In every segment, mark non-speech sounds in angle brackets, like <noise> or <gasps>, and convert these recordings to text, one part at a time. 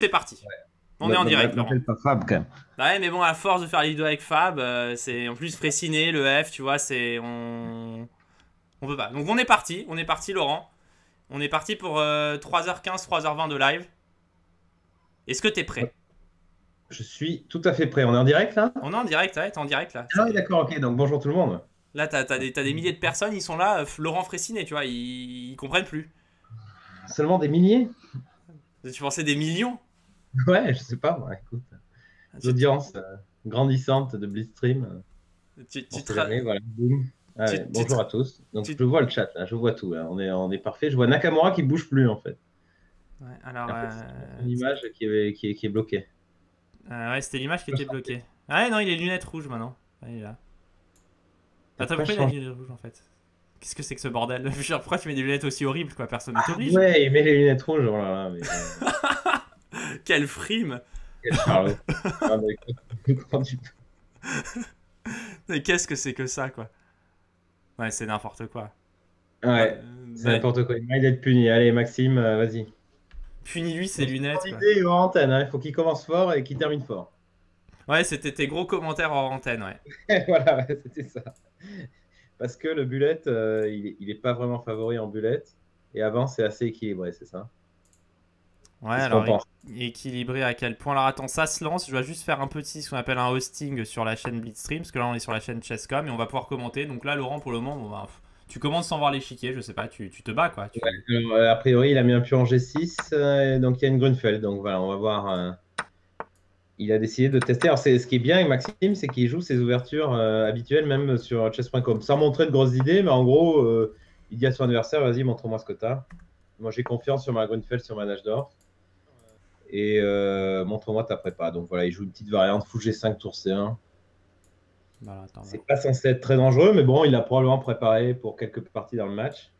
C'est parti. On est en direct, Laurent. pas Fab quand même. Ouais, mais bon, à force de faire les vidéos avec Fab, euh, c'est en plus Fressiné, le F, tu vois, c'est. On. On peut pas. Donc on est parti, on est parti, Laurent. On est parti pour 3h15, 3h20 de live. Est-ce que t'es prêt? Je suis tout à fait prêt. On est en direct là? On est en direct, ouais, t'es en direct là. Ah oui, d'accord, ok, donc bonjour tout le monde. Là, t'as des, des, milliers de personnes, ils sont là, euh, Laurent Fressinet, tu vois, ils, ils comprennent plus. Seulement des milliers? Tu pensais des millions? <laughs> Ouais, je sais pas, moi, écoute. L'audience euh, grandissante de Blitzstream. Tu, tu voilà, boum. bonjour à tous. Donc je vois le chat là, je vois tout. Là. On, est, on est parfait. Je vois Nakamura qui bouge plus en fait. Ouais, alors. Euh... Une image qui est, qui est, qui est bloquée. Euh, ouais, c'était l'image qui était bloquée. Ah non, il est lunettes rouges maintenant. Ouais, il est là. Attends, pourquoi il a les lunettes rouges en fait? Qu'est-ce que c'est que ce bordel? <laughs> Genre, Pourquoi tu mets des lunettes aussi horribles quoi? Personne ne t'oblige. Ah, ouais, il met les lunettes rouges. Oh là là, mais... <laughs> <laughs> Quelle frime Mais qu'est-ce que c'est que ça, quoi? Ouais, c'est n'importe quoi. Ouais, c'est n'importe quoi. Il mérite d'être puni. Allez, Maxime, euh, vas-y. Punis-lui ses lunettes. idée hors antenne, hein. il faut qu'il commence fort et qu'il termine fort. Ouais, c'était tes gros commentaires hors antenne, ouais. <laughs> voilà, c'était ça. Parce que le bullet, euh, il, il est pas vraiment favori en bullet. Et avant, c'est assez équilibré, c'est ça? Ouais, alors équilibré à quel point Alors attends, ça se lance. Je vais juste faire un petit ce qu'on appelle un hosting sur la chaîne Blitzstream, parce que là on est sur la chaîne Chesscom et on va pouvoir commenter. Donc là, Laurent, pour le moment, tu commences sans voir l'échiquier, je sais pas, tu, tu te bats quoi. Euh, a priori, il a mis un pion en G6, euh, donc il y a une Grunfeld. Donc voilà, on va voir. Euh, il a décidé de tester. Alors, ce qui est bien avec Maxime, c'est qu'il joue ses ouvertures habituelles, même sur chess.com, sans montrer de grosses idées, mais en gros, il dit à son adversaire Vas-y, montre-moi ce que tu as. Moi, j'ai confiance sur ma Grunfeld, sur ma Nage d'or et euh, montre-moi ta prépa. Donc voilà, il joue une petite variante fou G5 tour C1. c'est pas censé être très dangereux, mais bon, il a probablement préparé pour quelques parties dans le match.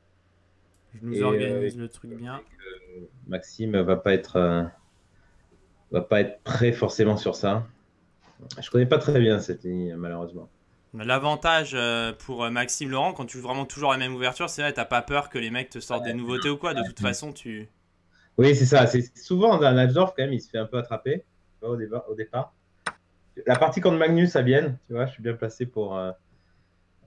Je nous organise euh, le truc bien. Maxime va pas être euh, va pas être prêt forcément sur ça. Je connais pas très bien cette ligne malheureusement. L'avantage pour Maxime Laurent, quand tu joues vraiment toujours la même ouverture, c'est vrai, t'as pas peur que les mecs te sortent des nouveautés ou quoi. De toute façon, tu, oui, c'est ça. C'est souvent dans Najdorf, quand même, il se fait un peu attraper au, au départ. La partie contre Magnus à Vienne, tu vois, je suis bien placé pour, euh,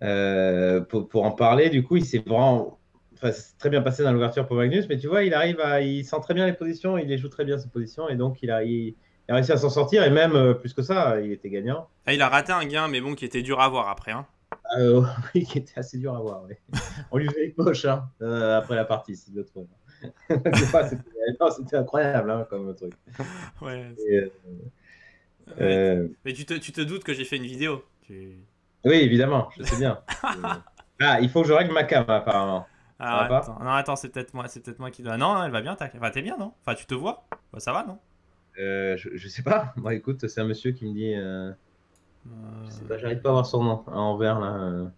euh, pour, en parler. Du coup, il s'est vraiment. Enfin, très bien passé dans l'ouverture pour Magnus, mais tu vois, il arrive à. Il sent très bien les positions, il les joue très bien ses positions, et donc il a, il, a réussi à s'en sortir, et même euh, plus que ça, il était gagnant. Ah, il a raté un gain, mais bon, qui était dur à voir après. Hein. <laughs> oui, qui était assez dur à voir. Oui. On lui fait les poches hein, après la partie, si je trouve. <laughs> c'était incroyable hein, comme truc. Ouais. Euh, euh, mais tu te, tu te, doutes que j'ai fait une vidéo. Oui, évidemment, je sais bien. <laughs> ah, il faut que je règle ma cam apparemment. Ah, attends, non, attends, c'est peut-être moi, c'est peut-être moi qui dois. Non, elle va bien, enfin, t'es bien, non? Enfin, tu te vois? Bah, Ça va, non? Euh, je, je, sais pas. Moi, écoute, c'est un monsieur qui me dit. Euh... Euh... j'arrive pas à voir son nom en vert là.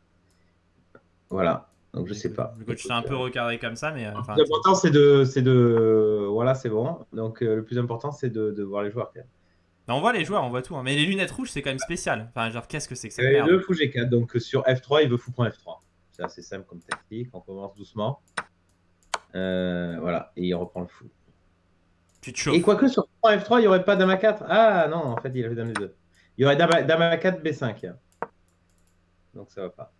Voilà. Donc je sais pas. Je t'ai un peu recadré comme ça, mais. Euh, L'important c'est de, c'est de, voilà, c'est bon. Donc euh, le plus important c'est de, de, voir les joueurs. on voit les joueurs, on voit tout. Hein. Mais les lunettes rouges c'est quand même spécial. Enfin genre qu'est-ce que c'est que ça merde? Le fou G4. Donc sur F3 il veut fou prendre F3. C'est assez simple comme tactique. On commence doucement. Euh, voilà et il reprend le fou. Tu te chauffes. Et quoique sur F3 il n'y aurait pas dame A4. Ah non en fait il avait dame D2. Il y aurait dame, A4 B5. Donc ça va pas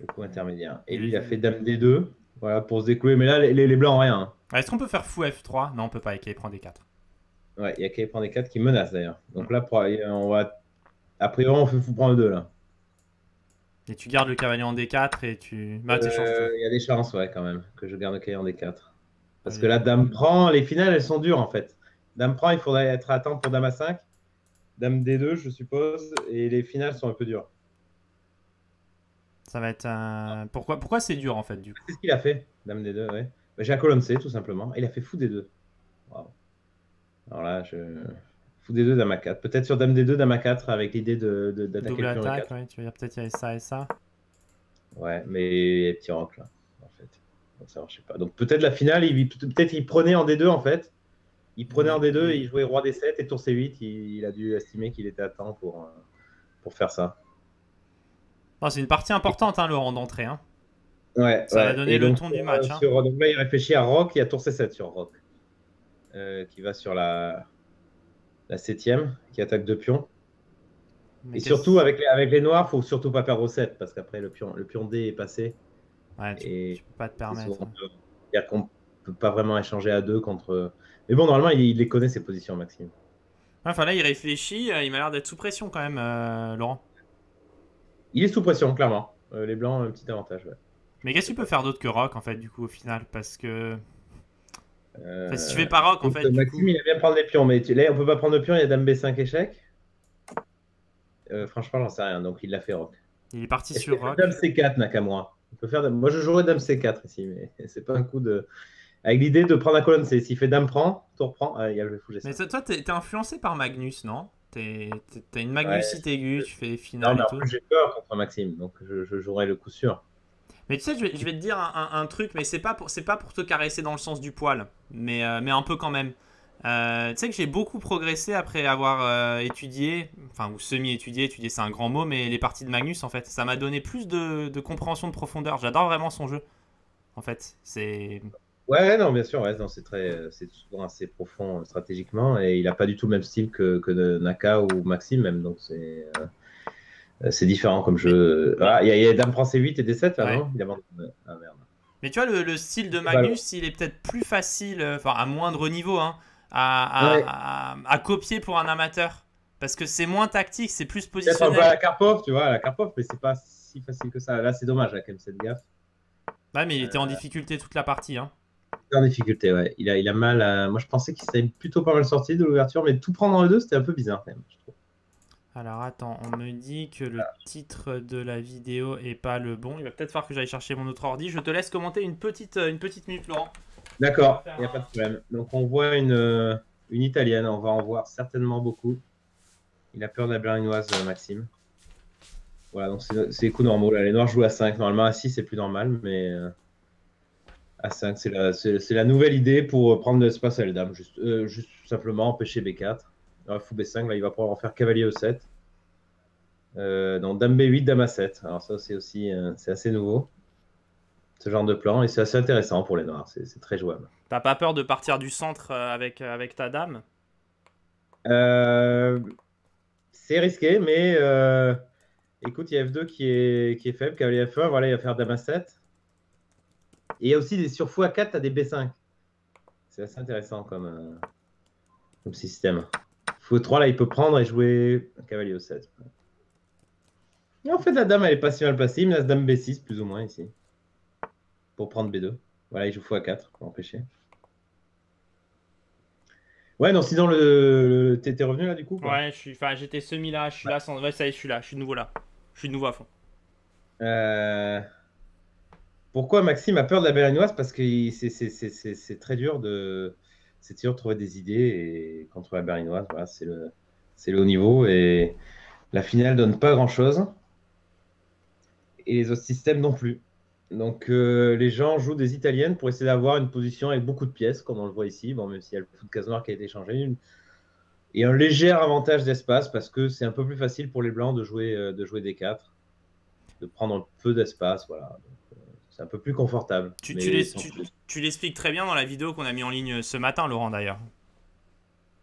le coup intermédiaire. Et lui, il a fait Dame D2 voilà, pour se découler. Mais là, les, les blancs, rien. Hein. Est-ce qu'on peut faire fou F3 Non, on peut pas. Il y a prend D4. Ouais, il y a qu'à prendre D4 qui menace d'ailleurs. Donc là, on va. A priori, on fait fou prendre 2 là. Et tu gardes le cavalier en D4 et tu. Bah, euh, il y a des chances, ouais, quand même, que je garde le cavalier en D4. Parce que là, Dame prend, les finales, elles sont dures en fait. Dame prend, il faudrait être à temps pour Dame A5. Dame D2, je suppose. Et les finales sont un peu dures. Ça va être un. Pourquoi, pourquoi c'est dur en fait du coup C'est ce qu'il a fait, Dame des deux, ouais. Bah, j'ai un colonne C tout simplement. Il a fait fou des deux. Wow. Alors là, je. Fou des deux, Dame a 4. Peut-être sur Dame des deux, Dame a 4 avec l'idée de, de, d'attaquer Double attaque, ouais. Tu vas dire peut-être il y a ça et ça. Ouais, mais petit rock là, en fait. Donc ça marchait pas. Donc peut-être la finale, il, peut-être il prenait en D2 en fait. Il prenait en D2 et il jouait roi D7 et tour C8. Il, il a dû estimer qu'il était à temps pour, euh, pour faire ça c'est une partie importante, hein, rang d'entrée. Hein. Ouais, ça va donner le ton du match. Hein. donc là, il réfléchit à Rock, il y a tour C7 sur Rock. euh, qui va sur la, la septième, qui attaque deux pions. Mais Et surtout, avec les, avec les noirs, faut surtout pas perdre au 7, parce qu'après, le pion, le pion D est passé. Ouais, tu, Et tu peux pas te permettre. C'est-à-dire qu'on peut pas vraiment échanger à deux contre. Mais bon, normalement, il, il les connaît, ses positions, Maxime. Enfin là, il réfléchit. euh, Il m'a l'air d'être sous pression quand même, euh, Laurent. Il est sous pression, clairement. Euh, les blancs, un petit avantage. Ouais. Mais qu'est-ce que tu peux faire d'autre que Rock en fait, du coup, au final? Parce que. Euh, Enfin, si tu fais pas Rock en fait. Maxime, coup- il aime bien prendre les pions, mais tu- là, on peut pas prendre le pion, il y a Dame B5 échec. Euh, franchement, j'en sais rien, donc il l'a fait Rock. Il est parti sur Rock. Dame C4, Nakamura? On peut faire Dame- Moi, je jouerais Dame C4 ici, mais <laughs> c'est pas un coup de. Avec l'idée de prendre la colonne C. S'il fait Dame prend, tour prend, ah, il y a le fou Mais toi, toi, t'es influencé par Magnus, non? T'as une Magnusite aiguë, tu fais des Non, finales mais et en j'ai peur contre Maxime, donc je, je jouerai le coup sûr. Mais tu sais, je vais, je vais te dire un, un- un truc, mais c'est pas pour pas pour te caresser dans le sens du poil, mais euh, mais un peu quand même. Euh, tu sais que j'ai beaucoup progressé après avoir euh, étudié, enfin ou semi-étudié, étudié c'est un grand mot, mais les parties de Magnus en fait, ça m'a donné plus de, de compréhension de profondeur. J'adore vraiment son jeu. En fait, c'est Ouais, non, bien sûr, ouais, non, c'est très, euh, c'est souvent assez profond euh, stratégiquement et il a pas du tout le même style que, que de Naka ou Maxime même, donc c'est euh, c'est différent comme jeu. Ah, il y, a- y a Dame prend C8 et D7 là, Ouais. non Il abandonne. Ah merde. Mais tu vois, le, le style de Magnus, il est peut-être plus facile, enfin à moindre niveau, hein, à, à- Ouais. à- à copier pour un amateur. Parce que c'est moins tactique, c'est plus Peut-être un peu à positionnel. la Karpov, tu vois, à la Karpov, mais c'est pas si facile que ça. Là, c'est dommage, même, cette gaffe. Ouais, mais il était en difficulté toute la partie. Hein. En difficulté, ouais. Il a, il a mal. à- Moi, je pensais qu'il s'était plutôt pas mal sorti de l'ouverture, mais tout prendre dans le 2, c'était un peu bizarre quand même. je trouve. Alors attends, on me dit que le titre de la vidéo est pas le bon. Il va peut-être falloir que j'aille chercher mon autre ordi. Je te laisse commenter une petite, euh, une petite minute, Laurent. D'accord, il n'y a pas de problème. Donc, on voit une, euh, une italienne, on va en voir certainement beaucoup. Il a peur de la berlinoise, euh, Maxime. Voilà, donc c'est c'est les coups normaux. Là. Les noirs jouent à 5. Normalement, à 6, c'est plus normal, mais euh, à 5, c'est la, c'est- c'est la nouvelle idée pour euh, prendre de l'espace à la dame. Juste, euh, juste simplement empêcher B4. Alors, fou B5, là, il va pouvoir en faire cavalier E7. Euh, donc, dame B8, dame A7. Alors, ça, c'est aussi euh, c'est assez nouveau, ce genre de plan, et c'est assez intéressant pour les noirs. C'est très jouable. T'as pas peur de partir du centre euh, avec, euh, avec ta dame? Euh, c'est risqué, mais euh, écoute, il y a F2 qui est, qui est faible, cavalier F1, voilà, il va faire dame à 7. Et il y a aussi des sur fou à 4, tu as des B5. C'est assez intéressant comme, euh, comme système. Fou 3, là, il peut prendre et jouer cavalier E7. Et en fait, la dame, elle est pas si mal placée. Il me laisse dame B6, plus ou moins, ici. Pour prendre B2. Voilà, il joue fou à 4 pour empêcher. Ouais, non, sinon, le... t'es revenu là, du coup quoi Ouais, je suis, enfin, j'étais semi là, je suis là sans. Ouais, ça y est, je suis là, je suis de nouveau là. Je suis de nouveau à fond. Euh, Pourquoi Maxime a peur de la berlinoise Parce que c'est- très dur de c'est dur trouver des idées et contre la berlinoise, voilà, c'est le c'est le haut niveau et la finale donne pas grand chose et les autres systèmes non plus. Donc euh, les gens jouent des italiennes pour essayer d'avoir une position avec beaucoup de pièces, comme on le voit ici. Bon, même s'il y a le fou de case noire qui a été changé, et un léger avantage d'espace parce que c'est un peu plus facile pour les blancs de jouer euh, de jouer des 4 de prendre un peu d'espace, voilà. C'est un peu plus confortable. Tu, l'expliques très bien dans la vidéo qu'on a mis en ligne ce matin, Laurent d'ailleurs.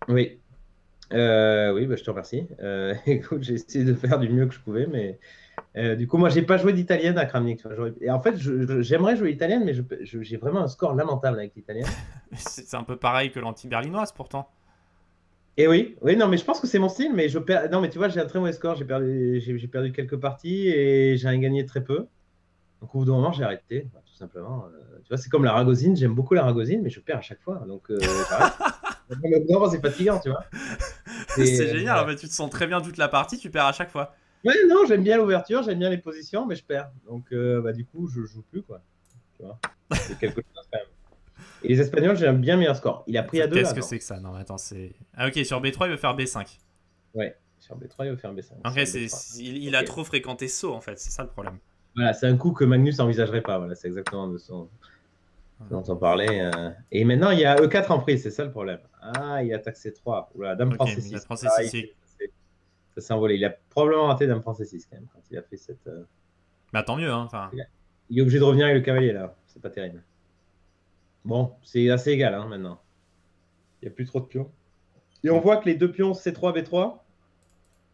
Oui. Euh, oui, bah, je te remercie. Euh, <laughs> écoute, j'ai essayé de faire du mieux que je pouvais, mais euh, du coup, moi, j'ai pas joué d'italienne à Kramnik. Et en fait, j'aimerais jouer italienne, mais j'ai vraiment un score lamentable avec l'italienne. <laughs> C'est un peu pareil que l'anti-berlinoise pourtant. Et oui, oui, non, mais je pense que c'est mon style, mais je perds. Non, mais tu vois, j'ai un très mauvais score. J'ai perdu, j'ai perdu quelques parties et j'ai gagné très peu. Donc, au bout d'un moment, j'ai arrêté, bah, tout simplement. Euh, tu vois, c'est comme la ragosine. J'aime beaucoup la ragosine, mais je perds à chaque fois. Donc, euh, j'arrête. <laughs> C'est fatigant, tu vois. C'est euh, génial, en fait, tu te sens très bien toute la partie, tu perds à chaque fois. Ouais, non, j'aime bien l'ouverture, j'aime bien les positions, mais je perds. Donc, euh, bah, du coup, je joue plus, quoi. Tu vois, c'est quelque chose quand même. Et les Espagnols, j'ai un bien meilleur score. Il a pris à deux. Qu'est-ce que c'est que ça? Non, mais attends, c'est. Ah, ok, sur B3, il veut faire B5. Ouais, sur B3, il va faire B5. En Sur vrai, c'est, B3. il, il a Ok. trop fréquenté saut, en fait, c'est ça le problème. Voilà, c'est un coup que Magnus n'envisagerait pas. Voilà, c'est exactement de son dont on parlait. euh. Et maintenant, il y a E4 en prise, c'est ça le problème. Ah, il attaque C3. Oula, Dame Ok, prend mais C6. il a prend Ah, C6, il- c'est- Ça s'est envolé. Il a probablement raté Dame prend C6 quand même, quand il a fait cette. euh, Bah tant mieux, hein. Il est obligé de revenir avec le cavalier là. C'est pas terrible. Bon, c'est assez égal hein, maintenant. Il n'y a plus trop de pions. Et on voit que les deux pions C3, B3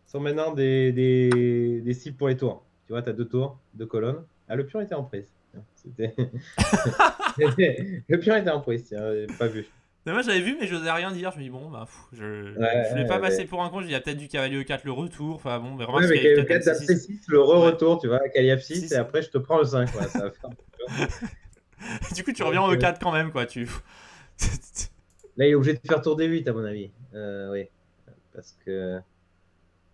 sont maintenant des, des, des cibles pour les tours. Tu vois, tu as deux tours, deux colonnes. Ah, le pion était en prise. C'était... le pion était en prise, tiens, <laughs> pas vu. Mais moi j'avais vu, mais je n'osais rien dire. Je me dis, bon, bah, pff, je ne voulais pas passer pour un con. Je dis, il y a peut-être du cavalier E4 le retour. Enfin, bon, mais vraiment, ouais, mais cavalier peut-être E4, un C6. C6, le re-retour, tu vois, cavalier F6, Six. et après je te prends le 5. Quoi, ça va faire- <laughs> du coup, tu reviens en E4 quand même, quoi. Tu... <laughs> Là, il est obligé de faire tour D8, à mon avis. Euh, oui. Parce que.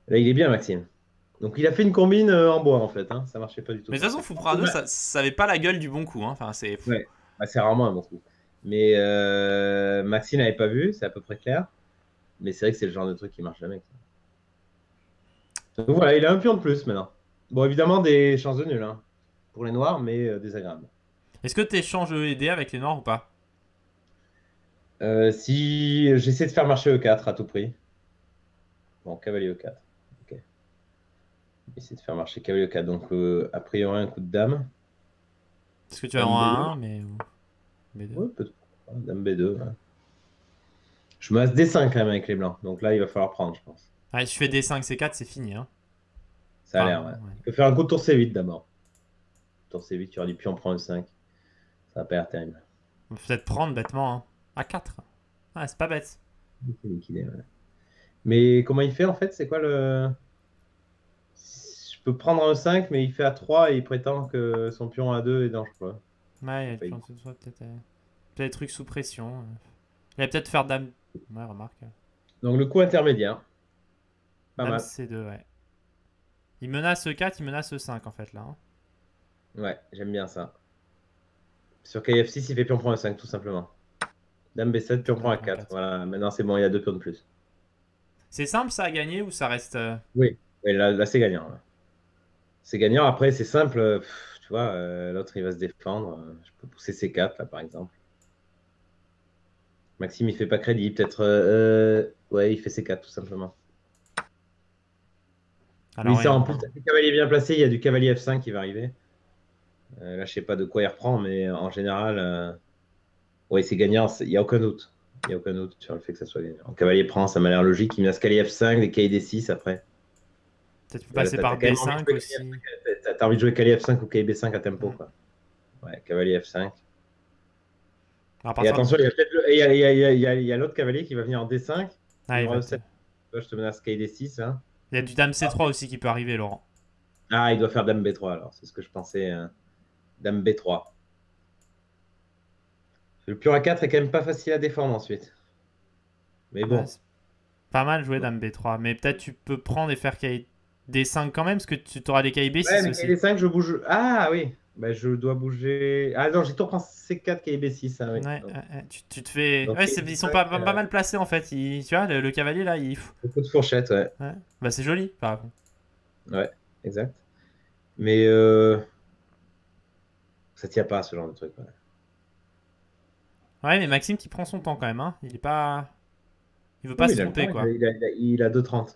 Là, il est bien, Maxime. Donc, il a fait une combine euh, en bois, en fait. Hein. Ça marchait pas du tout. mais de toute façon, Foupra 2, ça, ça avait pas la gueule du bon coup. Hein. Enfin, c'est. Ouais. Bah, c'est rarement un bon coup. Mais euh, Maxime n'avait pas vu, c'est à peu près clair. Mais c'est vrai que c'est le genre de truc qui marche jamais. ça. Donc voilà, il a un pion de plus maintenant. Bon, évidemment, des chances de nul hein, pour les noirs, mais euh, désagréable. Est-ce que tu échanges ED avec les noirs ou pas? Euh, si j'essaie de faire marcher E4 à tout prix. Bon, cavalier E4. Essayer de faire marcher E4. Donc, euh, a priori, un coup de dame. Parce que tu vas Dame en B2. A1, mais. B2. Ouais, peut-être. Dame B2. ouais. Je me laisse D5 quand même avec les blancs. Donc là, il va falloir prendre, je pense. Ouais, je fais D5, C4, c'est fini. Hein. Ça a Enfin, l'air, ouais. Tu peux faire un coup de tour C8 d'abord. Tour C8, tu auras du pion, prend le 5. Ça va pas l'air terrible. On peut peut-être prendre bêtement. Hein. A4. Ouais, c'est pas bête. Liquidé, ouais. Mais comment il fait en fait? C'est quoi le. Peux prendre un 5, mais il fait A3 et il prétend que son pion A2 est dangereux. Ouais, il y a soit peut-être. euh, peut-être des trucs sous pression. euh. Il va peut-être faire dame. Ouais, remarque. Donc le coup intermédiaire. Pas dame mal. C2, ouais. Il menace E4, il menace E5 en fait là. hein. Ouais, j'aime bien ça. Sur KF6, il fait pion prend A5 tout simplement. Dame B7, pion prend A4. A4. Voilà, maintenant c'est bon, il y a deux pions de plus. C'est simple ça à gagner ou ça reste. euh, Oui, là, là, c'est gagnant. là. C'est gagnant. Après, c'est simple. euh, pff, tu vois, euh, l'autre, il va se défendre. euh, Je peux pousser C4, là, par exemple. Maxime, il fait pas crédit. Peut-être. euh, ouais, il fait C4, tout simplement. Alors, oui, ça, en plus, cavalier bien placé. Il y a du cavalier F5 qui va arriver. Euh, là, je sais pas de quoi il reprend, mais en général, ouais, c'est gagnant. Il n'y a aucun doute. Il n'y a aucun doute sur le fait que ça soit gagnant. Le cavalier prend, ça m'a l'air logique. Il menace cavalier F5, des cavaliers D6 après. Peut-être passer t'as- par t'as quand même envie de B5 jouer aussi. T'as t'as envie de jouer cavalier F5 ou cavalier B5 à tempo, quoi. Ouais, cavalier F5. À Et attention, il y a l'autre cavalier qui va venir en D5. Ah, il, va je te menace cavalier D6. Hein. il y a du dame C3 aussi qui peut arriver, Laurent. Ah, il doit faire dame B3 alors. C'est ce que je pensais. hein. Dame B3. Le pion A4 est quand même pas facile à défendre ensuite. Mais bon. Ouais, pas mal joué dame B3. Mais peut-être tu peux prendre et faire KI D5 quand même, parce que tu auras des KI B6 Ouais, mais aussi. cavalier D5, je bouge. Ah oui. Bah, je dois bouger. Ah non, j'ai tout prendre C4 cavalier B6. hein, oui. Ouais, Donc, ouais, ouais, tu, tu te fais. Donc, ouais, ils sont ouais, pas, pas, mal placés en fait. Tu vois, le, le cavalier là, il. Beaucoup de fourchettes, ouais. Ouais. Bah, c'est joli, par contre. Exact. Mais euh... ça tient pas ce genre de truc. ouais. Ouais, mais Maxime qui prend son temps quand même. Hein. Il est pas. Il veut pas Oui, se le tromper quoi. Il a, il a, il a 2,30.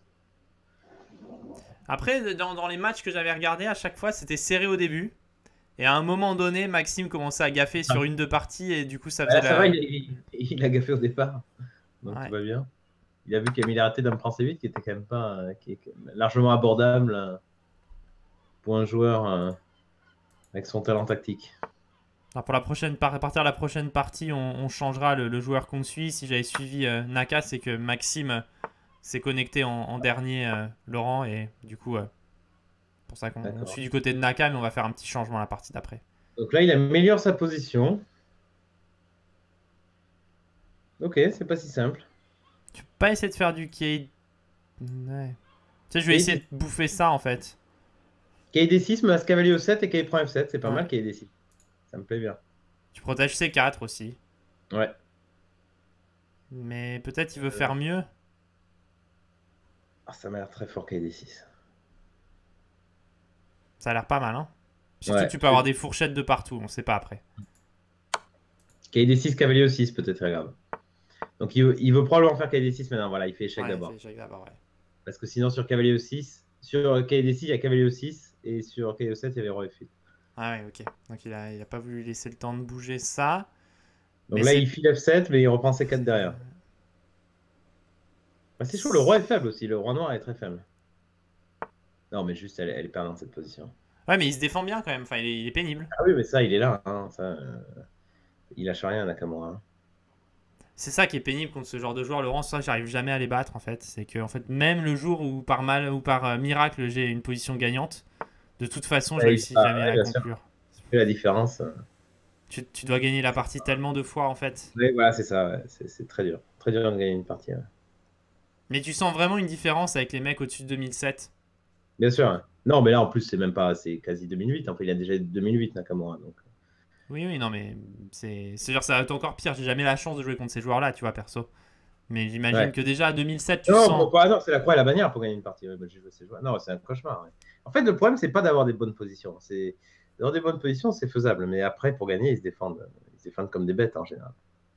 Après, dans, dans les matchs que j'avais regardés, à chaque fois, c'était serré au début. Et à un moment donné, Maxime commençait à gaffer sur une deux parties et du coup, ça faisait Ah, ça la- va, il, il- il a gaffé au départ. Donc Ouais. tout va bien. Il a vu qu'il a raté d'un prend C8 qui était quand même pas euh, qui est largement abordable euh, pour un joueur euh, avec son talent tactique. Alors pour la prochaine à partir de la prochaine partie, on, on changera le, le joueur qu'on suit. Si j'avais suivi Naka, c'est que Maxime s'est connecté en, en dernier, euh, Laurent, et du coup, euh, pour ça qu'on suit du côté de Naka, mais on va faire un petit changement la partie d'après. Donc là, il améliore sa position. Ok, c'est pas si simple. Tu peux pas essayer de faire du K. Ouais. Tu sais, je vais essayer de bouffer ça en fait. KD6 menace cavalier au 7 et KD prend F7, c'est pas Ouais. mal KD6. Ça me plaît bien. Tu protèges C4 aussi. Ouais. Mais peut-être il veut Euh. faire mieux. Ah, ça m'a l'air très fort KD6. Ça a l'air pas mal, hein. Surtout Ouais. tu peux avoir des fourchettes de partout, on sait pas après. KD6, cavalier au 6 peut-être très grave. Donc il veut, il veut probablement faire KD6 maintenant. Voilà, il fait échec Ouais, d'abord. ouais. Parce que sinon sur cavalier au 6, sur euh, KD6, il y a cavalier au 6 et sur KD au 7, il y avait roi F8. Ah ouais, ok. Donc il a, il a pas voulu laisser le temps de bouger ça. Donc Mais là, il file F7, mais il reprend ses 4 derrière. Bah, c'est chaud, le roi est faible aussi. Le roi noir est très faible. Non, mais juste, elle, elle est perdante cette position. Ouais, mais il se défend bien quand même. Enfin, il est, il est pénible. Ah oui, mais ça, il est là. hein, ça, euh, Il lâche rien, Nakamura. hein. C'est ça qui est pénible contre ce genre de joueur, Laurent. Ça, j'arrive jamais à les battre en fait. C'est que en fait, même le jour où par mal ou par euh, miracle j'ai une position gagnante, de toute façon, je Ouais, réussis ah, jamais ouais, à la conclure. C'est la différence. euh. Tu, tu dois gagner la partie tellement de fois en fait. Oui, voilà, c'est ça. ouais. C'est très dur. Très dur de gagner une partie. Mais tu sens vraiment une différence avec les mecs au-dessus de 2007. Bien sûr. ouais. Non, mais là, en plus, c'est même pas. C'est quasi 2008. Enfin, il a déjà 2008, Nakamura. Donc. Oui, oui, non, mais c'est c'est genre ça va être encore pire. J'ai jamais la chance de jouer contre ces joueurs-là, tu vois, perso. Mais j'imagine Ouais. que déjà à 2007, tu Non, sens. pour hasard, c'est la croix et la bannière pour gagner une partie. Ouais, bah, j'ai joué ces joueurs. Non, c'est un cauchemar. ouais. En fait, le problème, c'est pas d'avoir des bonnes positions. C'est d'avoir des bonnes positions, c'est faisable. Mais après, pour gagner, ils se défendent. Ils se défendent comme des bêtes en général.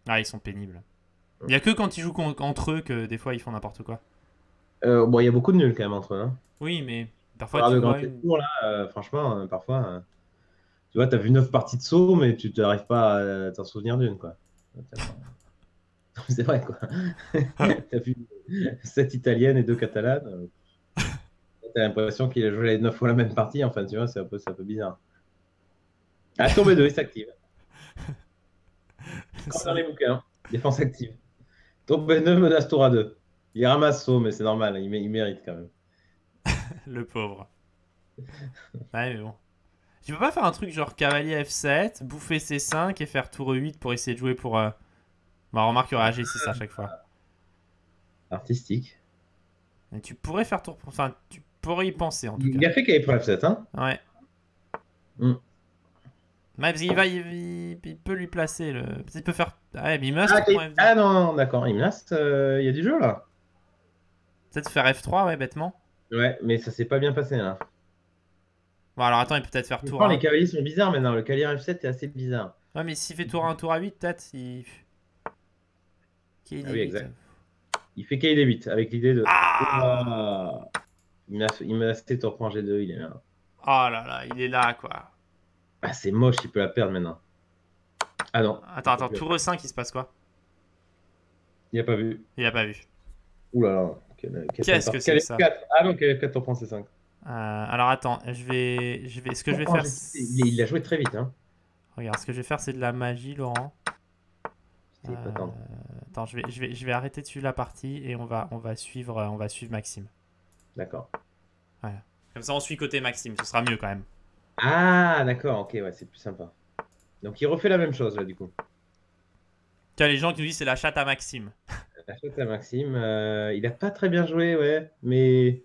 Ah, ils sont pénibles. Il y a que quand ils jouent entre eux que des fois ils font n'importe quoi. Euh, bon, il y a beaucoup de nuls quand même entre eux. Hein. Oui, mais parfois Parfois, tu vois une- tours, là, euh, franchement, euh, parfois, tu vois, tu as vu 9 parties de saut, mais tu n'arrives pas à t'en souvenir d'une, quoi. <laughs> C'est vrai, quoi. <laughs> tu as vu 7 italiennes et 2 catalanes. Tu as l'impression qu'il a joué 9 fois la même partie, enfin, tu vois, c'est un, peu- un peu bizarre. Ah, tombé 2, il s'active. Comme <laughs> dans les bouquins, défense active. Tombé 2, menace tour à 2. Il ramasse saut, mais c'est normal, il, mé- il mérite quand même. <laughs> le pauvre. Ouais, mais bon. Tu peux pas faire un truc genre cavalier F7, bouffer C5 et faire tour 8 pour essayer de jouer pour. Euh... Bah, remarque, il y aura G6 à chaque fois. Artistique. Et tu pourrais faire tour. Enfin, tu pourrais y penser en tout Il cas. a fait qu'il avait pour F7, hein? Ouais. Mm. Ouais, parce qu'il va, il, peut lui placer le. Il peut faire. Ah mais il must Ah, prend ok. F2. Ah non, non, d'accord, il me laisse. euh, Il y a du jeu là. Peut-être faire F3, ouais, bêtement. Ouais, mais ça s'est pas bien passé là. Bon, alors attends, il peut peut-être faire tour Franchement, 1. les cavaliers sont bizarres maintenant. Le cavalier F7 est assez bizarre. Ouais, mais s'il fait tour 1, tour à 8, peut-être, il. Ah oui, exact. Il fait qu'il 8 avec l'idée de. Ah Ah il me laisse tour point G2, il est là. Oh là là, il est là, quoi. Ah, c'est moche, il peut la perdre maintenant. Ah non, Attends, attends, tour E5, il se passe quoi? Il a pas vu. Il a pas vu. Ouh là là. Qu'est-ce que c'est ça? F4 Ah non, quel F4 tour point C5. Euh, alors attends, je vais, je vais, ce que je vais faire, G6, Il l'a joué très vite. Hein. regarde, ce que je vais faire, c'est de la magie, Laurent. Euh. Attends, je vais, je vais, je vais arrêter dessus la partie et on va, on va suivre, on va suivre Maxime. D'accord. Comme ça, on suit côté Maxime, ce sera mieux quand même. Ah, d'accord, ok, ouais, c'est plus sympa. Donc il refait la même chose là du coup. Tu as les gens qui nous disent c'est la chatte à Maxime. <laughs> La faute à Maxime, euh, il a pas très bien joué, ouais, mais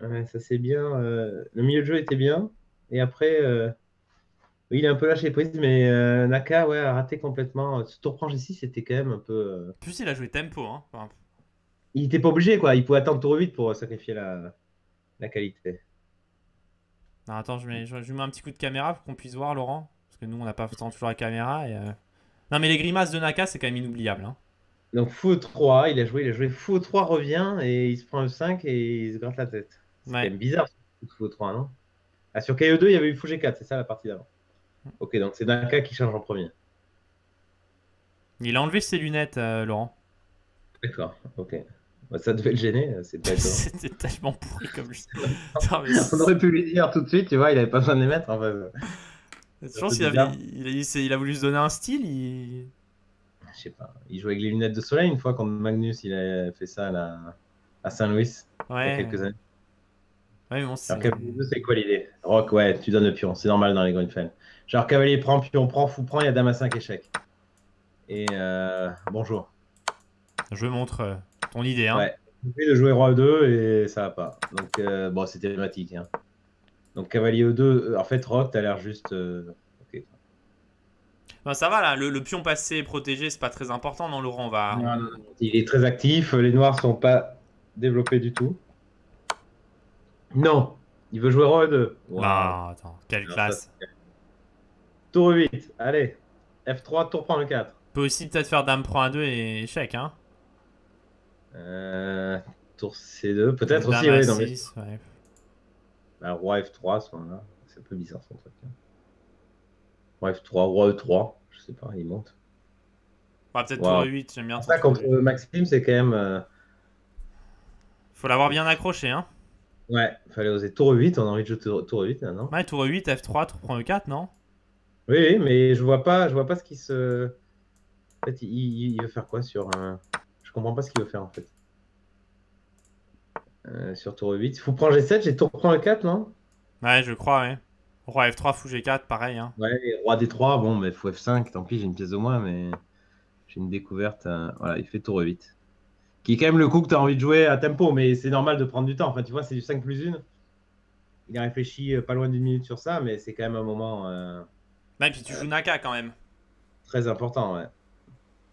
ouais, ça c'est bien. euh, Le milieu de jeu était bien, et après, euh, oui, il est un peu lâché prise, mais Naka, ouais, a raté complètement. Ce tour prend G6, c'était quand même un peu. En plus, il a joué tempo, hein. Enfin, Il était pas obligé, quoi. Il pouvait attendre tour 8 pour sacrifier la, la qualité. Non, attends, je mets, je, je mets un petit coup de caméra pour qu'on puisse voir, Laurent. Parce que nous, on n'a pas toujours la caméra. Et, euh, Non, mais les grimaces de Naka, c'est quand même inoubliable. Hein. Donc fou 3, il a joué, il a joué fou 3 revient et il se prend le 5 et il se gratte la tête. C'est Ouais. quand même bizarre ce fou 3, non? Ah, sur KE2, il y avait eu fou G4, c'est ça la partie d'avant. Ok, donc c'est Naka qui change en premier. Il a enlevé ses lunettes, euh, Laurent. D'accord, ok. Bah, ça devait le gêner, c'est pas <laughs> étonnant. C'était tellement pourri comme jeu. <laughs> Attends, mais On aurait pu lui dire tout de suite, tu vois, il avait pas besoin de les mettre. En fait. je pense qu'il avait- il, il s'est- il a voulu se donner un style. Il... Je sais pas. Il jouait avec les lunettes de soleil une fois quand Magnus il a fait ça à, la- à Saint-Louis il y a Ouais. quelques années. Ouais, mais bon, c'est- Alors cavalier 2, c'est quoi l'idée? Rock, ouais, tu donnes le pion, c'est normal dans les Grunfeld. Genre cavalier prend, pion prend, fou prend, il y a dame à 5 échecs. Et euh, bonjour. Je montre euh, ton idée. Hein. Ouais. J'ai de jouer roi E2 et ça va pas. Donc euh, bon, c'est thématique. Hein. Donc cavalier E2, euh, en fait Rock, t'as l'air juste. euh, ok. Bah, ça va là, le, le pion passé et protégé, c'est pas très important, non, Laurent? On va... Non, non, non. Il est très actif, les noirs sont pas développés du tout. Non, il veut jouer roi E2. Wow. Non, attends, quelle Alors, classe. ça, Tour 8, allez. F3, tour prend le 4. On peut aussi peut-être faire dame prend à 2 et échec, hein. Euh, tour C2, peut-être aussi, oui. Non, mais... 6, ouais. bah, roi F3 à ce moment-là. C'est un peu bizarre son truc. hein. Roi F3, roi E3, je sais pas, il monte. Peut-être Wow. tour 8, j'aime bien. Ça, contre tour Maxime, c'est quand même. euh, Faut l'avoir bien accroché, hein. Ouais, fallait oser tour 8, on a envie de jouer tour, tour 8 maintenant. Ouais, tour 8, F3, tour prend E4, non? Oui, oui, mais je vois pas, je vois pas ce qui se. En fait, il, il- il veut faire quoi sur un. Comprends pas ce qu'il veut faire en fait. Euh, sur tour 8. Faut prendre G7, j'ai tour prend E4, non? Ouais, je crois, ouais. Roi F3, fou G4, pareil, hein. Ouais, et roi D3, bon, mais fou F5, tant pis, j'ai une pièce de moins, mais j'ai une découverte. euh, Voilà, il fait tour 8. Qui est quand même le coup que tu as envie de jouer à tempo, mais c'est normal de prendre du temps. Enfin, tu vois, c'est du 5 plus 1. Il a réfléchi euh, pas loin d'une minute sur ça, mais c'est quand même un moment euh, Ouais, puis tu joues Naka quand même. très important. Ouais.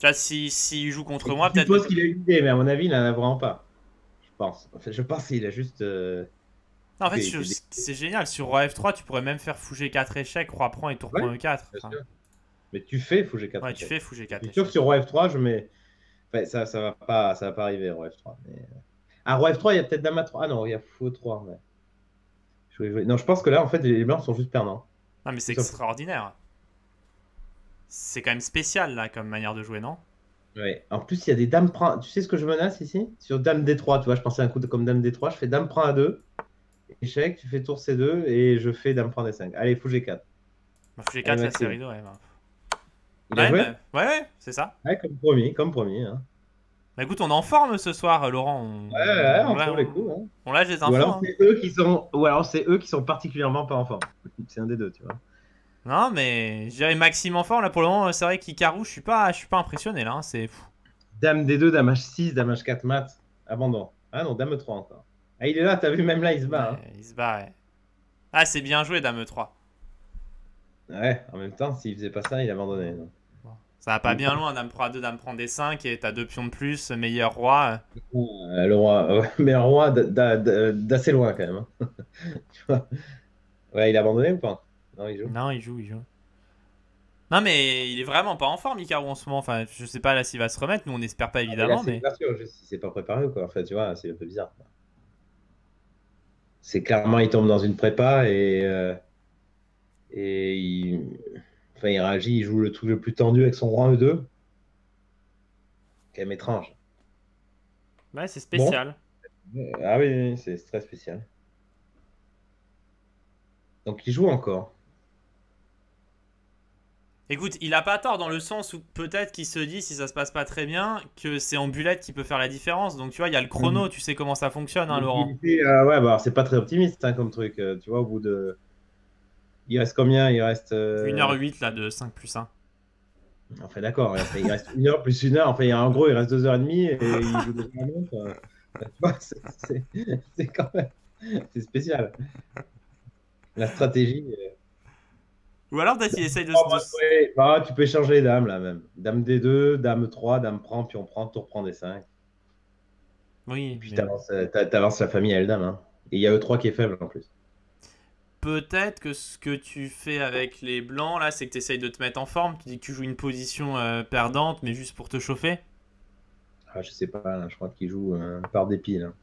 Vois, si, s'il joue contre Et moi, je peut-être. suppose qu'il a une idée, mais à mon avis, il en a vraiment pas. Je pense. Enfin, je pense qu'il a juste. euh, Non, en fait, je- c'est génial. Sur Roi F3, tu pourrais même faire fou G4 échec, Roi prend et tour Ouais, prend E4. bien Enfin, sûr. Mais tu fais fou G4. ouais, tu fais fou G4 Je suis sûr échec. que sur roi F3, je mets. Enfin, ça, ça va pas, ça va pas arriver roi F3. Mais... euh, Ah, roi F3, il y a peut-être dame A3. Ah non, il y a fou 3. Ouais. Je vais jouer- Non, je pense que là, en fait, les blancs sont juste perdants. Non, mais c'est extraordinaire. C'est quand même spécial, là, comme manière de jouer, non? Ouais. En plus, il y a des dames prend. Tu sais ce que je menace ici? Sur dame D3, tu vois, je pensais à un coup de- comme dame D3, je fais dame prend A2, échec, tu fais tour C2 et je fais dame prend D5. Allez, fou G4. bah, Fou G4, Allez, la Maxime. série 2, ouais. bah. Ouais, bah, ouais, ouais, c'est ça. Ouais, comme promis, comme promis. hein. Bah écoute, on est en forme ce soir, Laurent. On, Ouais, ouais, on trouve les coups. hein. on lâche les Ou infos. hein. c'est eux qui sont, ou alors c'est eux qui sont particulièrement pas en forme. C'est un des deux, tu vois. Non, mais je dirais Maxime en forme. Là, pour le moment, c'est vrai qu'Icarou, je suis pas, je suis pas impressionné, là. hein, C'est fou. Dame D2, Dame H6, Dame H4 mat, abandon. Ah non, Dame 3 encore. Ah, il est là, t'as vu, même là, il se bat. hein. Il se bat, ouais. Ah, c'est bien joué, Dame 3. Ouais, en même temps, s'il faisait pas ça, il abandonnait. non. Ça va pas bien loin, Dame prend 2, Dame prend D5, et t'as deux pions de plus, meilleur roi. Euh, le roi, un <laughs> roi d'assez loin quand même. hein. <laughs> Ouais, il a abandonné ou pas? Non, il joue. Non, il joue, il joue. Non, mais il est vraiment pas en forme, Icarou, en ce moment. Enfin, je sais pas là s'il va se remettre. Nous, on espère pas, Ah, mais là, évidemment, c'est mais. il s'est pas préparé ou quoi. En fait, tu vois, c'est un peu bizarre. quoi. C'est clairement, il tombe dans une prépa et, euh, et il, enfin, il réagit, il joue le truc le plus tendu avec son roi E2. Quand même étrange. Ouais, c'est spécial. Ah oui, oui, c'est c'est très spécial. Donc il joue encore. Écoute, il a pas tort dans le sens où peut-être qu'il se dit, si ça se passe pas très bien, que c'est en bullet qui peut faire la différence. Donc, tu vois, il y a le chrono, tu sais comment ça fonctionne, hein, Laurent. Euh, ouais, bah, c'est pas très optimiste hein, comme truc. euh, tu vois, au bout de. Il reste combien? Il reste. euh, 1h08 là de 5 plus 1. Enfin, d'accord. enfin, Il reste une heure plus une heure. Enfin, en gros, il reste deux heures et demie et il joue euh, Tu vois, c'est- c'est c'est quand même. C'est spécial. La stratégie. Ou alors peut-être il essaye de, Oh, bah, de- ouais, bah, tu peux échanger les dames là même. Dame D2, Dame 3, Dame prend, puis on prend, tour prend D5. Oui, Puis mais t'avances euh, t'a- t'avances la famille à elle dame. hein. Et il y a E3 qui est faible en plus. peut-être que ce que tu fais avec les blancs là, c'est que tu essayes de te mettre en forme. Tu dis que tu joues une position euh, perdante, mais juste pour te chauffer. Ah, je sais pas, là, je crois qu'il joue euh, par dépit. Là.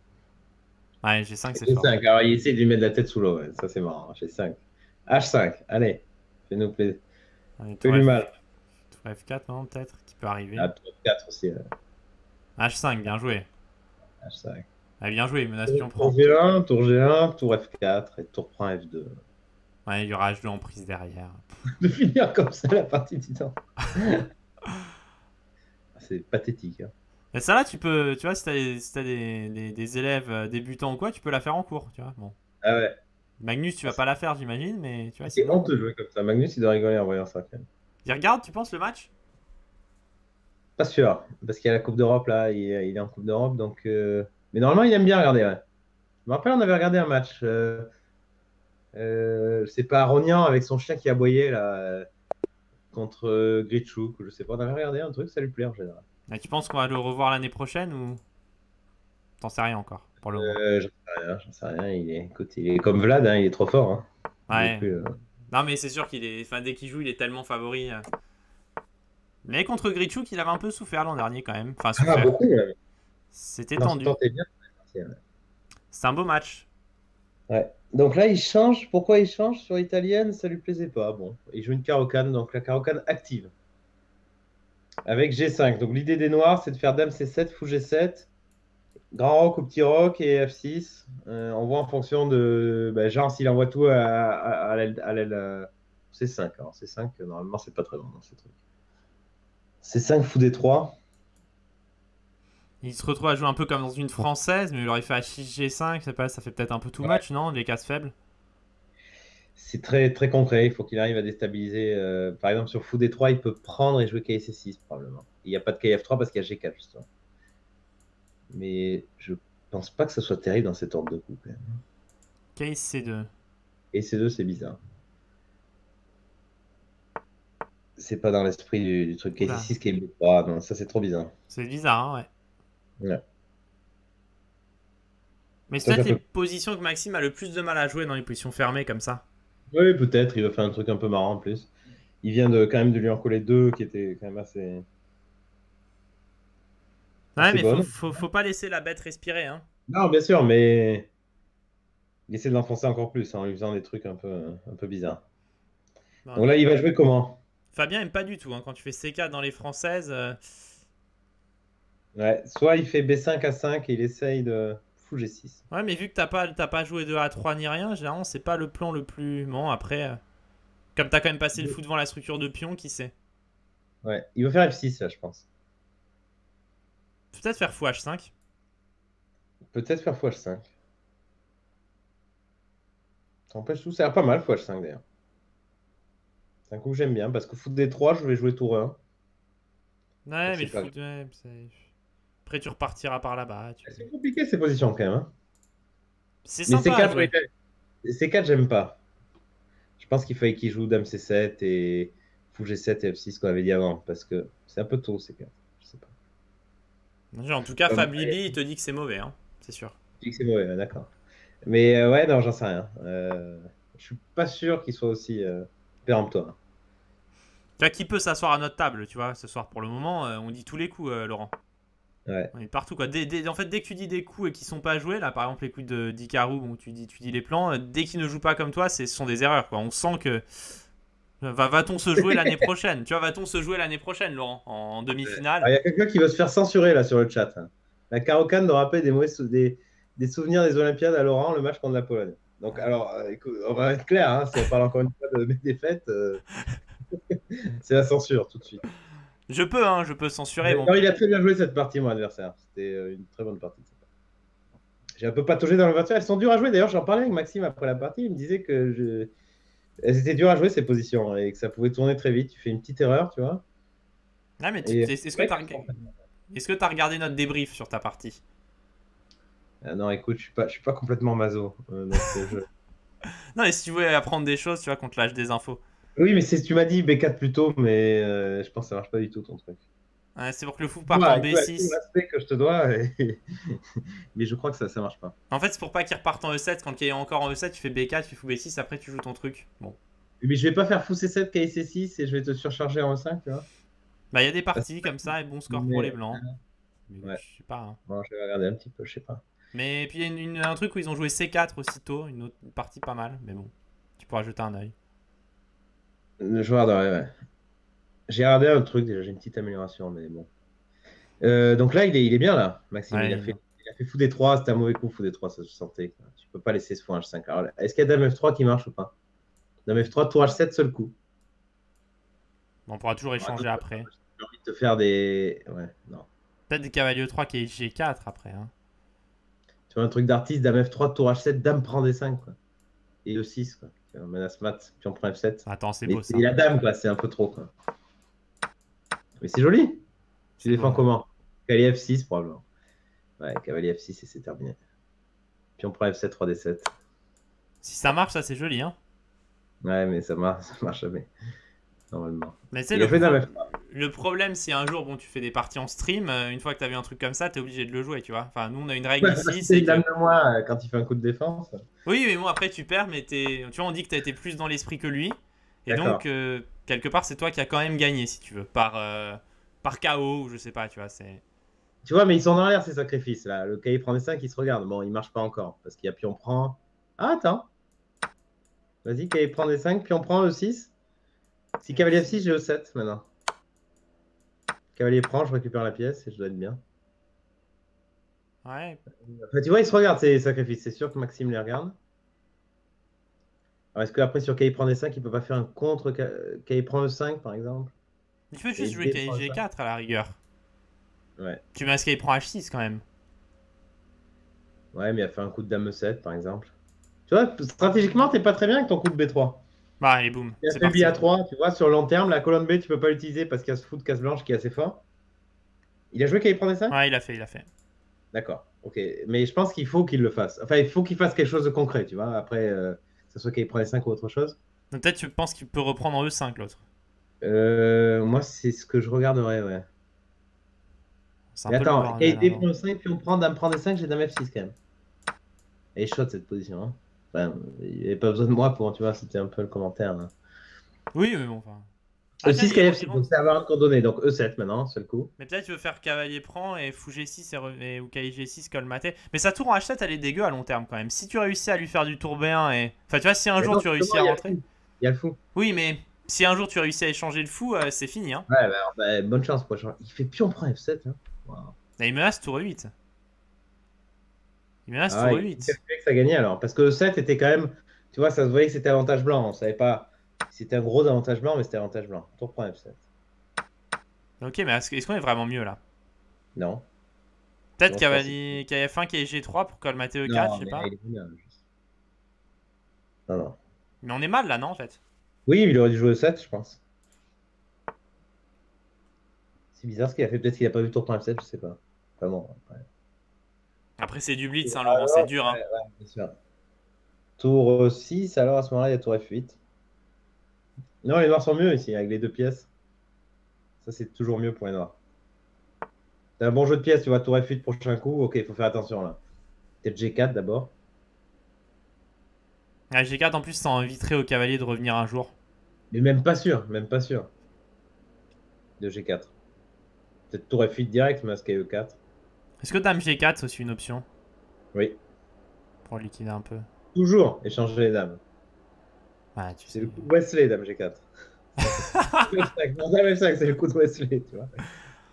Ouais, G5 c'est fort. G5, alors il essaie de lui mettre la tête sous l'eau. ouais. Ça, c'est marrant. G5. H5, allez, fais-nous plaisir. Ouais, tour mal. tour F4, non, peut-être, qui peut arriver. Ah, tour 4 aussi. là. H5, bien joué. H5. Ah, bien joué, menace pion Tour prend. G1, tour G1, tour F4 et tour prend F2. Ouais, il y aura H2 en prise derrière. <laughs> De finir comme ça la partie titan. <laughs> c'est pathétique. hein. Et ça là, tu peux, tu vois, si t'as des, si t'as des, des- des élèves euh, débutants ou quoi, tu peux la faire en cours, tu vois. Bon. Ah ouais, Magnus, tu vas pas la faire, j'imagine, mais tu vois, c'est sinon- honte de jouer comme ça. Magnus, il doit rigoler en voyant ça quand même. Il regarde, tu penses, le match? Pas sûr, parce qu'il y a la Coupe d'Europe là, il, il est en Coupe d'Europe, donc. euh, Mais normalement, il aime bien regarder. Ouais. Je me rappelle, on avait regardé un match. Euh... euh, C'est pas Rognan avec son chien qui aboyait là euh, contre euh, Gritchouk, ou je sais pas. On avait regardé un truc, ça lui plaît en général. Et tu penses qu'on va le revoir l'année prochaine ou? T'en sais rien encore pour le moment. Euh, j'en sais rien, j'en sais rien. Il est, écoute, il est comme Vlad, hein, il est trop fort. hein. Ouais. plus, euh, Non, mais c'est sûr qu'il est. Enfin, dès qu'il joue, il est tellement favori. euh. Mais contre Gritchouk, il avait un peu souffert l'an dernier quand même. Enfin, Ah, souffert. beaucoup. ouais. C'était tendu. C'est un beau match. Ouais. Donc là, il change. Pourquoi il change sur italienne Ça lui plaisait pas. Bon, il joue une carocane, donc la carocane active. Avec G5. Donc l'idée des noirs, c'est de faire Dame C7, Fou G7. Grand rock ou petit rock et F6. Euh, on voit en fonction de. bah, genre, s'il envoie tout à, à, à l'aile. à l'aile, euh, C'est 5. Alors, c'est 5, normalement, c'est pas très bon dans ces trucs. C'est 5 fou des 3. Il se retrouve à jouer un peu comme dans une française, mais il aurait fait H6 G5, ça, ça fait peut-être un peu too much, non Les cases faibles? C'est très, très concret. Il faut qu'il arrive à déstabiliser. euh, par exemple, sur fou des 3, il peut prendre et jouer KSC6 probablement. Il n'y a pas de KF3 parce qu'il y a G4 justement. Mais je pense pas que ce soit terrible dans cet ordre de coup quand même. Case C2. Et C2, c'est bizarre. C'est pas dans l'esprit du, du truc Oula. KC6 qui est B3. Non, ça c'est trop bizarre. C'est bizarre, hein, ouais. Ouais. Mais c'est Ça, peut-être ça les positions que Maxime a le plus de mal à jouer dans les positions fermées comme ça. Oui, peut-être. Il va faire un truc un peu marrant en plus. Il vient de quand même de lui en coller deux qui étaient quand même assez. Ouais, mais faut, bonne. faut, faut pas laisser la bête respirer, hein. Non, bien sûr, mais il essaie de l'enfoncer encore plus hein, en lui faisant des trucs un peu, un peu bizarres. Non, Donc là, il va jouer comment? Fabien aime pas du tout, hein. Quand tu fais C4 dans les françaises, euh, Ouais, soit il fait B5 à 5 et il essaye de fou G6. Ouais, mais vu que t'as pas, pas joué de A3 ni rien, généralement, c'est pas le plan le plus. Bon, après. euh, Comme t'as quand même passé le fou devant la structure de pion, qui sait Ouais, il va faire F6 là, je pense. Peut-être faire fou H5. Peut-être faire fou H5. Ça empêche tout, ça a l'air pas mal fou H5 d'ailleurs. C'est un coup que j'aime bien parce que fou D3, je vais jouer tour 1. Ouais, mais fou. ouais, Après, tu repartiras par là-bas. tu- C'est compliqué ces positions quand même. hein. C'est sympa. à C4, jouer. ouais, C4, j'aime pas. Je pense qu'il fallait qu'il joue Dame C7 et Fou G7 et F6 qu'on avait dit avant. Parce que c'est un peu tôt C4. En tout cas, Comme- Fab Libi, il te dit que c'est mauvais, hein. c'est sûr. Je dis que c'est mauvais, ouais, d'accord. Mais euh, ouais, non, j'en sais rien. Euh, je suis pas sûr qu'il soit aussi euh, péremptoire. Tu vois, qui peut s'asseoir à notre table, tu vois, ce soir pour le moment, euh, on dit tous les coups, euh, Laurent. Ouais. On est partout, quoi. Dès- dès- en fait, dès que tu dis des coups et qui sont pas joués, là, par exemple, les coups de d'Icarou, où tu dis, tu dis les plans, euh, dès qu'ils ne jouent pas comme toi, ce sont des erreurs, quoi. On sent que. Va- Va-t-on se jouer l'année prochaine? Tu vois, va-t-on se jouer l'année prochaine, Laurent, en demi-finale? Ah, Il y a quelqu'un qui va se faire censurer là sur le chat. La Carocan de rappeler des, mauvais sou- des, des souvenirs des Olympiades à Laurent, le match contre la Pologne. Donc, alors, euh, écoute, on va être clair, hein, si on parle encore une fois de mes défaites, euh, <laughs> c'est la censure tout de suite. Je peux, hein, je peux censurer. Bon, Non, il a très bien joué cette partie, mon adversaire. C'était euh, une très bonne partie. J'ai un peu pataugé dans l'ouverture. Elles sont dures à jouer. D'ailleurs, j'en parlais avec Maxime après la partie. Il me disait que je... étaient dures à jouer ces positions et que ça pouvait tourner très vite. Tu fais une petite erreur, tu vois. Ah, mais Et- est-ce que tu as, regardé notre débrief sur ta partie? Ah non, écoute, je suis pas, je suis pas complètement maso. euh, dans ce jeu. <laughs> Non, mais si tu voulais apprendre des choses, tu vois, qu'on te lâche des infos. Oui, mais tu m'as dit B4 plus tôt, mais euh, je pense que ça marche pas du tout ton truc. Ouais, c'est pour que le fou parte Ouais, en avec tout- avec tout B6. le respect que je te dois, et- <laughs> mais je crois que ça, ça marche pas. En fait, c'est pour pas qu'il reparte en E7. Quand il est encore en E7, tu fais B4, tu fais fou B6, après tu joues ton truc. Bon. Mais je vais pas faire fou C7, KC6 et je vais te surcharger en E5, tu vois. Bah, il y a des parties comme ça et bon score pour les blancs. Mais Ouais. Je sais pas. hein. Bon, je vais regarder un petit peu, je sais pas. Mais puis il y a un truc où ils ont joué C4 aussitôt, une autre partie pas mal. Mais bon, tu pourras jeter un œil. Euh, Je regarderai, ouais. J'ai regardé un truc déjà, j'ai une petite amélioration, mais bon. Euh, donc là, il est, il est bien là, Maxime. Ouais, il, a fait, il a fait fou des 3, c'était un mauvais coup, fou des 3, ça se sentait. Tu peux pas laisser ce fou H5. Alors, Est-ce qu'il y a Dame F3 qui marche ou pas? Dame F3, tour H7, seul coup. On pourra toujours échanger après. J'ai envie de te faire des. Ouais, non. Peut-être des cavaliers 3 qui est G4 après. Hein. Tu vois, un truc d'artiste, Dame F3, tour H7, Dame prend des 5, quoi. Et E6, quoi. Menace mat, puis on prend F7. Attends, c'est beau ça. c'est la Dame, quoi, c'est un peu trop, quoi. Mais c'est joli. Tu C'est défends comment? Cavalier F6, probablement. Ouais, cavalier F6 et c'est terminé. Puis on prend F7, 3D7. Si ça marche, ça c'est joli. Hein. Ouais, mais ça marche, <laughs> ça marche jamais. Normalement. Mais a le, fait Dame pro- F3. le problème, si un jour bon, tu fais des parties en stream, euh, une fois que tu as vu un truc comme ça, tu es obligé de le jouer, tu vois. Enfin, nous on a une règle ici. c'est c'est que- de moi euh, quand il fait un coup de défense. Oui, mais bon, après tu perds, mais t'es- tu vois, on dit que tu as été plus dans l'esprit que lui. Et donc, euh, quelque part, c'est toi qui as quand même gagné, si tu veux, par, euh, par KO ou je sais pas, tu vois. c'est Tu vois, mais ils sont dans l'air ces sacrifices là. Le cahier prend des 5, il se regarde. Bon, il marche pas encore parce qu'il y a pion prend. Ah, attends. Vas-y, cahier prend des 5, pion prend E6. Si cavalier F6, j'ai E7 maintenant. Cavalier prend, je récupère la pièce et je dois être bien. Ouais. Enfin, tu vois, il se regarde ces sacrifices. C'est sûr que Maxime les regarde. Alors, est-ce qu'après, sur K prend des 5, il peut pas faire un contre K prend E5, par exemple? Il peut juste jouer D prend KG4 à la rigueur. Ouais. Tu mets qu'il prend H6 quand même. Ouais, mais il a fait un coup de Dame E7, par exemple. Tu vois, stratégiquement, t'es pas très bien avec ton coup de B3. Bah, allez, boum. Il a fait parti. B3, tu vois, sur long terme, la colonne B, tu peux pas l'utiliser parce qu'il y a ce fou de casse blanche qui est assez fort. Il a joué K prend des 5 Ouais, il a fait, il a fait. D'accord, ok. Mais je pense qu'il faut qu'il le fasse. Enfin, il faut qu'il fasse quelque chose de concret, tu vois. Après, euh, que ce soit qu'il prenne 5 ou autre chose. Peut-être tu penses qu'il peut reprendre en E5 l'autre. Euh, moi, c'est ce que je regarderais, ouais. Un peu attends, KD hein. prend 5, puis on prend Dame prend des 5, j'ai Dame F6 quand même. Elle est chaude cette position. Hein. Enfin, il n'y avait pas besoin de moi pour, tu vois, c'était un peu le commentaire. hein. Oui, mais bon, enfin. E6, Attends, KF, c'est pour avoir un coordonné, donc E7 maintenant, seul coup. Mais peut-être tu veux faire cavalier prend et fou G6 et, re- et- ou cavalier G6 colmaté. Mais sa tour en H7 elle est dégueu à long terme quand même. Si tu réussis à lui faire du tour B1 et. Enfin, tu vois, si un jour non, tu réussis à il rentrer. Il y a le fou. Oui, mais si un jour tu réussis à échanger le fou, euh, c'est fini. Hein. Ouais, bah, alors, bah, bonne chance, prochain. Il fait pion prend F7. Hein. Wow. Là, il menace tour E8. Il menace Ah, tour il E8. faut calculer que ça gagnait alors? Parce que E7 était quand même. Tu vois, ça se voyait que c'était avantage blanc. On savait pas c'était un gros avantage blanc, mais c'était avantage blanc. Tour prend F7. Ok, mais est-ce qu'on est vraiment mieux là? Non. Peut-être je cavalier KF1, KG3 pour colmater E4, non, je sais pas. Non, non. Mais on est mal là, non en fait? Oui, il aurait dû jouer E7, je pense. C'est bizarre ce qu'il a fait. Peut-être qu'il a pas vu tour prend F7, je sais pas. Enfin bon, après. Après, c'est du blitz, hein, Laurent, c'est dur. Hein. Ouais, ouais, bien sûr. Tour 6, alors à ce moment-là, il y a tour F8. Non, les noirs sont mieux ici, avec les deux pièces. Ça, c'est toujours mieux pour les noirs. C'est un bon jeu de pièces, tu vois, tour F8, prochain coup. Ok, il faut faire attention là. Peut-être G4 d'abord. Ah, G4 en plus, ça inviterait au cavalier de revenir un jour. Mais même pas sûr, même pas sûr. De G4. Peut-être tour F8 direct, mais à 4 Est-ce que Dame G4 c'est aussi une option? Oui. pour liquider un peu Toujours échanger les dames. Ouais, tu C'est le coup de Wesley, dame G4. non, dame F5, c'est le coup de Wesley, tu vois.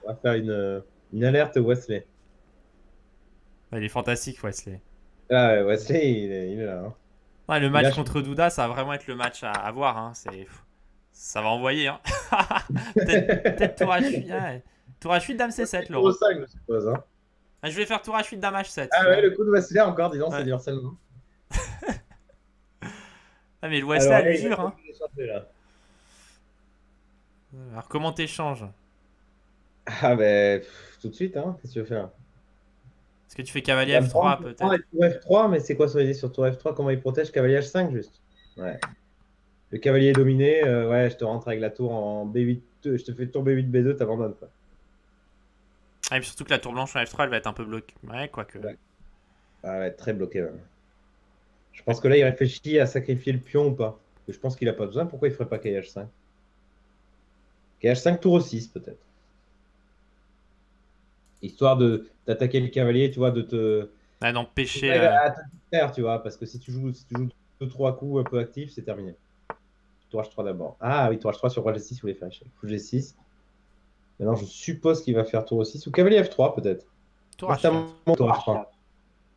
On va faire une, une alerte Wesley. Ouais, il est fantastique, Wesley. Ah ouais, Wesley, il est, il est là. hein. Ouais, le match lâche- contre Douda, ça va vraiment être le match à, à voir. Hein. C'est... Ça va envoyer. Hein. <laughs> peut-être, peut-être tour H8. ouais. Tour H8, Dame C7, Tour Laurent. 5, je suppose. Hein. Ah, je vais faire tour H8, Dame H7. Ah tu ouais, vois. le coup de Wesley encore, dis donc, Ouais. c'est du harcèlement. <laughs> Ah, mais le Wesley, Alors, elle va jure. Hein. Alors, comment t'échanges? Ah ben, pff, tout de suite, hein, qu'est-ce que tu veux faire? Est-ce que tu fais cavalier Il va F3 prendre peut-être? tour F3, mais c'est quoi son idée sur tour F3 Comment il protège cavalier H5 juste? Ouais. Le cavalier est dominé, euh, ouais, je te rentre avec la tour en B8, je te fais tour B8, B2, t'abandonnes quoi. Ah, et puis surtout que la tour blanche en F3, elle va être un peu bloquée. Ouais, quoique. Ouais. Ah ouais, très bloqué. même. Je pense que là, il réfléchit à sacrifier le pion ou pas. Et je pense qu'il a pas besoin. Pourquoi il ferait pas KH5 KH5 tour 6 peut-être. Histoire de d'attaquer le cavalier, tu vois, de te. Ouais, d'empêcher. Euh, à tu vois, parce que si tu joues, si tu joues deux, trois coups un peu actifs, c'est terminé. Tour H3 d'abord. Ah oui, tour H3 sur roi G6, vous voulez faire échec. Fou G6. Maintenant, je suppose qu'il va faire tour 6 ou cavalier F3 peut-être. Tour Moi, c'est H4. mon tour H3.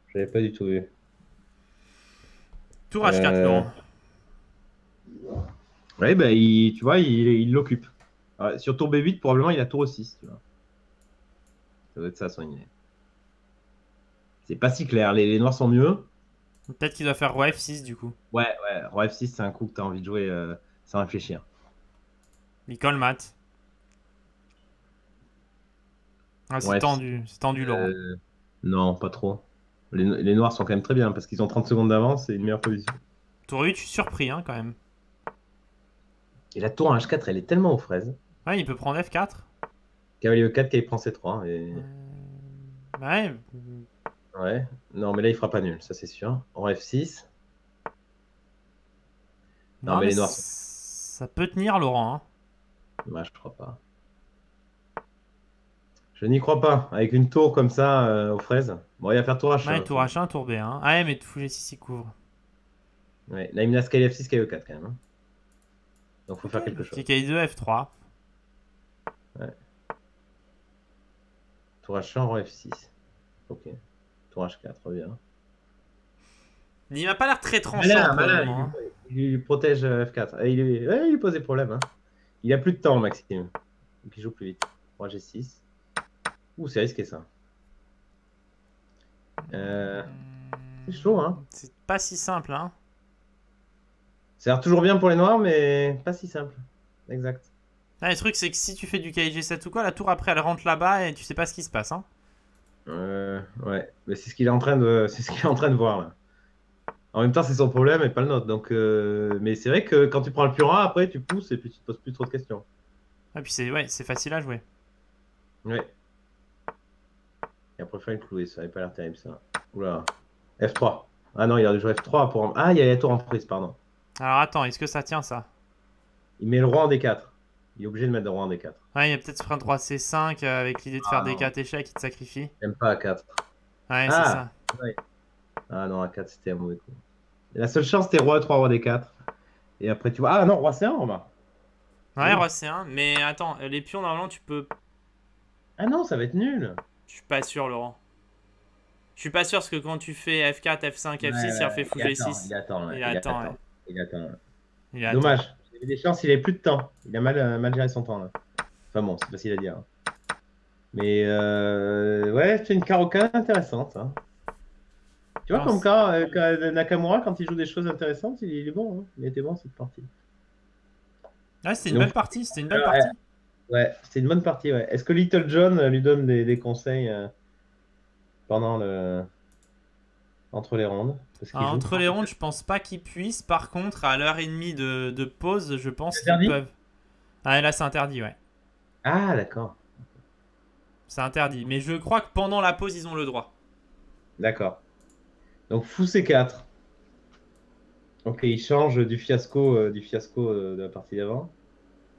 Je l'avais pas du tout vu. Tour H4, Euh, Laurent. Ouais, bah, il, tu vois, il il l'occupe. Alors, Sur tour B8, probablement, il a tour 6, tu vois. Ça doit être ça son idée. C'est pas si clair. Les, les noirs sont mieux. Peut-être qu'il doit faire roi F6 du coup. Ouais, ouais. Roi F6, c'est un coup que t'as envie de jouer euh, sans réfléchir. Il colle mat. Ah, c'est tendu, c'est tendu, Laurent. Euh, non, pas trop. Les, les noirs sont quand même très bien parce qu'ils ont 30 secondes d'avance et une meilleure position. Tour 8, je suis surpris hein, quand même. Et la tour en H4, elle est tellement aux fraises. Ouais, il peut prendre F4. Cavalier E4 qui prend C3. Et... Euh, Ouais, Ouais. Non, mais là, il fera pas nul, ça c'est sûr. Roi F6. Non, mais les noirs sont- Ça peut tenir, Laurent. hein. Ouais, je crois pas. Je n'y crois pas. Avec une tour comme ça euh, aux fraises. Bon, il va faire tour H. Ouais, tour H1, tour B1. Ah ouais, mais fou G6, il couvre. Ouais, là, il menace KF6, KE4 quand même. hein. Donc, faut faire quelque chose. Petit K2, F3. Tour H1, roi F6. Ok. Tour H4, reviens. Il m'a pas l'air très tranchant Malin, moment, hein. il, il protège euh, F4. Euh, Il, ouais, il pose des problèmes. hein. Il a plus de temps, Maxime. Donc il joue plus vite. 3 G6. Ouh, c'est risqué ça. Euh, c'est chaud, hein. C'est pas si simple, hein. Ça a l'air toujours bien pour les noirs, mais pas si simple. Exact. Ah, le truc, c'est que si tu fais du KG7 ou quoi, la tour après elle rentre là-bas et tu sais pas ce qui se passe, hein. Euh, ouais, mais c'est ce qu'il est en train de, <laughs> c'est ce qu'il est en train de voir là. En même temps, c'est son problème et pas le nôtre. Donc, euh, mais c'est vrai que quand tu prends le A, après tu pousses et puis tu te poses plus trop de questions. Ah, puis c'est ouais, c'est facile à jouer. Ouais. Il faut le clouer, ça avait pas l'air terrible ça. Oula. F3. Ah non, il a joué F3 pour. Ah, il y a la tour en prise, pardon. Alors attends, est-ce que ça tient ça? Il met le roi en D4. Il est obligé de mettre le roi en D4. Ouais, il y a peut-être sprint 3 C5 euh, avec l'idée de faire Ah, des non. 4 échecs, il te sacrifie. J'aime pas A4. Ouais, Ah. c'est ça. Ah non, A4, c'était un mauvais coup. La seule chance, c'était roi E3, roi D4. Et après, tu vois. Ah non, roi C1, Romain. Ouais, Oui. roi C1, mais attends, les pions normalement tu peux. Ah non, ça va être nul. Je suis pas sûr, Laurent. Je suis pas sûr parce que quand tu fais F4, F5, F6, il refait fou il attend, G6. Il attend, ouais, Il attend, ouais. Il attend. ouais. Il attend. Dommage. Il des chances, il avait plus de temps. Il a mal, euh, mal géré son temps là. Enfin bon, c'est facile à dire. hein. Mais euh, ouais, c'est une caroca intéressante. hein. Tu vois, Ah, comme euh, Ka- Nakamura, quand il joue des choses intéressantes, il, il est bon. hein. Il était bon cette partie. Ouais, c'était une Donc- bonne partie, c'était une belle Ouais. partie. Ouais, c'était une bonne partie. Ouais. Est-ce que Little John euh, lui donne des, des conseils euh, pendant le. entre les rondes? Parce. Ah, entre les rondes, je pense pas qu'ils puissent. Par contre, à l'heure et demie de, de pause, je pense qu'ils peuvent. Ah, là, c'est interdit, ouais. Ah, d'accord. C'est interdit. Mais je crois que pendant la pause, ils ont le droit. D'accord. Donc fou C4. Ok, il change du fiasco, euh, du fiasco euh, de la partie d'avant.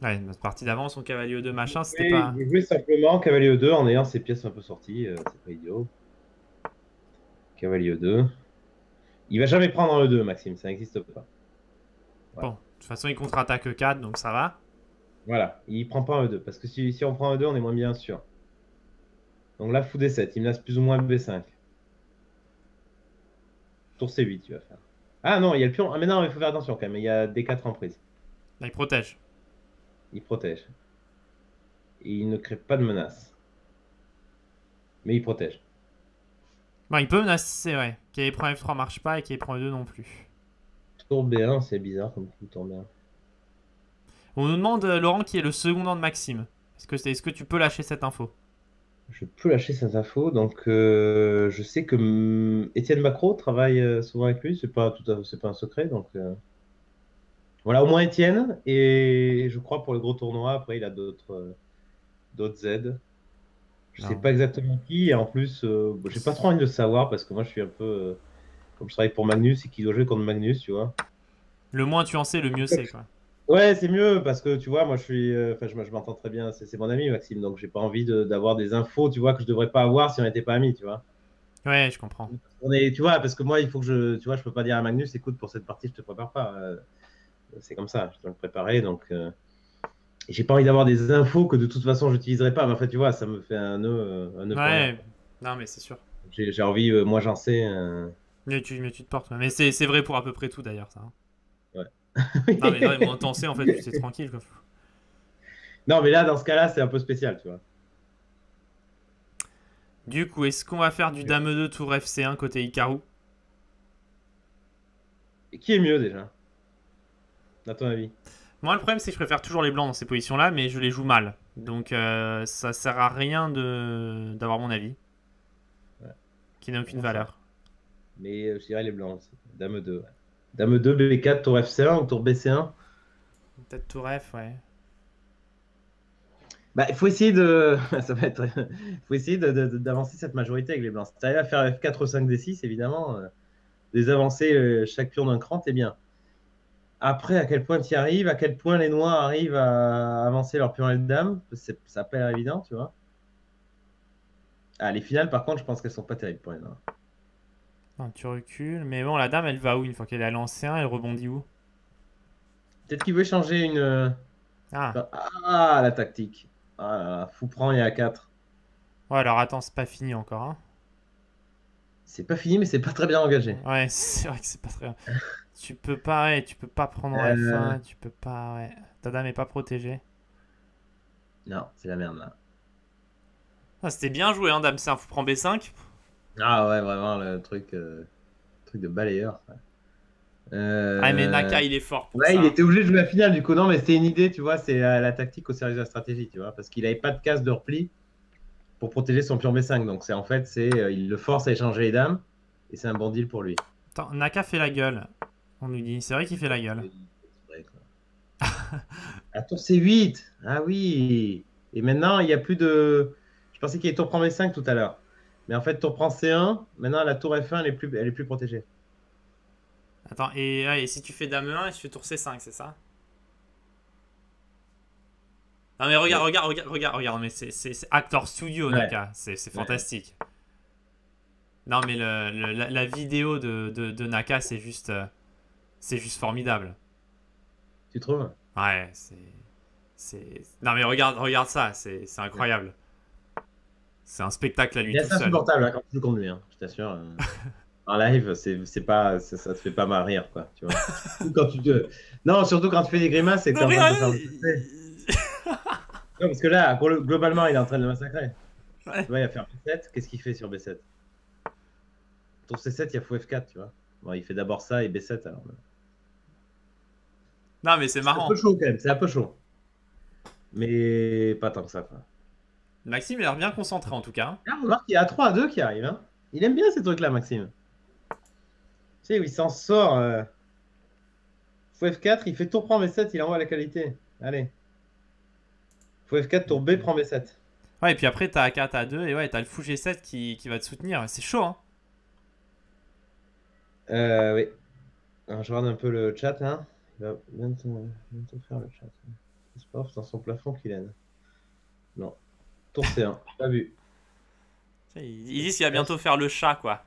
Ouais, notre partie d'avant, son cavalier E2 machin, c'était pas. Il jouait simplement cavalier E2 en ayant ses pièces un peu sorties. euh, c'est pas idiot. Cavalier E2. Il va jamais prendre un E2, Maxime, ça n'existe pas. Bon, de toute façon, il contre-attaque E4, donc ça va. Voilà, il prend pas un E2. Parce que si, si on prend un E2, on est moins bien sûr. Donc là, fou D7, il me laisse plus ou moins B5. Tour C8, tu vas faire. Ah non, il y a le pion. Ah mais non, il faut faire attention quand même. Il y a D4 en prise. Là, il protège. Il protège. Et il ne crée pas de menace. Mais il protège. Bon, il peut menacer, ouais. Qui prend F3 marche pas et qui prend E2 non plus. Tour B1, c'est bizarre comme coup, tour B1. On nous demande, euh, Laurent, qui est le secondant de Maxime. Est-ce que, tu peux lâcher cette info? Je peux lâcher cette info. Donc, euh, je sais que hum, Étienne Macro travaille euh, souvent avec lui. C'est pas tout à- c'est pas un secret. Donc, euh, voilà, au moins Étienne. Et je crois pour le gros tournoi, après, il a d'autres euh, d'autres aides. Je sais Non. pas exactement qui. Et en plus, euh, j'ai pas trop envie de le savoir parce que moi, je suis un peu. euh, comme je travaille pour Magnus et qu'il doit jouer contre Magnus, tu vois. Le moins tu en sais, le mieux c'est, quoi. Ouais, c'est mieux parce que tu vois, moi je suis, euh, enfin, je, je m'entends très bien. C'est mon ami Maxime, donc j'ai pas envie de- d'avoir des infos, tu vois, que je devrais pas avoir si on n'était pas amis, tu vois. Ouais, je comprends. On est, tu vois, parce que moi, il faut que je, tu vois, je peux pas dire à Magnus, écoute, pour cette partie, je te prépare pas. C'est comme ça, je dois le préparer, donc. euh, j'ai pas envie d'avoir des infos que de toute façon j'utiliserai pas. Mais en fait, tu vois, ça me fait un nœud, un nœud Ouais, non, mais c'est sûr. J'ai envie, euh, moi j'en sais. euh, Mais tu, mais tu te portes. ouais. Mais c'est, c'est vrai pour à peu près tout d'ailleurs, ça. hein. oui. <laughs> Non, mais moins t'en sais, en fait, <laughs> sais tranquille, quoi. non, mais là, dans ce cas-là, c'est un peu spécial, tu vois. Du coup, est-ce qu'on va faire du Dame 2 tour FC1 côté Et qui est mieux déjà? À ton avis Moi, le problème, c'est que je préfère toujours les blancs dans ces positions-là, mais je les joue mal. Donc, euh, ça sert à rien de, d'avoir mon avis. Ouais. Qui n'a aucune valeur. Mais euh, je dirais les blancs aussi. Dame 2. ouais. Dame 2, B4, tour FC1 ou tour BC1 Peut-être tour F, ouais. Bah, il faut essayer de. <laughs> Ça va être. Il faut essayer de- de- de- d'avancer cette majorité avec les blancs. Si tu arrives à faire F4 ou 5 D6, évidemment, euh, les avancer euh, chaque pion d'un cran, t'es bien. Après, à quel point tu y arrives, à quel point les noirs arrivent à avancer leur pion et le dame, ça n'a pas l'air évident, tu vois. Ah, les finales, par contre, je pense qu'elles sont pas terribles pour les noirs. Non, tu recules. Mais bon, la dame, elle va où une fois qu'elle a lancé un Elle rebondit où? Peut-être qu'il veut changer une. euh, Ah, Ah, la tactique. Ah là là, fou prend, il y a 4. ouais, alors attends, c'est pas fini encore. Hein. c'est pas fini, mais c'est pas très bien engagé. Ouais, <laughs> c'est vrai que c'est pas très bien. Tu peux pas, ouais, tu peux pas prendre en Euh. F1, tu peux pas, ouais. Ta dame est pas protégée. Non, c'est la merde là. Ah, c'était bien joué, hein, dame 5, vous prend B5. Ah ouais, vraiment le truc, euh, truc de balayeur. Euh, Ah, mais Naka, il est fort. Pour Ouais, ça. il était obligé de jouer la finale du coup. Non, mais c'était une idée, tu vois. C'est la tactique au service de la stratégie, tu vois. Parce qu'il avait pas de case de repli pour protéger son pion B5. Donc, c'est en fait, c'est il le force à échanger les dames. Et c'est un bon deal pour lui. Attends, Naka fait la gueule. On nous dit, c'est vrai qu'il fait la gueule. Quoi. à tour C8. Ah oui. Et maintenant, il n'y a plus de. Je pensais qu'il y avait tour prend B5 tout à l'heure. Mais en fait, tour prend C1. Maintenant, la tour F1, elle est plus, elle est plus protégée. Attends, et, et si tu fais dame 1 et tu fais tour C5, c'est ça? Non mais regarde, regarde, regarde, regarde, regarde, mais c'est c'est- c'est Actor Studio, Ouais. Naka, c'est c'est Ouais. fantastique. Non mais le, le- la, la vidéo de, de, de Naka, c'est juste, euh, c'est juste formidable. Tu trouves Ouais, c'est, c'est. Non mais regarde, regarde ça, c'est c'est incroyable. C'est un spectacle à lui Il est tout assez seul. insupportable hein, quand tu joues contre lui, hein, je t'assure. euh. <laughs> en live, c'est c'est pas, ça, ça te fait pas mal rire, quoi. Tu vois. <laughs> Quand tu te... Non, surtout quand tu fais des grimaces, c'est que t'es en train de faire. Non, parce que là, glo- globalement, il est en train de le massacrer. Ouais. Tu vois, il va faire B7. Qu'est-ce qu'il fait sur B7 Tour C7, il y a fou F4, tu vois. Bon, il fait d'abord ça et B7 alors. Non mais c'est C'est un marrant. peu chaud quand même, c'est un peu chaud. Mais pas tant que ça, quoi. Maxime il a l'air bien concentré en tout cas. Ah, on remarque qu'il y a 3 à 2 qui arrive. Hein. Il aime bien ces trucs-là, Maxime. Tu sais, où il s'en sort. Euh... Fou F4, il fait tour prend B7, il envoie la qualité. Allez. Fou F4, tour B prend B7. Ouais, et puis après, t'as A4, A2, et ouais, t'as le fou G7 qui, qui va te soutenir. C'est chaud, hein. Euh, oui. Alors, je regarde un peu le chat. Hein. Il va bientôt, bientôt faire le chat. C'est pas dans son plafond qu'il aime. Non. Tour C1, pas vu. Ils disent qu'il va bientôt faire le chat, quoi.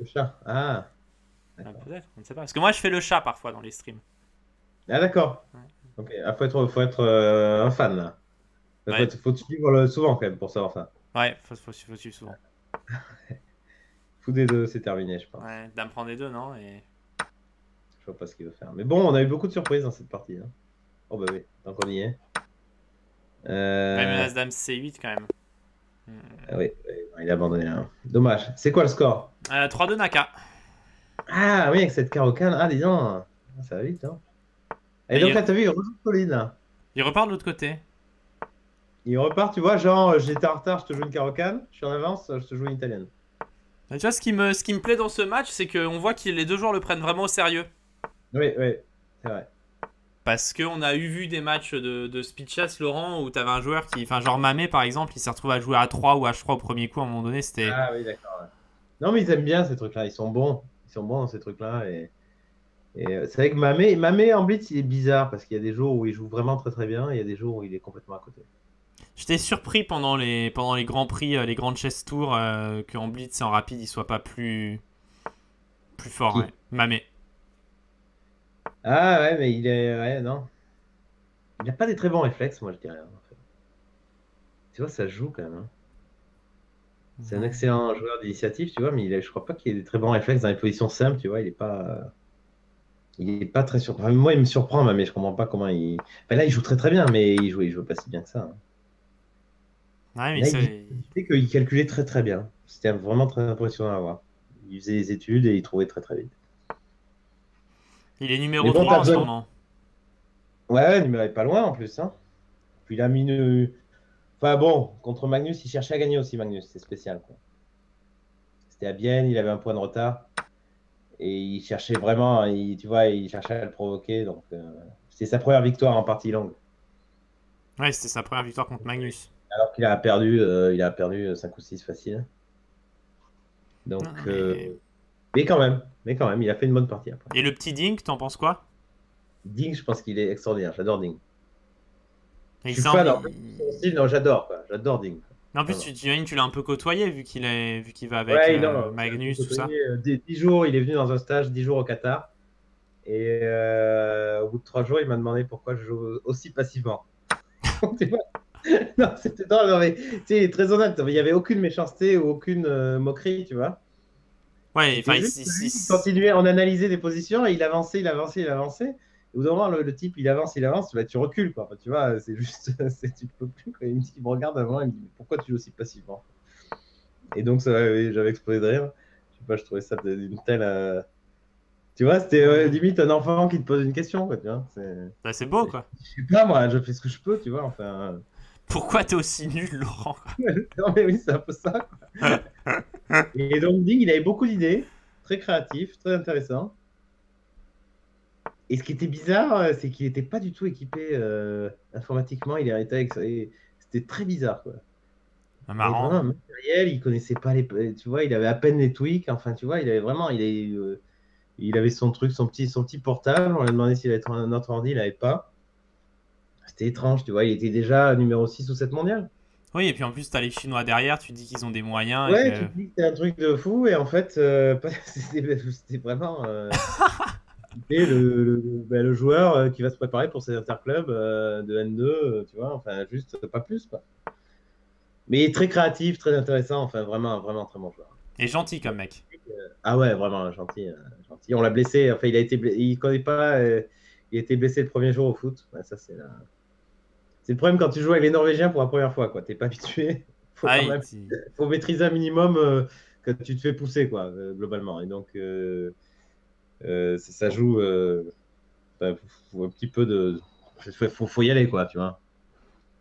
Le chat. Ah. Ah. Peut-être, on ne sait pas. Parce que moi, je fais le chat parfois dans les streams. Ah, d'accord. Ouais. Ok. Ah, faut être, faut être euh, un fan là. Ouais. être- faut te suivre le- souvent quand même pour savoir ça. Ouais, faut, faut, faut suivre souvent. <laughs> Fou des deux, c'est terminé, je pense. Ouais, dame prend des deux, non et... Je vois pas ce qu'il veut faire. Mais bon, on a eu beaucoup de surprises dans cette partie. hein. Oh bah oui, tant qu'on y est. Euh, Ouais, menace dame C8 quand même. Hmm. ah oui, il a abandonné là. Dommage. C'est quoi le score? Euh, 3-2 Naka. Ah oui, avec cette carocane. Ah, dis donc. Ah, Ça va vite, hein. Et Et donc il- là, t'as vu, il rejoue solide là. Il repart de l'autre côté. Il repart, tu vois, genre, euh, j'étais en retard, je te joue une carocane. Je suis en avance, je te joue une italienne. Mais tu vois, ce qui me, ce qui me plaît dans ce match, c'est qu'on voit que les deux joueurs le prennent vraiment au sérieux. Oui, oui, c'est vrai. Parce qu'on a eu vu des matchs de, de speed chess, Laurent, où t'avais un joueur qui. Enfin, genre Mamé par exemple, il s'est retrouvé à jouer à 3 ou H3 au premier coup à un moment donné. C'était. Ah oui, d'accord. ouais. Non, mais ils aiment bien ces trucs-là. Ils sont bons. Ils sont bons dans ces trucs-là. Et, et euh, c'est vrai que Mamé, Mamé en blitz, il est bizarre parce qu'il y a des jours où il joue vraiment très très bien et il y a des jours où il est complètement à côté. J'étais surpris pendant les, pendant les grands prix, euh, les grandes chess tours, euh, qu'en blitz et en rapide, il soit pas plus. plus fort. Qui ouais. Mamé. Ah ouais, mais il est. Ouais, non. Il n'a pas des très bons réflexes, moi je dirais. en fait. Tu vois, ça joue quand même. hein. C'est un excellent joueur d'initiative, tu vois, mais il a, je crois pas qu'il ait des très bons réflexes dans les positions simples, tu vois. Il est pas. Il est pas très surprenant. Moi, il me surprend, mais je comprends pas comment il. Enfin, là, il joue très très bien, mais il joue, il joue pas si bien que ça. hein. Ouais, mais Là, c'est- Il qu'il calculait très très bien. C'était vraiment très impressionnant à voir. Il faisait des études et il trouvait très très vite. Il est numéro bon, 3 t'as en ce moment. Ouais, il est pas loin en plus. Hein. Puis il a mis une. Enfin bon, contre Magnus, il cherchait à gagner aussi, Magnus. C'est spécial. C'était à Bienne, il avait un point de retard. Et il cherchait vraiment, il, tu vois, il cherchait à le provoquer. Donc euh, c'est sa première victoire en partie longue. Ouais, c'était sa première victoire contre Magnus. Alors qu'il a perdu, euh, il a perdu 5 ou 6 facile. Donc, Non, mais- euh, mais quand même, mais quand même, il a fait une bonne partie après. Et le petit Dink, t'en penses quoi? Ding, je pense qu'il est extraordinaire. J'adore Ding. Il Je suis semble- fan, en il- Son style, non, j'adore, quoi. J'adore Ding. En plus, tu, tu, imagines, tu l'as un peu côtoyé vu qu'il est, vu qu'il va avec Ouais, euh, non, Magnus, tout ça. Euh, dix- dix jours, il est venu dans un stage, 10 jours au Qatar. Et euh, au bout de 3 jours, il m'a demandé pourquoi je joue aussi passivement. <laughs> Non, c'était drôle, non, mais tu sais, très honnête. Il n'y avait aucune méchanceté ou aucune euh, moquerie, tu vois. Ouais, enfin, il- continuait, on analysait des positions et il avançait, il avançait, il avançait. Et au bout d'un moment, le, le type, il avance, il avance, bah, tu recules, quoi. Enfin, tu vois, c'est juste, <laughs> c'est- tu peux plus. Quoi. Il, me dit- il me regarde avant, il me dit, pourquoi tu joues aussi passivement? Et donc, j'avais explosé de rire. Je sais pas, je trouvais ça d'une telle. euh, Tu vois, c'était euh, limite un enfant qui te pose une question, quoi, tu vois. C'est- bah, c'est beau quoi. Je sais pas, moi, je fais ce que je peux, tu vois, enfin. Pourquoi t'es aussi nul, Laurent <laughs> non, mais oui, c'est un peu ça. <laughs> et donc, Ding, il avait beaucoup d'idées, très créatif, très intéressant. Et ce qui était bizarre, euh, c'est qu'il n'était pas du tout équipé euh, informatiquement. Il était avec ça. C'était très bizarre. Quoi. Ah, Il avait vraiment Marrant. matériel, il connaissait pas les. Tu vois, il avait à peine les tweaks. Enfin, tu vois, il avait vraiment. Il, avait, euh, il avait son truc, son petit, son petit portable. On lui a demandé s'il avait un autre ordi, il n'avait pas. C'était étrange, tu vois. Il était déjà numéro 6 ou 7 mondial. Oui, et puis en plus, t'as les Chinois derrière, tu dis qu'ils ont des moyens. et Ouais, que- tu dis que c'est un truc de fou, et en fait, euh, <laughs> c'était vraiment euh, <laughs> le, le, ben, le joueur euh, qui va se préparer pour ses interclubs euh, de N2, euh, tu vois, enfin, juste pas plus, quoi. Mais très créatif, très intéressant, enfin, vraiment, vraiment très bon joueur. Et gentil comme mec. Ah ouais, vraiment gentil, gentil. On l'a blessé, enfin, il a été blessé, il connaît pas, il a été blessé le premier jour au foot. Ça, c'est la... C'est le problème quand tu joues avec les Norvégiens pour la première fois, quoi. T'es pas habitué. <laughs> Faut même faut maîtriser un minimum euh, quand tu te fais pousser, quoi, euh, globalement. Et donc, euh, ça, joue enfin, faut, un petit peu de. Faut, y aller, quoi, tu vois.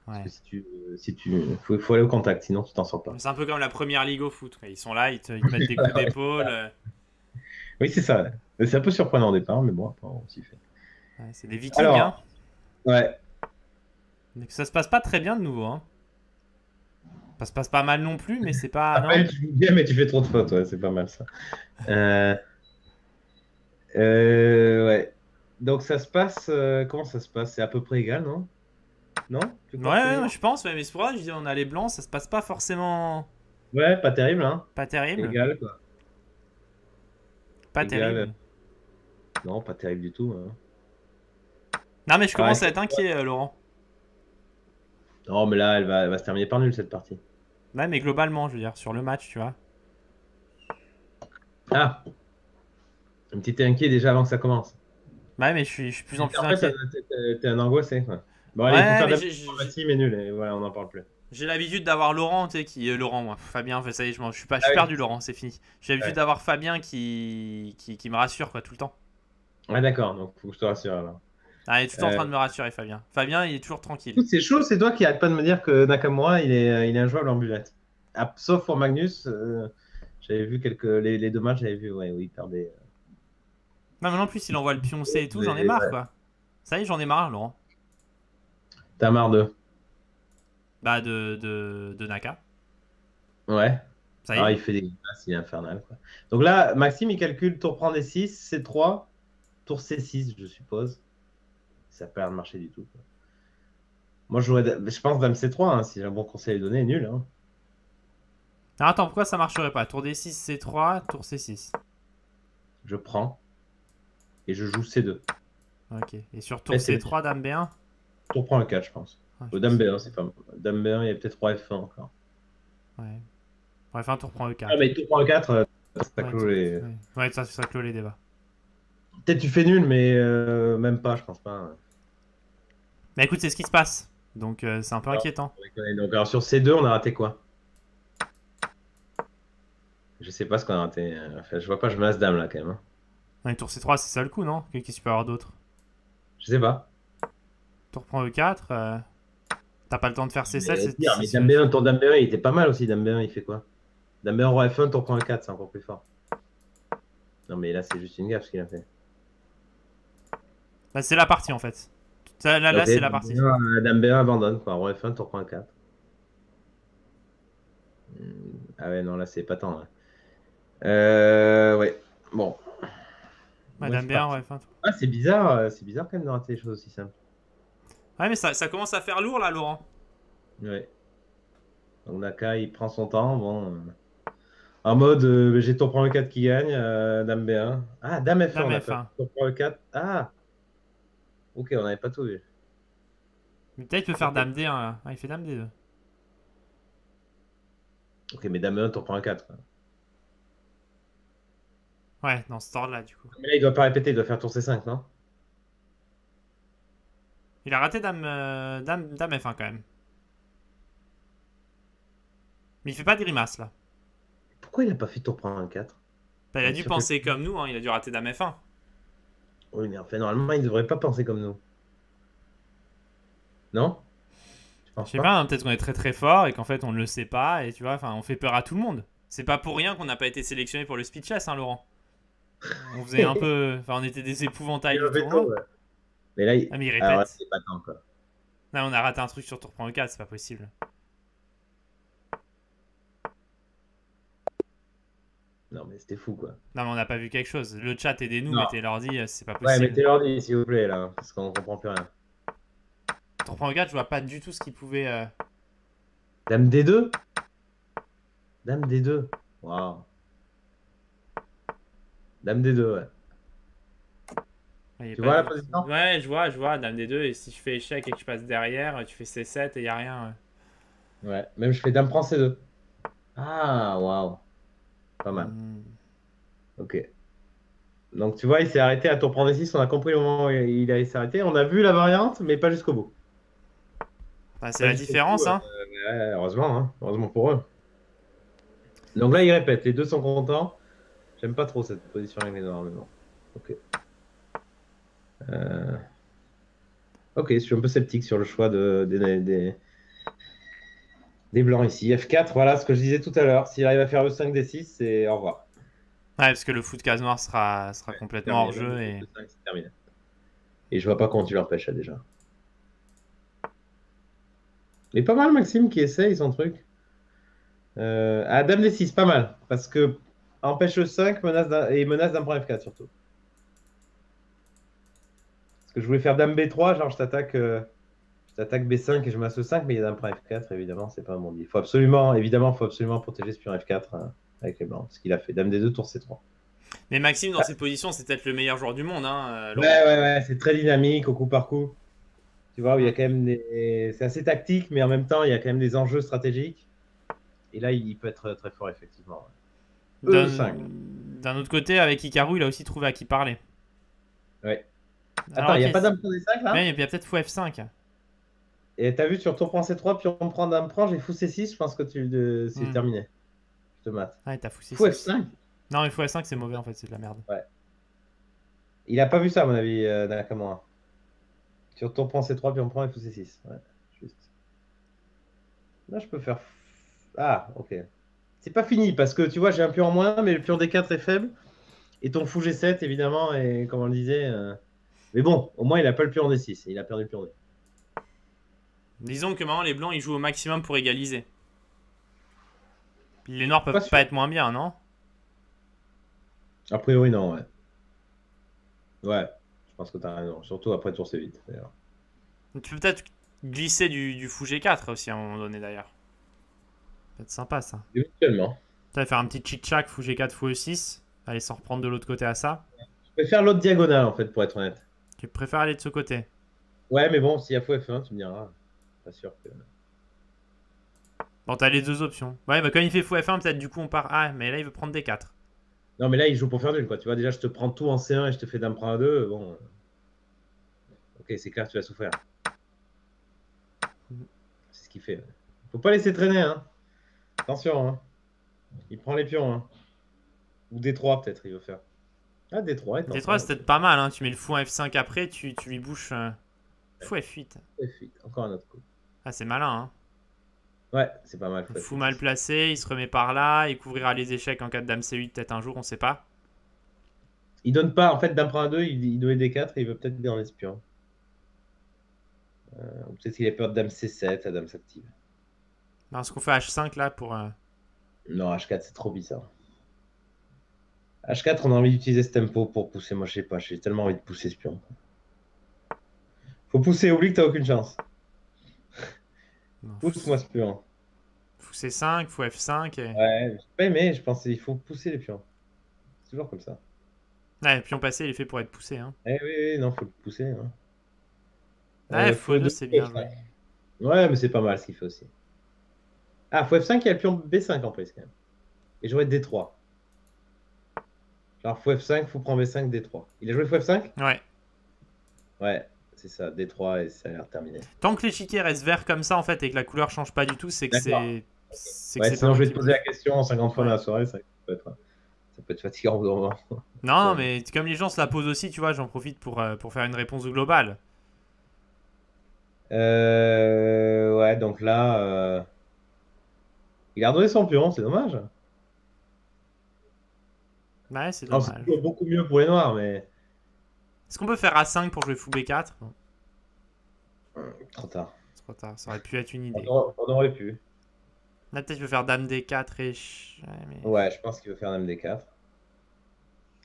ouais. Parce que si tu, si tu, faut, faut aller au contact, sinon tu t'en sors pas. C'est un peu comme la première ligue au foot. quoi. Ils sont là, ils te, ils te mettent des coups <laughs> d'épaule. Oui, c'est ça. C'est un peu surprenant au départ, mais bon, après, on s'y fait. ouais, c'est des vikings. Alors, hein. Ouais. Donc ça se passe pas très bien de nouveau. Hein. Ça se passe pas mal non plus, mais c'est pas. <laughs> Après, tu joues bien, mais tu fais trop de fautes, ouais, c'est pas mal ça. Euh, euh, ouais. Donc ça se passe. euh, comment ça se passe? C'est à peu près égal, non? Non? Ouais, ouais, je pense, mais c'est pour ça je dis on a les blancs, ça se passe pas forcément Ouais, pas terrible, hein pas terrible. Égal, quoi. Pas égal. terrible. Non, pas terrible du tout. hein. Non, mais je commence Ouais. à être inquiet, euh, Laurent. Non, mais là, elle va, elle va se terminer par nul cette partie. Ouais, mais globalement, je veux dire, sur le match, tu vois. Ah Un petit inquiet déjà avant que ça commence. Ouais, mais je suis, je suis plus en plus Après, inquiet. t'as- t'es- un angoissé. quoi. Bon, allez, Ouais, faut faire mais la est nul, et voilà, on n'en parle plus. J'ai l'habitude d'avoir Laurent, tu sais, qui. euh, Laurent, moi. Fabien, ça y est, je, suis, pas, je Ah suis oui. perdu, Laurent, c'est fini. J'ai l'habitude Ouais. d'avoir Fabien qui, qui, qui me rassure, quoi, tout le temps. Ouais, d'accord, donc faut que je te rassure alors. Ah, il est tout en Euh. train de me rassurer, Fabien. Fabien, il est toujours tranquille. C'est chaud, c'est toi qui arrête pas de me dire que Nakamura, il est, euh, il est injouable en bullet. Ah, sauf pour Magnus, euh, j'avais vu quelques, les, les deux matchs, j'avais vu, ouais, où il perdait. Non, mais en plus, il envoie le pioncé et tout, j'en ai marre, ouais. quoi. Ça y est, j'en ai marre, Laurent. T'as marre de? Bah, de, de, de Naka. Ouais. Ça y est. Ah, il fait des passes, il est infernal. Quoi. Donc là, Maxime, il calcule tour prend des 6, C3, tour C6, je suppose. Ça n'a pas l'air de marcher du tout. quoi. Moi, je, jouerais, je pense Dame C3, hein, si j'ai un bon conseil à donner, nul. Hein. Alors, attends, pourquoi ça marcherait pas? Tour D6, C3, tour C6. Je prends et je joue C2. Ok. Et sur tour Ouais, c'est- C3, Dame B1 Tour prend un 4, je pense. Ah, Au Dame B1, c'est pas mal. Dame B1, il y a peut-être roi F1 encore. Ouais. Bref, un tour prend E4. Ah, mais tour prend un 4, euh, ça clôt les- Ouais, ouais ça, ça clôt les débats. Peut-être tu fais nul, mais euh, même pas, je pense pas. hein. Mais écoute, c'est ce qui se passe. Donc, euh, c'est un peu Alors. inquiétant. Donc, alors sur C2, on a raté quoi? Je sais pas ce qu'on a raté. euh, Enfin, je vois pas, je me laisse dame là quand même. hein. Ouais, tour C3, c'est ça le coup, non? Qu'est-ce que tu peux avoir d'autre? Je sais pas. Tour prend E4. euh, T'as pas le temps de faire C7. mais, c'est- dire, mais dame B1, ton dame B1, il était pas mal aussi. Dame B1, il fait quoi? Dame B1, roi F1, tour prend le 4, c'est encore plus fort. Non, mais là, c'est juste une gaffe ce qu'il a fait. Bah, c'est la partie en fait. Ça, Là, là c'est la partie. B1, euh, dame B1 abandonne, quoi. Roi F1, tour prend le 4. Hmm, Ah ouais, non, là, c'est pas tant. Euh, ouais. Bon. Ouais, Ouais, Dame c'est B1, parti. ouais. fin- Ah, c'est bizarre, euh, c'est bizarre quand même de rater des choses aussi simples. Ouais, mais ça, ça commence à faire lourd là, Laurent. Ouais. Donc Naka, il prend son temps. Bon, euh, en mode, euh, j'ai tour prend le 4 qui gagne, euh, Dame B1. Ah, Dame F1. Dame on a F1. fait. Tour prend le 4. Ah Ok, on n'avait pas tout vu. Mais peut-être il peut faire Dame D1 là. Ah, il fait Dame D2. Ok, mais Dame 1, tour prend le 4. quoi. Ouais, dans ce ordre-là, du coup. Mais là, il doit pas répéter, il doit faire tour C5, non? Il a raté dame, euh, dame, dame F1 quand même. Mais il fait pas de grimace là. Pourquoi il a pas fait tour prendre un 4 Bah, il a dû penser comme nous, hein, il a dû rater dame F1. Oui, mais enfin, normalement, il devrait pas penser comme nous. Non? Je sais pas, hein, peut-être qu'on est très très fort et qu'en fait on ne le sait pas et tu vois, enfin on fait peur à tout le monde. C'est pas pour rien qu'on n'a pas été sélectionné pour le speed chess, hein, Laurent. On faisait un <laughs> peu. Enfin, on était des épouvantails Il du a fait tournoi. tôt, ouais. Mais là, il... Ah, mais il Ah répète. c'est pas quoi. Non, on a raté un truc sur tour prend 4, c'est pas possible. Non, mais c'était fou, quoi. Non, mais on n'a pas vu quelque chose. Le chat aidez-nous, mettez l'ordi, euh, c'est pas Ouais, possible. mettez l'ordi, s'il vous plaît, là, parce qu'on comprend plus rien. Tour prend 4, je vois pas du tout ce qu'il pouvait. euh, Dame D2 Dame D2. Waouh. Dame D2, ouais. Tu vois la position? Ouais, je vois, je vois, dame des deux. Et si je fais échec et que je passe derrière, tu fais C7 et y a rien. ouais. Ouais, même je fais Dame prend C2. Ah, waouh. Pas mal. Hmm. Ok. Donc tu vois, il s'est arrêté à tour prendre D6. On a compris le moment où il allait s'arrêter. On a vu la variante, mais pas jusqu'au bout. Bah, c'est la différence, hein. euh, heureusement, hein. heureusement pour eux. Donc là, il répète. Les deux sont contents. J'aime pas trop cette position avec les noirs, mais bon. Ok. Euh, Ok, je suis un peu sceptique sur le choix de, des, des, des blancs ici. F4, voilà ce que je disais tout à l'heure. S'il arrive à faire E5, D6, c'est au revoir. Ouais, parce que le foot case noir sera, sera complètement hors jeu. Et... le E5, c'est terminé. Et je vois pas comment tu l'empêches là, déjà. Mais pas mal Maxime qui essaye son truc. Euh, ah, Dame D6, pas mal. Parce que empêche le 5 menace d'un- et menace d'un point F4 surtout. Parce que je voulais faire Dame B3, genre je t'attaque euh, je t'attaque B5 et je le 5, mais il y a Dame point F4, évidemment, c'est pas un bon deal. Il faut absolument, évidemment, faut absolument protéger ce pion F4 hein, avec les blancs. Ce qu'il a fait. Dame D2, tour C3. Mais Maxime, dans cette position, c'est peut-être le meilleur joueur du monde. Hein, euh. Ouais, ouais, ouais, c'est très dynamique au coup par coup. Tu vois, où il y a quand même des. C'est assez tactique, mais en même temps, il y a quand même des enjeux stratégiques. Et là, il peut être très fort, effectivement. D'un E5. d'un autre côté, avec Hikaru, il a aussi trouvé à qui parler. Ouais. Alors, Attends, il n'y a pas dame prend D5 là? Ouais, il y a peut-être fou F5. Et t'as vu sur tour prend C3, puis on prend dame prend, j'ai fou C6, je pense que tu de- c'est Hmm. terminé. Je te mate. Ouais, t'as fou C6. Fou F5 Non, mais fou F5, c'est mauvais en fait, c'est de la merde. Il a pas vu ça, à mon avis, euh, Nakamura. Sur tour prend C3, puis on prend et fou C6. Ouais, juste. Là, je peux faire. Ah, ok. C'est pas fini parce que tu vois, j'ai un pion en moins, mais le pion D4 est faible. Et ton fou G7, évidemment, et comme on le disait. euh, Mais bon, au moins, il a pas le pion D6. Il a perdu le pion D. Disons que maintenant, les blancs, ils jouent au maximum pour égaliser. Les noirs peuvent Pas être moins bien, non? A priori, non, ouais. Ouais, je pense que t'as raison. Surtout après tour C8. d'ailleurs. Tu peux peut-être glisser du, du fou G4 aussi à un moment donné d'ailleurs. Peut-être sympa ça. Éventuellement. Tu vas faire un petit chic-chac, fou G4, fou E6. Aller s'en reprendre de l'autre côté à ça. Je vais faire l'autre diagonale, en fait, pour être honnête. Tu préfères aller de ce côté? Ouais, mais bon, s'il y a fou F1, tu me diras. Pas sûr que. Bon, t'as les deux options. Ouais, bah comme il fait fou F1, peut-être du coup on part. Ah, mais là il veut prendre D4. Non, mais là, il joue pour faire nul, quoi. Tu vois, déjà, je te prends tout en C1 et je te fais dame prend A2. Bon. euh. Ok, c'est clair, tu vas souffrir. C'est ce qu'il fait. Faut pas laisser traîner, hein. Attention, hein. Il prend les pions, hein. Ou D3, peut-être, il veut faire. Ah, D3, est D3 c'est peut-être pas mal, hein. tu mets le fou en F5 après, tu, tu lui bouches. euh, Fou F8. F8, encore un autre coup. Ah, c'est malin, hein. Ouais, c'est pas mal. Fou mal placé, il se remet par là, il couvrira les échecs en cas de dame C8 peut-être un jour, on sait pas. Il donne pas, en fait, dame prend A2, il, il doit D4 et il veut peut-être dans l'espion. Euh, ou peut-être qu'il a peur de dame C7, la dame s'active. Alors, ce qu'on fait H5 là pour. euh, Non, H4, c'est trop bizarre. H4, on a envie d'utiliser ce tempo pour pousser. Moi, je sais pas, j'ai tellement envie de pousser ce pion. Faut pousser, oublie que t'as aucune chance. Non, fou, Pousse-moi ce pion. fou C5, fou F5. Et... Ouais, j'ai pas aimé, je pensais il faut pousser les pions. C'est toujours comme ça. Ouais, le pion passé, il est fait pour être poussé. Hein. Eh oui, oui, non, faut le pousser. hein. Ouais, Euh, fou E2, F2, c'est bien. F5. ouais. Ouais, mais c'est pas mal ce qu'il fait aussi. Ah, faut F5, il y a le pion B5 en plus quand même. Et j'aurais D3. Genre fou F5, fou prend V5, D3. Il a joué fou F5 Ouais. Ouais, c'est ça, D3 et ça a l'air terminé. Tant que l'échiquier reste vert comme ça, en fait, et que la couleur change pas du tout, c'est que c'est. Ouais, sinon je vais te poser la question 50 fois dans la soirée, ça peut être, ça peut être fatigant au moment. <laughs> Non, mais comme les gens se la posent aussi, tu vois, j'en profite pour, euh, pour faire une réponse globale. Euh, ouais, donc là, euh, il a redonné son pion, c'est dommage. Ouais, c'est Alors, C'est dommage. toujours beaucoup mieux pour les noirs, mais Est-ce qu'on peut faire A5 pour jouer fou B4 Non, trop tard. trop tard. Ça aurait pu être une idée. On aurait, on aurait pu. Là, peut-être je peux faire Dame D4 et. Ouais, mais... Ouais, je pense qu'il veut faire un MD4.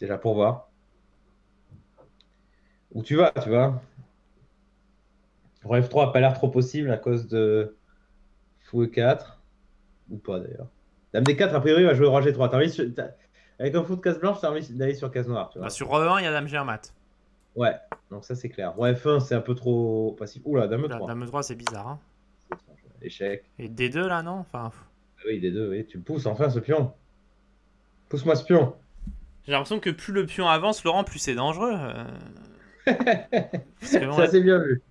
Déjà pour voir. Où tu vas, tu vois. Roi F3 a pas l'air trop possible à cause de Fou E4. Ou pas d'ailleurs. Dame D4, a priori, va jouer Roi G3. T'as envie sur- t'as- Avec un fou de case blanche, t'as envie d'aller sur case noire, tu vois. Bah, sur E1, il y a Dame G1 mat. Ouais, donc ça c'est clair. Roi F1, c'est un peu trop passif. Oula, Dame Là, 3. Dame 3, c'est bizarre. Hein. C'est étrange. Échec. Et D2 là, non? Enfin. Ah oui, des deux, oui. Tu pousses enfin ce pion. Pousse-moi ce pion. J'ai l'impression que plus le pion avance, Laurent, plus c'est dangereux. euh. <laughs> Ça c'est bien vu.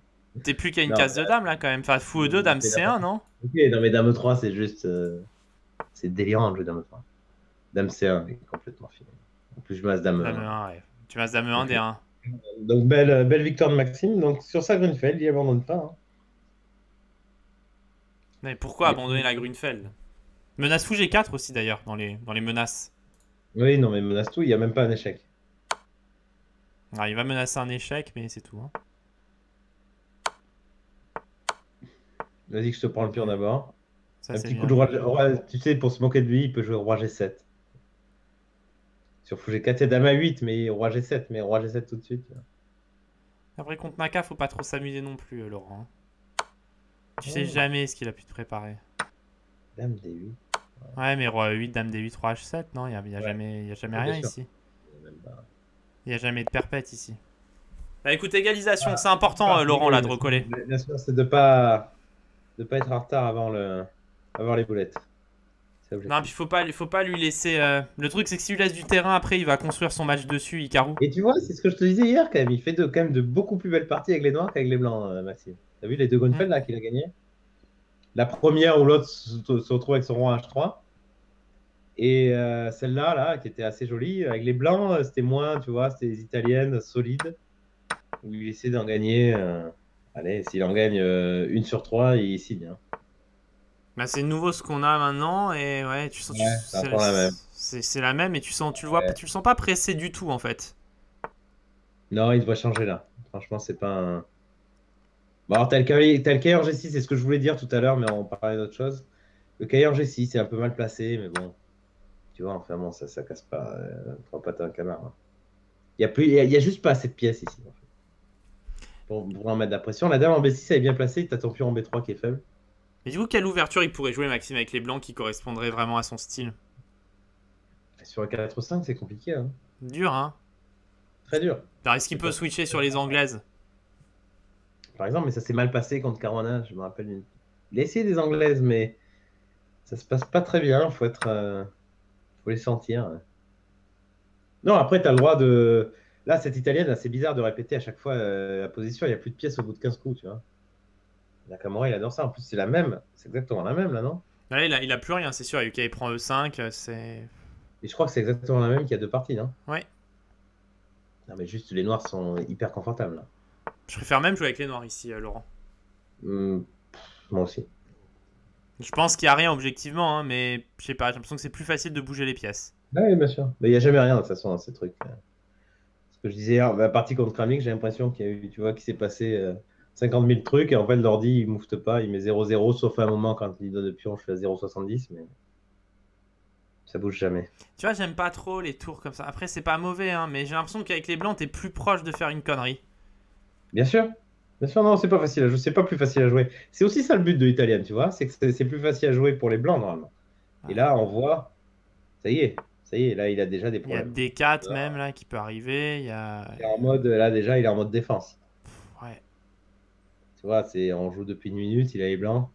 t'es plus qu'à une Non, case de dame là quand même. Enfin, fou E2, Dame C'est C1, non? Ok, non mais Dame 3, c'est juste. euh, C'est délirant de jouer Dame 3. Dame C1 est complètement fini. En plus, je masse Dame Dame 1. 1, ouais. Tu masses Dame 1, D1. Donc, belle, belle victoire de Maxime. Donc, sur sa Grunfeld, il abandonne pas. hein. Mais pourquoi abandonner la Grunfeld? Menace fou G4 aussi d'ailleurs, dans les, dans les menaces. Oui, non, mais menace tout, il n'y a même pas un échec. Alors, il va menacer un échec, mais c'est tout. hein. Vas-y, que je te prends le pion d'abord. Un petit bien. coup de roi, roi- Tu sais, pour se moquer de lui, il peut jouer roi G7. Fou G4, c'est Dame A8, mais roi G7, mais roi G7 tout de suite. Après, contre Naka, faut pas trop s'amuser non plus, euh, Laurent. Tu Oh. sais jamais ce qu'il a pu te préparer. Dame D8. Ouais, mais roi 8, dame D8, roi H7, non, il y a, y a Ouais. jamais, y a jamais Ouais, bien rien ici. il y a même pas- Il y a jamais de perpète ici. Bah écoute, égalisation, c'est important, euh, Laurent, là, de recoller. Bien sûr, c'est de pas de pas être en retard avant le avant les boulettes. Non, puis faut pas, faut pas lui laisser. euh, Le truc, c'est que s'il lui laisse du terrain, après, il va construire son match dessus, Icarou. Et tu vois, c'est ce que je te disais hier quand même. Il fait de, quand même de beaucoup plus belles parties avec les noirs qu'avec les blancs, euh, Maxime. T'as vu les deux Gunfeld là qu'il a gagné La première où l'autre se, se retrouve avec son roi H3. Et euh, celle-là, là, qui était assez jolie, avec les blancs, euh, c'était moins, tu vois, c'était les italiennes solides. Où il essaie d'en gagner. euh, Allez, s'il en gagne euh, une sur trois, il signe. hein. Bah, c'est nouveau ce qu'on a maintenant, et ouais, tu sens. Ouais, c'est la même. C'est la même, et tu sens, tu le vois, Ouais. tu le sens pas pressé du tout, en fait. Non, il doit changer là. Franchement, c'est pas un. Bon, alors, t'as le le cahier en G6, c'est ce que je voulais dire tout à l'heure, mais on parlait d'autre chose. Le en G6, c'est un peu mal placé, mais bon. Tu vois, enfin bon, ça, ça casse pas euh, trois pattes à un canard. hein. Il y a, plus, il y a, il y a juste pas assez de pièces ici. En fait. pour, pour en mettre de la pression. La dame en B6, elle est bien placée, t'as ton pion en B3 qui est faible. Mais du coup, quelle ouverture il pourrait jouer, Maxime, avec les blancs qui correspondraient vraiment à son style Sur un 4-5, c'est compliqué. Hein. Dur, hein Très dur. Alors, Est-ce qu'il peut switcher sur les anglaises? Par exemple, mais ça s'est mal passé contre Caruana, je me rappelle. Une... Il a essayé des anglaises, mais ça se passe pas très bien. Faut être, euh, faut les sentir. Non, après, tu as le droit de. Là, cette italienne, c'est bizarre de répéter à chaque fois euh, la position. Il n'y a plus de pièces au bout de 15 coups, tu vois. Nakamura, il adore ça. En plus, c'est la même. C'est exactement la même, là, non? Là, il a, il a plus rien, c'est sûr. Yuka, il prend E5, euh, c'est. Et je crois que c'est exactement la même qu'il y a deux parties, non? Ouais. Non, mais juste, les noirs sont hyper confortables, là. Je préfère même jouer avec les noirs ici, euh, Laurent. Pff, moi aussi. Je pense qu'il y a rien objectivement, hein, mais je sais pas, j'ai l'impression que c'est plus facile de bouger les pièces. Oui, bien sûr. Mais il n'y a jamais rien de toute façon dans ces trucs. Ce que je disais hier, la partie contre Kramnik, j'ai l'impression qu'il y a eu, tu vois, qu'il s'est passé euh, 50 000 trucs et en fait l'ordi il moufte pas, il met 0-0 sauf à un moment quand il donne de pion, je fais à 0,70 mais ça bouge jamais. Tu vois, j'aime pas trop les tours comme ça. Après, c'est pas mauvais, hein, mais j'ai l'impression qu'avec les blancs, t'es plus proche de faire une connerie. Bien sûr. Bien sûr, non, c'est pas facile à jouer. C'est pas plus facile à jouer. C'est aussi ça le but de l'italienne, tu vois, c'est que c'est plus facile à jouer pour les blancs normalement. Et là, on voit, ça y est, ça y est, là il a déjà des Il y a problèmes. D4 même là qui peut arriver. Il y a. Il est en mode, là déjà, il est en mode défense. Ouais. Tu vois, c'est on joue depuis une minute, il a les blancs.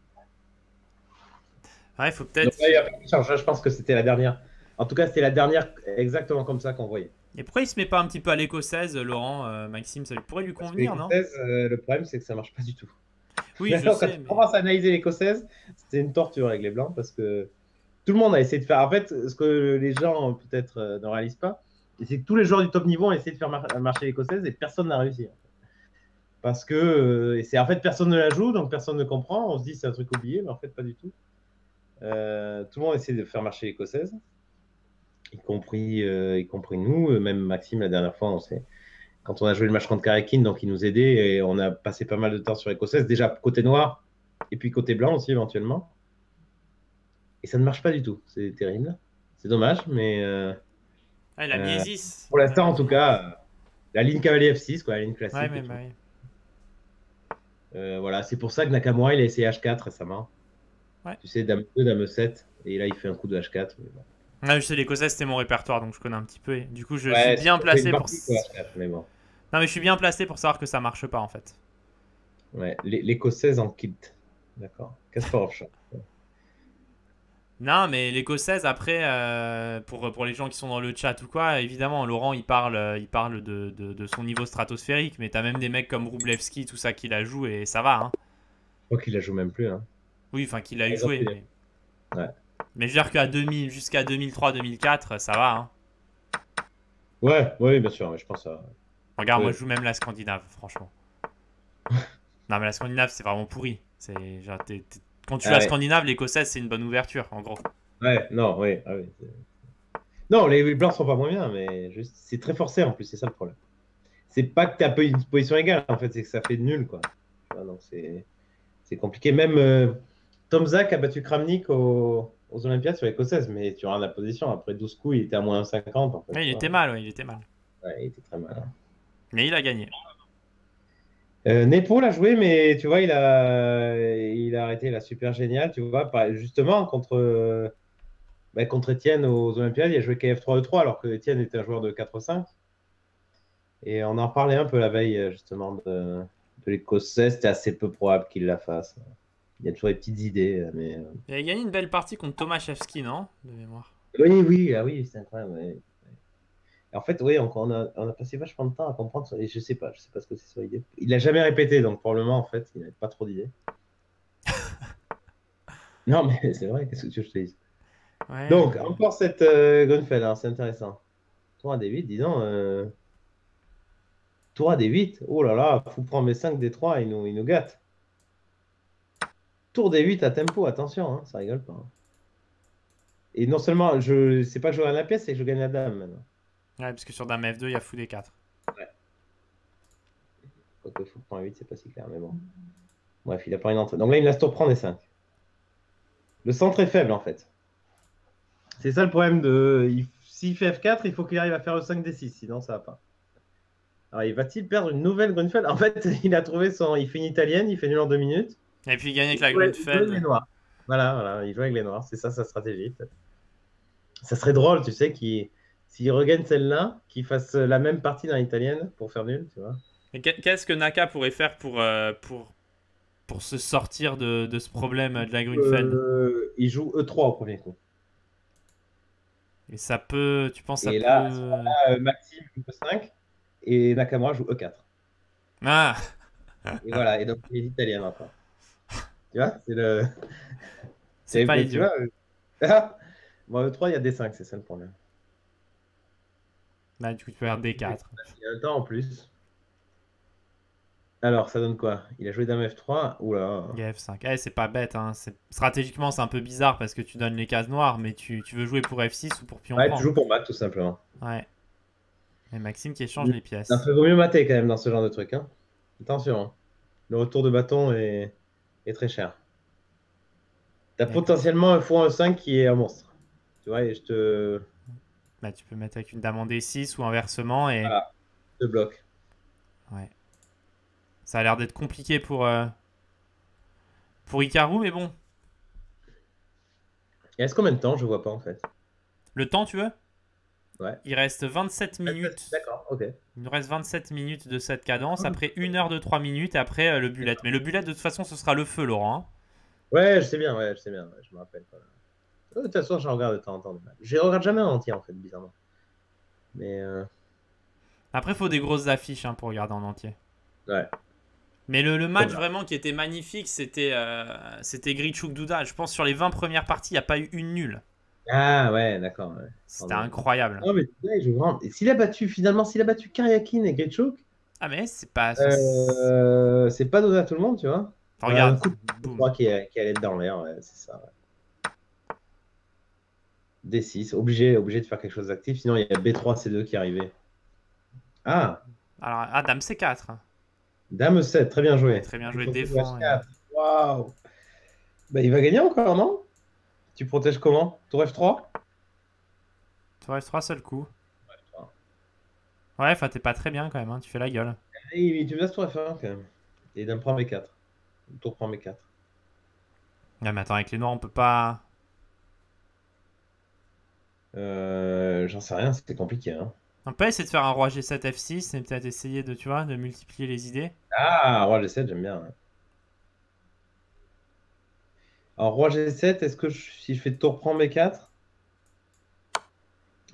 Ouais, faut peut-être. je pense que c'était la dernière. En tout cas, c'était la dernière exactement comme ça qu'on voyait. Et pourquoi il se met pas un petit peu à l'écossaise, Laurent, euh, Maxime? Ça lui pourrait lui convenir, non? euh, Le problème, c'est que ça marche pas du tout. Oui, <laughs> je sais, quand tu commences à analyser l'écossaise, c'est une torture avec les blancs parce que tout le monde a essayé de faire. En fait, ce que les gens peut-être euh, ne réalisent pas, c'est que tous les joueurs du top niveau ont essayé de faire marcher l'écossaise et personne n'a réussi. Parce que c'est en fait personne ne la joue, donc personne ne comprend. On se dit c'est un truc oublié, mais en fait pas du tout. tout le monde essaie de faire marcher l'écossaise y compris, euh, y compris nous, euh, même Maxime la dernière fois, on sait, quand on a joué le match contre Karekin, donc il nous aidait et on a passé pas mal de temps sur l'écossaise, déjà côté noir et puis côté blanc aussi éventuellement. Et ça ne marche pas du tout, c'est terrible. C'est dommage, mais. Euh, ah, la euh, Pour l'instant, en tout cas, la ligne cavalier F6, quoi, la ligne classique. Ouais, mais voilà, c'est pour ça que Nakamura il a essayé H4 récemment. Ouais. Tu sais, Dame 2, Dame 7, et là il fait un coup de H4. Mais bon. Ah, je sais, l'écossais c'était mon répertoire donc je connais un petit peu. Et du coup, je suis bien placé pour. Non, mais je suis bien placé pour savoir que ça marche pas en fait. Ouais, l'écossaise en kit. D'accord. Kasparov. Non, mais l'écossaise après, euh, pour, pour les gens qui sont dans le chat ou quoi, évidemment, Laurent il parle, il parle de, de, son niveau stratosphérique, mais t'as même des mecs comme Rublevski, tout ça qui la joue et ça va. Hein. Je crois qu'il la joue même plus. Hein. Oui, enfin qu'il a eu joué. Mais... Ouais. Mais je veux dire qu'à 2000, jusqu'à 2003-2004, ça va. Hein. Ouais, ouais, bien sûr, mais je pense à. Regarde, moi je joue même la Scandinave, franchement. <laughs> non, mais la Scandinave, c'est vraiment pourri. C'est Quand tu la Scandinave, l'écossaise, c'est une bonne ouverture, en gros. Ouais, non, oui. Ah, oui non, les blancs sont pas moins bien, mais juste... c'est très forcé en plus, c'est ça le problème. C'est pas que tu as une position égale, en fait, c'est que ça fait nul, quoi. donc c'est compliqué. Même euh, Tom Zach a battu Kramnik au aux Olympiades sur l'écossaise, mais tu regardes la position. Après 12 coups, il était à moins 50. En fait, il était mal, il était mal. Ouais, il était très mal. Hein. Mais il a gagné. Euh, Nepo l'a joué, mais tu vois, il a, il a arrêté la super génial. Tu vois, justement, contre, bah, contre Etienne aux Olympiades, il a joué KF3E3, alors que Etienne était un joueur de 4-5. Et on en parlait un peu la veille, justement, de, de l'Écossais. C'était assez peu probable qu'il la fasse il y a toujours des petites idées. Euh, mais, euh. Il a gagné une belle partie contre Thomas Chevski, non? De mémoire. Oui, oui, ah oui, c'est incroyable. En fait, oui, on, a, on, a, passé vachement de temps à comprendre. Et je sais pas, je sais pas ce que c'est sur l'idée. Il l'a jamais répété, donc probablement, en fait, il n'avait pas trop d'idées. <laughs> non, mais c'est vrai, qu'est-ce que tu veux que je te dise? Donc, encore cette euh, Grunfeld, hein, c'est intéressant. Tour à D8, disons. Euh... Tour à D8, oh là là, faut prendre mes 5 D3, il nous, il nous gâte. Tour des 8 à tempo, attention, hein, ça rigole pas. Hein. Et non seulement, je sais pas jouer à la pièce, c'est que je gagne la dame maintenant. Ouais, parce que sur dame F2, il y a fou des 4. Ouais. Quoique fou prend 8, c'est pas si clair, mais bon. Bref, il a pas une entrée. Donc là, il me laisse tour prendre des 5. Le centre est faible en fait. C'est ça le problème de. S'il fait F4, il faut qu'il arrive à faire le 5 des 6, sinon ça va pas. Alors, il va-t-il perdre une nouvelle Grunfeld? En fait, <laughs> il a trouvé son. Il fait une italienne, il fait nul en 2 minutes. Et puis il gagne avec la Grunfeld. Voilà, voilà, il joue avec les noirs, c'est ça sa stratégie. Ça serait drôle, tu sais, qu'il s'il regagne celle-là, qu'il fasse la même partie dans l'italienne pour faire nul, tu vois. Qu'est-ce que Naka pourrait faire pour, euh, pour, pour se sortir de, de, ce problème de la Grunfeld euh, Il joue E3 au premier coup. Et ça peut, tu penses ça et là, euh, Maxime joue E5 et Nakamura joue E4. Ah <laughs> Et voilà, et donc il est italien encore. Tu vois, c'est le. C'est <laughs> pas idiot. <laughs> bon, le 3, il y a D5, c'est ça le problème. Bah, du coup, tu peux faire D4. Il y a un temps en plus. Alors, ça donne quoi? Il a joué Dame F3. Oula. Il y a F5. Eh, c'est pas bête. Hein. Stratégiquement, c'est un peu bizarre parce que tu donnes les cases noires, mais tu, tu veux jouer pour F6 ou pour pion Ouais, tu joues pour mat, tout simplement. Ouais. Et Maxime qui échange les pièces. Ça fait vaut mieux mater quand même dans ce genre de truc. Hein. Attention. Hein. Le retour de bâton est très cher. Tu as potentiellement un x 5 qui est un monstre. Tu vois, et je te. Bah, tu peux mettre avec une dame en D6 ou inversement et. Voilà, deux blocs. Ouais. Ça a l'air d'être compliqué pour. Euh... Pour Ikaru, mais bon. Il reste combien de temps? Je vois pas en fait. Le temps, tu veux? Ouais. Il reste 27 minutes. D'accord, ok. Il nous reste 27 minutes de cette cadence. Après une heure de 3 minutes, et après euh, le bullet. Mais le bullet, de toute façon, ce sera le feu, Laurent. Hein. ouais, je sais bien, ouais, je sais bien. je me rappelle. De toute façon, je regarde de temps en temps. Je regarde jamais en entier, en fait, bizarrement. Mais. Euh... Après, il faut des grosses affiches hein, pour regarder en entier. Ouais. Mais le, le match vraiment qui était magnifique, c'était euh, c'était Grichuk Douda. Je pense sur les 20 premières parties, il n'y a pas eu une nulle. Ah ouais, d'accord. Ouais. C'était incroyable. Non, mais s'il a battu, finalement, s'il a battu Karyakin et Grichuk. Ah, mais c'est pas. Euh, c'est pas donné à tout le monde, tu vois. regarde. Un coup de qui, qui allait dans l'air, ouais, c'est ça. D6, obligé, obligé de faire quelque chose d'actif, sinon il y a B3, C2 qui arrivait. Ah Alors, ah, Dame C4. Dame 7, très bien joué. Très bien joué, défend. Waouh bah, Il va gagner encore, non? Tu protèges comment? Tour F3 Tour F3, seul coup. Ouais, enfin, t'es pas très bien quand même, hein. tu fais la gueule. Et, tu me laisses tour F1 quand même. Et Dame prend B4. Tour prend B4. Ouais, mais attends, avec les noirs, on peut pas. Euh, J'en sais rien, c'était compliqué. Hein. On peut essayer de faire un roi G7 F6 et peut-être essayer de, tu vois, de multiplier les idées. Ah, roi G7, j'aime bien. Alors, roi G7, est-ce que si je fais tour prend B4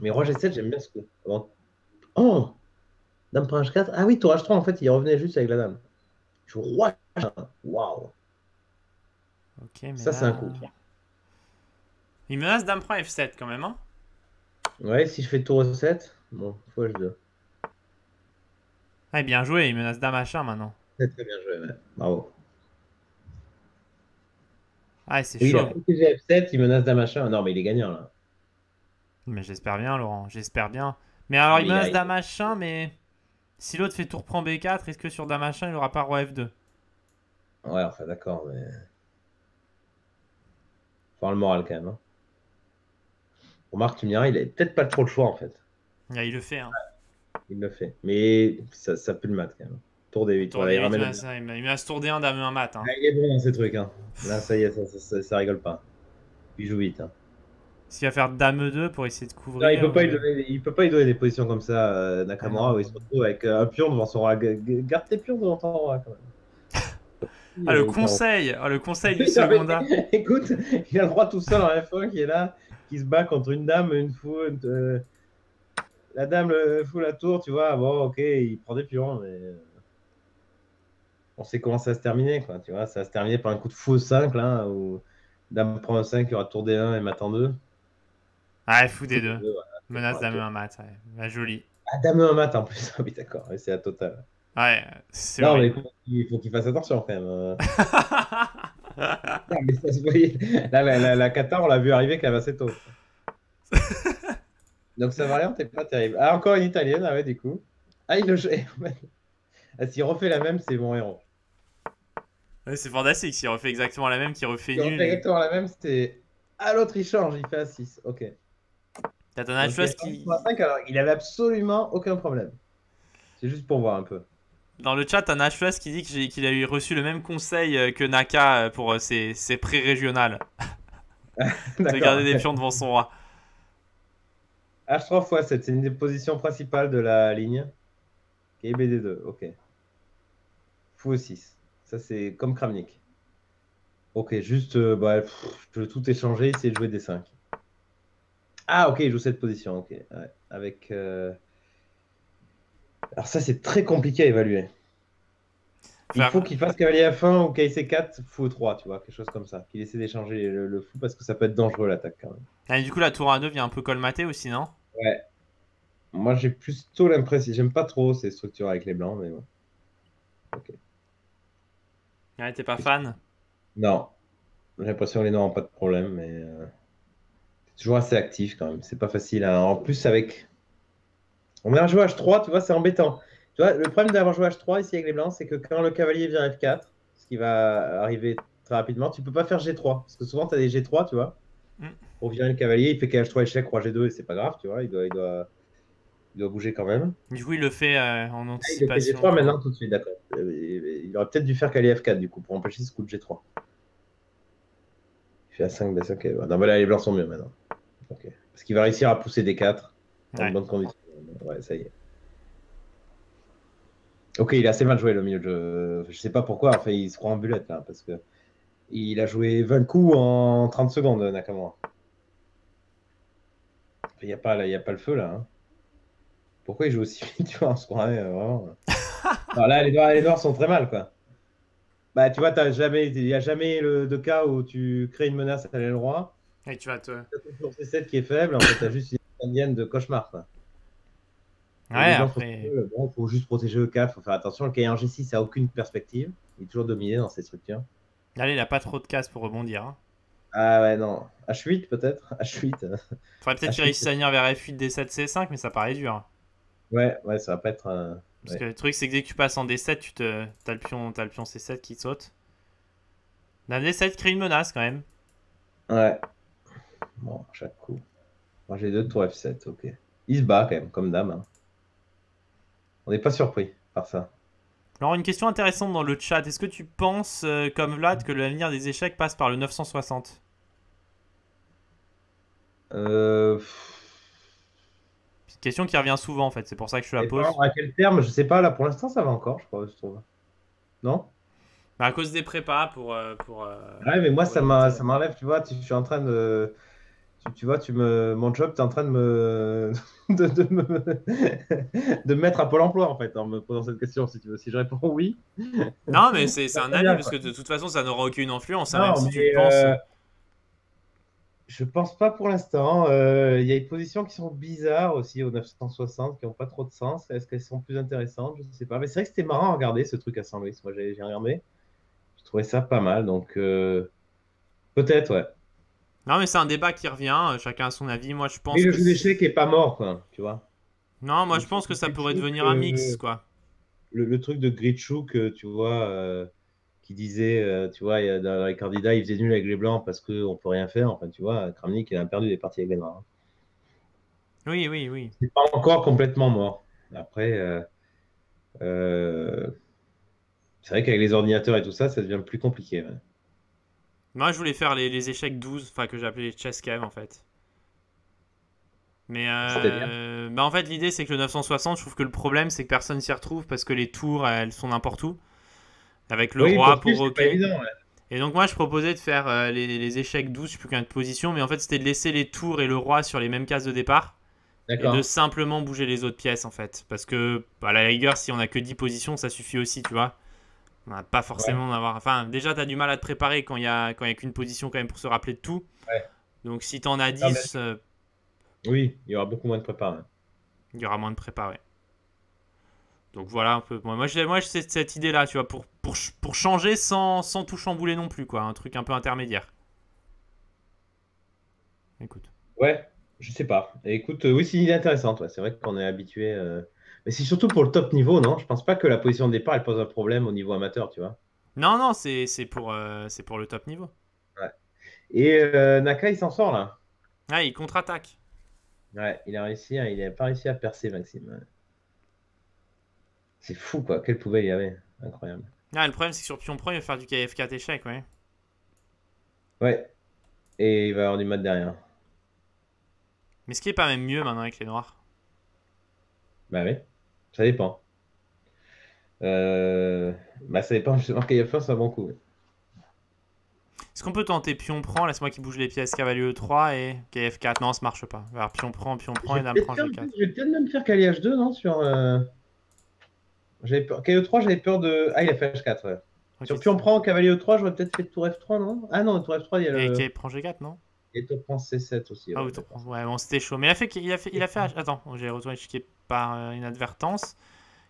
Mais roi G7, j'aime bien ce coup. Oh Dame prend H4 Ah oui, tour H3, en fait, il revenait juste avec la dame. Je joue roi H1. Waouh Ok, mais Ça, c'est un coup. Il menace dame prend F7 quand même, hein Ouais, si je fais tour 7, bon, fois je 2. Ah, bien joué, il menace dame H1 maintenant. Très très bien joué, ouais. Bravo. Ah, c'est oui, chaud. Il a F7, il menace dame H1. Non, mais il est gagnant là. Mais j'espère bien, Laurent, j'espère bien. Mais alors, il, menace dame H1, mais si l'autre fait tour prend B4, est-ce que sur dame H1, il aura pas roi F2 Ouais, enfin d'accord, mais. Faut le moral quand même. Hein. Remarque, tu me diras, il a peut-être pas trop le choix en fait. Ah, il le fait. Hein. Il le fait. Mais ça, ça peut le mat quand même. Tour des 8. Tour des 8 il, ramène... ça, il met tour des 1 dame 1 mat. Hein. Ah, il est bon dans ces trucs. Hein. Là, ça y est, ça, ça, ça, rigole pas. Il joue vite. Hein. S'il va faire dame 2 pour essayer de couvrir. Non, il peut, pas euh... donner, il peut pas lui donner des positions comme ça, euh, Nakamura, ah, où il se retrouve avec euh, un pion devant son roi. Garde tes pions devant ton roi quand même. <laughs> Ah, le conseil, ah, le conseil du <laughs> Seconda. <laughs> Écoute, il a le droit tout seul en F1 qui est là qui se bat contre une dame, une fou. Euh, la dame le fout la tour, tu vois. Bon, ok, il prend des pions, mais. Euh, on sait comment ça va se terminer, quoi. Tu vois, ça va se terminer par un coup de fou 5, là, où dame prend un 5, il y aura tour des 1 et mat en 2. Ah, fou des 2. Menace dame 1 mat, ouais. La jolie. Ah, dame 1 mat en plus, <laughs> oui, d'accord, c'est la totale. Ouais, c'est Non, mais il faut qu'il fasse attention quand même. <laughs> Euh. mais ça se voyait. Là, la, la, la Qatar, on l'a vu arriver quand même assez tôt. <laughs> Donc sa variante est pas terrible. Ah, encore une italienne, ah ouais, du coup. Ah, il le <laughs> ah, S'il refait la même, c'est mon héros. Ouais, c'est fantastique. S'il refait exactement la même, qu'il refait nul. refait exactement la même, c'était. Ah, l'autre il change, il fait à 6. Ok. T'as ton qui. alors, il avait absolument aucun problème. C'est juste pour voir un peu. Dans le chat, un HFS qui dit qu'il a eu reçu le même conseil euh, que Naka euh, pour euh, ses, ses pré-régionales. de <laughs> <laughs> garder des pions devant son roi. H3 x 7, c'est une des positions principales de la ligne. Ok, BD2, ok. Fou 6. Ça, c'est comme Kramnik. Ok, juste, bah, je veux tout échanger, essayer de jouer des 5. Ah, ok, il joue cette position, ok. Ouais. Avec. Alors ça, c'est très compliqué à évaluer. Il faut qu'il fasse cavalier F1 ou KC4, fou 3, tu vois, quelque chose comme ça. Qu'il essaie d'échanger le, fou parce que ça peut être dangereux l'attaque quand même. Ah, du coup, la tour A2 vient un peu colmater aussi, non? Ouais. Moi, j'ai plutôt l'impression. J'aime pas trop ces structures avec les blancs, mais bon. Ok. Ouais, t'es pas fan? Non. J'ai l'impression que les noirs n'ont pas de problème, mais. Euh... C'est toujours assez actif quand même. C'est pas facile. En plus, avec on a joué H3, tu vois, c'est embêtant. Tu vois, le problème d'avoir joué H3 ici avec les blancs, c'est que quand le cavalier vient F4, ce qui va arriver très rapidement, tu peux pas faire G3. Parce que souvent, tu as des G3, tu vois. Mm. Pour virer le cavalier, il fait KH3 échec, roi G2, et c'est pas grave, tu vois. Il doit, il doit, il doit bouger quand même. Du coup, il le fait euh, en anticipation. il fait G3 maintenant tout de suite, d'accord. Il aurait peut-être dû faire cavalier F4, du coup, pour empêcher ce coup de G3. Il fait A5, B5, ok. Non, mais là, les blancs sont mieux maintenant. Ok. Parce qu'il va réussir à pousser des 4 dans de bonnes conditions. Ouais, ça y est. Ok, il a assez mal joué le milieu de jeu. Je sais pas pourquoi, en fait, il se croit en bulette là, parce que il a joué 20 coups en 30 secondes, Nakamura. Il n'y a, pas, y a pas le feu là. Hein. Pourquoi il joue aussi vite <laughs> Tu vois, on se croirait euh, vraiment. <laughs> là, les noirs, les noirs sont très mal quoi. Bah, tu vois, il n'y a jamais le, de cas où tu crées une menace à l'aile roi. Et tu vas te. toujours C7 qui est faible, en fait, tu as juste une indienne de cauchemar. Quoi. Ouais, après. Bon, faut juste protéger le cas, faut faire attention. Le K1 G6 n'a aucune perspective. Il est toujours dominé dans ces structures. Allez, il n'a pas trop de cases pour rebondir. Hein. Ah ouais, non. H8 peut-être H8. <laughs> Faudrait peut-être qu'il venir vers F8, D7, C5, mais ça paraît dur. Ouais, ouais, ça va pas être. Euh, Parce que le truc, c'est que dès que tu passes en D7, tu te... as, le pion... as le pion C7 qui saute. La D7 crée une menace quand même. Ouais. Bon, chaque coup. Moi j'ai deux tours F7, ok. Il se bat quand même, comme dame. Hein. On n'est pas surpris par ça. Alors, une question intéressante dans le chat. Est-ce que tu penses, euh, comme Vlad, que l'avenir des échecs passe par le 960 euh... C'est une question qui revient souvent, en fait. C'est pour ça que je suis la pose. À quel terme? Je sais pas. Là, pour l'instant, ça va encore, je crois. Je trouve. Non? Bah, À cause des prépas pour. Euh, pour euh, ouais, mais moi, ça m'enlève, tu vois. Je suis en train de tu, vois, tu me, mon job, tu es en train de me, <laughs> de, me, de mettre à Pôle emploi, en fait, en me posant cette question, si tu veux. Si je réponds oui. Non, mais c'est un avis, parce que de toute façon, ça n'aura aucune influence, hein, même si tu penses. Euh, je pense pas pour l'instant. Euh, il y a des positions qui sont bizarres aussi au 960, qui n'ont pas trop de sens. Est-ce qu'elles sont plus intéressantes? Je ne sais pas. Mais c'est vrai que c'était marrant à regarder ce truc à Saint-Louis. Moi, j'ai regardé. Je trouvais ça pas mal. Donc, euh, peut-être, ouais. Non, mais c'est un débat qui revient, euh, chacun a son avis. Moi, je pense. Mais le jeu d'échecs est pas mort, quoi, tu vois. Non, moi, je pense que ça pourrait devenir un mix, quoi. Le, truc de Gritchuk, euh, tu vois, euh, qui disait, tu vois, dans les candidats, il faisait nul avec les blancs parce qu'on peut rien faire. Enfin, tu vois, Kramnik, il a perdu des parties avec les noirs. Hein. Oui, oui, oui. C'est pas encore complètement mort. Après, c'est vrai qu'avec les ordinateurs et tout ça, ça devient plus compliqué. Moi, je voulais faire les, échecs 12, enfin que j'ai appelé les chess cave en fait. Mais euh, bah en fait, l'idée c'est que le 960, je trouve que le problème c'est que personne s'y retrouve parce que les tours elles sont n'importe où. Avec le roi pour OK. Et donc, moi je proposais de faire euh, les, échecs 12, je sais plus combien de positions, mais en fait c'était de laisser les tours et le roi sur les mêmes cases de départ. Et de simplement bouger les autres pièces en fait. Parce que bah, à la rigueur, si on a que 10 positions, ça suffit aussi, tu vois. On pas forcément d'avoir. Enfin, déjà, tu as du mal à te préparer quand il n'y a, quand a qu'une position quand même pour se rappeler de tout. Donc, si tu en as 10. Euh, oui, il y aura beaucoup moins de prépa. Il y aura moins de prépa, ouais. Donc voilà un peu. Moi, j'ai moi, cette, cette idée-là, tu vois, pour, pour, pour changer sans, sans, tout chambouler non plus, quoi. Un truc un peu intermédiaire. Écoute. Ouais, je sais pas. Écoute, euh, oui, c'est une idée intéressante. C'est vrai qu'on est habitué. Euh, mais c'est surtout pour le top niveau, non? Je pense pas que la position de départ elle pose un problème au niveau amateur, tu vois. Non, non, c'est pour, euh, pour le top niveau. Ouais. Et euh, Naka, il s'en sort là. Ah, il contre-attaque. Ouais, il a réussi, hein, il n'a pas réussi à percer, Maxime. C'est fou, quoi. Quelle poubelle il y avait. Incroyable. Ah, le problème, c'est que sur Pion Pro, il va faire du KF4 échec, ouais. Ouais. Et il va avoir du mode derrière. Mais ce qui est pas même mieux maintenant avec les noirs Bah oui. Ça dépend. Euh... Bah, ça dépend. Justement, KF1, c'est un bon coup. Est-ce qu'on peut tenter pion prend? Laisse-moi qui bouge les pièces cavalier E3 et KF4. Non, ça marche pas. Alors, pion prend, pion prend et dame prend G4. Je vais peut-être même faire cavalier H2, non Sur. Euh... Peur... KE3, j'avais peur de. Ah, il a fait H4. Ouais. Sur pion prend, cavalier E3, j'aurais peut-être fait tour F3, non? Ah non, tour F3, il y a le. Et prend G4, non? Et tour prend C7 aussi. Ah oui, tour prend. Ouais, bon, c'était chaud. Mais il a fait, il a fait, il a fait H... Attends, j'ai retourné checker par euh, inadvertance.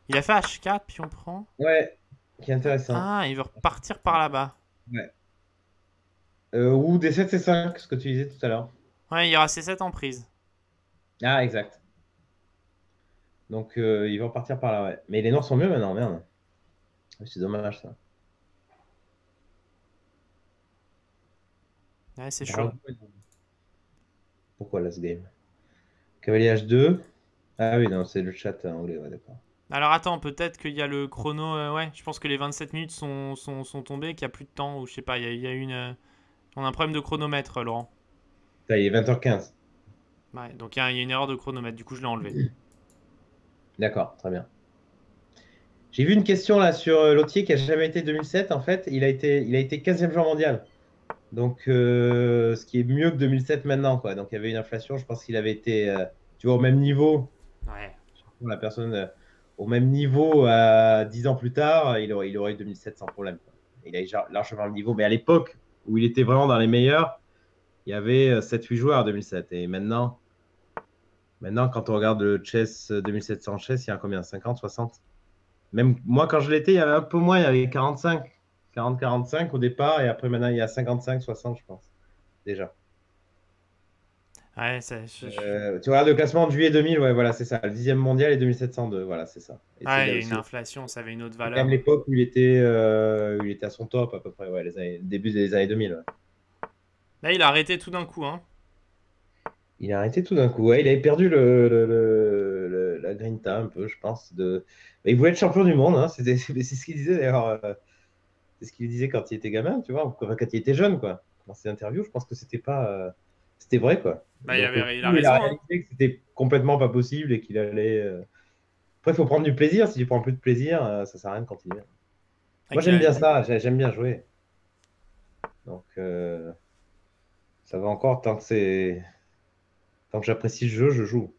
Il a fait H4, puis on prend. Ouais, qui est intéressant. Ah, il veut repartir par là-bas. Ouais. Euh, ou D7, C5, ce que tu disais tout à l'heure. Ouais, il y aura C7 en prise. Ah, exact. Donc, euh, il va repartir par là, ouais. Mais les noirs sont mieux maintenant, merde. C'est dommage, ça. Ouais, c'est chaud. Pourquoi last game? Cavalier H2. Ah oui, non, c'est le chat anglais, ouais, d'accord. Alors attends, peut-être qu'il y a le chrono. Euh, ouais, je pense que les 27 minutes sont, sont, sont tombées, qu'il n'y a plus de temps, ou je sais pas, il y a, une. Euh, on a un problème de chronomètre, Laurent. Ça, il est 20h15. Ouais, donc il y, a, une erreur de chronomètre, du coup je l'ai enlevé. <clears throat> D'accord, très bien. J'ai vu une question là sur euh, Lotier qui a jamais été 2007, en fait, il a été, il a été 15e joueur mondial. Donc, euh, ce qui est mieux que 2007 maintenant, quoi. Donc, il y avait une inflation. Je pense qu'il avait été, tu vois, au même niveau. Ouais. La personne euh, au même niveau à 10 ans plus tard, il aurait, eu 2007 sans problème. Il a eu largement le niveau. Mais à l'époque où il était vraiment dans les meilleurs, il y avait 7-8 joueurs en 2007. Et maintenant, maintenant, quand on regarde le chess 2700 chess, il y a combien? 50, 60 Même moi, quand je l'étais, il y avait un peu moins. Il y avait 45. 40-45 au départ, et après maintenant il y a 55-60, je pense. Déjà. Ouais, Euh, tu regardes le classement de juillet 2000, ouais, voilà, c'est ça. Le 10e mondial et 2702, voilà, c'est ça. Et c'est il y a une inflation, ça avait une autre valeur. même l'époque où il était, euh, où il était à son top, à peu près, ouais, les années- début des années 2000. ouais. Là, il a arrêté tout d'un coup. Hein. Il a arrêté tout d'un coup, ouais, il avait perdu le, le- le- le- la grinta un peu, je pense. De... Il voulait être champion du monde, hein, <laughs> c'est ce qu'il disait d'ailleurs. euh, c'est ce qu'il disait quand il était gamin, tu vois, quand il était jeune, quoi. Dans ses interviews, je pense que c'était pas. C'était vrai, quoi. Bah, il avait- il a raison, hein. réalisé que c'était complètement pas possible et qu'il allait. euh, Après, il faut prendre du plaisir. Si tu prends plus de plaisir, euh, ça sert à rien de continuer. Moi, j'aime bien ça. j'ai- J'aime bien jouer. Donc, euh, ça va encore tant que c'est. Tant que j'apprécie le jeu, je joue.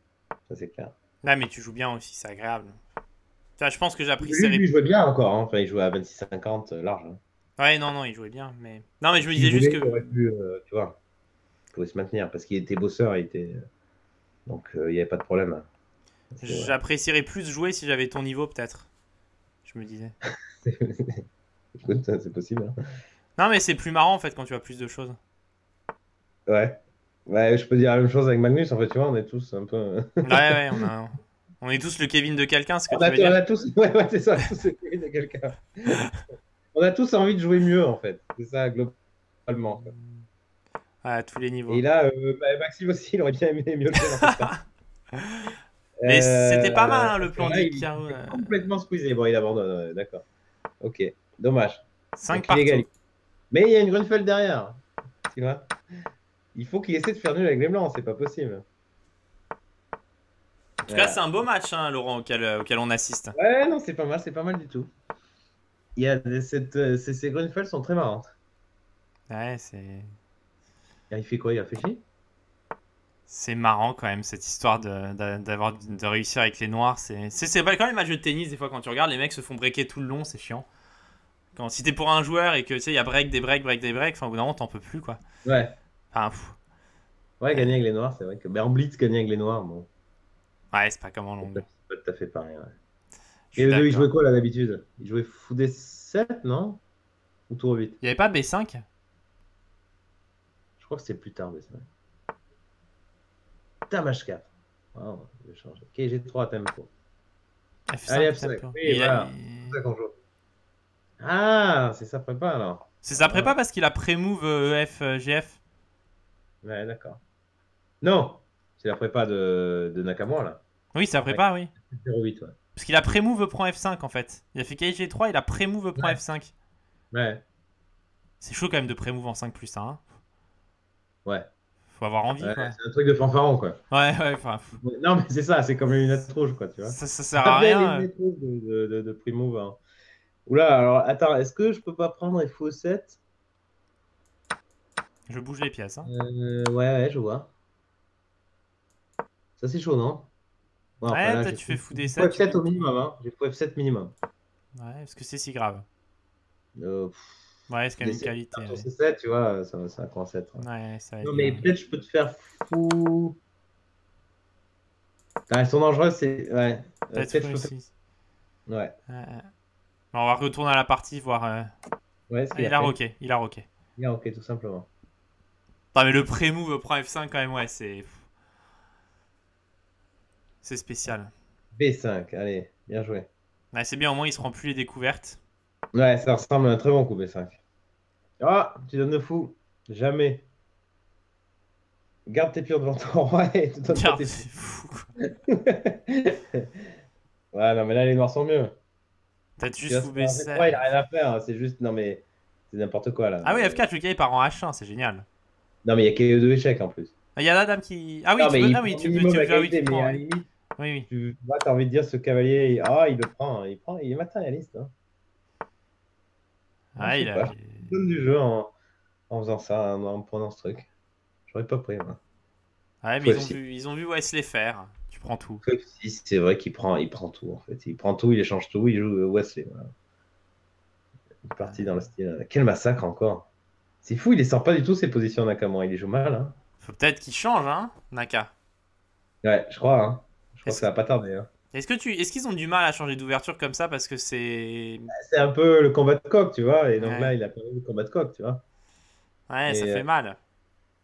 Ça, c'est clair. Là, mais tu joues bien aussi, c'est agréable. Enfin, je pense que Lui, j'apprécierais. lui, il jouait bien encore. hein. Enfin, il jouait à 26-50 euh, large. hein. Ouais, non, non, il jouait bien. Mais... Non, mais je me disais juste que. pu, euh, tu vois, pouvait se maintenir parce qu'il était bosseur. Il était... Donc, euh, il n'y avait pas de problème. J'apprécierais plus jouer si j'avais ton niveau, peut-être. Je me disais. <laughs> Écoute, c'est possible. hein. Non, mais c'est plus marrant en fait quand tu as plus de choses. Ouais. Ouais, je peux dire la même chose avec Magnus. En fait, tu vois, on est tous un peu. Ouais, <laughs> ouais, on, a... on est tous le Kevin de quelqu'un, ce que on, tu a, veux dire. on a tous. <laughs> Ouais, ouais, c'est ça. tous le Kevin de quelqu'un. on a tous envie de jouer mieux, en fait. C'est ça, globalement. À tous les niveaux. Et là, euh, bah, Maxime aussi, il aurait bien aimé mieux le faire. <laughs> Mais Euh, c'était pas mal hein, le plan là, il est complètement squeezé. Bon, il abandonne, d'accord. Ok, dommage. 5 Donc, il partout. égalise. Mais il y a une Grunfeld derrière. Tu vois Il faut qu'il essaie de faire nul avec les blancs, c'est pas possible. En tout cas, c'est un beau match, hein, Laurent, auquel, euh, auquel on assiste. Ouais, non, c'est pas mal, c'est pas mal du tout. Il y a cette, euh, ces, ces Grunfeld sont très marrantes. Ouais, c'est. Il fait quoi? Il réfléchit C'est marrant quand même cette histoire de, de- d'avoir de réussir avec les noirs. C'est, c'est, c'est quand les matchs de tennis, des fois quand tu regardes, les mecs se font breaker tout le long, c'est chiant. Quand, si t'es pour un joueur et que tu sais, il y a break, des breaks, break, des breaks, enfin au bout d'un moment t'en peux plus quoi. Ouais. Enfin, pff, Ouais, gagner avec les noirs, c'est vrai que. Ben, en blitz, gagner avec les noirs, bon. ouais, c'est pas comme en C'est long. pas pas tout à fait pareil. Ouais. Et eux deux, ils jouaient quoi là d'habitude? Ils jouaient fou des 7, non? Ou tour 8 Il y avait pas B5 Je crois que c'était plus tard, mais c'est vrai. Damage 4. Wow, je vais changer. Ok, j'ai 3 tempo. F5 Allez, ça F5, peut- oui, a- voilà. C'est ça qu'on joue. Ah, c'est ça prépa alors. C'est sa prépa parce qu'il a pré-move euh, EF euh, GF. Ouais, d'accord. Non, c'est la prépa de, de Nakamura là. Oui, c'est sa prépa, oui. 08, ouais. Parce qu'il a pré-move prend F5 en fait. Il a fait KG3, il a pré-move prend Ouais. F5. Ouais, C'est chaud quand même de pré-move en 5 plus 1. Hein. Ouais. Faut avoir envie Ouais, quoi. c'est un truc de fanfaron quoi. Ouais, ouais, enfin. pff, Non, mais c'est ça, c'est comme les lunettes rouges quoi, tu vois. Ça, ça sert à Après, les rien. euh. lunettes rouges de, de, de, de Primo, hein. Oula, alors attends, est-ce que je peux pas prendre FO7 Je bouge les pièces. Hein. euh, Ouais, ouais, je vois. Ça c'est chaud, non? Bon, Ouais, là, tu fais fou- des faut 7, F7 tu au minimum, hein. J'ai faut F7 minimum. Ouais, parce que c'est si grave. Euh, Ouais, c'est quand même une qualité. Ouais, C7, tu vois, ça, ça commence à être. Ouais, ça va être Non, mais peut-être je peux te faire fou. Ah, elles sont dangereuses, c'est. Ouais. Euh, Peut-être je peux. Ouais. Ouais, ouais. Bon, on va retourner à la partie, voir. euh, Ouais, ah, il a roqué, il a roqué. Il a ok, tout simplement. Non, mais le pré-move prend F5 quand même, ouais, c'est. C'est spécial. B5, allez, bien joué. Ouais, c'est bien, au moins il se rend plus les découvertes. Ouais, ça ressemble à un très bon coup, B5. Ah, tu donnes le fou. Jamais. Garde tes pions devant ton <laughs> roi et tu donnes pas Tiens, tes c'est fou quoi. <laughs> Ouais, non, mais là, les noirs sont mieux. T'as juste fou c'est pas- B7. il a rien à faire, hein, c'est juste. Non, mais c'est n'importe quoi là. Ah oui, F4, le gars il part en H1, c'est génial. Non, mais il y a que deux échecs en plus. Ah, Il y a la dame qui. Ah oui, non, tu veux. il Ah oui, prend tu veux. minimum Tu la. Ah oui, qualité, tu mais prends. à la ouais. limite, Oui, oui. tu vois, t'as envie de dire ce cavalier, il- ah, il le prend, il prend, il est matérialiste. Hein. Ah, il a. donne du jeu en, en faisant ça, en prenant ce truc. J'aurais pas pris, moi. Ouais, mais ils ont, vu, ils ont vu Wesley faire. Tu prends tout. c'est vrai qu'il prend, il prend tout, en fait. Il prend tout, il échange tout, il joue Wesley. Voilà. Il est parti dans le style. Quel massacre encore. C'est fou, il ne sort pas du tout ses positions Nakamura. Il joue mal. Hein. Faut peut-être qu'il change, hein, Naka. Ouais, je crois. Hein. Je crois que ça va pas tarder. Hein. Est-ce que tu, est-ce qu'ils ont du mal à changer d'ouverture comme ça parce que c'est. Bah, c'est un peu le combat de coq, tu vois. Et donc là, il a perdu le combat de coq, tu vois. Ouais, ça fait euh, mal.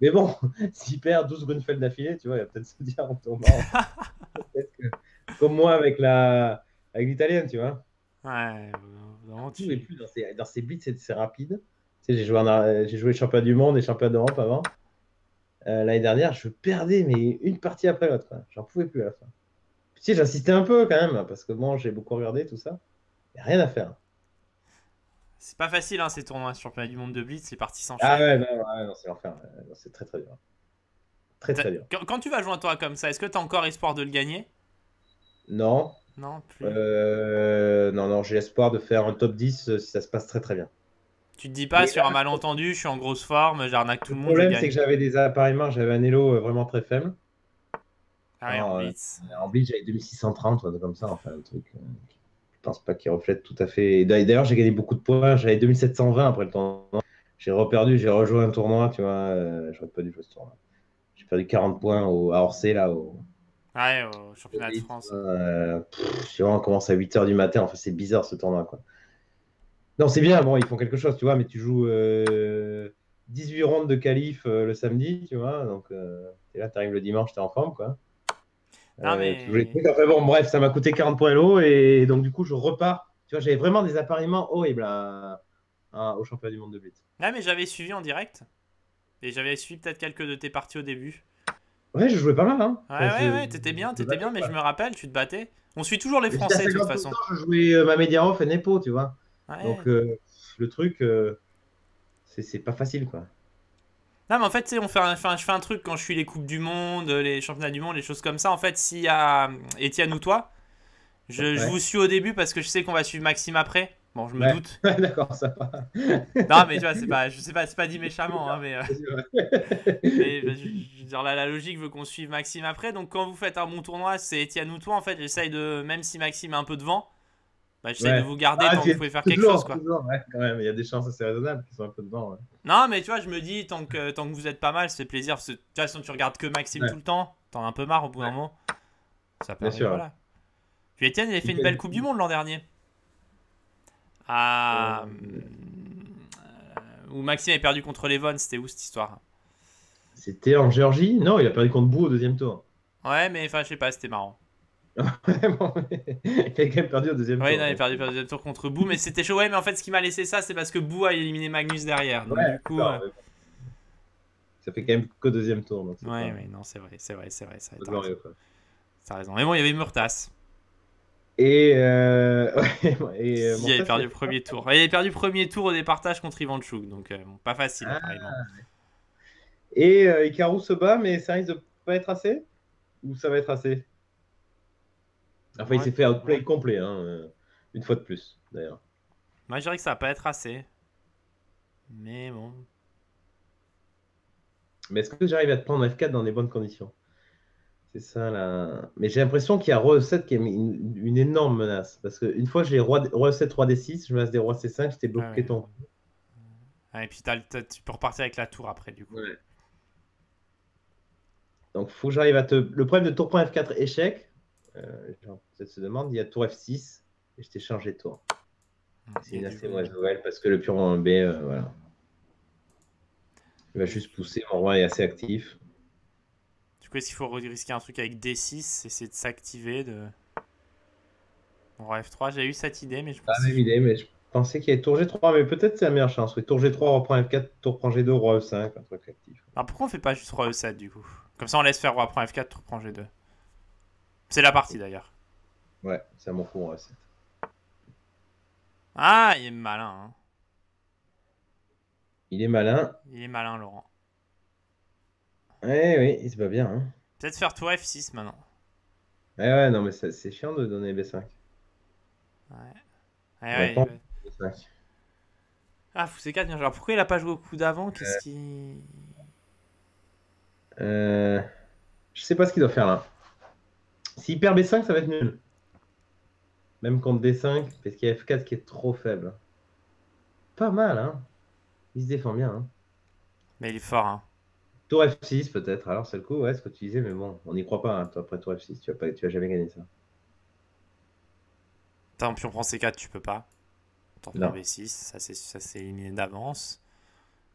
Mais bon, <laughs> s'il perd 12 Grunfeld d'affilée, tu vois, il va peut-être <laughs> se dire en tombant. que... Comme moi avec la avec l'italienne, tu vois. Ouais. Tu... plus dans ces, dans ces blitz, c'est rapide. Tu sais, j'ai joué, j'ai joué champion du monde et champion d'Europe avant. Euh, l'année dernière, je perdais, mais une partie après l'autre. J'en pouvais plus à la fin. Sais, j'insistais un peu quand même, parce que bon, j'ai beaucoup regardé tout ça. Il n'y a rien à faire. C'est pas facile hein, ces tournois championnat du monde de Blitz, c'est parti sans Ah ouais, non, non c'est l'enfer. C'est très très dur. Très très dur. Quand, tu vas jouer un tournoi comme ça, est-ce que tu as encore espoir de le gagner? Non. Non, plus. Euh, non, non, j'ai espoir de faire un top 10 euh, si ça se passe très très bien. Tu te dis pas sur un malentendu, je suis en grosse forme, j'arnaque tout le, monde. Le problème, c'est que j'avais des appareillements, j'avais un elo euh, vraiment très faible. Ah ouais, en Blitz. en Blitz, j'avais 2630, comme ça, enfin, un truc. je pense pas qu'il reflète tout à fait. D'ailleurs, j'ai gagné beaucoup de points, j'avais 2720 après le tournoi. J'ai reperdu, j'ai rejoué un tournoi, tu vois. J'aurais pas dû jouer ce tournoi. J'ai perdu 40 points au, à Orsay, là, au, Ouais, au championnat de France. Euh, on commence à 8h du matin. Enfin, c'est bizarre ce tournoi. Quoi. Non, c'est bien. Bon, ils font quelque chose, tu vois, mais tu joues 18 euh, rondes de qualif euh, le samedi, tu vois. Donc, euh, et là, tu arrives le dimanche, tu es en forme, quoi. Non, mais... bon, bref, ça m'a coûté 40 points l'eau et donc, du coup, je repars. Tu vois, j'avais vraiment des appareillements horribles au championnat du monde de blitz. Ouais, mais j'avais suivi en direct. Et j'avais suivi peut-être quelques de tes parties au début. Ouais, je jouais pas mal. Hein. Ouais, ouais, ouais, t'étais bien, t'étais bien, mais je me rappelle, tu te battais. On suit toujours les Français de toute façon. je jouais euh, ma et Nepo, tu vois. Donc, euh, le truc, euh, c'est pas facile, quoi. Non, mais en fait, on fait un, je fais un truc quand je suis les Coupes du Monde, les Championnats du Monde, les choses comme ça. En fait, s'il y a Etienne ou toi, je, je, vous suis au début parce que je sais qu'on va suivre Maxime après. Bon, je me doute. <laughs> D'accord, ça va. non, mais tu vois, c'est pas, je sais pas, c'est pas dit méchamment, hein, mais, euh, mais je, dire, la, logique veut qu'on suive Maxime après. Donc, quand vous faites un bon tournoi, c'est Etienne ou toi, en fait, j'essaye de, même si Maxime est un peu devant, bah, j'essaye de vous garder ah, tant que vous pouvez faire quelque chose, quoi. ouais, quand même, il y a des chances assez raisonnables qui sont un peu devant. Non, mais tu vois, je me dis, tant que, tant que vous êtes pas mal, c'est plaisir. Parce que de toute façon, tu regardes que Maxime tout le temps, t'en as un peu marre au bout d'un moment. Ça peut voilà. Puis Etienne, il a fait une belle Coupe du Monde l'an dernier. Ah. où Maxime a perdu contre Levon, c'était où cette histoire? C'était en Géorgie? Non, il a perdu contre Bou au deuxième tour. Ouais, mais enfin, je sais pas, c'était marrant. Il a quand même perdu au deuxième tour. Ouais, il a perdu au deuxième tour contre Bou, mais c'était chaud. Ouais, mais en fait, ce qui m'a laissé ça, c'est parce que Bou a éliminé Magnus derrière. Donc, du coup. Euh, ça fait quand même qu'au deuxième tour. ouais, ouais, non, c'est vrai, c'est vrai, c'est vrai. Ça, a raison. Mais bon, il y avait Murtas. Et, euh... <laughs> et euh, il avait perdu le premier tour. Il avait perdu le premier tour au départage contre Ivanchuk, donc euh, pas facile. Ah. Et euh, Ikaru se bat, mais ça risque de pas être assez? Ou ça va être assez? Enfin, il s'est fait outplay complet, hein, euh, une fois de plus, d'ailleurs. Moi, je dirais que ça va pas être assez. Mais bon. Mais est-ce que j'arrive à te prendre F4 dans des bonnes conditions? C'est ça là. Mais j'ai l'impression qu'il y a Roi 7 qui est une, une énorme menace. Parce qu'une fois j'ai Roi, Roi 7, Roi D6, je me laisse des Rois C5, j'étais bloqué ah ton. Ah, et puis tu peux repartir avec la tour après du coup. Ouais. Donc faut que j'arrive à te. Le problème de tour point F4 échec, euh, peut-être se demande, il y a tour F6 et je t'ai changé tour. Ah, c'est une assez mauvaise nouvelle parce que le pion en B, euh, voilà. Il va juste pousser, mon roi est assez actif est-ce qu'il faut risquer un truc avec D6 Essayer de s'activer de... Roi F3, j'ai eu cette idée, mais je pensais... idée, mais je pensais qu'il y avait tour G3, mais peut-être c'est la meilleure chance. tour G3, roi F4, tour prend G2, roi E5, un truc actif. Alors pourquoi on fait pas juste roi E7 du coup? Comme ça on laisse faire roi prend F4, tour prend G2. C'est la partie d'ailleurs. Ouais, c'est à mon coup E7. Ah, il est malin. Hein. Il est malin. Il est malin, Laurent. Ouais, oui, c'est pas bien. Hein. Peut-être faire tour F6 maintenant. Ouais, ouais, non, mais c'est chiant de donner B5. Ouais. Ouais, ouais, Ah, fou C4, bien joué. Alors pourquoi il a pas joué au coup d'avant? Qu'est-ce qui. Euh, Je sais pas ce qu'il doit faire là. S'il perd B5, ça va être nul. Même contre D5, parce qu'il y a F4 qui est trop faible. Pas mal, hein. Il se défend bien. Hein. Mais il est fort, hein. Tour F6 peut-être, alors c'est le coup, ouais, ce que tu disais, mais bon, on n'y croit pas, hein, toi, après tour F6, tu vas, pas, tu vas jamais gagner ça. Attends, pion prend C4, tu peux pas. Tant Non. B6, ça c'est éliminé d'avance.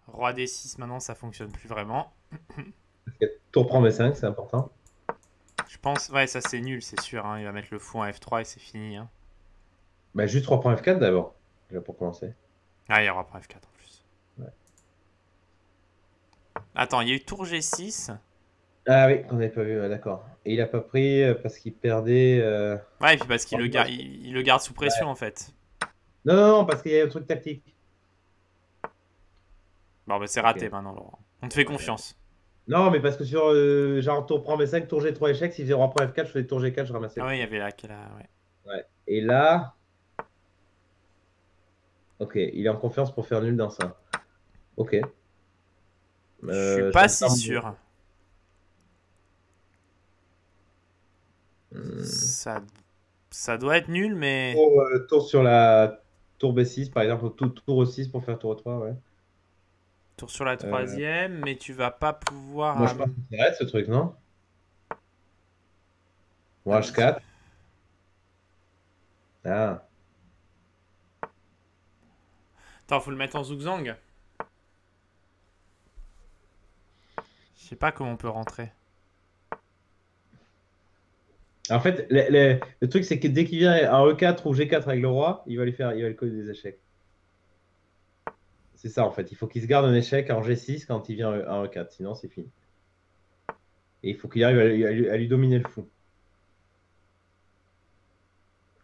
Roi D6 maintenant ça fonctionne plus vraiment. Tour prend B5, c'est important. Je pense, ouais, ça c'est nul, c'est sûr. hein. Il va mettre le fou en F3 et c'est fini. hein. Bah, juste reprend F4 d'abord, déjà pour commencer. Ah, il y aura pas F4 en plus. Ouais. Attends, il y a eu tour G6. Ah oui, qu'on n'avait pas vu, ouais, d'accord. Et il a pas pris euh, parce qu'il perdait. euh, Ouais, et puis parce qu'il le, garde, il, il le garde sous pression en fait. Non, non, non, parce qu'il y a un truc tactique. Bon, bah c'est raté Ok. maintenant, Laurent. On te fait confiance. Non, mais parce que sur euh, genre tour prend B5, tour G3 échec, s'il faisait roi prend F4, je faisais tour G4, je ramassais. Ah, ouais, il y avait là. quelle a- ouais. Et là. Ok, il est en confiance pour faire nul dans ça. Ok. Je Euh, suis pas si sûr. Hmm. Ça, ça doit être nul, mais. Tour, euh, tour sur la tour B6, par exemple, tout, tour E6 pour faire tour E3, ouais. Tour sur la troisième, mais tu vas pas pouvoir. Euh. Moi, je pense que ça arrête ce truc, non? Roi H4. Ah. Attends, faut le mettre en zugzang. Je sais pas comment on peut rentrer. En fait, le, le- le truc, c'est que dès qu'il vient à E4 ou G4 avec le roi, il va lui faire, il va lui coller des échecs. C'est ça en fait. Il faut qu'il se garde un échec en G6 quand il vient à E4, sinon c'est fini. Et il faut qu'il arrive à lui, dominer le fou.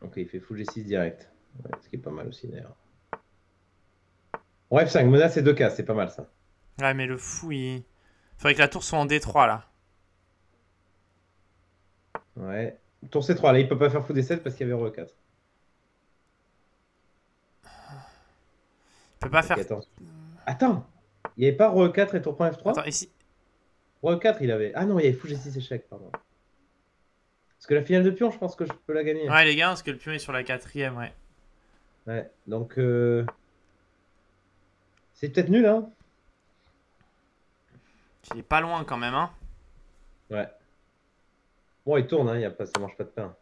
Ok, il fait fou G6 direct. Ouais, ce qui est pas mal aussi d'ailleurs. Bon, F5, menace et 2 cases, c'est pas mal ça. Ouais, mais le fou, il. Faudrait que la tour soit en D3 là. Ouais. Tour C3, là, il peut pas faire fou D7 parce qu'il y avait R4. peux pas faire. Attends. Il n'y avait pas Re 4 et tour point F3 Attends, ici. Re 4, il avait. Ah non, il y avait fou G6 échec, pardon. Parce que la finale de pion, je pense que je peux la gagner. Ouais, les gars, parce que le pion est sur la quatrième, ouais. Ouais, donc. Euh... C'est peut-être nul, hein Il est pas loin quand même, hein Ouais. Bon, il tourne, hein, y a pas... ça mange pas de pain.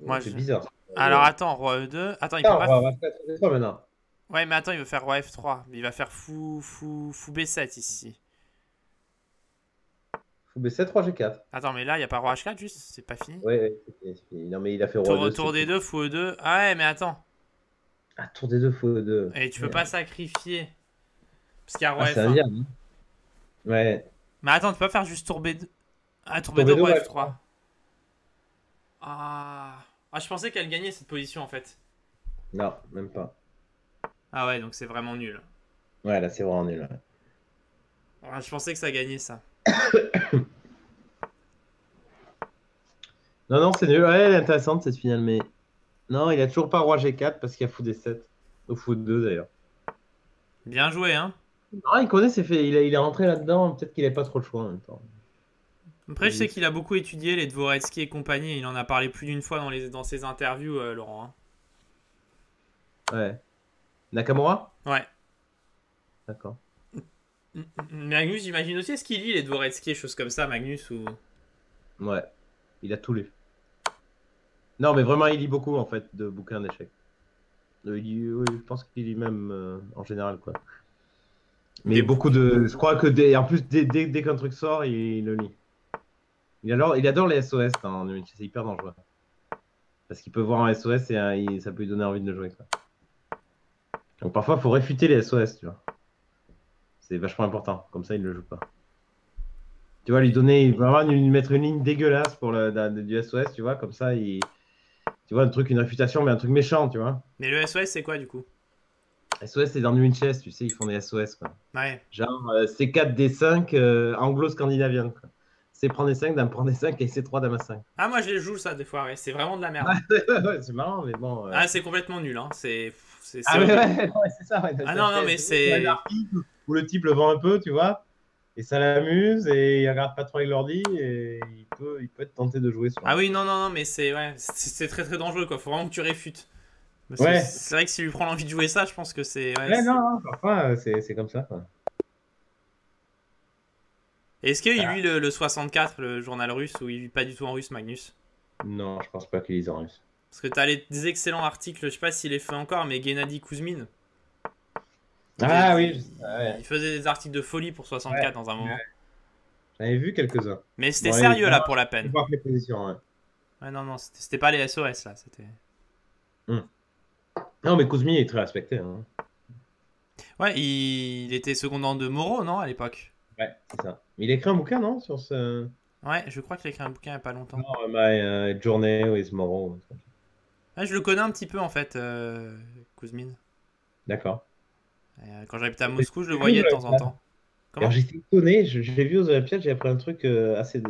Moi, c'est je- bizarre. Alors attends, roi E2. Attends, il peut pas. roi roi 4, roi maintenant. Ouais, mais attends, il veut faire roi F3. Il va faire fou, fou, fou B7 ici. Fou B7, roi G4. Attends, mais là, il y a pas roi H4 juste C'est pas fini Ouais, ouais, c'est fini, c'est fini. Non, mais il a fait roi Tour, 2. tour D2, fou E2. Ah ouais, mais attends. Ah, tour D2, fou 2. Et tu peux pas sacrifier. Parce qu'il y a roi Ah, c'est F1. indien, hein. Ouais. Mais attends, tu peux pas faire juste tour B2. Ah, tour Tour B2, B2, roi ouais. F3. Ah. Ah, je pensais qu'elle gagnait cette position en fait. Non, même pas. Ah ouais, donc c'est vraiment nul. Ouais, là, c'est vraiment nul. ouais. Ah, je pensais que ça gagnait ça. <coughs> Non, non, c'est nul. Ouais, elle est intéressante cette finale, mais. Non, il a toujours pas roi G4 parce qu'il y a fou D7. Au fou 2 d'ailleurs. Bien joué, hein. Non, il connaît, c'est fait. Il, a- il est rentré là-dedans. Peut-être qu'il avait pas trop le choix en même temps. Après, je sais qu'il a beaucoup étudié les Dvoretsky et compagnie. Il en a parlé plus d'une fois dans, les, dans ses interviews, euh, Laurent. hein. Ouais. Nakamura? Ouais. D'accord. Magnus, j'imagine aussi, est-ce qu'il lit les Dvoretsky et choses comme ça, Magnus ou... Ouais. Il a tout lu. Non, mais vraiment, il lit beaucoup en fait de bouquins d'échecs. Euh, il lit- oui, je pense qu'il lit même euh, en général quoi. Mais beaucoup de. Je crois que dès- en plus, dès, dès- dès qu'un truc sort, il, il le lit. Il adore, il adore les SOS hein, c'est hyper dangereux. Parce qu'il peut voir un SOS et il- ça peut lui donner envie de le jouer. Quoi. Donc parfois, il faut réfuter les SOS, tu vois. C'est vachement important, comme ça, il ne le joue pas. Tu vois, lui donner, vraiment lui mettre une ligne dégueulasse pour le, du SOS, tu vois, comme ça, il. Tu vois, un truc, une réfutation, mais un truc méchant, tu vois. Mais le SOS, c'est quoi du coup? SOS, c'est dans New Chess, tu sais, ils font des SOS, quoi. Ouais. Genre euh, C4, D5, euh, anglo-scandinavienne. quoi. C'est prendre des 5, dame prendre des 5 et c'est 3 dame à 5. Ah, moi je les joue ça des fois, ouais. c'est vraiment de la merde. <laughs> Ouais, c'est marrant, mais bon. euh. Ah, c'est complètement nul, hein. C'est. c'est- Ah, ouais, ouais, c'est ça. ouais. Ah non, non, mais c'est- Où le type le vend un peu, tu vois, et ça l'amuse, et il regarde pas trop avec l'ordi, et il peut, il peut être tenté de jouer sur. Ah oui, non, non, non, mais c'est ouais, c'est très très dangereux quoi. Faut vraiment que tu réfutes. Parce Ouais. C'est vrai que s'il lui prend l'envie de jouer ça, je pense que c'est. ouais, non, non, parfois, euh, c'est c'est comme ça. quoi. Est-ce qu'il Ah. lit le, le 64, le journal russe, ou il lit pas du tout en russe, Magnus? Non, je pense pas qu'il lise en russe. Parce que t'as les, des excellents articles, je sais pas s'il les fait encore, mais Gennady Kuzmin, Ah Il- oui, ah ouais. il faisait des articles de folie pour 64 Ouais. dans un moment. Ouais. ai vu quelques-uns. Mais c'était Bon, sérieux là pour la peine. voir les positions, ouais. Ouais, non, non, c'était pas les SOS là, c'était. Non, mais Kuzmi est très respecté. Hein. Ouais, il... il était secondant de Moreau, non, à l'époque? Ouais, c'est ça. Mais il a écrit un bouquin, non Sur ce. Ouais, je crois qu'il a écrit un bouquin il y a pas longtemps. Non, euh, My euh, Journey with Morrow. Ouais, je le connais un petit peu en fait, euh, Kuzmin. D'accord. Euh, Quand j'habitais à Moscou, je le voyais de temps en temps. Alors j'étais étonné, je, je l'ai vu aux Olympiades, j'ai appris un truc euh, assez,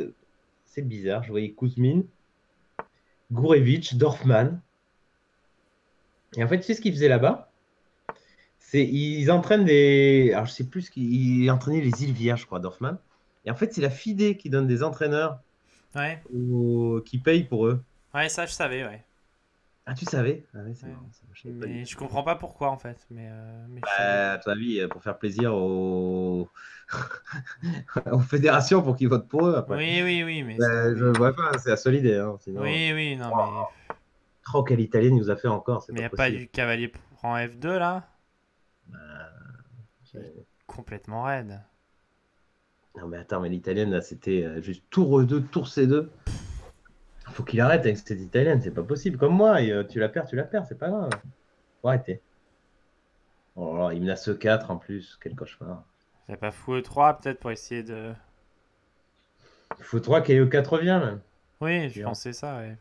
assez bizarre. Je voyais Kuzmin, Gourevitch, Dorfman. Et en fait, tu sais ce qu'ils faisaient là-bas? Ils entraînent des. Alors je sais plus ils entraînaient les îles Vierges, je crois, Dorfman. Et en fait, c'est la FIDE qui donne des entraîneurs Ouais, aux- qui payent pour eux. ouais, ça je savais, ouais. Ah, tu savais? Ah Ouais. je du Mais je comprends pas pourquoi en fait. Mais, euh, mais je savais. Bah, à ton avis, euh, pour faire plaisir aux, <laughs> aux fédérations pour qu'ils votent pour eux après. Oui, oui, oui, mais. Bah, je vois pas, c'est la seule idée. Hein, sinon... Oui, oui, non, mais. Oh, quelle italienne il nous a fait encore. Mais y a pas du cavalier en F2 là? Complètement raide. Non, mais attends, mais l'italienne là, c'était euh, juste tour E2, tour C2. Faut qu'il arrête avec cette italienne, c'est pas possible. Comme moi, et, euh, tu la perds, tu la perds, c'est pas grave. Faut arrêter. Oh là il menace 4 en plus, quel cauchemar. A pas fou E3 peut-être pour essayer de. Il faut 3 qu'il e 4 revient. Oui, je pensais ça, ouais.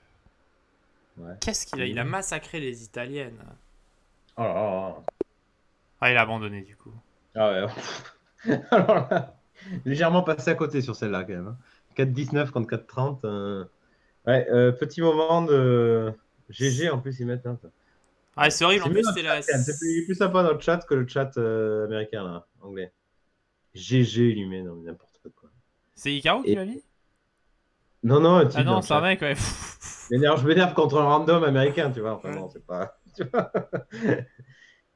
Ouais. Qu'est-ce qu'il a? Il a massacré les Italiennes. Oh là là. Ah, il a abandonné du coup. Ah ouais. <laughs> Alors là, légèrement passé à côté sur celle-là quand même. hein. 4-19 contre 4-30. euh. Ouais, euh, petit moment de GG en plus ils mettent. hein. Ah, c'est horrible, en C'est plus c'était la. C'est plus, plus sympa notre chat que le chat euh, américain là, anglais. GG il lui met n'importe quoi. C'est Icaro qui l'a mis? Non, non, un type Ah non, c'est un mec, ouais. <laughs> Je m'énerve- je m'énerve contre un random américain, tu vois. Enfin, Ouais. non, c'est pas. <laughs>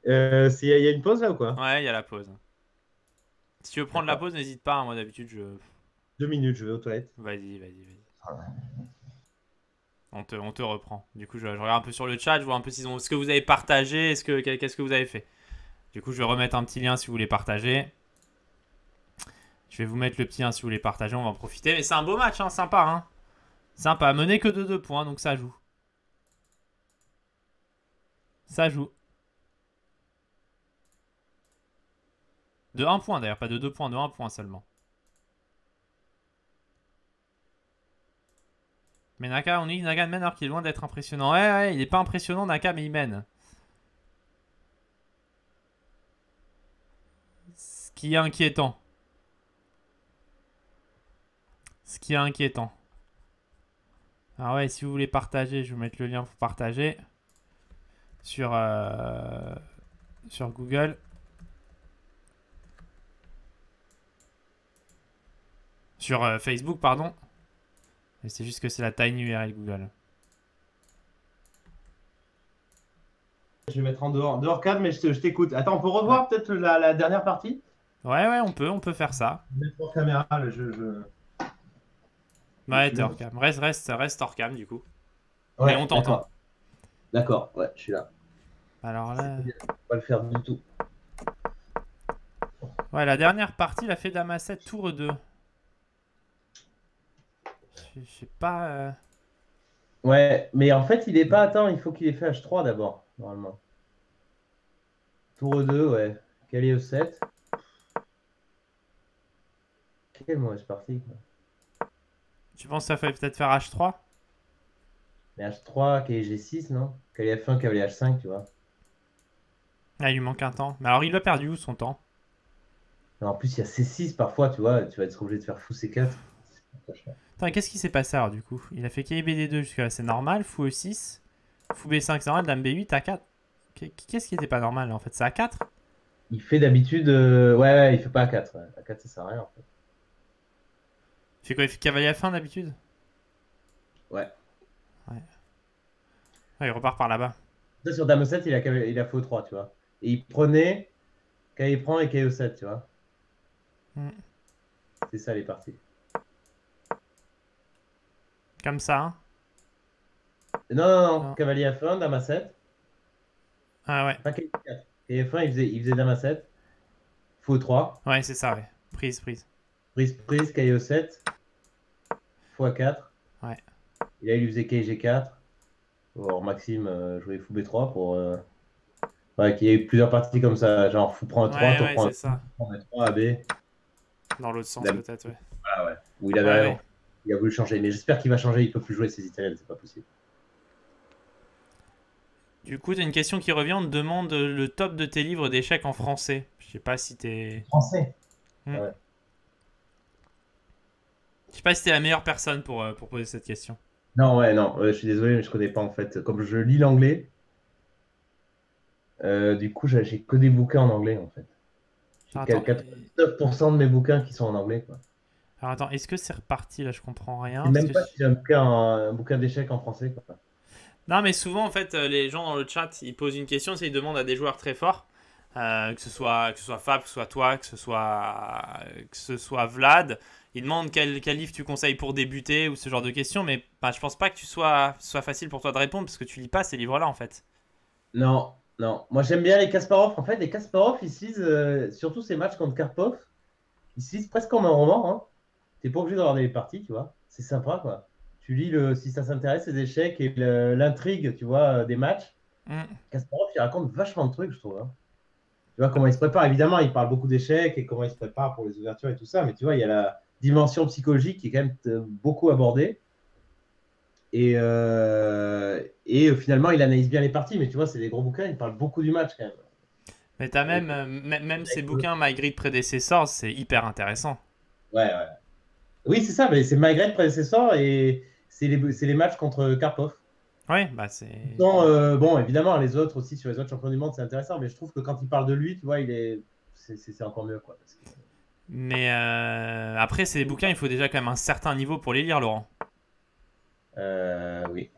Euh, il y a une pause là ou quoi? Ouais, il y a la pause. Si tu veux prendre la pause, n'hésite pas. hein, Moi d'habitude, je. Deux minutes, je vais aux toilettes. Vas-y, vas-y, vas-y. On te, on te reprend. Du coup, je, je regarde un peu sur le chat, je vois un peu ont, ce que vous avez partagé, est-ce que, qu'est-ce que vous avez fait? Du coup, je vais remettre un petit lien si vous voulez partager. Je vais vous mettre le petit lien si vous voulez partager, on va en profiter. Mais c'est un beau match, hein, sympa. Hein. Sympa, mené que de 2 points, donc ça joue. Ça joue. De 1 point d'ailleurs, pas de 2 points, de 1 point seulement. Mais Naka, on dit Naka mène alors qu'il est loin d'être impressionnant. Ouais, ouais, il est pas impressionnant Naka, mais il mène. Ce qui est inquiétant. Ce qui est inquiétant. Alors ouais, si vous voulez partager, je vais vous mettre le lien pour partager. Sur, euh, sur Google. Sur euh, Facebook, pardon. C'est juste que c'est la tiny URL Google. Je vais mettre en dehors, dehors cadre, mais je te- je t'écoute. Attends, on peut revoir peut-être la, la dernière partie? Ouais, ouais, on peut, on peut faire ça. Mettre hors caméra, le jeu. Je... Ouais, t'es hors cam. Reste, reste, reste hors cam du coup. Ouais, Mais on t'entend. d'accord. Ouais, je suis là. Alors là. On va le faire du tout. Ouais, la dernière partie, il a fait Dama 7 tour 2. Je sais pas. euh, Ouais, mais en fait, il est pas. Attends, il faut qu'il ait fait H3 d'abord, normalement. Tour 2, ouais. Quel est E7 Quelle mauvaise partie, quoi. Tu penses que ça fallait peut-être faire H3 Mais H3, cavalier G6, non? Cavalier F1, cavalier H5, tu vois. Ah, il lui manque un temps. Mais alors, il a perdu où son temps? En plus, il y a C6 parfois, tu vois. Tu vas être obligé de faire fou C4. Attends, qu'est-ce qui s'est passé alors du coup? Il a fait KBD2 jusqu'à là, c'est normal. Fou E6. Fou B5, c'est normal. Dame B8 à 4. Qu'est-ce qui était pas normal en fait? C'est à 4 Il fait d'habitude. euh, Ouais, ouais, il fait pas à 4. ouais. À 4, ça sert à rien en fait. Il fait quoi? Il fait cavalier à fin d'habitude? Ouais. Ah, il repart par là-bas. Sur Dame 7, il a, il a fait au3, tu vois. Et il prenait il prend et KO 7, tu vois. Hmm. C'est ça les parties. Comme ça. hein Non, non, non, Non. cavalier F1, Dame à 7. Ah ouais. 4. Et F1, il faisait, il faisait Dame à 7. Faux 3. Ouais, c'est ça, ouais. Prise, prise. Prise, prise, KO 7. Fois 4. Ouais. Et là, il lui faisait KG4. Or, Maxime euh, jouait fou B3 pour. Euh... Ouais, qu'il y a eu plusieurs parties comme ça. Genre, fou prend un 3, Ouais, tour ouais, prend un c'est ça. prend un 3, AB. Dans l'autre sens, peut-être, ouais. Voilà, ouais. Où il avait ouais. Il a voulu changer. Mais j'espère qu'il va changer. Il peut plus jouer ses italiennes, c'est pas possible. Du coup, t'as une question qui revient. On te demande le top de tes livres d'échecs en français. Je sais pas si t'es. Français. Je sais pas si t'es la meilleure personne pour, euh, pour poser cette question. Non, ouais, non. euh, je suis désolé, mais je connais pas en fait. Comme je lis l'anglais, euh, du coup, j'ai que des bouquins en anglais en fait. J'ai Attends, 99% de mes bouquins qui sont en anglais. Quoi. Alors attends, est-ce que c'est reparti là? Je comprends rien. Parce même pas si j'ai un bouquin, un bouquin d'échecs en français. Quoi. Non, mais souvent en fait, euh, les gens dans le chat ils posent une question, c'est ils demandent à des joueurs très forts, euh, que ce soit que ce soit Fab, que ce soit toi, que ce soit que ce soit Vlad. Ils demandent quel, quel livre tu conseilles pour débuter ou ce genre de questions, mais bah, je pense pas que tu sois soit facile pour toi de répondre parce que tu lis pas ces livres-là en fait. Non, non. Moi, j'aime bien les Kasparov. En fait, les Kasparov, ils se lisent, euh, surtout ces matchs contre Karpov, ils se lisent presque comme un roman. Hein. T'es pas obligé de regarder les parties, tu vois. C'est sympa, quoi. Tu lis, le, si ça s'intéresse, les échecs et l'intrigue, tu vois, euh, des matchs. Hmm. Kasparov, il raconte vachement de trucs, je trouve. hein. Tu vois comment il se prépare. Évidemment, il parle beaucoup d'échecs et comment il se prépare pour les ouvertures et tout ça. Mais tu vois, il y a la dimension psychologique qui est quand même euh, beaucoup abordée. Et, euh, et finalement, il analyse bien les parties. Mais tu vois, c'est des gros bouquins. Il parle beaucoup du match quand même. Mais t'as même même, même ces bouquins My Grid Predecessors, c'est hyper intéressant. Ouais, ouais. Oui, c'est ça. Mais c'est Magret prédécesseur et c'est les, les matchs contre Karpov. Ouais, bah c'est. Euh, bon, évidemment, les autres aussi, sur les autres champions du monde, c'est intéressant. Mais je trouve que quand il parle de lui, tu vois, il est. C'est encore mieux, quoi. parce que- Mais euh, après, ces bouquins, il faut déjà quand même un certain niveau pour les lire, Laurent. Euh, oui.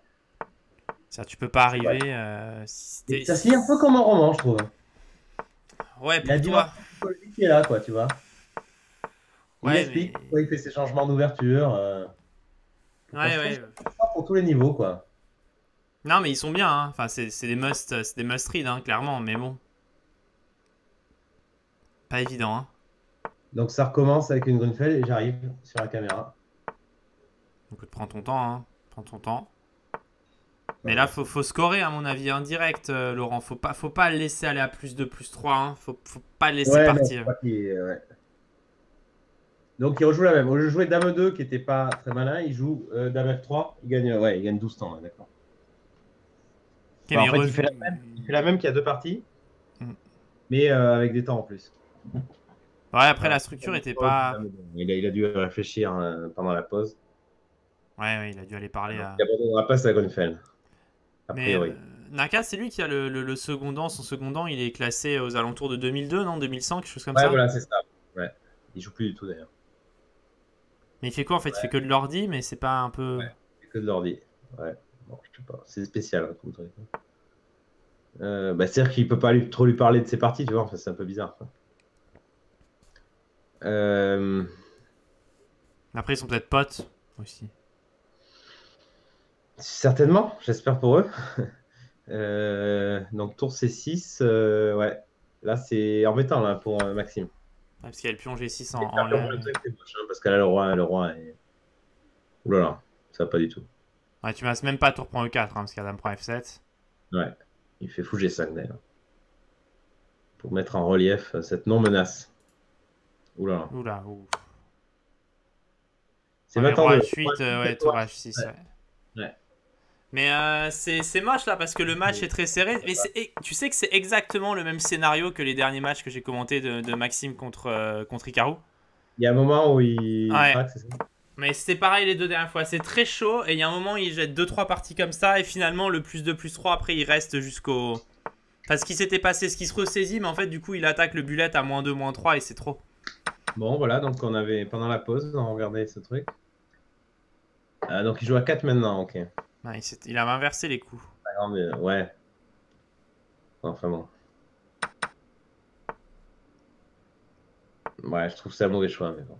Ça, tu peux pas arriver. euh, si ça se lit un peu comme un roman, je trouve. Ouais, Il a pour dit toi. psychologique qui est là, quoi, tu vois. Il explique mais- pourquoi il fait ses changements d'ouverture. euh, Ouais, ouais. pour tous les niveaux, quoi. Non, mais ils sont bien. Hein. Enfin, c'est des must, c'est des must read, hein, clairement. Mais bon, pas évident. Hein. Donc ça recommence avec une Grunfeld et j'arrive sur la caméra. Donc, prends ton temps. Hein. Prends ton temps. Mais là, faut, faut scorer, à mon avis, indirect, euh, Laurent. Faut pas, faut pas le laisser aller à plus 2, plus 3. Hein. Faut, faut pas le laisser Ouais, non, partir. je crois qu'il est- ouais. Donc il rejoue la même. Au lieu de jouer Dame 2 qui était pas très malin, il joue euh, Dame F3. Il gagne, ouais, il gagne 12 temps, ouais, d'accord. Ok, Enfin, mais en fait, il fait la Il fait la même qu'il y a deux parties, Mm. mais euh, avec des temps en plus. Ouais, après, la structure était pas. Il a, il a dû réfléchir euh, pendant la pause. Ouais, ouais, il a dû aller parler à. Il abandonnera pas sa Grunfeld. A Mais priori. euh, Naka, c'est lui qui a le, le, le second dent. Son second dent, il est classé aux alentours de 2002, non? 2100, quelque chose comme ouais, ça? voilà, c'est ça. Ouais. Il joue plus du tout d'ailleurs. Mais il fait quoi en fait? Il fait que de l'ordi, mais c'est pas un peu. Ouais. C'est que de l'ordi. Ouais. Bon, je sais pas. C'est spécial hein, comme truc. Euh, bah, C'est-à-dire qu'il peut pas lui- trop lui parler de ses parties, tu vois. Enfin, c'est un peu bizarre. quoi. Euh, Après, ils sont peut-être potes aussi. Certainement, j'espère pour eux. <laughs> Euh, donc tour C6, euh, ouais. Là c'est embêtant là pour Maxime. Parce qu'il y a le pion G6 en, Et l'air. parce qu'elle a le roi, le roi est. Ouh là là, ça va pas du tout. Ouais, tu masses même pas tour prend E4, hein, parce qu'Adam prend F7. Ouais, il fait fou G5 d'ailleurs. Pour mettre en relief euh, cette non-menace. Ouh là ouh. C'est Ouais, 20 ans roi de. H8, euh, ouais, tour H6, ouais. Ouais. Mais euh, c'est moche là parce que le match est très serré. Mais et tu sais que c'est exactement le même scénario que les derniers matchs que j'ai commentés de, de Maxime contre, euh, contre Ikaru. Il y a un moment où il Ouais. Mais c'était pareil les deux dernières fois. C'est très chaud et il y a un moment, il jette 2-3 parties comme ça et finalement, le plus 2 plus 3, après, il reste jusqu'au. Parce qu'il s'était passé ce qui se ressaisit, mais en fait, du coup, il attaque le bullet à moins 2, moins 3 et c'est trop. Bon, voilà, donc on avait, pendant la pause, on regardait ce truc. Ah, donc il joue à 4 maintenant, ok. Il, avait inversé les coups. Grave, mais, ouais. Enfin bon. Ouais, je trouve c'est un mauvais choix, mais bon.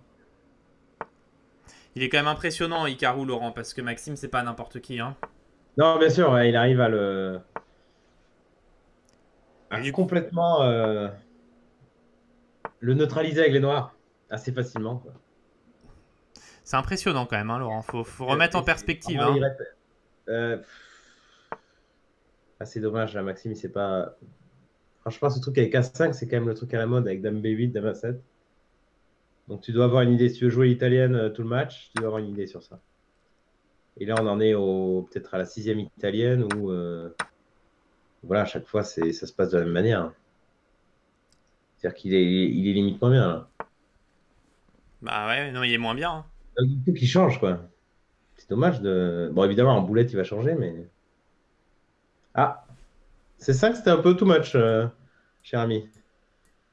Il est quand même impressionnant, Icarou, Laurent, parce que Maxime, c'est pas n'importe qui. Hein. Non, bien sûr, ouais, il arrive à le. à du complètement euh, le neutraliser avec les noirs assez facilement. C'est impressionnant quand même, hein, Laurent. Faut, faut remettre en perspective. vraiment, hein. il reste- euh, Ah, c'est dommage, là, Maxime, il sait pas. Franchement, ce truc avec A5, c'est quand même le truc à la mode avec Dame B8, Dame A7. Donc tu dois avoir une idée. Si tu veux jouer l'italienne euh, tout le match, tu dois avoir une idée sur ça. Et là, on en est au peut-être à la sixième italienne où euh, voilà, à chaque fois, c'est ça se passe de la même manière. C'est-à-dire qu'il est, il est limite moins bien. Là. Bah ouais, non, il est moins bien. hein. Donc, il faut qu'il change, quoi. C'est dommage de. Bon, évidemment, en boulette, il va changer, mais. Ah C'est 5 c'était un peu too much, euh, cher ami.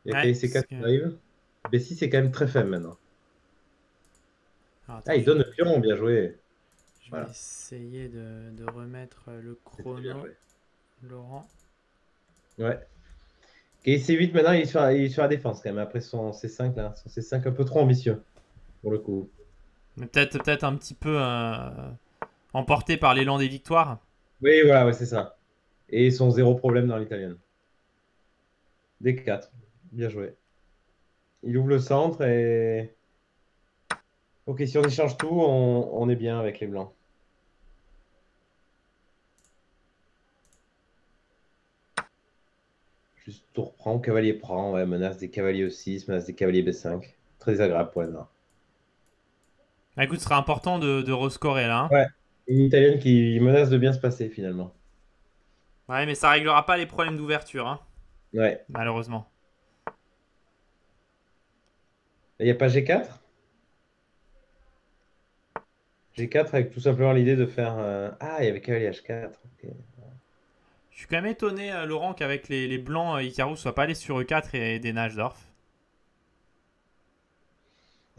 Il y a Ouais, KC4 parce qui que- arrive. B6 c'est quand même très faible maintenant. Alors, attends, Ah, il donne le pion, bien joué. Je Voilà. vais essayer de, de remettre le très bien chrono, joué. Laurent. Ouais. KC8 maintenant, il est, sur, il est sur la défense quand même, après son C5 là. Son C5 un peu trop ambitieux, pour le coup. Peut-être peut-être un petit peu euh, emporté par l'élan des victoires. Oui, voilà, ouais, c'est ça. Et son zéro problème dans l'italienne. D4. Bien joué. Il ouvre le centre et. Ok, si on échange tout, on, est bien avec les blancs. Juste tour prend, cavalier prend, ouais, menace des cavaliers E6, menace des cavaliers B5. Très agréable pour les noirs. Bah, écoute, ce sera important de, de rescorer là. hein. Ouais. Une italienne qui menace de bien se passer finalement. Ouais, mais ça réglera pas les problèmes d'ouverture, hein, Ouais. malheureusement. Il n'y a pas G4 G4 avec tout simplement l'idée de faire. euh, Ah, il y avait cavalier H4. ok. Je suis quand même étonné, euh, Laurent, qu'avec les, les blancs, euh, Icarus soit pas allé sur E4 et des Najdorf.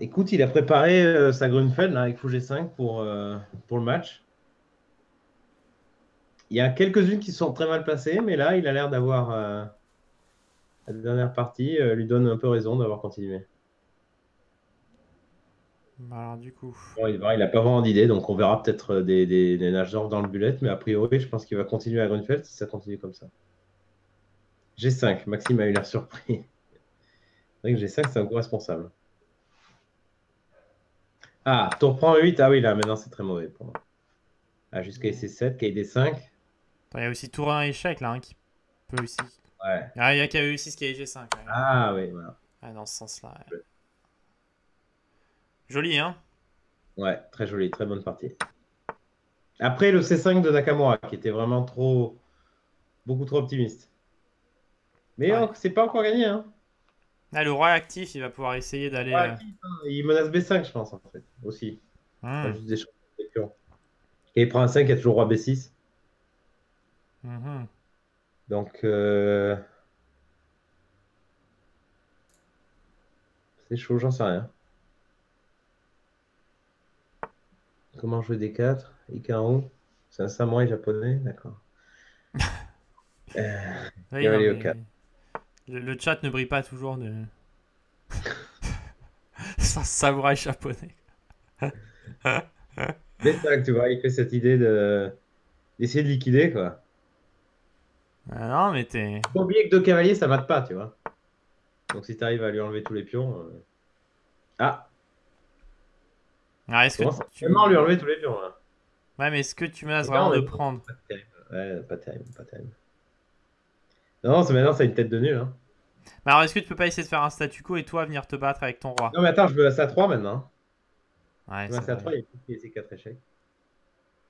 Écoute, il a préparé euh, sa Grunfeld là, avec fou G5 pour, euh, pour le match. Il y a quelques-unes qui sont très mal placées, mais là, il a l'air d'avoir. euh, La dernière partie lui donne un peu raison d'avoir continué. Alors, du coup. Bon, il n'a pas vraiment d'idée, donc on verra peut-être des, des, des nageurs dans le bullet, mais a priori, je pense qu'il va continuer à Grunfeld si ça continue comme ça. G5, Maxime a eu l'air surpris. <laughs> C'est vrai que G5, c'est un gros responsable. Ah, tour prend 8, ah oui, là, maintenant c'est très mauvais pour moi. Ah, jusqu'à IC7, KD5. Attends, Il y a aussi tour 1 échec là, hein, qui peut aussi. Ouais. Ah, il y a KE6 qui est G5. ouais. Ah oui, voilà. Dans ce sens-là. ouais. Joli, hein Ouais, très joli, très bonne partie. Après le C5 de Nakamura, qui était vraiment trop. beaucoup trop optimiste. Mais Ouais. euh, c'est pas encore gagné, hein. Là, le roi actif, il va pouvoir essayer d'aller. Ouais, euh, Il menace B5, je pense, en fait, aussi. hmm, juste des choses. Et il prend un 5, il y a toujours roi B6. mhm. Donc, euh, c'est chaud, j'en sais rien. Comment jouer des 4 Ikaru C'est un samouraï japonais, d'accord. <laughs> Euh, Oui, Cavalier non, au mais quatre. Le, le chat ne brille pas toujours de. <laughs> C'est un samouraï japonais. <laughs> B5, tu vois, il fait cette idée de d'essayer de liquider, quoi. Ah non, mais t'es. Faut oublier que deux cavaliers, ça mate pas, tu vois. Donc si tu arrives à lui enlever tous les pions. euh, Ah, Ah, est-ce que ça tu... Vraiment lui enlever tous les pions, là. Ouais, mais est-ce que tu menaces vraiment de mais- prendre. Ouais, pas terrible, pas terrible. Non, c'est maintenant, ça a une tête de nul. Hein. Mais alors, est-ce que tu peux pas essayer de faire un statu quo et toi venir te battre avec ton roi? Non, mais attends, je veux à 3 maintenant. Ouais, Je veux c'est à vrai. 3, il y a ses 4 échecs.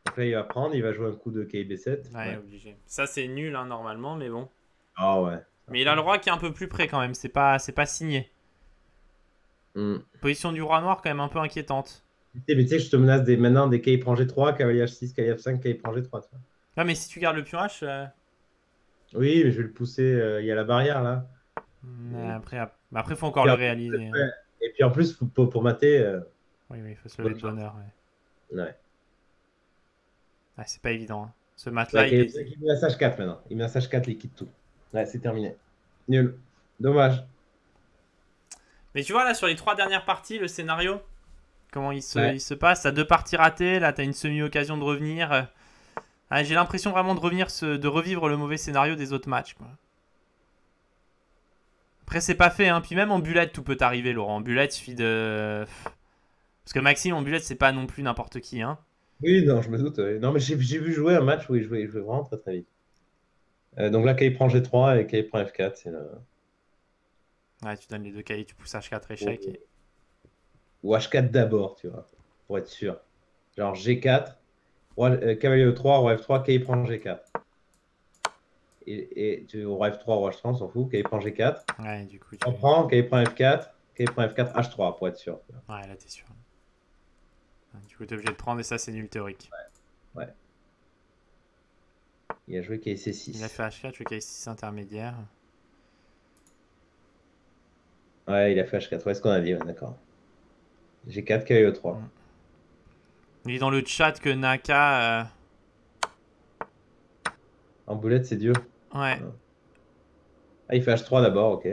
Donc là, il va prendre, il va jouer un coup de KB7. Ouais, obligé. Ça, c'est nul, hein, normalement, mais bon. Ah ouais. Mais il a le roi qui est un peu plus près quand même, c'est pas, c'est pas signé. Hmm. Position du roi noir quand même un peu inquiétante. Mais tu sais, je te menace des, maintenant des quai prend G3, cavalier H6, cavalier F5, quai prend G3. Tu vois. Ah, mais si tu gardes le pion H. euh, Oui, mais je vais le pousser. euh, Il y a la barrière là. mais après, après, faut encore Et le après, réaliser. ouais. Et puis en plus, pour, pour, mater. euh, Oui, oui, il faut se lever de Bonne bonheur. Ouais. ouais. Ouais, c'est pas évident. hein. Ce mat-là, Là, il il, est- il met un H4 maintenant. Il met un H4, il quitte tout. Ouais, c'est terminé. Nul. Dommage. Mais tu vois, là, sur les trois dernières parties, le scénario, comment il se, il se passe? T'as deux parties ratées, là, t'as une semi-occasion de revenir. Ah, J'ai l'impression vraiment de, revenir ce- de revivre le mauvais scénario des autres matchs. quoi. Après, c'est pas fait, hein. Puis même en bullet, tout peut arriver, Laurent. En bullet, il suffit de. Parce que Maxime, en bullet, c'est pas non plus n'importe qui, hein. Oui, non, je me doute. Non, mais j'ai vu jouer un match où il jouait, il jouait vraiment très très vite. Euh, donc là, il prend G3 et il prend F4, c'est le... Ouais, tu donnes les deux cahiers, tu pousses H4 échec. et- Ou H4 d'abord, tu vois, pour être sûr. Genre G4, roi, euh, cavalier E3, roi F3, quand il prend G4. Et, et tu, roi F3, roi H3, on s'en fout, il prend G4. Ouais, du coup, tu... On prend, il prend F4, quand il prend F4, H3, pour être sûr. tu. Ouais, là, t'es sûr. Ouais, Du coup, t'es obligé de prendre et ça, c'est nul théorique. Il a joué quand il C6. Il a fait H4, le cahier 6 intermédiaire. Ouais, il a fait H4. Ouais, ce qu'on a dit, ouais, d'accord. G4, cavalier E3. Mm. Il dit dans le chat que Naka. euh, En boulette, c'est dur. Ouais. Ah, il fait H3 d'abord, ok.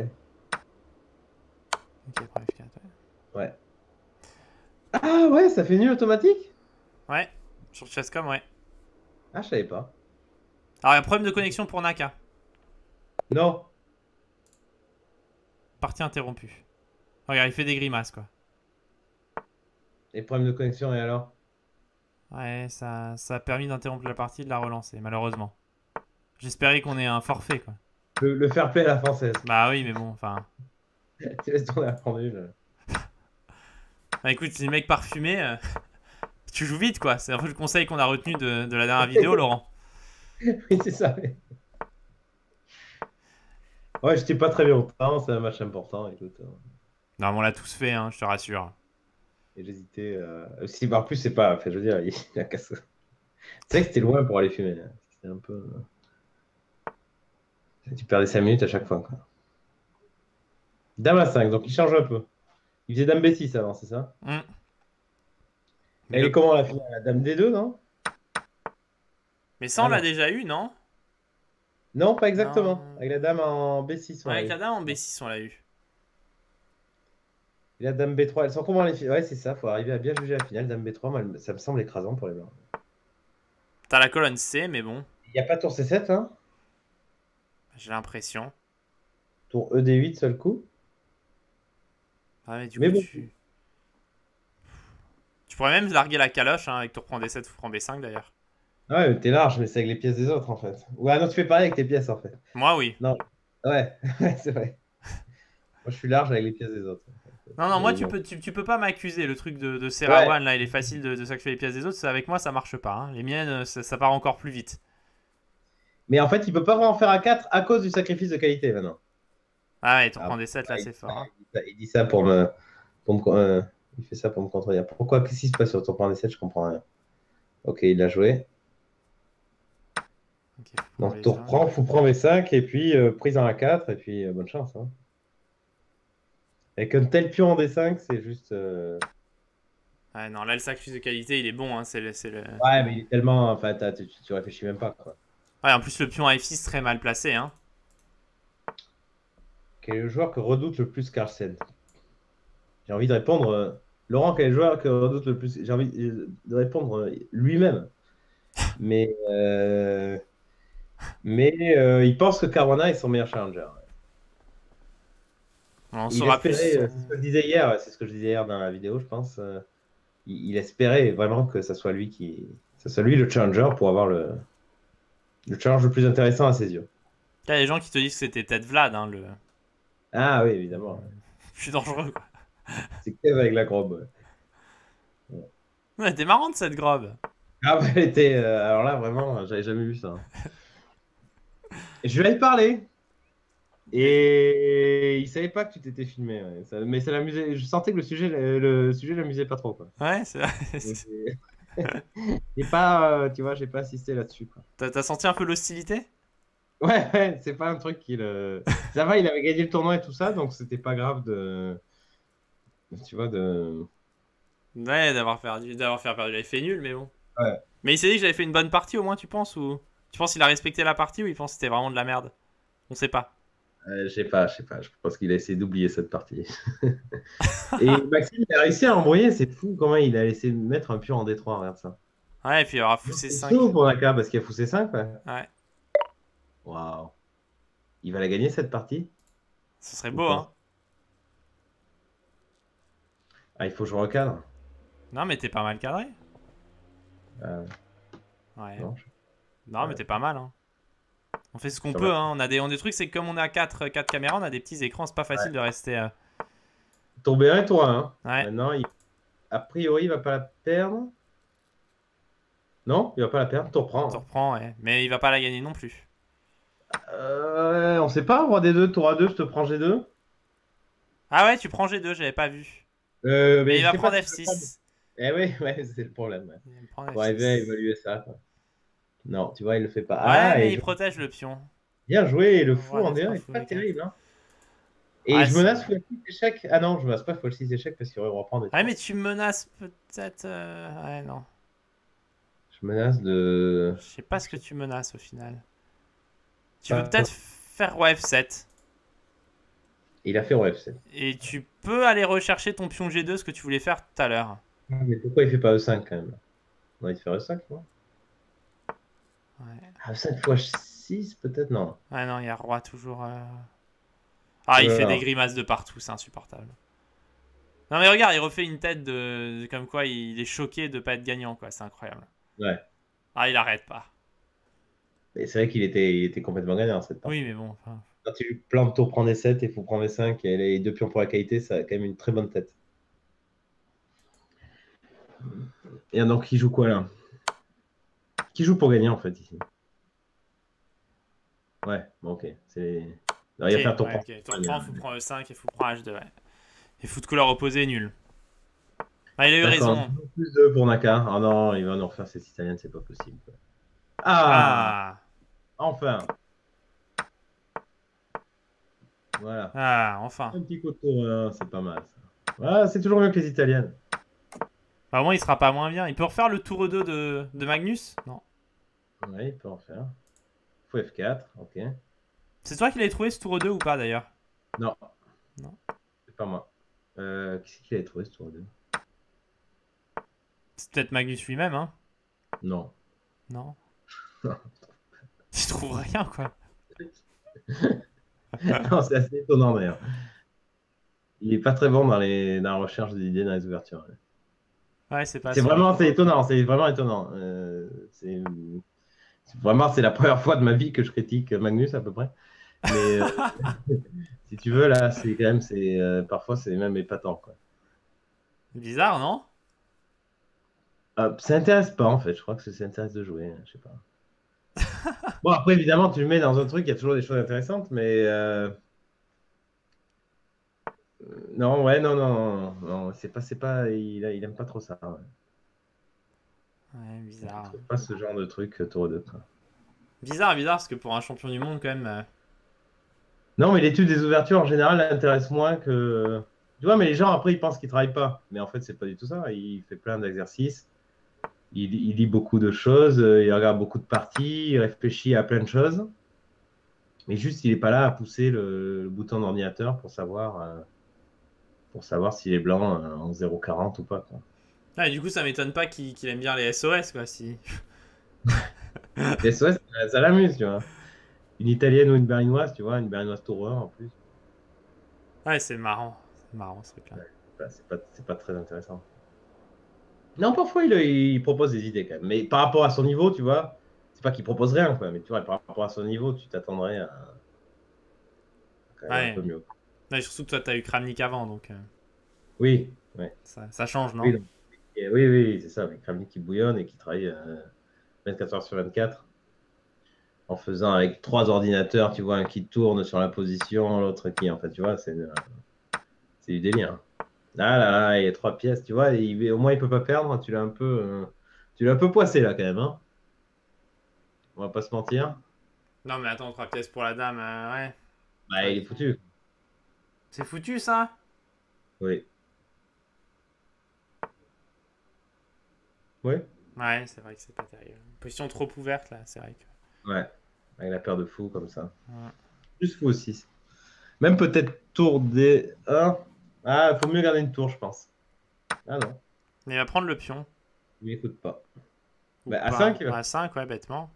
Ok, prend F4. Ouais. Ouais. Ah ouais, ça fait nul automatique? Ouais, sur Chesscom, ouais. Ah, je savais pas. Alors, il y a un problème de connexion pour Naka. Non. Partie interrompue. Regarde, il fait des grimaces, quoi. Et problème de connexion, et alors? Ouais, ça, ça a permis d'interrompre la partie de la relancer, malheureusement. J'espérais qu'on ait un forfait, quoi. le, le fair play à la française. Bah oui, mais bon, enfin. <laughs> Tu laisses tourner la pendule. <laughs> Bah, écoute, c'est des mecs parfumés. euh, <laughs> Tu joues vite, quoi. C'est un peu le conseil qu'on a retenu de, de la dernière vidéo, Laurent. Oui, c'est ça. ouais. Ouais, j'étais pas très bien au temps, c'est un match important, écoute. euh, Non, mais on l'a tous fait, hein, je te rassure. Et j'hésitais. Euh... Si, en plus, c'est pas. Enfin, je veux dire, il, il a cassé. C'est vrai que c'était loin pour aller fumer. C'était un peu. euh, Tu perdais 5 minutes à chaque fois. Quoi. Dame à 5, donc il change un peu. Il faisait Dame B6 avant, c'est ça? Mais, Elle est comment la finale La Dame D2, non? Mais ça, on Ah, l'a déjà eu, non? Non, pas exactement. Non. Avec la Dame en B6. on Ouais, l'a Avec eu. la dame en B6, on l'a eu. Et la Dame B3, elles sont comment les filles Ouais, c'est ça, faut arriver à bien juger la finale. Dame B3, moi, elle- ça me semble écrasant pour les blancs. T'as la colonne C, mais bon, Il n'y a pas tour C7, hein? J'ai l'impression. Tour E ED8, seul coup? Ah, mais du Mais coup, bon. tu... tu pourrais même larguer la caloche hein, avec tour prend D7 ou prend B5 d'ailleurs. Ah Ouais, mais t'es large, mais c'est avec les pièces des autres en fait. Ouais, non, tu fais pareil avec tes pièces en fait. Moi, oui. <laughs> Ouais, c'est vrai. Moi, je suis large avec les pièces des autres. Non, non, moi, tu peux, tu, tu peux pas m'accuser. Le truc de, de Serra Ouais. One, là, il est facile de, de sacrifier les pièces des autres. Ça, avec moi, ça marche pas. hein. Les miennes, euh, ça, ça part encore plus vite. Mais en fait, il peut pas vraiment faire à 4 à cause du sacrifice de qualité maintenant. Ah ouais, tour Ah, prend D7, là, il- c'est fort. hein. Il dit ça- il dit ça pour me. Pour me euh, il fait ça pour me contredire. Pourquoi Qu'est-ce qui se passe sur ton point des 7 Je comprends rien. Ok, il a joué. Donc, tour B5. prend, fou prend V5 et puis euh, prise en A4 et puis euh, bonne chance. Hein. Avec un tel pion en D5, c'est juste. euh, Ouais, non, là, le sacrifice de qualité, il est bon. Hein, c'est le, Ouais, mais il est tellement. Enfin, t'as- tu, tu réfléchis même pas. Quoi. Ouais, en plus, le pion à F6 très mal placé. Hein. Quel est le joueur que redoute le plus Carlsen? J'ai envie de répondre. euh, Laurent, quel est le joueur que redoute le plus J'ai envie de répondre euh, lui-même. <laughs> Mais. euh, Mais euh, il pense que Caruana est son meilleur challenger. On Il saura plus. espérait, euh, c'est ce que je disais hier, c'est ce que je disais hier dans la vidéo, je pense. euh, il, il espérait vraiment que ça soit lui qui, ça soit lui le challenger pour avoir le, le challenge le plus intéressant à ses yeux. Il y a des gens qui te disent que c'était Ted Vlad, hein, le Ah oui, évidemment. <laughs> plus dangereux. Quoi. C'est Kev avec la grobe. ouais. Ouais, t'es marrante cette grobe. Ah bah elle était, euh, alors là vraiment, j'avais jamais vu ça. <laughs> Et je vais y parler. Et il savait pas que tu t'étais filmé. ouais. Ça- mais ça l'amusait. Je sentais que le sujet, le, le sujet l'amusait pas trop. Quoi. Ouais, c'est vrai. Et- <laughs> <laughs> pas, euh, tu vois, j'ai pas assisté là-dessus. T'as senti un peu l'hostilité? Ouais, <laughs> ouais, c'est pas un truc qui le. Ça va, il avait gagné le tournoi et tout ça, donc c'était pas grave de. Tu vois, de. Ouais, d'avoir perdu, d'avoir fait perdu. J'avais fait nul, mais bon. Ouais. Mais il s'est dit que j'avais fait une bonne partie au moins, tu penses ou Tu penses qu'il a respecté la partie ou il pense que c'était vraiment de la merde? On sait pas. Euh, je sais pas, je sais pas. Je pense qu'il a essayé d'oublier cette partie. <laughs> et Maxime, il a réussi à embrouiller. C'est fou comment il a laissé mettre un pur en D3. Regarde ça. Ouais, et puis il aura poussé C'est 5. chaud pour Naka parce qu'il a poussé 5. Ouais. Ouais, Waouh. Il va la gagner cette partie? Ce serait beau, hein. Ah, il faut que je recadre. Non, mais t'es pas mal cadré. Euh, Ouais. non, je- Non, mais Ouais. t'es pas mal, hein. On fait ce qu'on peut, hein. On a des, on a des trucs, c'est que comme on a 4, quatre caméras, on a des petits écrans, c'est pas facile de rester. euh, Tour B1 et tour 1. hein. Ouais. Maintenant, il... a priori, il va pas la perdre. Non, il va pas la perdre. Tour prend. Tu reprends, ouais. Mais il va pas la gagner non plus. Euh, on sait pas, roi D2, tour A2, je te prends G2. Ah ouais, tu prends G2, j'avais pas vu. Euh, Mais il va prendre pas si je le prends. F6. Eh oui, ouais, c'est le problème. ouais. Il va me prendre Faut F6. arriver à évaluer ça. quoi. Non, tu vois, il le fait pas. Ouais, ah, mais il protège le pion. bien joué, le fou Ouais, en c'est D1 pas est pas terrible. Hein. Et je menace x6 échec. Ah non, je menace pas x6 échec parce qu'il aurait reprendre des Ouais, tours. mais tu menaces peut-être. euh, Ouais, non. Je menace de. Je sais pas ce que tu menaces au final. Tu Pas- peux peut-être faire roi F7. Il a fait roi F7. Et tu peux aller rechercher ton pion G2, ce que tu voulais faire tout à l'heure. Ah, Mais pourquoi il fait pas E5 quand même? On va faire E5, non? Ouais. Ah, 5 x 6 peut-être? Non. Ouais, non, il y a roi toujours. euh. Ah, il Voilà. fait des grimaces de partout, c'est insupportable. Non, mais regarde, il refait une tête de. Comme quoi il est choqué de pas être gagnant, quoi. C'est incroyable. Ouais. Ah, il arrête pas. Mais c'est vrai qu'il était, il était complètement gagnant cette partie. Oui, mais bon. enfin, Quand tu plantes tour prend des 7 et faut prendre des 5 et les deux pions pour la qualité, ça a quand même une très bonne tête. Et donc, qui joue quoi là? Qui joue pour gagner en fait ici Ouais, bon, ok. C'est... Non, il va ok, faire tour ouais, prend. ok. Tour prend, prendre E5 et faut prendre H2, ouais. Et foot couleur opposée, nul. Ah, il a eu raison. Plus 2 pour Naka. Ah non, il va nous refaire cette italienne, c'est pas possible. Ah, Ah, Enfin Voilà. ah, enfin. Un petit coup de tour, un, c'est pas mal ça. C'est toujours mieux que les italiennes. Bah, au moins, il sera pas moins bien. Il peut refaire le tour 2 de, de Magnus Non. Oui, il peut en faire. Faut F4, ok. C'est toi qui l'avais trouvé ce tour 2 ou pas d'ailleurs Non. Non. C'est pas moi. Euh, qui c'est qui avait trouvé ce tour 2 C'est peut-être Magnus lui-même, hein Non. Non. Non. <laughs> Tu trouves rien, quoi. <laughs> non, c'est assez étonnant d'ailleurs. Il est pas très bon dans, les... dans la recherche d'idées dans les ouvertures. Ouais, c'est pas C'est sûr. vraiment c'est étonnant, c'est vraiment étonnant. Euh, c'est vraiment c'est la première fois de ma vie que je critique Magnus à peu près. Mais euh, <laughs> si tu veux là, c'est quand même c'est euh, parfois c'est même épatant quoi. Bizarre, non? Ça intéresse pas en fait, je crois que ça intéresse de jouer, je sais pas. bon après évidemment tu le mets dans un truc, il y a toujours des choses intéressantes, mais non ouais non non non, c'est pas c'est pas il, il aime pas trop ça. Ouais. Bizarre. pas ce genre de truc euh, tour de quoi. Bizarre, bizarre, parce que pour un champion du monde, quand même. euh, Non, mais l'étude des ouvertures en général l'intéresse moins que. Tu vois, mais les gens après ils pensent qu'ils travaillent pas. Mais en fait, c'est pas du tout ça. Il fait plein d'exercices. Il, il lit beaucoup de choses. euh, Il regarde beaucoup de parties. Il réfléchit à plein de choses. Mais juste, il est pas là à pousser le, le bouton d'ordinateur pour savoir, euh, pour savoir s'il est blanc euh, en 0,40 ou pas. quoi. Ah, et du coup, ça m'étonne pas qu'il aime bien les SOS, quoi. Si... <laughs> Les SOS, ça, ça l'amuse, tu vois. Une italienne ou une berlinoise, tu vois, une berlinoise tour 1 en plus. Ouais, c'est marrant. C'est marrant, ce truc-là. Bah, c'est pas, très intéressant. Non, parfois il, il propose des idées quand même. Mais par rapport à son niveau, tu vois, c'est pas qu'il propose rien, quoi. Mais tu vois, par rapport à son niveau, tu t'attendrais à. quand même Ouais. un peu mieux. Ouais, surtout que toi, t'as eu Kramnik avant, donc euh, Oui, ouais. ça, ça change, non? Oui, donc, oui, oui, c'est ça. Avec Kramnik qui bouillonne et qui travaille euh, 24 heures sur 24. en faisant avec trois ordinateurs, tu vois, un qui tourne sur la position, l'autre qui, en fait, tu vois, c'est c'est du délire. Ah là là, il y a trois pièces, tu vois, il, au moins il peut pas perdre. Tu l'as un peu, euh, tu l'as un peu poissé là quand même. Hein On va pas se mentir. Non mais attends, trois pièces pour la dame, euh, ouais. Bah il est foutu. C'est foutu ça Oui. Oui. Ouais, c'est vrai que c'est pas terrible. Position trop ouverte là, c'est vrai que. Ouais. Avec la paire de fous comme ça. Ouais. Plus fou aussi. Même peut-être tour des 1. Ah, il faut mieux garder une tour, je pense. Ah non. Mais il va prendre le pion. Il m'écoute pas. Ou Bah, à pas. 5, il va- À 5, ouais, bêtement.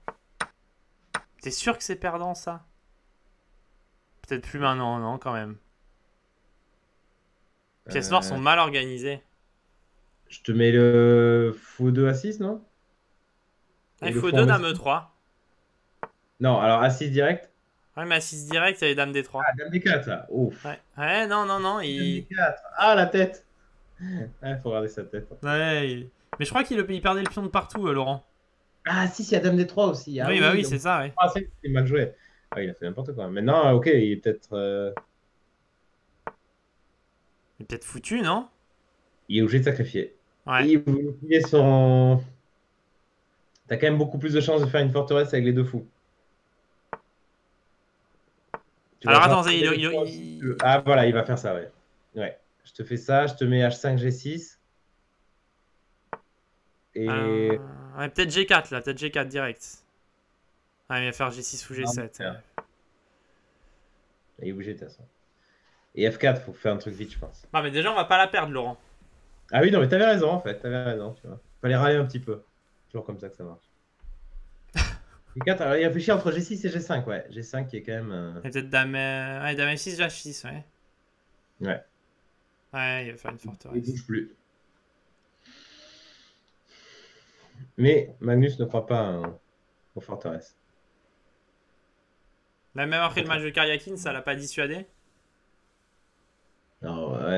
T'es sûr que c'est perdant ça? Peut-être plus maintenant, non, quand même. Pièces Euh, noires sont mal organisées. Je te mets le fou 2 à 6, non? Et il faut fou 2 en dames veste- E3. Non, alors à 6 direct? Ouais, mais à 6 direct, il y a les dames D3. Ah, dame des 4, ça. Ouf. Ouais. ouais, non, non, non. Dame des Il... 4. Ah, la tête. <laughs> Ah, faut regarder sa tête. Ouais, il- Mais je crois qu'il il perdait le pion de partout, euh, Laurent. Ah, si, il y a dame des 3 aussi. Ah, oui, bah oui, donc- c'est ça, ouais. Ah, c'est c'est mal joué. Ah, il a fait n'importe quoi. Maintenant, ok, il est peut-être. euh, Il est peut-être foutu, non? Il est obligé de sacrifier. Ouais. Et vous son. T'as quand même beaucoup plus de chances de faire une forteresse avec les deux fous. Tu Alors attends, il- Ah voilà, il va faire ça, ouais. Ouais. Je te fais ça, je te mets H5, G6. Et. Euh, ouais, peut-être G4 là, peut-être G4 direct. Ouais, il va faire G6 ou Non, G7. mais- ouais. Il est obligé de toute façon. Et F4, faut faire un truc vite, je pense. Non, mais déjà, on va pas la perdre, Laurent. Ah oui, non, mais t'avais raison en fait, t'avais raison, tu vois. Fallait râler un petit peu. Toujours comme ça que ça marche. <laughs> G4, alors il réfléchit entre G6 et G5, ouais. G5 qui est quand même. euh, Et peut-être Dame, euh, ouais, Dame F6, H6, ouais. Ouais. Ouais, il va faire une Il forteresse. bouge plus. Mais Magnus ne croit pas euh, aux forteresses. Là, même après le match de Karyakin, ça l'a pas dissuadé?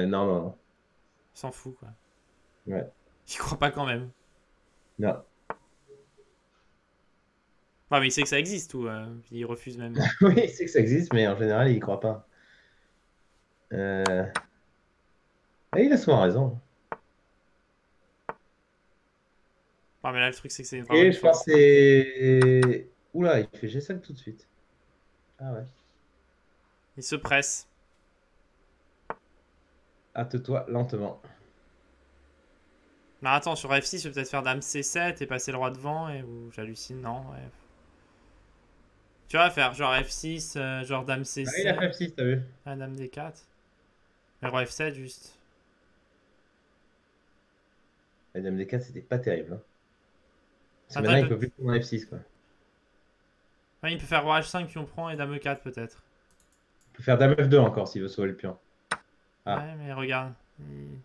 Non, ouais, non, non, non. S'en fout, quoi. Ouais. Il croit pas quand même. Non. Ouais, mais il sait que ça existe, ou euh, il refuse même. <laughs> oui, il sait que ça existe, mais en général, il y croit pas. Euh... et il a souvent raison. Ouais, mais là, le truc, c'est que c'est Et je pense c'est. Oula, il fait G5 tout de suite. Ah ouais. Il se presse. Hâte-toi lentement. Mais attends, sur F6, je vais peut-être faire Dame C7 et passer le roi devant, et j'hallucine, non, ouais. Tu vois, faire genre F6, euh, genre Dame C7. Ah, il a fait F6, t'as vu Ah, Dame D4. Et roi F7 juste. La dame des 4, c'était pas terrible. hein. Parce que maintenant, il peut plus prendre F6, quoi. Ouais, il peut faire roi H5 puis on prend et Dame E4 peut-être. Il peut faire dame F2 encore s'il veut sauver le pion. Ah. Ouais, mais regarde. il-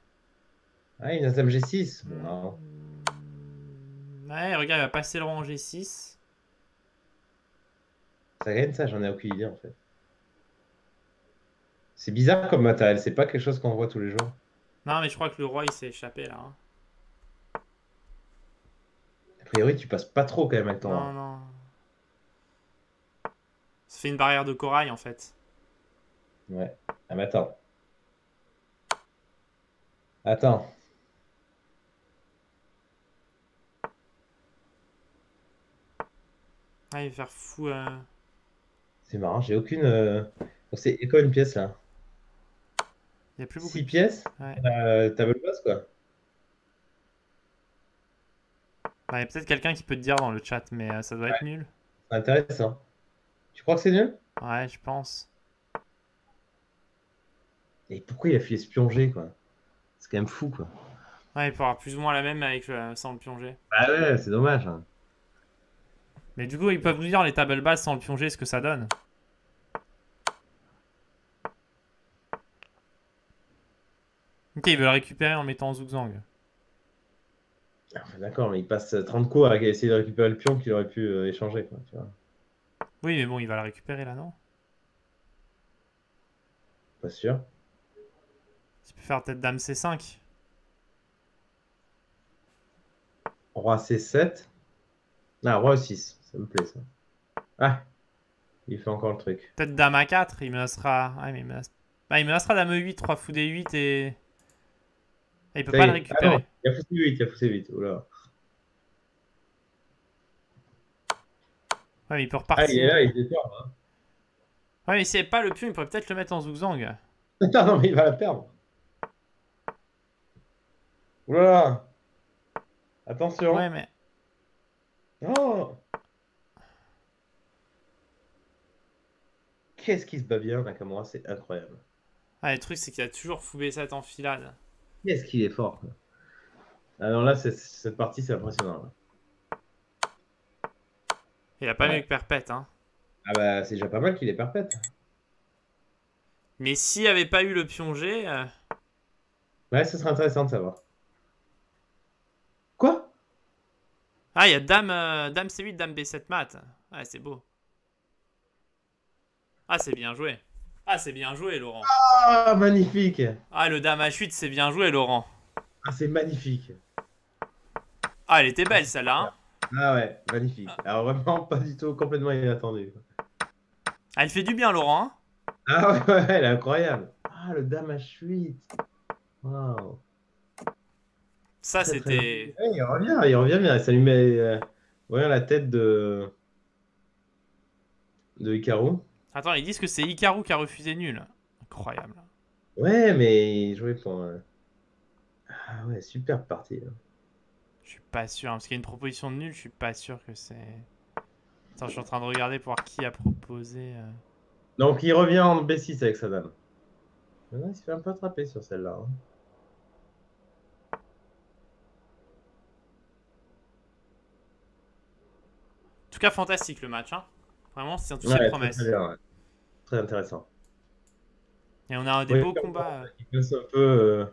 Ah, il a dame G6. Non. Hmm, Ouais, regarde, il va passer le roi en G6. Ça gagne ça, j'en ai aucune idée en fait. C'est bizarre comme matériel, c'est pas quelque chose qu'on voit tous les jours. Non, mais je crois que le roi il s'est échappé là. hein. A priori, tu passes pas trop quand même avec ton. Non, non. Ça fait une barrière de corail en fait. Ouais. Ah, mais attends. Attends. Ah, il va faire fou. euh. C'est marrant, j'ai aucune. euh, c'est quoi une pièce là Il y a plus beaucoup. 6 pièces Ouais. euh, Table basse quoi. Bah, il y a peut-être quelqu'un qui peut te dire dans le chat, mais euh, ça doit être nul. C'est intéressant. Tu crois que c'est nul? Ouais, je pense. Et pourquoi il a fait espionger quoi? C'est quand même fou quoi. Ouais, il peut avoir plus ou moins la même avec le... sans le pionger. Bah ouais, c'est dommage. hein. Mais du coup, ils peuvent nous dire les tables basses sans le pionger ce que ça donne. Ok, ils veulent récupérer en mettant Zugzang. Ah, D'accord, mais il passe 30 coups à essayer de récupérer le pion qu'il aurait pu euh, échanger. Quoi, tu vois. Oui, mais bon, il va la récupérer là, non? Pas sûr. Tu peux faire peut-être Dame C5. Roi C7. Ah, roi 6. Ça me plaît ça. Ah, il fait encore le truc. Peut-être dame à 4, il menacera. Ah, mais il, menace... ah, il menacera dame E8, 3 fou D8 et. Ah, il peut Ça pas le récupérer. Ah non, il a foutu 8, il a foutu 8. Oula. ouais, mais il peut Ah, repartir. il est là, il est fort. Hein. Ouais, mais avait pas le pion, il pourrait peut-être le mettre en. Attends, <laughs> non, mais il va la perdre. Oula. Attention. Ouais, mais. Oh Qu'est-ce qui se bat bien, Nakamura, c'est incroyable. Ah, le truc, c'est qu'il a toujours fou B7 en filade. Qu'est-ce qu'il est fort. quoi. Alors là, cette partie, c'est impressionnant. là. Il a pas Ouais. mieux que perpète, hein. Ah bah, c'est déjà pas mal qu'il est perpète. Mais s'il n'y avait pas eu le pion G. euh, Ouais, ce serait intéressant de savoir. Quoi Ah, il y a dame, euh, dame C8, dame B7 mat. Ouais, c'est beau. Ah, c'est bien joué. Ah, c'est bien joué, Laurent. Ah, magnifique Ah, le dame H8, c'est bien joué, Laurent. Ah, c'est magnifique Ah, elle était belle, celle-là. hein. Ah ouais, magnifique. Alors vraiment, pas du tout, complètement inattendu. Ah, elle fait du bien, Laurent. hein. Ah ouais, <laughs> ouais, elle est incroyable. Ah, le dame H8. Waouh. Ça, c'était. Ouais, il revient, il revient bien. Ça lui met euh, ouais, la tête de de Hikaru. Attends, ils disent que c'est Hikaru qui a refusé nul. Incroyable. Ouais, mais il jouait pour. euh, Ah ouais, superbe partie. hein. Je suis pas sûr, hein, parce qu'il y a une proposition de nul, je suis pas sûr que c'est. Attends, je suis en train de regarder pour voir qui a proposé. euh. Donc il revient en B6 avec sa dame. Il se fait un peu attraper sur celle-là. hein. En tout cas, fantastique le match. Hein. Vraiment, c'est un tout Ouais, promesse. très bien, ouais. Très intéressant. Et on a des Oui, beaux combats. Il passe un peu. euh,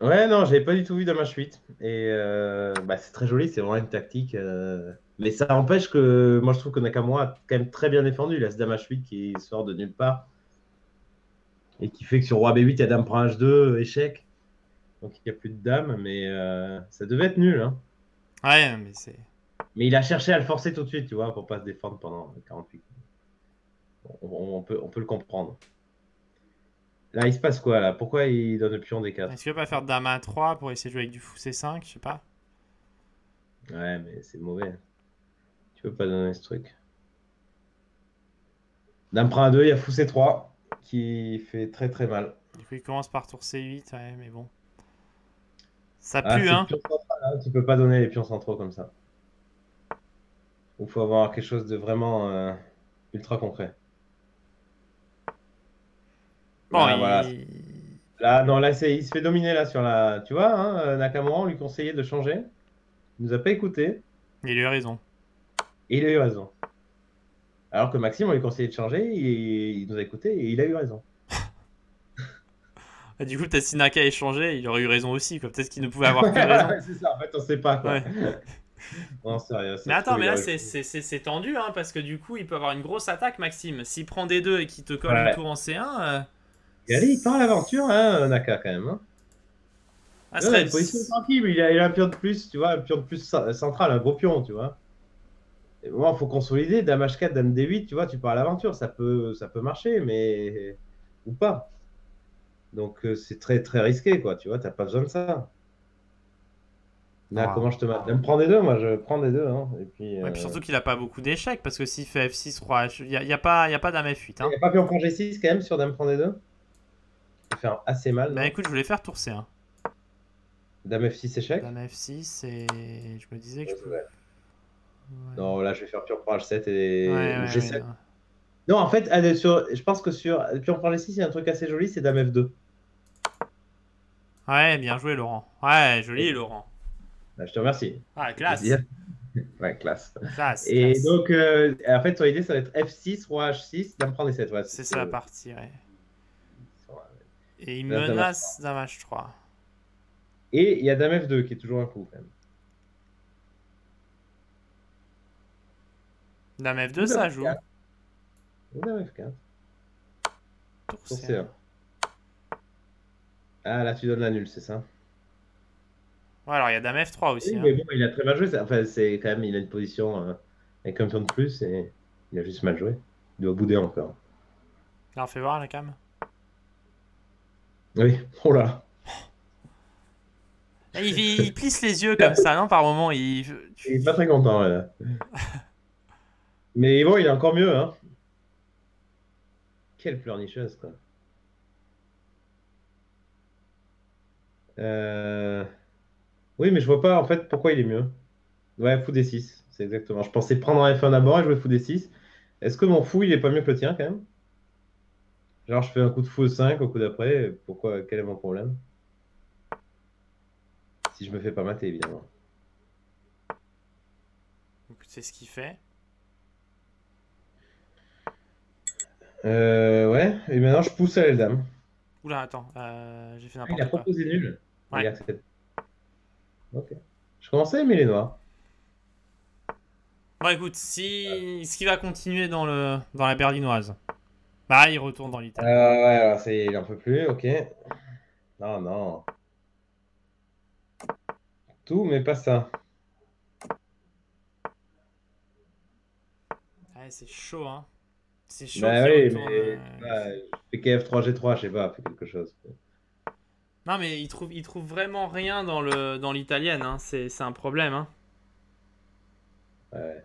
Ouais, non, j'avais pas du tout vu Dame H8. Et euh, bah, c'est très joli, c'est vraiment une tactique. euh, Mais ça empêche que. Moi, je trouve que Nakamura a quand même très bien défendu. Il a ce Dame H8 qui sort de nulle part. Et qui fait que sur Roi B8, il y a Dame prend H2, échec. Donc il n'y a plus de Dame, mais euh, ça devait être nul. Hein. Ouais, mais c'est. Mais il a cherché à le forcer tout de suite, tu vois, pour pas se défendre pendant 48. On, on- peut, on peut le comprendre. Là, il se passe quoi là? Pourquoi il donne le pion D4 Est-ce qu'il veut pas faire dame à 3 pour essayer de jouer avec du fou C5 Je sais pas. Ouais, mais c'est mauvais. Tu peux pas donner ce truc. Dame prend un 2, il y a fou C3 qui fait très très mal. Du coup, il commence par tour C8, ouais, mais bon. Ça Ah, pue, hein. Hein, Tu peux pas donner les pions centraux comme ça. Il faut avoir quelque chose de vraiment euh, ultra concret. Bon, Ah, il- voilà. Là, non, là, c'est- il se fait dominer là sur la. Tu vois, hein, euh, Nakamura, on lui conseillait de changer. Il nous a pas écouté il a eu raison. et il a eu raison. Alors que Maxime, on lui conseillait de changer, il, il nous a écouté et il a eu raison. Du coup, peut-être si Naka ait changé, il aurait eu raison aussi. quoi. Peut-être qu'il ne pouvait avoir que raison. c'est ça, en fait, on sait pas quoi. Ouais. <laughs> non, ça Mais attends, mais là, c'est- tendu, hein, parce que du coup, il peut avoir une grosse attaque, Maxime. S'il prend des deux et qu'il te colle Ouais. une tour en C1, euh, Et allez, il part à l'aventure, hein, Naka, quand même. Hein. ah, Ouais, serait- position tranquille, il a, il a un pion de plus, tu vois, un pion de plus cen- central, un gros pion, tu vois. Et bon, faut consolider, Dame H4, Dame D8, tu vois, tu pars à l'aventure, ça peut, ça peut marcher, mais. ou pas. Donc euh, c'est très très risqué, quoi, tu vois, t'as pas besoin de ça. Là, Ah. comment je te mets Dame prend des deux, moi je prends des deux, hein. Et puis. Ouais, euh, puis surtout qu'il a pas beaucoup d'échecs, parce que s'il fait F6, Roi H, il n'y a, y a pas, y a pas dame F8. Il Hein. n'y a pas pion prend G6 quand même sur Dame prend des deux? Ça fait assez mal. Bah écoute, je voulais faire tour C1. Dame F6 échec? Dame F6, et je me disais que je pouvais. ouais. Non, là je vais faire pion prend H7 et Ouais, ou ouais, G7. Non, en fait, allez, sur... je pense que sur pion prend G6, il y a un truc assez joli, c'est Dame F2. Ouais, bien joué, Laurent. Ouais, joli, Laurent. Bah, je te remercie. Ah, classe. <laughs> Ouais, classe. Classe. Et classe. donc, euh, en fait, ton idée, ça va être F6, Roi H6, Dame prend D7. Ouais, C'est ça la partie, ouais. Et il Là, menace Dame H3. Et il y a Dame F2 qui est toujours un coup, quand même. Dame F2, Ou ça joue. F4. Ou Dame F4. Tour Tour C1. C1. Ah, là, tu donnes la nulle, c'est ça? Ouais, alors il y a Dame F3 aussi. Oui, hein. mais bon, il a très mal joué. Enfin, c'est quand même, il a une position euh, avec un pion de plus et il a juste mal joué. Il doit bouder encore. Alors fais voir la cam. Oui, oh là. <laughs> Il, il- il plisse les yeux comme ça, non Par moment, il. Il est pas très content, là. <laughs> Mais bon, il est encore mieux, hein. Quelle pleurnicheuse, quoi. Euh, Oui, mais je vois pas, en fait, pourquoi il est mieux. Ouais, fou D6, c'est exactement. Je pensais prendre un F1 d'abord et jouer fou D6. Est-ce que mon fou, il est pas mieux que le tien, quand même? Genre, je fais un coup de fou E5 au coup d'après, pourquoi, quel est mon problème? Si je me fais pas mater, évidemment. C'est ce qu'il fait. Euh, ouais, et maintenant je pousse à la dame. Oula, attends, euh, j'ai fait Ah, il a n'importe quoi. proposé nul. Ouais. Il accepte. Ok. Je commençais à aimer les noirs. Bon, écoute, si ce qui va continuer dans le dans la berlinoise, bah il retourne dans Euh, l'Italie. ouais, alors c'est, il en peut plus, ok. Non, non. Tout, mais pas ça. Ouais, c'est chaud, hein. C'est chaud. Bah oui, retourne, mais euh, ouais, je fais KF3, G3, je sais pas, fais quelque chose. Non, mais il trouve il trouve vraiment rien dans le dans l'italienne. Hein. C'est c'est un problème. Hein. Ouais.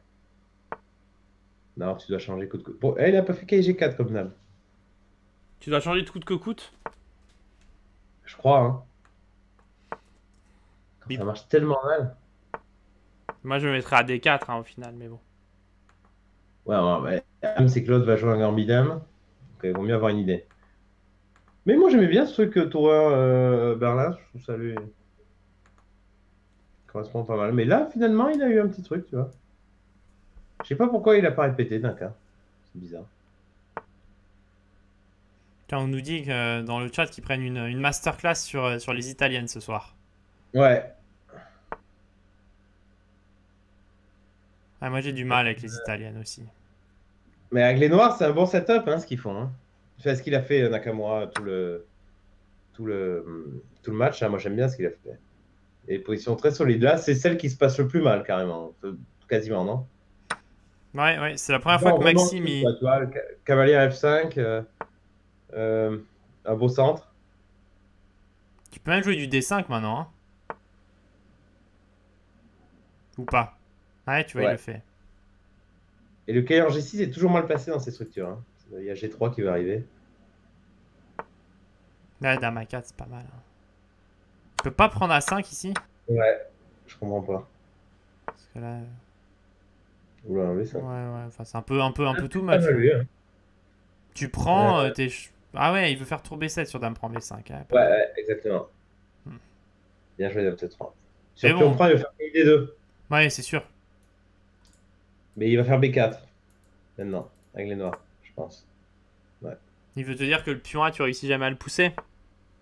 Non, tu dois changer coup de coup. Bon, eh, il a pas fait KG4 comme d'hab. Tu dois changer de coup de que coûte? Je crois, hein. Quand. Ça marche tellement mal. Moi, je me mettrais à D4 hein, au final, mais bon. Ouais, ouais, ouais. C'est l'autre va jouer un gambit dame. Donc, il vaut mieux avoir une idée. Mais moi, j'aimais bien ce truc euh, tour 1 euh, Berlin. Je trouve ça lui correspond pas mal. Mais là, finalement, il a eu un petit truc, tu vois. Je sais pas pourquoi il a pas répété d'un cas. C'est bizarre. Tiens, on nous dit que, euh, dans le chat qu'ils prennent une, une masterclass sur, sur les italiennes ce soir. Ouais. Ah, moi, j'ai du mal avec les italiennes aussi. Mais avec les Noirs, c'est un bon setup, hein, ce qu'ils font. Hein. Enfin, ce qu'il a fait euh, Nakamura tout le tout le hum, tout le match. hein, moi, j'aime bien ce qu'il a fait. Et position très solide. Là, c'est celle qui se passe le plus mal, carrément. Euh, Quasiment, non? Ouais, ouais, c'est la première fois que Maxime. il- tu vois, le ca- cavalier F5, euh, euh, un beau centre. Tu peux même jouer du D5 maintenant. Hein. Ou pas. Ouais, tu vois, il Ouais. le fait. Et le cahier en G6 est toujours mal placé dans ces structures. hein. Il y a G3 qui va arriver. Là, dame à 4, c'est pas mal. hein. Tu peux pas prendre à 5 ici? Ouais, je comprends pas. Parce que là. Oula, enlever ça. Ouais, ouais, enfin, c'est un peu, un peu, un peu tout Pas match. hein. Tu prends Ouais. euh, tes. Ah ouais, il veut faire tour B7 sur dame prend B5. hein, Ouais, ouais, exactement. Hmm. Bien joué, Dame 3 Mais Sur bon. pion 3, il va faire ID2. Ouais, c'est sûr. Mais il va faire B4. Maintenant, avec les noirs, je pense. Il veut te dire que le pion A, tu réussis jamais à le pousser.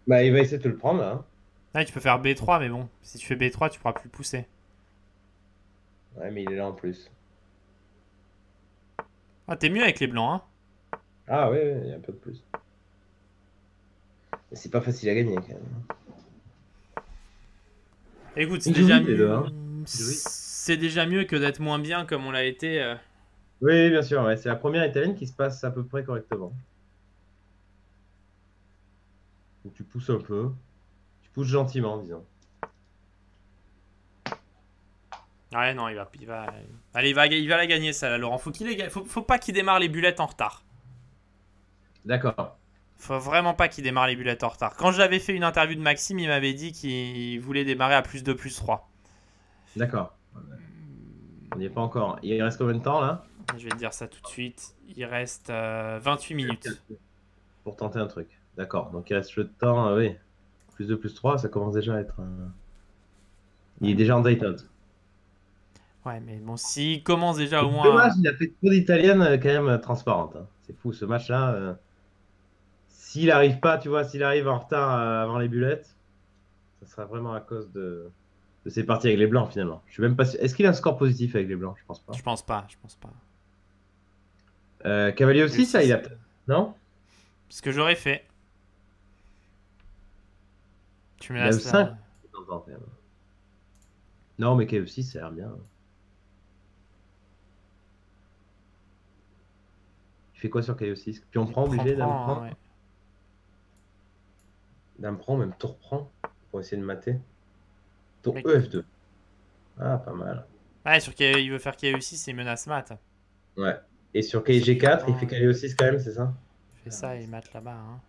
Bah, il va essayer de te le prendre, là. hein. Ouais, tu peux faire B3, mais bon, si tu fais B3, tu pourras plus le pousser. Ouais, mais il est là en plus. Ah, t'es mieux avec les blancs, hein Ah, ouais, ouais, il y a un peu de plus. Mais c'est pas facile à gagner, quand même. Écoute, c'est déjà deux, hein. C'est déjà mieux que d'être moins bien comme on l'a été. euh. Oui, bien sûr, ouais. c'est la première italienne qui se passe à peu près correctement. Donc, tu pousses un peu. Tu pousses gentiment, disons. Ouais, non, il va, il va, allez, il va, il va la gagner, ça, là, Laurent. Faut qu'il les gagne- faut, faut pas qu'il démarre les bulettes en retard. D'accord. Faut vraiment pas qu'il démarre les bulettes en retard. Quand j'avais fait une interview de Maxime, il m'avait dit qu'il voulait démarrer à plus 2, plus 3. D'accord. On n'y est pas encore. Il reste combien de temps, là? Je vais te dire ça tout de suite. Il reste euh, 28 minutes. Pour tenter un truc. D'accord. Donc, il reste le temps, euh, oui. Plus 2, plus 3, ça commence déjà à être... euh, Il est déjà en out. Ouais, mais bon, s'il commence déjà au moins. Dommage, il a fait trop d'italiennes euh, quand même transparentes. hein. C'est fou, ce match-là. S'il arrive pas, tu vois, s'il arrive en retard avant les bulettes, ça sera vraiment à cause de, de ses parties avec les blancs finalement. Je suis même pas. Est-ce qu'il a un score positif avec les blancs? Je pense pas. Je pense pas, je pense pas. Euh, Cavalier aussi, ça, c'est il a. Non? Ce que j'aurais fait. Tu me laisses le là. cinq. Non, mais KE6, ça a l'air bien. Il fait quoi sur KE6 Puis on prend obligé, prend. Dame prend, même tour prend. Pour essayer de mater. Tour Mais- EF2. Ah, pas mal. Ouais, sur qu'il il veut faire qu'il y ait aussi, c'est menace mat. Ouais. Et sur KG4, il fait KE6 quand même, c'est ça? Il fait ça et mat là-bas. Hein.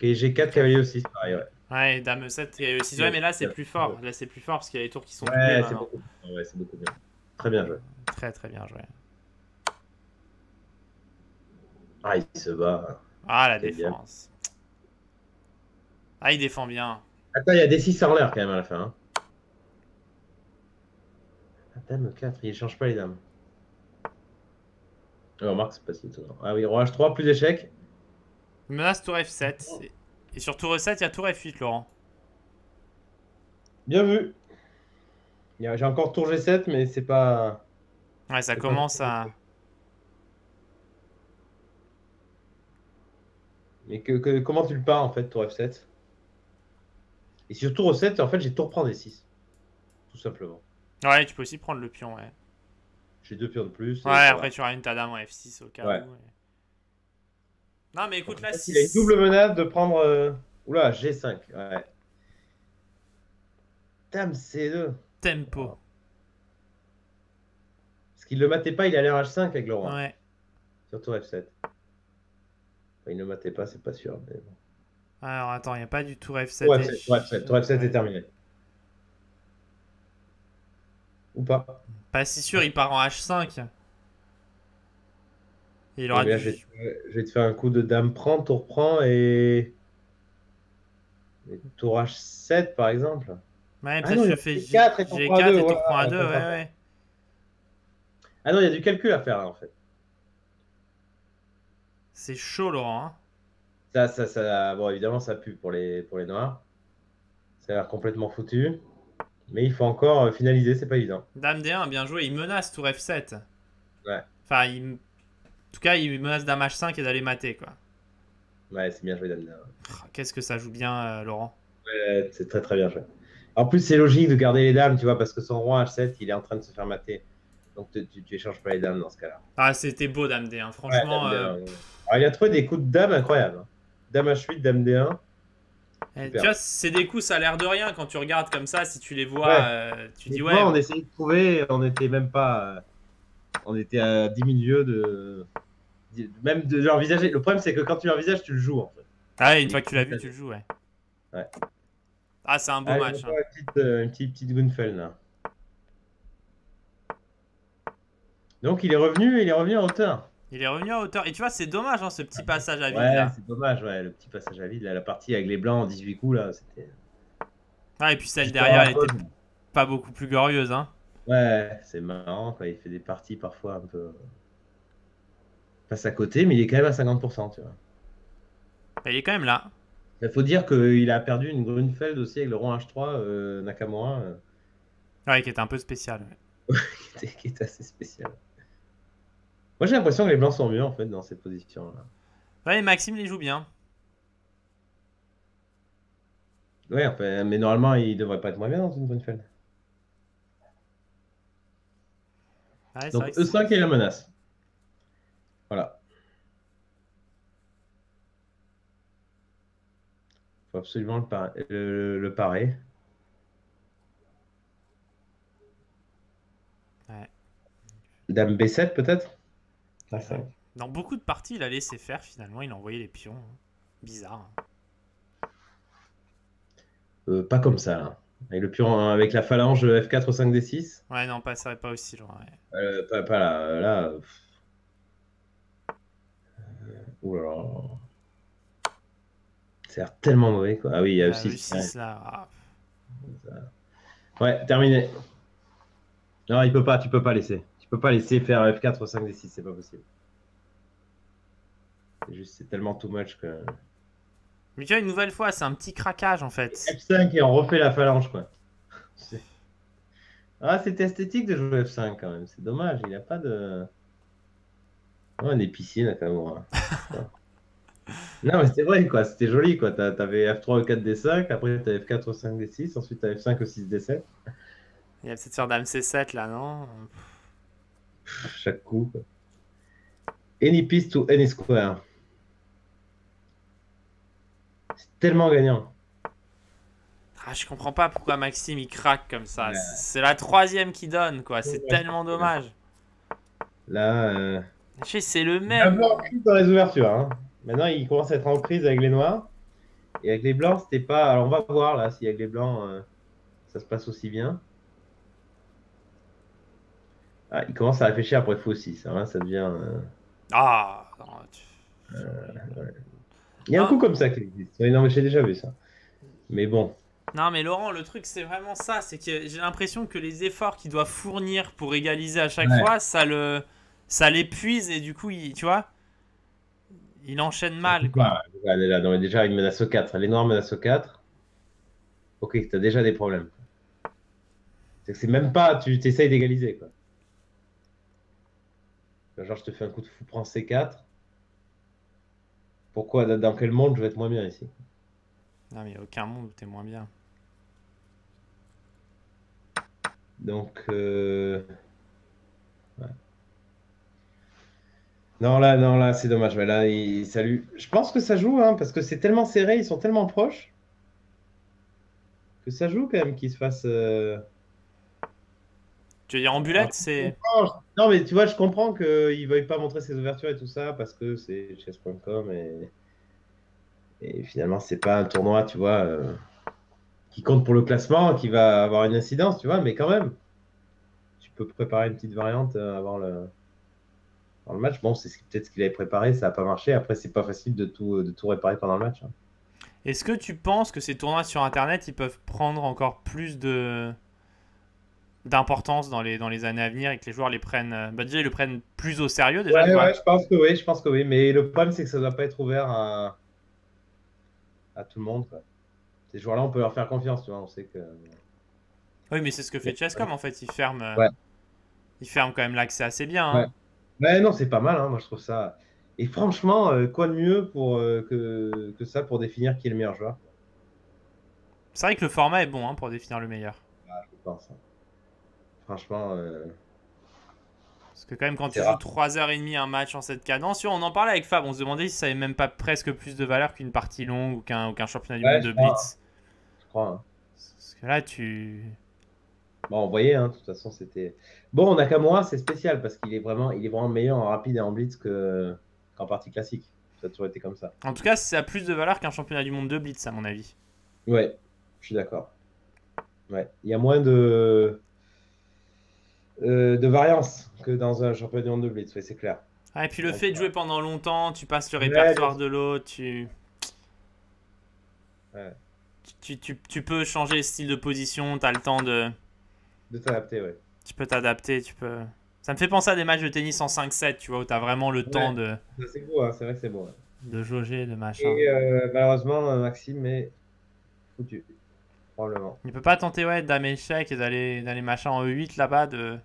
KG4, cavalier 6, pareil, ouais. Ouais, dame 7, qu'il y ait aussi. Ouais, mais là c'est plus fort. Là c'est plus fort parce qu'il y a les tours qui sont Ouais, c'est beaucoup, ouais, c'est beaucoup bien. Très bien joué. Très très bien joué. Ah, il se bat. Ah la bien. défense. Ah il défend bien. Attends, il y a des 6 en l'air quand même à la fin. Hein. Ah, Dame 4, il change pas les dames. Oh, remarque, c'est pas si étonnant. Ah oui, roi H3 plus échec. Menace tour F7. Et- Et sur tour E7, il y a tour F8, Laurent. Bien vu. J'ai encore tour G7, mais c'est pas. Ouais, ça commence pas- à. Mais que, que- comment tu le pars en fait, tour F7 Et sur tour E7, en fait, j'ai tour prendre des 6. Tout simplement. Ouais, tu peux aussi prendre le pion, ouais. J'ai deux pions de plus. Ouais, voilà. après tu auras une ta dame en F6 au cas Ouais. où. ouais. Non, mais écoute, En là, fait, si- il a une double menace de prendre. euh, Oula, G5. Ouais. Dame C2. tempo. Parce qu'il le matait pas, il allait en H5 avec le roi. Ouais. Sur tour F7. Enfin, il ne le matait pas, c'est pas sûr. Mais bon. Alors attends, il n'y a pas du tour F7. Tour et- F7, tour F7, tour F7 est terminé. Ou pas. Pas si sûr, il part en H5. Et il aura Mais là, du- je, vais te, faire un coup de dame prend, tour prend et. et tour H7 par exemple. Ouais, Ah non, je fais G4 et tour G4 prend à deux, et tour voilà, prend à 2, ouais, ouais, ouais. ouais. Ah non, il y a du calcul à faire là en fait. C'est chaud, Laurent. hein. Ça, ça, ça, bon, évidemment, ça pue pour les, pour les noirs. Ça a l'air complètement foutu. Mais il faut encore euh, finaliser, c'est pas évident. Dame D1, bien joué. Il menace tour F7. Ouais. Enfin, il... en tout cas, il menace dame H5 et d'aller mater, quoi. Ouais, c'est bien joué, Dame. Ah, Qu'est-ce que ça joue bien, euh, Laurent. Ouais, c'est très très bien joué. En plus, c'est logique de garder les dames, tu vois, parce que son roi H7, il est en train de se faire mater. Donc tu, tu, tu échanges pas les dames dans ce cas-là. Ah, c'était beau, Dame D1. Franchement, Ouais, euh, dame D1, ouais. Alors, il a trouvé des coups de dame incroyables. Dame H8, dame D1. eh, super. tu vois, c'est des coups, ça a l'air de rien quand tu regardes comme ça. Si tu les vois, Ouais. euh, tu dis ouais. on essayait de trouver, on était même pas. euh, On était à 10 000 lieues de. Même de l'envisager. Le problème, c'est que quand tu l'envisages, tu le joues en fait. Ah, ouais, une fois que tu l'as vu, tu le joues, ouais. Ouais. Ah, c'est un beau Allez, match. on hein. faire Une petite, euh, une petite, petite Gunfell là. Donc il est revenu, il est revenu en hauteur. Il est revenu à hauteur. Et tu vois, c'est dommage, hein, ce petit passage à vide Ouais, c'est dommage, ouais, le petit passage à vide, là, la partie avec les blancs en 18 coups là, c'était. Ah, et puis celle derrière, elle était pas beaucoup plus glorieuse. Hein. Ouais, c'est marrant il fait des parties parfois un peu. Passe à côté, mais il est quand même à 50%, tu vois. Bah, il est quand même là. Il faut dire qu'il a perdu une Grunfeld aussi avec le roi H3 euh, Nakamura, euh, Ouais, qui était un peu spécial. ouais. <laughs> qui, était, qui était assez spécial. Moi j'ai l'impression que les blancs sont mieux en fait dans cette position là. Ouais, et Maxime les joue bien. Ouais, enfin, mais normalement il devrait pas être moins bien dans une. Ouais, c'est Donc vrai que c'est- E5 est la menace. Voilà. Faut absolument le, par- le, le parer. Ouais. Dame B7 peut-être? Dans beaucoup de parties, il a laissé faire finalement. Il a envoyé les pions. Bizarre. hein. Euh, Pas comme ça. là. Avec, le pion, avec la phalange F4 5 D6. Ouais, non, pas, ça va pas aussi loin. ouais. Euh, pas, pas là. euh, là là. Ça a l'air tellement mauvais quoi. Ah oui, il y a Ah, aussi. le 6 là. ah. Ouais, terminé. Non, il peut pas, tu peux pas laisser. Peux pas laisser faire F4 5 D6, c'est pas possible. C'est juste, c'est tellement too much que. Mais tu vois, une nouvelle fois, c'est un petit craquage en fait. F5 et on refait la phalange quoi. C'est- Ah, c'est esthétique de jouer F5 quand même. C'est dommage, il a pas de. Oh, un épicier Nakamura. Non, mais c'était vrai, quoi. C'était joli, quoi. T'a- T'avais F3 au 4 D5, après t'avais F4 au 5 D6, ensuite t'avais F5 au 6 D7. Il y a peut-être sur Dame C7 là, non? Chaque coup. Any piece to any square. C'est tellement gagnant. ah, Je comprends pas pourquoi Maxime il craque comme ça. Ouais. C'est la troisième qui donne, quoi. C'est Ouais. tellement dommage. Là, euh... C'est le il même. en crise dans les ouvertures. hein. Maintenant, il commence à être en prise avec les noirs. Et avec les blancs, c'était pas. Alors, on va voir là si avec les blancs, euh, ça se passe aussi bien. Ah, il commence à réfléchir après faux 6. Hein, ça devient. euh, Ah, non, tu- Il y a un Ah. coup comme ça qui existe. Oui, non, mais j'ai déjà vu ça. Mais bon. Non mais Laurent, le truc c'est vraiment ça, c'est que j'ai l'impression que les efforts qu'il doit fournir pour égaliser à chaque Ouais. fois, ça le ça l'épuise et du coup, il, tu vois, il enchaîne mal quoi. Elle est là. Non, mais déjà, il menace au 4. Les noirs menacent au 4. Ok, t'as déjà des problèmes. C'est que c'est même pas. Tu t'essayes d'égaliser, quoi. Genre, je te fais un coup de fou, prends C4. Pourquoi Dans- quel monde je vais être moins bien ici? Non mais y a aucun monde où t'es moins bien. Donc. euh, ouais. Non, là, non, là, c'est dommage. Mais là, il salue. Je pense que ça joue, hein, parce que c'est tellement serré, ils sont tellement proches. Que ça joue quand même qu'ils se fassent. euh, Tu veux dire en bullet, c'est Non, mais tu vois, je comprends qu'il ne veuille pas montrer ses ouvertures et tout ça parce que c'est chess.com et... et finalement, c'est pas un tournoi, tu vois, euh, qui compte pour le classement, qui va avoir une incidence, tu vois, mais quand même, tu peux préparer une petite variante euh, avant le, avant le match. Bon, c'est ce- peut-être ce qu'il avait préparé, ça n'a pas marché. Après, c'est pas facile de tout, de tout réparer pendant le match. hein. Est-ce que tu penses que ces tournois sur internet, ils peuvent prendre encore plus de d'importance dans les, dans les années à venir et que les joueurs les prennent euh, bah déjà ils le prennent plus au sérieux déjà Ouais, ouais, je pense que oui, je pense que oui. Mais le problème, c'est que ça ne doit pas être ouvert à, à tout le monde. quoi. Ces joueurs-là, on peut leur faire confiance, tu vois. On sait que. Oui, mais c'est ce que fait Chesscom en fait, ils ferment euh, Ouais. ferment quand même l'accès assez bien. hein. Ouais. Non, c'est pas mal, hein, moi je trouve ça. Et franchement, euh, quoi de mieux pour, euh, que, que ça pour définir qui est le meilleur joueur? C'est vrai que le format est bon hein, pour définir le meilleur. Ah, Je pense. hein. Franchement, euh, Parce que quand même quand tu C'est joues rare. 3h30 un match en cette cadence, on en parlait avec Fab, on se demandait si ça avait même pas presque plus de valeur qu'une partie longue ou qu'un qu'un championnat du Ouais, monde de crois. Blitz. je crois. hein. Parce que là tu... Bon, on voyait, hein, de toute façon, c'était. Bon, Nakamura, c'est spécial parce qu'il est vraiment, il est vraiment meilleur en rapide et en blitz que- qu'en partie classique. Ça a toujours été comme ça. En tout cas ça a plus de valeur qu'un championnat du monde de Blitz à mon avis. Ouais, je suis d'accord. Ouais, il y a moins de euh, de variance que dans un championnat du monde de blitz, oui, c'est clair. Ah, et puis le fait de ça. jouer pendant longtemps, tu passes le Ouais, répertoire de l'autre, tu... Ouais. Tu, tu, tu peux changer le style de position, tu as le temps de... De t'adapter, ouais. Tu peux t'adapter, tu peux... Ça me fait penser à des matchs de tennis en 5-7, tu vois, où tu as vraiment le temps de, C'est beau, hein, c'est vrai que c'est beau. hein. de jauger, de machin. Et euh, malheureusement, euh, Maxime est foutu. Probablement. Il peut pas tenter, ouais, dame échec et d'aller d'aller machin en E8 là-bas, de...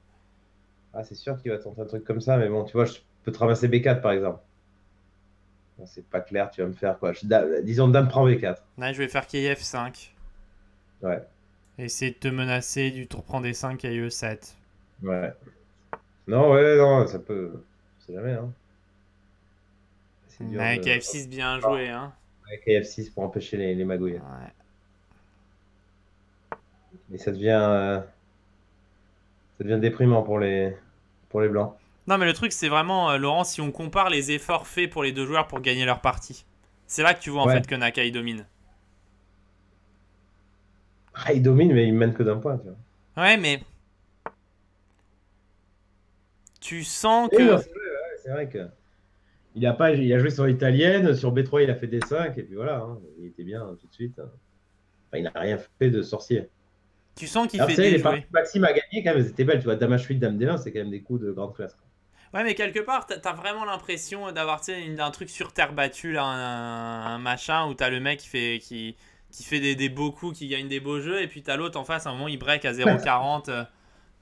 Ah, c'est sûr qu'il va tenter un truc comme ça, mais bon, tu vois, je peux te ramasser B4 par exemple. Bon, c'est pas clair, tu vas me faire quoi Je- da- Disons, dame prend B4. Là, je vais faire KF 5. Ouais, essayer de te menacer du tour prend des 5 à E7. ouais. Non, ouais, non, ça peut. On sait jamais, hein. C'est dur. Ouais, de- KF6 bien joué, hein. Avec AF6 pour empêcher les, les magouilles. Ouais. Et ça devient. euh, Ça devient déprimant pour les, pour les blancs. Non, mais le truc, c'est vraiment, euh, Laurent, si on compare les efforts faits pour les deux joueurs pour gagner leur partie, c'est là que tu vois en Ouais. fait que Nakai domine. Ah, il domine, mais il mène que d'un point, tu vois. Ouais, mais. Tu sens que. c'est vrai, vrai que. Il a, pas, il a joué sur l'italienne, sur B3 il a fait D5, et puis voilà, hein, il était bien tout de suite. Enfin, il n'a rien fait de sorcier. Tu sens qu'il fait sais, les parties Maxime a gagné, quand même, elles étaient belles, tu vois. Dame H8, Dame D1, c'est quand même des coups de grande classe. Ouais, mais quelque part, t'as as vraiment l'impression d'avoir un truc sur terre battue, là, un, un machin où t'as le mec qui fait, qui, qui fait des, des beaux coups, qui gagne des beaux jeux, et puis t'as l'autre en face, à un moment, il break à 0,40. <laughs> euh,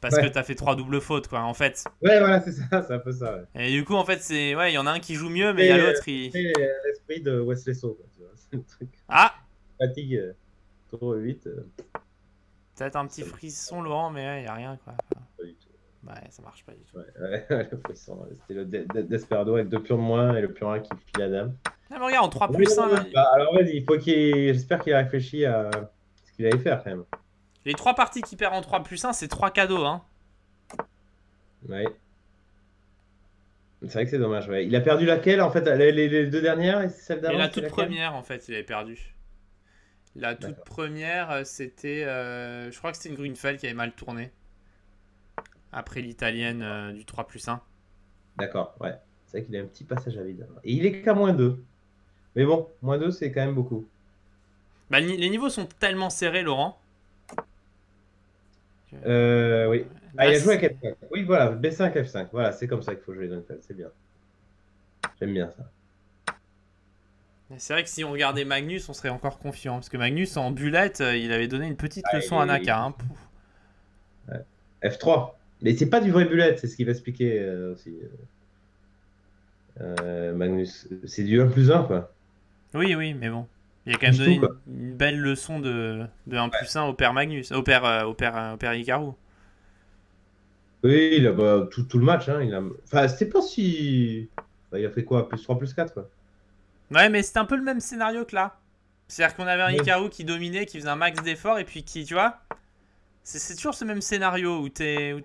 Parce que t'as fait trois doubles fautes, quoi, en fait. Ouais, voilà, c'est ça, c'est un peu ça. Ouais. Et du coup, en fait, c'est. Ouais, il y en a un qui joue mieux, mais il y a l'autre, il. C'est l'esprit de Wesley So, quoi, tu vois. <laughs> C'est le truc. Ah Fatigue, euh, tour 8, euh, Peut-être un petit frisson, Laurent, mais ouais, y a rien, quoi. pas du tout. Ouais, ça marche pas du tout. Ouais, ouais, <laughs> le frisson. C'était le De- De- Desperado avec deux pions de moins et le pion 1 qui file la dame. Ah, mais regarde, en 3 Oui, plus 1, non, bah, alors, vas-y, il faut qu'il. J'espère qu'il a réfléchi à ce qu'il allait faire, quand même. les 3 parties qui perd en 3 plus 1, c'est 3 cadeaux, hein. Ouais. C'est vrai que c'est dommage, ouais. Il a perdu laquelle, en fait Les, deux dernières et celle Et d'avant la c'est toute première, en fait, il avait perdu. La toute première, euh, c'était. euh, je crois que c'était une Grunfeld qui avait mal tourné. Après l'italienne euh, du 3 plus 1. D'accord, ouais. C'est vrai qu'il a un petit passage à vide. Et il est qu'à moins 2. Mais bon, moins 2, c'est quand même beaucoup. Bah, les niveaux sont tellement serrés, Laurent. Euh, oui. Ah, il a joué à c'est- 4 Oui, voilà, B5, F5. Voilà, c'est comme ça qu'il faut jouer Grunfeld, c'est bien. J'aime bien ça. C'est vrai que si on regardait Magnus, on serait encore confiant. Parce que Magnus, en bullette, euh, il avait donné une petite Ah, leçon à Naka. hein. Pouf. F3. Mais c'est pas du vrai bullet, c'est ce qu'il va expliquer euh, aussi. Euh, Magnus. C'est du 1 plus 1, quoi. Oui, oui, mais bon. Il a quand même donné tout, une, une belle leçon de, de 1 plus 1 au père Magnus. Au père, euh, au père, au père Hikaru. Oui, il a bah, tout, tout le match. Hein, il a... Enfin, c'était pas si. Bah, il a fait quoi Plus 3, plus 4, quoi. Ouais, mais c'était un peu le même scénario que là. C'est-à-dire qu'on avait un Ouais. Hikaru qui dominait, qui faisait un max d'efforts, et puis qui, tu vois, c'est c'est toujours ce même scénario où t'es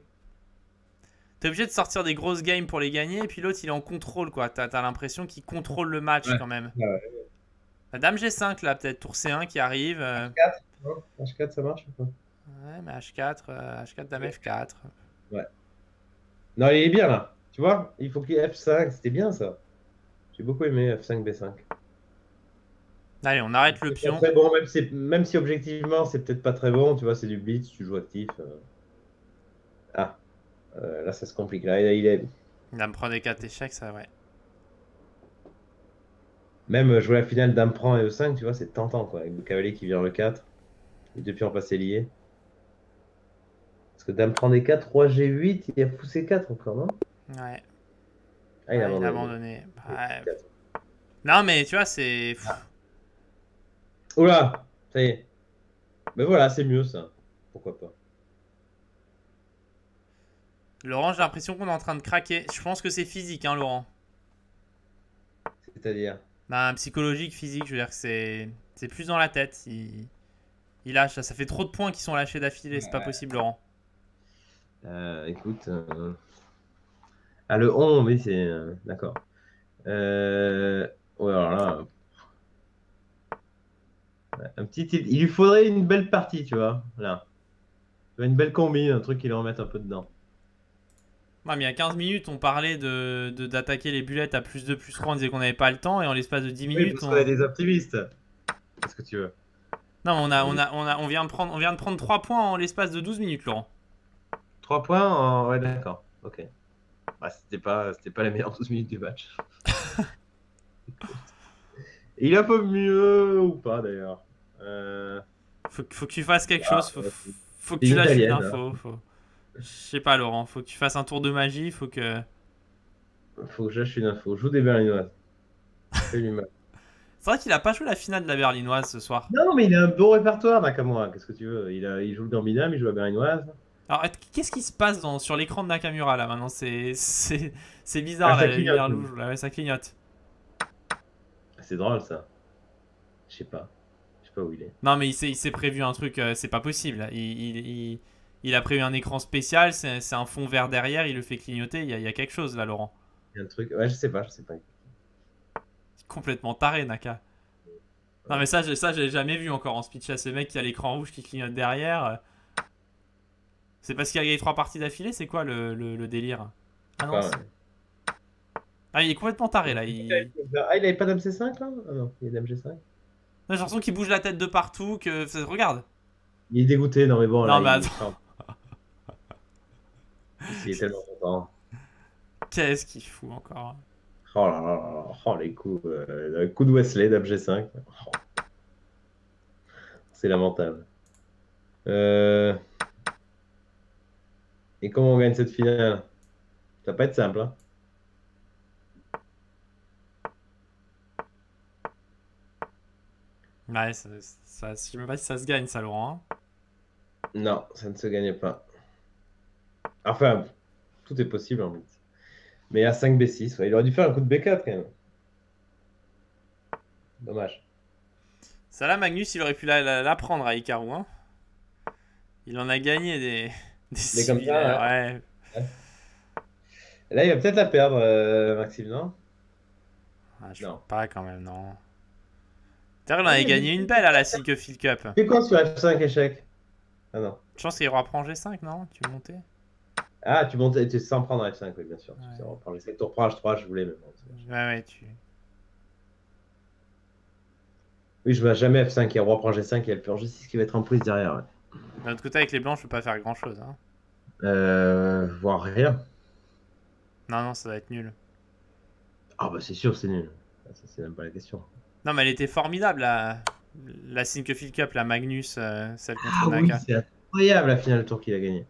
t'es obligé de sortir des grosses games pour les gagner, et puis l'autre il est en contrôle, quoi. T'as as, l'impression qu'il contrôle le match Ouais. quand même. Ouais, La dame G5 là, peut-être tour C1 qui arrive. euh, Non H4, ça marche ou pas? Ouais, mais H4, euh, H4, dame F4. Non, il est bien là. Tu vois? Il faut qu'il y ait F5. C'était bien ça. J'ai beaucoup aimé F5, B5. Allez, on arrête le pion. Très bon, même si, même si objectivement c'est peut-être pas très bon. Tu vois, c'est du blitz, tu joues actif. euh. Ah, Euh, là ça se complique. Là, il est-. Dame prend des 4 échecs, ça, ouais. Même euh, jouer la finale Dame prend et E5, tu vois, c'est tentant quoi. Avec le cavalier qui vient le 4. Les deux pions passés liés. Parce que Dame prend des 4, Roi G8, il a poussé 4 encore, non? Ouais, Ah, il a ouais, il a abandonné. Bah. Non, mais tu vois, c'est. pff, Oula, ça y est. Mais voilà, c'est mieux ça. Pourquoi pas. Laurent, j'ai l'impression qu'on est en train de craquer. Je pense que c'est physique, hein, Laurent. C'est-à-dire Bah, psychologique, physique, je veux dire que c'est c'est plus dans la tête. Il, il lâche, ça fait trop de points qui sont lâchés d'affilée, c'est pas possible, Laurent. Euh, écoute. euh, Ah, le 11, oui, c'est. euh, D'accord. Euh... Ouais, alors là. ouais, Un petit... Il lui faudrait une belle partie, tu vois. Là. Une belle combi, un truc qui le remette un peu dedans. Ouais, mais il y a 15 minutes, on parlait de d'attaquer les bullets à plus 2, plus 3, on disait qu'on n'avait pas le temps, et en l'espace de 10 Oui, minutes, parce on... qu'on est des optimistes. Qu'est-ce que tu veux? Non, on, a, on, a, on, a, on, vient de prendre, on vient de prendre 3 points en l'espace de 12 minutes, Laurent. 3 points en... Ouais, d'accord. Ok. Bah, c'était pas, c'était pas les meilleures 12 minutes du match. <laughs> Il est un peu mieux ou pas d'ailleurs Euh, Faut, que- faut que tu fasses quelque Ah, chose, faut, faut que tu lâches une info. Faut... Je sais pas, Laurent, faut que tu fasses un tour de magie, faut que. Faut que j'achète une info. Joue des berlinoises. C'est vrai qu'il a pas joué la finale de la berlinoise ce soir. Non, mais il a un beau répertoire, Nakamura. Qu'est-ce que tu veux? Il, a, il joue le Gambina, mais il joue la berlinoise. Alors, est- qu'est-ce qui se passe dans, sur l'écran de Nakamura là maintenant C'est c'est c'est bizarre Ah, la clignote. lumière rouge, là, ouais, ça clignote. C'est drôle ça. Je sais pas. Je sais pas où il est. Non, mais il s'est il s'est prévu un truc, euh, c'est pas possible. Il, il, il, il a prévu un écran spécial, c'est c'est un fond vert derrière, il le fait clignoter. Il y a, il y a quelque chose là, Laurent. Il y a un truc. Ouais, je sais pas, je sais pas. C'est complètement taré, Naka. Non, mais ça, j'ai- ça j'ai jamais vu encore en speech. là, Ce mec qui a l'écran rouge qui clignote derrière. C'est parce qu'il a gagné trois parties d'affilée C'est quoi le, le, le délire? Ah non, ah, il est complètement taré là. Il... Ah, il avait pas dame C5 là? Ah non, il est dame G5. Non, J'ai l'impression qu'il bouge la tête de partout. Que... Regarde. Il est dégoûté, non mais bon. là, Non, mais il... attends. Il est tellement content. Qu'est-ce qu'il fout encore Oh là là là là. Oh les coups. Euh, le coup de Wesley, dame G5. Oh. C'est lamentable. Euh... Et comment on gagne cette finale? Ça va pas être simple. Hein ouais, ça, ça, je sais même pas si ça se gagne, ça, Laurent. Hein. non, ça ne se gagne pas. Enfin, tout est possible en fait. Mais à 5B6, il aurait dû faire un coup de B4 quand même. Dommage. Ça là, Magnus, il aurait pu la, prendre à Ikaru. Hein. Il en a gagné des. Des, comme ça, ouais. Là, il va peut-être la perdre, euh, Maxime, non? Ah, Je non. pas quand même, non. D'ailleurs, il en avait gagné une belle à la Silkefield Cup. C'est quoi sur F5 échec? Ah non. Je pense qu'il reprend G5, non? Tu veux monter? Ah, tu montes tu, sans prendre F5, oui, bien sûr. Ouais. Tu reprendre G5. Tu reprends H3, je voulais, mais Ouais, ouais, tu. Oui, je vais jamais F5 et reprend G5 et elle peut G6 qui va être en prise derrière. Ouais. D'un autre côté, avec les blancs, je peux pas faire grand chose. Hein. Euh, voir rien. Non, non, ça va être nul. Ah, bah c'est sûr, c'est nul. Ça, c'est même pas la question. Non, mais elle était formidable, la, la Sinkefield Cup, la Magnus, euh, celle contre ah, Oui, c'est incroyable la finale tour qu'il a gagné.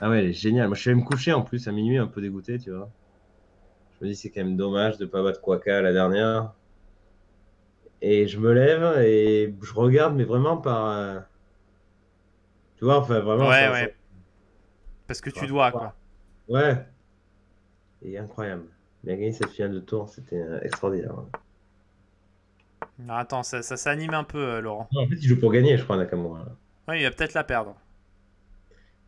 Ah ouais, elle est géniale. Moi, je suis allé me coucher en plus à minuit, un peu dégoûté, tu vois. Je me dis, c'est quand même dommage de pas battre Quaka la dernière. Et je me lève et je regarde, mais vraiment par. Euh, tu vois, enfin, vraiment. Ouais, ouais. Parce que tu dois, quoi. Ouais. Et incroyable. A gagné cette finale de tour, c'était euh, extraordinaire. attends, ça, ça s'anime un peu, euh, Laurent. en fait, il joue pour gagner, je crois, Nakamura. Ouais, il va peut-être la perdre.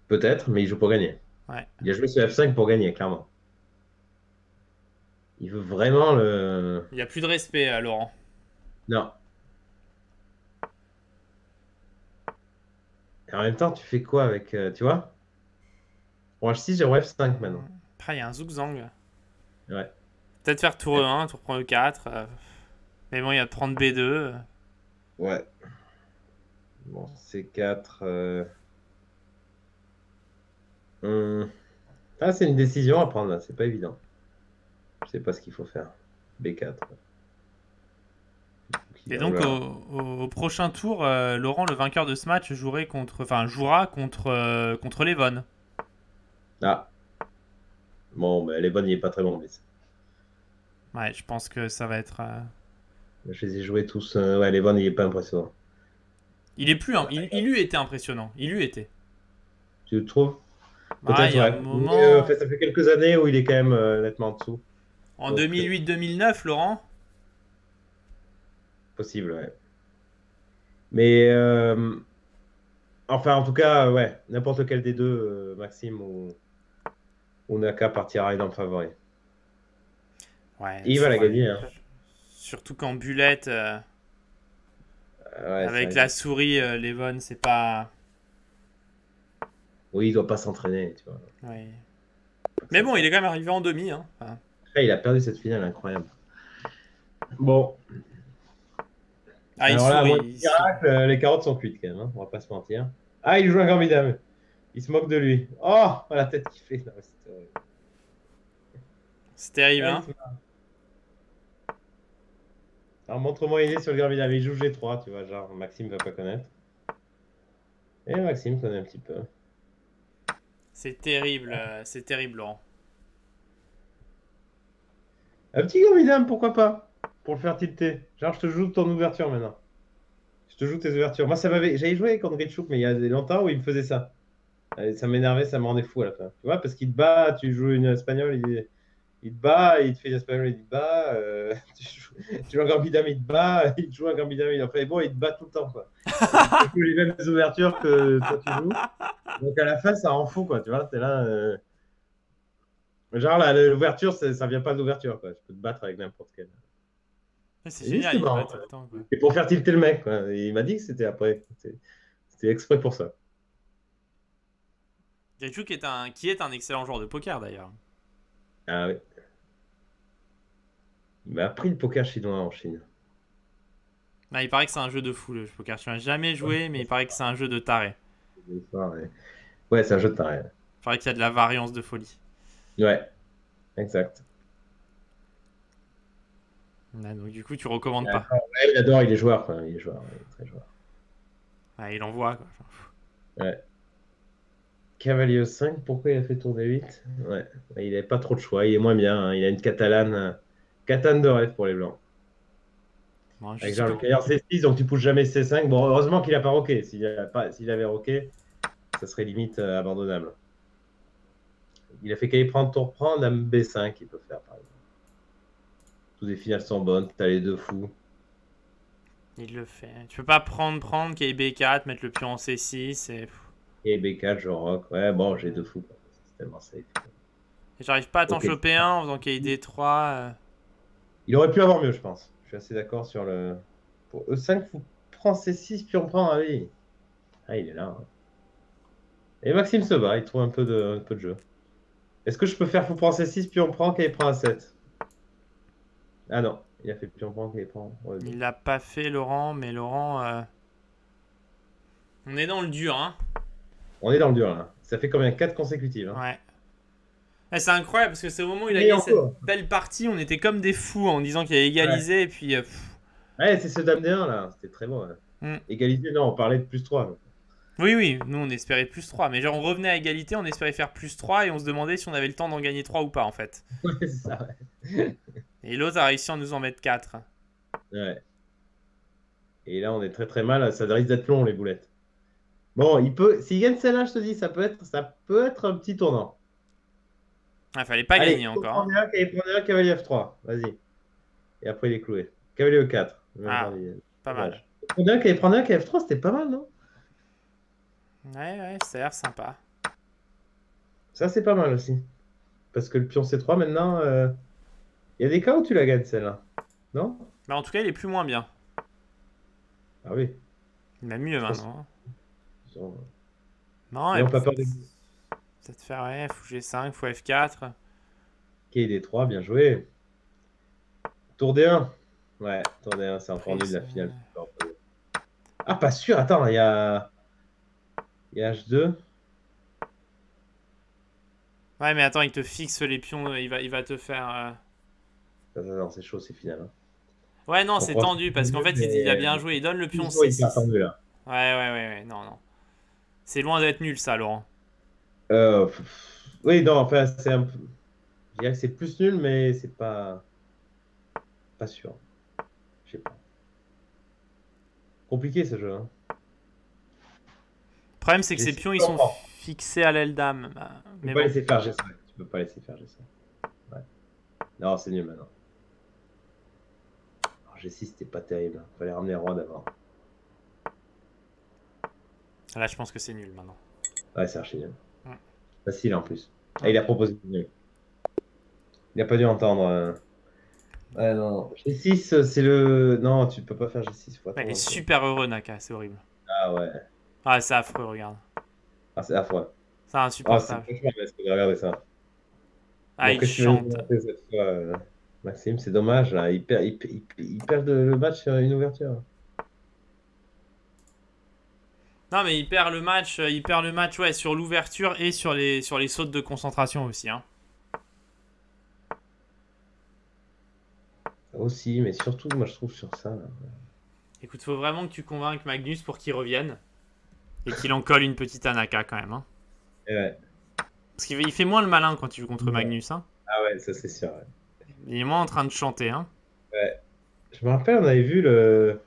Peut-être, mais il joue pour gagner. Ouais. Il a joué sur F5 pour gagner, clairement. Il veut vraiment le. Il n'y a plus de respect, Laurent. Non. Et en même temps, tu fais quoi avec. Euh, tu vois? Pour H6, j'ai F5 maintenant. Après, il y a un Zugzang. Ouais. Peut-être faire tour E1, tour E4. Euh. Mais bon, il y a prendre B2. Ouais. Bon, C4. Euh... Hum. Ah, c'est une décision à prendre là, c'est pas évident. Je sais pas ce qu'il faut faire. B4. Et donc au, prochain tour, euh, Laurent, le vainqueur de ce match, jouerait contre, enfin, jouera contre, euh, contre Levon. Ah. Bon, mais Levon, il est pas très bon. Mais... Ouais, je pense que ça va être. Euh, je les ai joués tous. Ouais, Levon, il est pas impressionnant. Il est plus. Hein. Il, il lui était impressionnant. Il lui était. Tu le trouves? Ah, il y a un moment... ça fait quelques années où il est quand même nettement en dessous. En 2008-2009, Laurent? Possible, ouais. Mais euh, enfin, en tout cas, ouais, n'importe quel des deux, euh, Maxime ou, ou Naka partira le favori. Ouais, il va la gagner. Hein. Surtout qu'en bulette, euh, avec la souris, Levon, c'est pas. Oui, il doit pas s'entraîner, tu vois. Mais bon, il est quand même arrivé en demi. Hein. il a perdu cette finale incroyable. Bon, ah, Alors là, euh, les carottes sont cuites quand même, hein, on va pas se mentir. Ah, il joue un Gambidam. Il se moque de lui. Oh, la tête qu'il fait. C'est terrible, hein. Alors montre-moi il est sur le Gambidam. Il joue G3, tu vois, genre Maxime va pas connaître. Et Maxime connaît un petit peu. C'est terrible, euh, c'est terrible, Laurent. Un petit Gambidam, pourquoi pas? Pour le faire tilter. Genre, je te joue ton ouverture maintenant. Je te joue tes ouvertures. Moi, ça m'avait. J'avais joué contre Ritchouk, mais il y a longtemps où il me faisait ça. ça m'énervait, ça me rendait fou à la fin. Tu vois, parce qu'il te bat, tu joues une espagnole, il, il te bat, il te fait une espagnole, il te bat. Euh, <laughs> tu, joues, tu, joues, un Gambidam, il te bat, <laughs> il te joue un Gambidam, il en fait bon, il te bat tout le temps. Quoi. tu joues les mêmes ouvertures que toi tu joues. Donc à la fin, ça rend fou, quoi. Tu vois, t'es là. Euh... Genre, l'ouverture, ça vient pas d'ouverture, quoi. Je peux te battre avec n'importe quel. C'est génial. Et pour faire tilter le mec, il m'a dit que c'était après. C'était exprès pour ça. Yachuk est un, qui est un excellent joueur de poker d'ailleurs. Ah oui. Il m'a appris le poker chinois en Chine. il paraît que c'est un jeu de fou le poker chinois. Jamais joué, mais il paraît que c'est un jeu de taré. Ouais, c'est un jeu de taré. Il paraît qu'il y a de la variance de folie. Ouais, exact donc du coup, tu recommandes pas. il adore, il est joueur, il est joueur, il est très joueur. il envoie quoi. Ouais. Cavalier 5, pourquoi il a fait tour des 8 Ouais, il n'avait pas trop de choix, il est moins bien. hein. Il a une catalane, euh, catane de rêve pour les blancs. Bon, Avec genre le caillard C6, donc tu pousses jamais C5. Bon, heureusement qu'il a pas roqué. S'il avait roqué, ça serait limite euh, abandonnable. Il a fait cahier prendre, tour prendre, dame B5, il peut faire par exemple. Tous les finales sont bonnes, t'as les deux fous. Il le fait. Tu peux pas prendre, prendre, qu'il B4, mettre le pion en C6 et. Et B4, je rock. Ouais, bon, j'ai deux fous. C'est tellement safe. J'arrive pas à t'en choper un en faisant qu'il D3. euh. Il aurait pu avoir mieux, je pense. Je suis assez d'accord sur le. Pour E5, faut prendre C6, puis on prend. Ah oui. Ah, il est là. hein. Et Maxime se bat, il trouve un peu de, un peu de jeu. Est-ce que je peux faire fou prend C6, puis on prend, qu'il prend A7 Ah non, il a fait puis on prend, qu'il prend. Ouais, Il l'a pas fait, Laurent, mais Laurent. euh, On est dans le dur, hein. On est dans le dur là. Ça fait combien 4 consécutives. hein. Ouais. Ouais, c'est incroyable parce que c'est au moment où il a gagné cette belle partie, on était comme des fous en disant qu'il a égalisé et puis. euh. Ouais, c'est ce Dame D1 là, c'était très bon. ouais. Mm. Égalité, non, on parlait de plus 3. donc. Oui, oui, nous on espérait plus 3, mais genre on revenait à égalité, on espérait faire plus 3 et on se demandait si on avait le temps d'en gagner 3 ou pas en fait. <laughs> Ouais, ça, ouais. Et l'autre a réussi à nous en mettre 4. Ouais. Et là, on est très très mal. Ça risque d'être long, les boulettes. Bon, il peut. S'il gagne celle-là, je te dis, ça peut être, ça peut être un petit tournant. Ah, fallait pas Allez, gagner encore. hein. il prenait un cavalier F3. Vas-y. Et après, il est cloué. Cavalier E4. Même Ah, pas, mal. Il prenait un cavalier F3, c'était pas mal, non? Ouais, ouais, ça a l'air sympa. Ça, c'est pas mal aussi. Parce que le pion C3, maintenant, euh, il y a des cas où tu la gagnes, celle-là. Non? Mais en tout cas, il est plus moins bien. Ah oui. Il va mieux pense- maintenant. hein. Sont- Non, et ont pas peur des- Ça te fait ouais, fou G5, fou F4. Ok, D3, bien joué. Tour D1. Ouais, tour D1, c'est encore nul la finale. Ah, pas sûr, attends, il y a. A H2. Ouais, mais attends, il te fixe les pions, il va, il va te faire. euh, Non, c'est chaud, c'est final. hein. Ouais, non, On c'est tendu parce qu'en fait, il, a bien joué. Il donne le pion Ils sont hyper C6. tendus, là. Ouais, ouais, ouais, ouais, non, non. C'est loin d'être nul, ça, Laurent. Euh, oui, non, enfin, c'est un peu. Je dirais que c'est plus nul, mais c'est pas. Pas sûr. Je sais pas. Compliqué ce jeu. Hein. Le problème, c'est que Et ces pions, ils sont fixés à l'aile dame. Bah, Tu mais peux pas bon. laisser faire G5. Tu peux pas laisser faire G5. Ouais. Non, c'est nul maintenant. Alors, G6, c'était pas terrible. hein. Fallait ramener le roi d'abord. Là, je pense que c'est nul maintenant. Ouais, c'est archi nul. Ouais. Facile en plus. Ah, il a proposé nul. Il a pas dû entendre. euh. Ouais, non. G6, euh, c'est le. Non, tu peux pas faire G6. Faut Ouais, il est super heureux, Naka, c'est horrible. Ah ouais. Ah, c'est affreux, regarde. Ah, c'est affreux. C'est Ah, c'est insupportable. est-ce que regardez ça. Ah, Bon, il chante. cette fois, euh, Maxime, c'est dommage là. Il perd, il, il- il perd le le match sur une ouverture. Non, mais il perd le match, euh, il perd le match ouais, sur l'ouverture et sur les, sur les sautes de concentration aussi. Hein. Aussi, mais surtout, moi je trouve sur ça. là. Écoute, faut vraiment que tu convainques Magnus pour qu'il revienne. Et qu'il en colle une petite Anaka quand même. Hein. Ouais. Parce qu'il il fait moins le malin quand tu joues contre Ouais. Magnus. Hein. Ah ouais, ça c'est sûr. ouais. Il est moins en train de chanter. Hein. Je me rappelle, on avait vu le.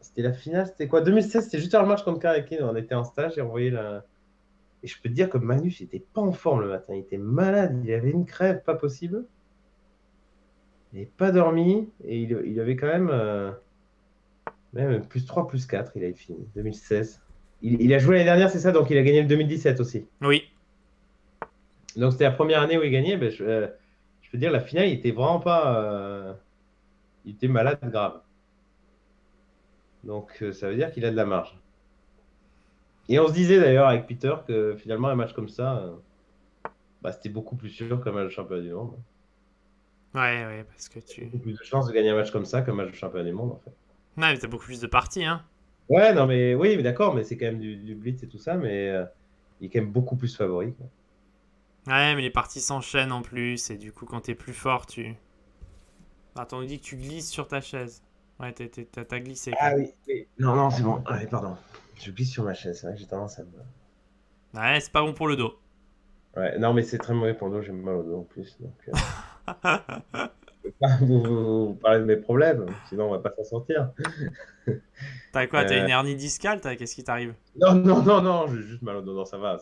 C'était la finale, c'était quoi? 2016, c'était juste avant le match contre Karakin. On était en stage et on voyait la. Et je peux te dire que Magnus, il était pas en forme le matin. Il était malade, il avait une crève pas possible. Il n'avait pas dormi et il, il avait quand même. euh, Même plus 3, plus 4, il avait fini. 2016. Il, il a joué l'année dernière, c'est ça, donc il a gagné le 2017 aussi. Oui. Donc c'était la première année où il gagnait. Ben, je, euh, je peux dire, la finale, il était vraiment pas. euh, Il était malade grave. Donc euh, ça veut dire qu'il a de la marge. Et on se disait d'ailleurs avec Peter que finalement un match comme ça, euh, bah, c'était beaucoup plus sûr qu'un match de championnat du monde. Ouais, ouais, parce que tu. Beaucoup plus de chances de gagner un match comme ça qu'un match de championnat du monde en fait. Ouais, mais t'as beaucoup plus de parties. Hein. Ouais, non mais oui, mais d'accord, mais c'est quand même du, du blitz et tout ça, mais euh, il est quand même beaucoup plus favori. quoi. Ouais, mais les parties s'enchaînent en plus. Et du coup, quand t'es plus fort, tu. Attends, on nous dit que tu glisses sur ta chaise. Ouais, t'as- glissé. quoi. Ah oui, oui. Non, non, c'est bon. Allez, pardon. Je glisse sur ma chaise. C'est vrai que j'ai tendance à me. Ouais, c'est pas bon pour le dos. Ouais, non, mais c'est très mauvais pour le dos, j'ai mal au dos en plus. Donc, euh, <laughs> peux pas <laughs> vous, vous- vous parler de mes problèmes, sinon on va pas s'en sortir. <laughs> T'as quoi T'as Euh. une hernie discale Qu'est-ce qui t'arrive? Non, non, non, non, j'ai juste mal au dos, non, ça va.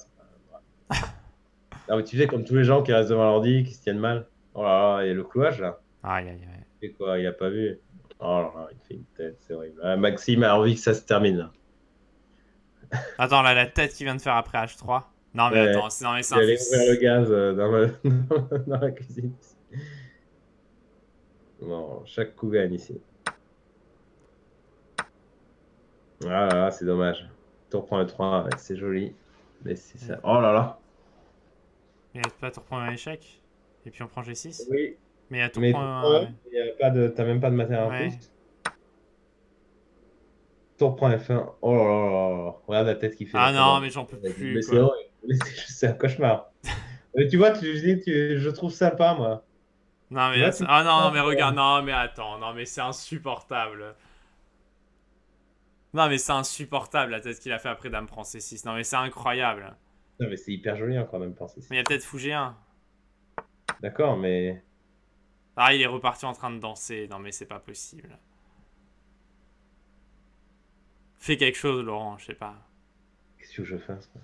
grave. <laughs> non, mais tu sais, comme tous les gens qui restent devant l'ordi, qui se tiennent mal. Oh là là, et le clouage là. Aïe, aïe, aïe. Et quoi, il a pas vu? Oh là là, il fait une tête, c'est horrible. Ah, Maxime a envie que ça se termine là. Attends, là, la tête qu'il vient de faire après H3. Non, mais Ouais. attends, c'est c'est Il un allait ouvrir le gaz euh, dans, le- dans la cuisine. Bon, chaque coup gagne ici. Ah là là, c'est dommage. Tour prend le 3, ouais, c'est joli. Mais c'est ça. Oh là là. Mais pas tour prend un échec? Et puis on prend G6. Oui, Mais à tour prend tour un. un, il y a pas de, t'as même pas de matériel Ouais. en plus. Tour prend F1. Oh là là là là. Regarde la tête qu'il fait. Ah non, mais j'en peux Mais plus. c'est quoi. horrible. Mais <laughs> c'est- c'est un cauchemar. <laughs> Mais tu vois, tu, je, dis, tu- je trouve sympa, moi. Non, mais Là, tu ah non, non, mais regarde, non, mais attends, non, mais c'est insupportable. Non, mais c'est insupportable la tête qu'il a fait après Dame prend C6. Non, mais c'est incroyable. Non, mais c'est hyper joli encore même penser. Mais il y a peut-être fou G1. D'accord, mais Ah, il est reparti en train de danser. Non, mais c'est pas possible. Fais quelque chose, Laurent, je sais pas. qu'est-ce que je fasse quoi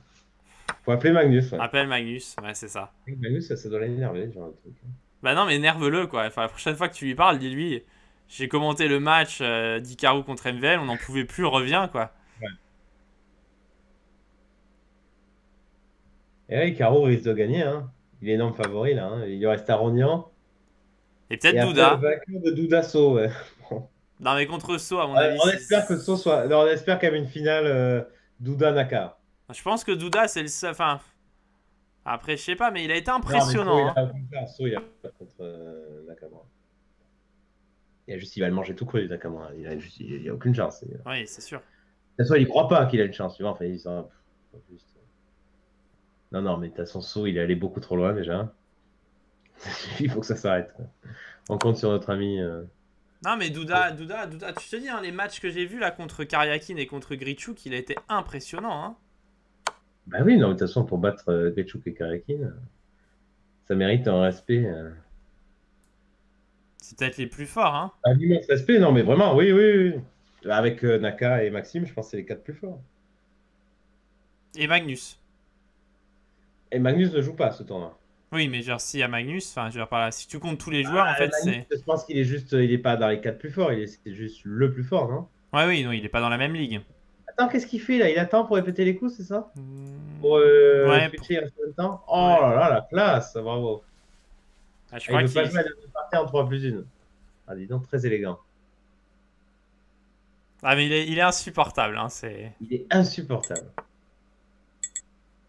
Faut appeler Magnus. Ouais. Appelle Magnus, ouais, c'est ça. Magnus, ça, ça doit l'énerver, genre le truc. Bah non, mais nerve-le, quoi. Enfin, la prochaine fois que tu lui parles, dis-lui J'ai commenté le match euh, contre MVL, on n'en pouvait plus, reviens, quoi. Et là, Caro risque de gagner. Hein. Il est énorme favori là. Hein. Il lui reste Aronian. Et peut-être après, Douda. le vainqueur de Douda So. Ouais. <laughs> Non, mais contre So, à mon Ouais, avis. on espère que So soit. non, on espère qu'il y avait une finale euh, Douda Naka. Je pense que Douda, c'est le seul. Enfin. Après, je sais pas, mais il a été Non, impressionnant. mais hein. il a pas contre euh, Nakamura. Il a juste, il va le manger tout cru, Nakamura. Il a juste, il a aucune chance. De toute Oui, c'est sûr. façon, il croit pas qu'il a une chance, tu vois. Enfin, il juste- Non, non, mais de toute façon, So, il est allé beaucoup trop loin déjà. <laughs> il faut que ça s'arrête. On compte sur notre ami. euh, Non, mais Douda, Douda, Douda, tu te dis, hein, les matchs que j'ai vus là contre Karyakin et contre Grichuk, il a été impressionnant. Hein. Bah oui, non, de toute façon, pour battre euh, et Karakin, euh, ça mérite un respect. euh, C'est peut-être les plus forts. Hein. Un immense respect, non, mais vraiment, oui, oui, oui. Avec euh, Naka et Maxime, je pense que c'est les quatre plus forts. Et Magnus. Et Magnus ne joue pas ce tournoi. Oui, mais genre, s'il y a Magnus, enfin, je veux dire par là, si tu comptes tous les joueurs, en Ah, fait, Magnus, c'est. Je pense qu'il est juste, il est pas dans les quatre plus forts, il est, c'est juste le plus fort, non? Ouais, oui, non, il est pas dans la même ligue. Attends, qu'est-ce qu'il fait là? Il attend pour répéter les coups, c'est ça? Hmm. Pour euh, Ouais, switcher en même temps Oh Ouais. là là, la classe, bravo. Ah, je Ah, crois il veut pas qu'il- jouer à la deuxième partie en 3 plus 1. Ah, dis donc, très élégant. Ah, mais il est, il est insupportable. Hein, c'est... Il est insupportable.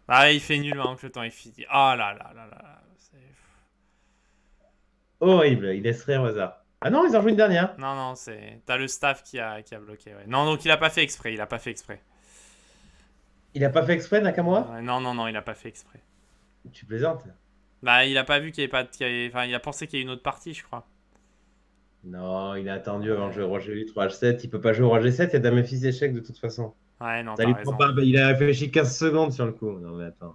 Ah, il fait nul hein, que le temps est fini. Ah là là là là. c'est- Horrible, il laisserait au hasard. Ah non, ils en jouent une dernière. Non, non, c'est. T'as le staff qui a, qui a bloqué. Ouais. Non, donc il a pas fait exprès. Il a pas fait exprès. Il a pas fait exprès, Nakamura? Ouais, non, non, non, il a pas fait exprès. Tu plaisantes Bah, il a pas vu qu'il y avait pas. de- avait- Enfin, il a pensé qu'il y avait une autre partie, je crois. Non, il a attendu avant de jouer au roi G8, roi H7. Il peut pas jouer au roi G7, il y a dame fils échec de toute façon. Ouais, non, t'as lui raison. pas- Il a réfléchi 15 secondes sur le coup. Non, mais attends.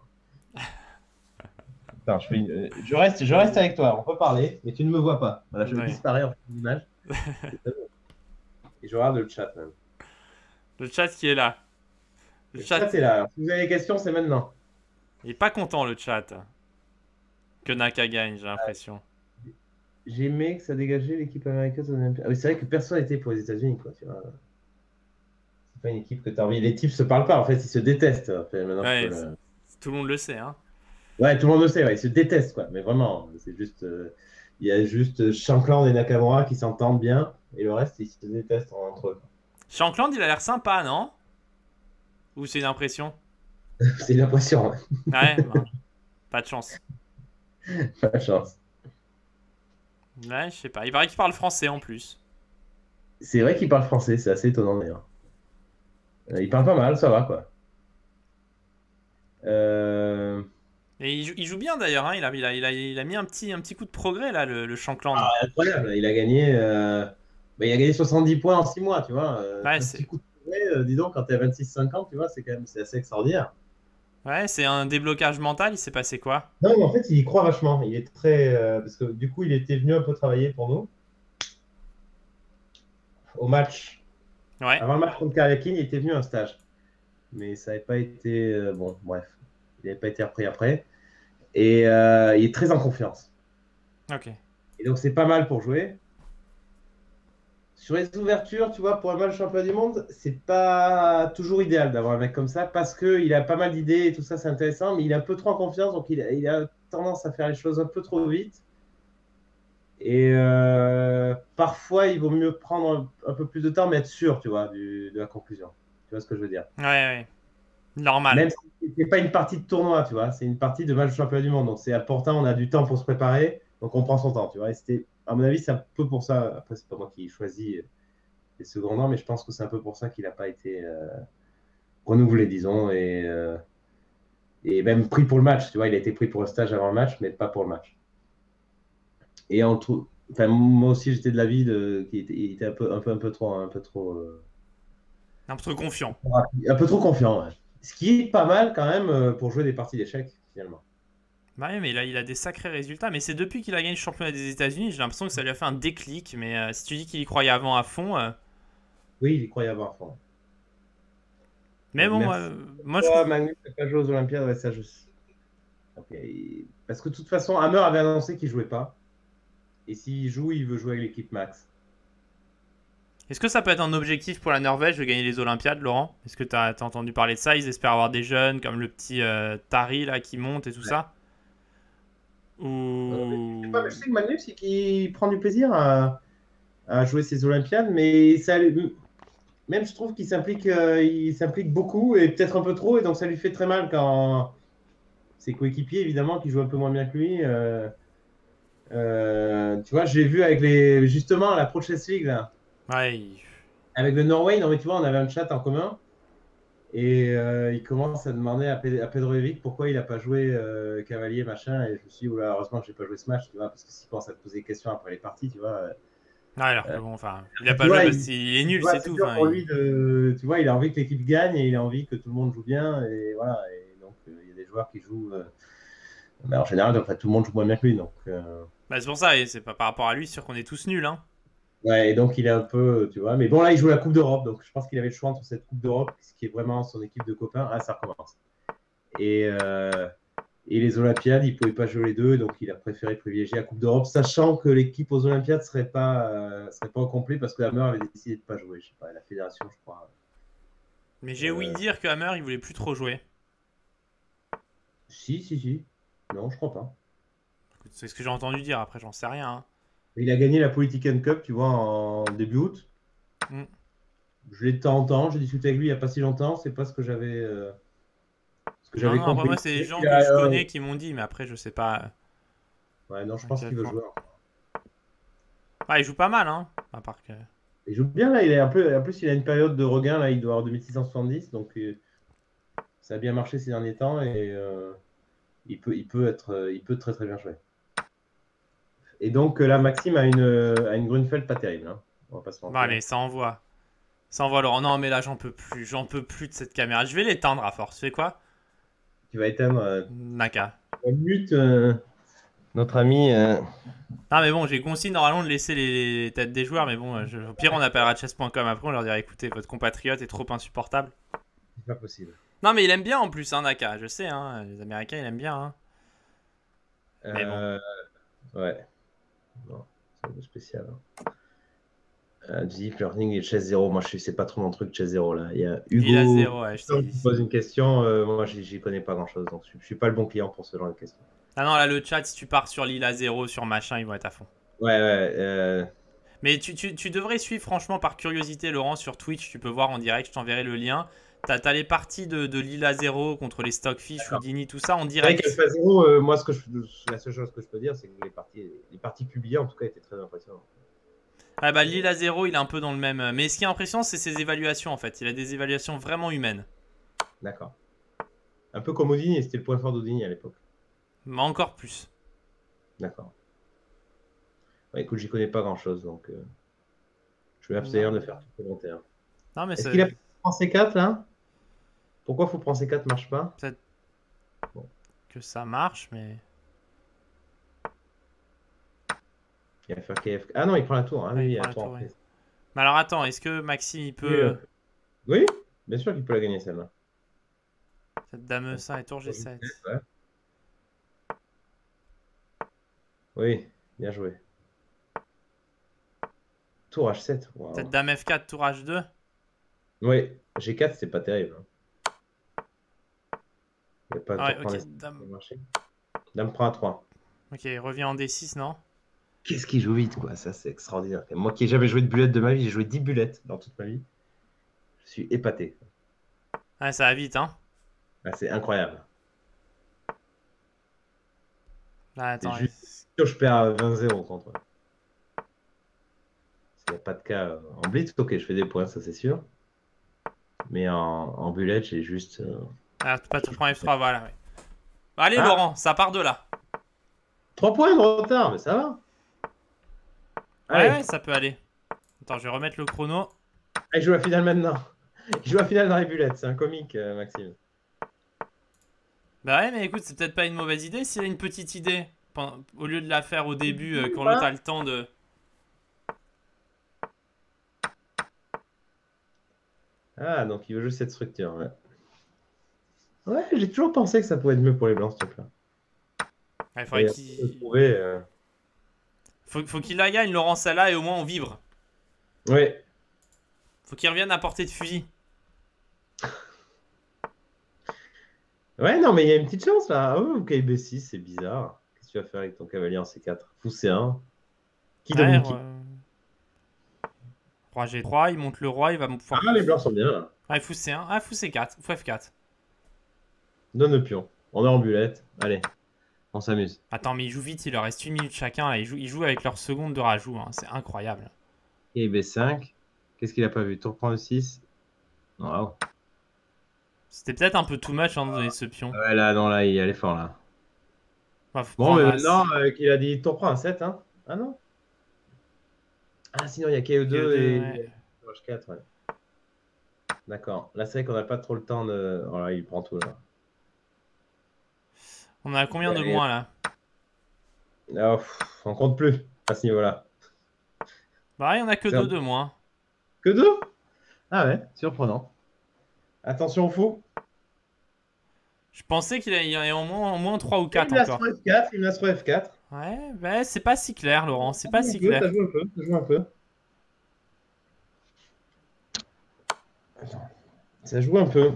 Attends, je, fais une- euh, je, reste, je reste avec toi, on peut parler, mais tu ne me vois pas. Voilà, je Ouais. disparais en l'image. <laughs> Et je regarde le chat même. Le chat qui est là. Le Le chat, chat est là. Alors, Si vous avez des questions, c'est maintenant. il est pas content, le chat. Que Naka gagne, j'ai l'impression. J'ai aimé que ça dégageait l'équipe américaine. Ah oui, c'est vrai que personne n'était pour les États-Unis, quoi. Tu vois. C'est pas une équipe que tu as envie. Les types se parlent pas, en fait, ils se détestent. en fait, Ouais, Tout le monde le sait, hein. Ouais, tout le monde le sait, ouais, ils se détestent, quoi. Mais vraiment, c'est juste. euh, Il y a juste Shankland et Nakamura qui s'entendent bien, et le reste, ils se détestent entre eux. Shankland, il a l'air sympa, non? Ou c'est une impression? <laughs> C'est l'impression, ouais. Ouais, <laughs> bah, pas de chance. pas de chance. Ouais, je sais pas. Il paraît qu'il parle français en plus. C'est vrai qu'il parle français, c'est assez étonnant d'ailleurs. Euh, Il parle pas mal, ça va, quoi. Euh... Et il joue, il joue bien d'ailleurs, hein. il, a, il, a, il, a, il a mis un petit, un petit coup de progrès là, le, le Shankland. Ah, incroyable, il a gagné. euh, bah, il a gagné 70 points en 6 mois, tu vois. Euh, Ouais, un petit coup de progrès, euh, dis donc, quand t'es à 26-50, tu vois, c'est quand même assez extraordinaire. Ouais, c'est un déblocage mental, il s'est passé quoi? Non, mais en fait, il y croit vachement. Il est très. euh, parce que du coup, il était venu un peu travailler pour nous. Au match. Ouais. Avant le match contre Karyakin, il était venu un stage. Mais ça n'avait pas été. euh, bon, bref. Il n'avait pas été repris après. Et euh, il est très en confiance. Ok. Et donc, c'est pas mal pour jouer. Sur les ouvertures, tu vois, pour un match championnat du monde, c'est pas toujours idéal d'avoir un mec comme ça parce qu'il a pas mal d'idées et tout ça, c'est intéressant, mais il est un peu trop en confiance, donc il a, il a tendance à faire les choses un peu trop vite. Et euh, parfois, il vaut mieux prendre un, un peu plus de temps, mais être sûr, tu vois, du- de la conclusion. Tu vois ce que je veux dire? Ouais, ouais. Normal. Même si c'est pas une partie de tournoi, tu vois, c'est une partie de match championnat du monde. Donc c'est important, on a du temps pour se préparer, donc on prend son temps, tu vois. Et c'était, à mon avis, c'est un peu pour ça. Après, c'est pas moi qui choisis les seconds noms, mais je pense que c'est un peu pour ça qu'il n'a pas été euh, renouvelé, disons, et, euh, et même pris pour le match. Tu vois, il a été pris pour le stage avant le match, mais pas pour le match. Et en tout, enfin, moi aussi, j'étais de l'avis qu'il était, il était un peu, un peu, un peu trop, un peu trop. euh, Un peu trop confiant. un peu trop confiant, ouais. Ce qui est pas mal quand même euh, pour jouer des parties d'échecs, finalement. Bah ouais, mais là, il a des sacrés résultats. Mais c'est depuis qu'il a gagné le championnat des États-Unis, j'ai l'impression que ça lui a fait un déclic. Mais euh, si tu dis qu'il y croyait avant à fond, euh, Oui, il y croyait avoir fond. mais bon, moi, euh, moi je Magnus, t'as pas joué aux Olympiades, ouais, ça je Parce que de toute façon, Hammer avait annoncé qu'il jouait pas. Et s'il joue, il veut jouer avec l'équipe Max. Est-ce que ça peut être un objectif pour la Norvège de gagner les Olympiades, Laurent? Est-ce que tu as, entendu parler de ça? Ils espèrent avoir des jeunes comme le petit euh, Tari là qui monte et tout ça? Ou. Je sais pas, mais je sais que Magnus, c'est qu'il prend du plaisir à, à jouer ses Olympiades, mais ça, même je trouve qu'il s'implique, euh, il s'implique beaucoup et peut-être un peu trop, et donc ça lui fait très mal quand ses coéquipiers, évidemment, qui jouent un peu moins bien que lui. euh, euh, tu vois, j'ai vu avec les, justement la Pro Chess League là, Ouais, avec le Norway, non mais tu vois, on avait un chat en commun. Et euh, il commence à demander à, Pe- à Pedrovic pourquoi il n'a pas joué euh, Cavalier, machin. Et je me suis dit, oula, heureusement que j'ai pas joué ce match, tu vois, parce que s'il commence à te poser des questions après les parties, tu vois. euh, Ouais, alors bon, enfin, il a tu pas vois, joué parce qu'il est nul, c'est tout. pour lui de, tu vois, il a envie que l'équipe gagne et il a envie que tout le monde joue bien. Et voilà. Et donc, il y a des joueurs qui jouent. mais en général, fait, tout le monde joue moins bien que lui. Donc, Bah, c'est pour ça, et c'est pas par rapport à lui, c'est sûr qu'on est tous nuls. Hein. Ouais, et donc il est un peu, tu vois. Mais bon, là, il joue la Coupe d'Europe, donc je pense qu'il avait le choix entre cette Coupe d'Europe, ce qui est vraiment son équipe de copains. Ah, ça recommence. Et, euh, et les Olympiades, il ne pouvait pas jouer les deux, donc il a préféré privilégier la Coupe d'Europe, sachant que l'équipe aux Olympiades ne serait pas, euh, serait pas au complet parce que Hammer avait décidé de ne pas jouer. Je sais pas, la fédération, je crois. Mais j'ai ouï Euh. dire que Hammer, il voulait plus trop jouer. Si, si, si. Non, je crois pas. C'est ce que j'ai entendu dire, après, j'en sais rien. hein. Il a gagné la Politican Cup, tu vois, en début août. Mm. Je l'ai de temps en temps, j'ai discuté avec lui il n'y a pas si longtemps, c'est pas ce que j'avais. euh, ce que Non, non, compris. moi, c'est les gens que je euh, connais qui m'ont dit, mais après, je sais pas. Ouais, non, je pense qu'il veut jouer. Ah, il joue pas mal, hein. À part que. Il joue bien là, il est un peu. En plus, il a une période de regain là, il doit avoir 2670, donc euh, ça a bien marché ces derniers temps et euh, il peut, il peut être, euh, il peut très très bien jouer. Et donc euh, là, Maxime a une, euh, a une Grunfeld pas terrible. Hein. On va pas se. Bon, allez, ça envoie. Ça envoie, Laurent. Non, mais là, j'en peux plus. J'en peux plus de cette caméra. Je vais l'éteindre à force. Tu sais quoi? Tu vas éteindre. Euh, Naka. on mute euh, notre ami. euh, Ah, mais bon, j'ai consigne normalement de laisser les, les têtes des joueurs, mais bon, je- au pire, on appellera chess.com après, on leur dira écoutez, votre compatriote est trop insupportable. C'est pas possible. Non, mais il aime bien en plus, hein, Naka, je sais, hein, les Américains, ils aiment bien. Hein. Mais bon. Ouais. Non, c'est un peu spécial. Hein. Euh, Deep Learning et Chess 0, moi je sais pas trop mon truc Chess 0 là. Il y a Hugo Il a zéro, ouais, je qui dit. pose une question, euh, moi j'y connais pas grand chose, donc je, suis pas le bon client pour ce genre de questions. Ah non, là, le chat, si tu pars sur l'île à zéro, sur machin, ils vont être à fond. Ouais, ouais, euh, Mais tu, tu, tu devrais suivre, franchement, par curiosité, Laurent, sur Twitch, tu peux voir en direct, je t'enverrai le lien. T'as as les parties de, de l'île à zéro contre les Stockfish. Houdini, tout ça en direct. qu'Alpha 0, euh, moi ce que je, la seule chose que je peux dire, c'est que les parties, les parties publiées en tout cas étaient très impressionnantes. Ah bah l'île à zéro, il est un peu dans le même. Mais ce qui est impressionnant, c'est ses évaluations en fait. Il a des évaluations vraiment humaines. D'accord. Un peu comme Odini, c'était le point fort d'Odini à l'époque. Mais encore plus. D'accord. Ouais, écoute, j'y connais pas grand chose, donc euh, je vais m'abstenir de faire tout commentaire. Non mais Est-ce qu'il a pris C4 là? Pourquoi faut prendre C4 marche pas? Que ça marche, mais. Il va faire KF. Ah non, il prend la tour. Hein. Ouais, oui, il il prend a la tour ouais. Mais alors attends, est-ce que Maxime il peut. euh, Oui, bien sûr qu'il peut la gagner celle-là. Cette dame E5 et tour G7. Ouais. Oui, bien joué. Tour H7. waouh. Cette dame F4, tour H2. Oui, G4, c'est pas terrible. hein. Il n'y a pas de Ah ouais, tour prend ok. les- Dame... marché. Dame prend à 3. Ok, revient en D6, non? Qu'est-ce qu'il joue vite, quoi. Ça, c'est extraordinaire. Et moi qui n'ai jamais joué de bullette de ma vie, j'ai joué 10 bullettes dans toute ma vie. Je suis épaté. Ouais, ça va vite, hein. Ah, c'est incroyable. Là, attends. Sûr, Je perds à 20-0 contre. S'il n'y a pas de cas en blitz, ok, je fais des points, ça c'est sûr. Mais en, en bullette, j'ai juste. euh, Ah, pas tout prends F3, voilà. ouais. Allez, Ah. Laurent, ça part de là. 3 points de retard, mais ça va. Ouais, Allez, ouais, ça peut aller. Attends, je vais remettre le chrono. il joue la finale maintenant. <laughs> Il joue la finale dans les bullettes, c'est un comique, euh, Maxime. Bah ouais, mais écoute, c'est peut-être pas une mauvaise idée s'il a une petite idée. Au lieu de la faire au début, euh, quand l'autre a le temps de. Ah, donc il veut jouer cette structure, ouais. Ouais, j'ai toujours pensé que ça pouvait être mieux pour les blancs, ce truc-là. Ouais, il faudrait qu'il trouver, euh, faut, faut qu'il la gagne, Laurent, celle-là, et au moins on vibre. Ouais, Faut qu'il revienne à portée de fusil. Ouais, non, mais il y a une petite chance là. Oh, ok, B6, c'est bizarre. Qu'est-ce que tu vas faire avec ton cavalier en C4 Fou C1. Qui Ouais, domine qui? ouais. Roi G3, il monte le roi, il va pouvoir. Ah, les blancs sont bien là. Ah, fou C1, ah, fou C4, fou F4. Donne le pion. On est en bulette. Allez, on s'amuse. Attends, mais il joue vite, il leur reste une minute chacun. Là. Ils, jouent, ils jouent avec leur seconde de rajout, hein. c'est incroyable. Et B5. Qu'est-ce qu'il a pas vu? Tour prend le 6. Wow. C'était peut-être un peu too much hein, de donner ce pion. Ouais, là, non, là, il est fort là. Bah, Bon, mais maintenant euh, qu'il a dit tour prend un 7, hein Ah non Ah, sinon, il y a KE2 KE2, et ouais. H4, ouais. D'accord. Là, c'est vrai qu'on n'a pas trop le temps de. Voilà, il prend tout là. On a combien de moins là? Ah, pff, on compte plus à ce niveau-là. Bah, il y en a que deux un- de moins. Que deux? Ah ouais, surprenant. Attention au fou. Je pensais qu'il y en avait au moins, au moins 3 ou 4 il a encore. sur F4, il a sur F4. Ouais, bah, c'est pas si clair, Laurent, c'est pas Ça si peu, clair. Ça joue un peu, ça joue un peu. Attends. Ça joue un peu.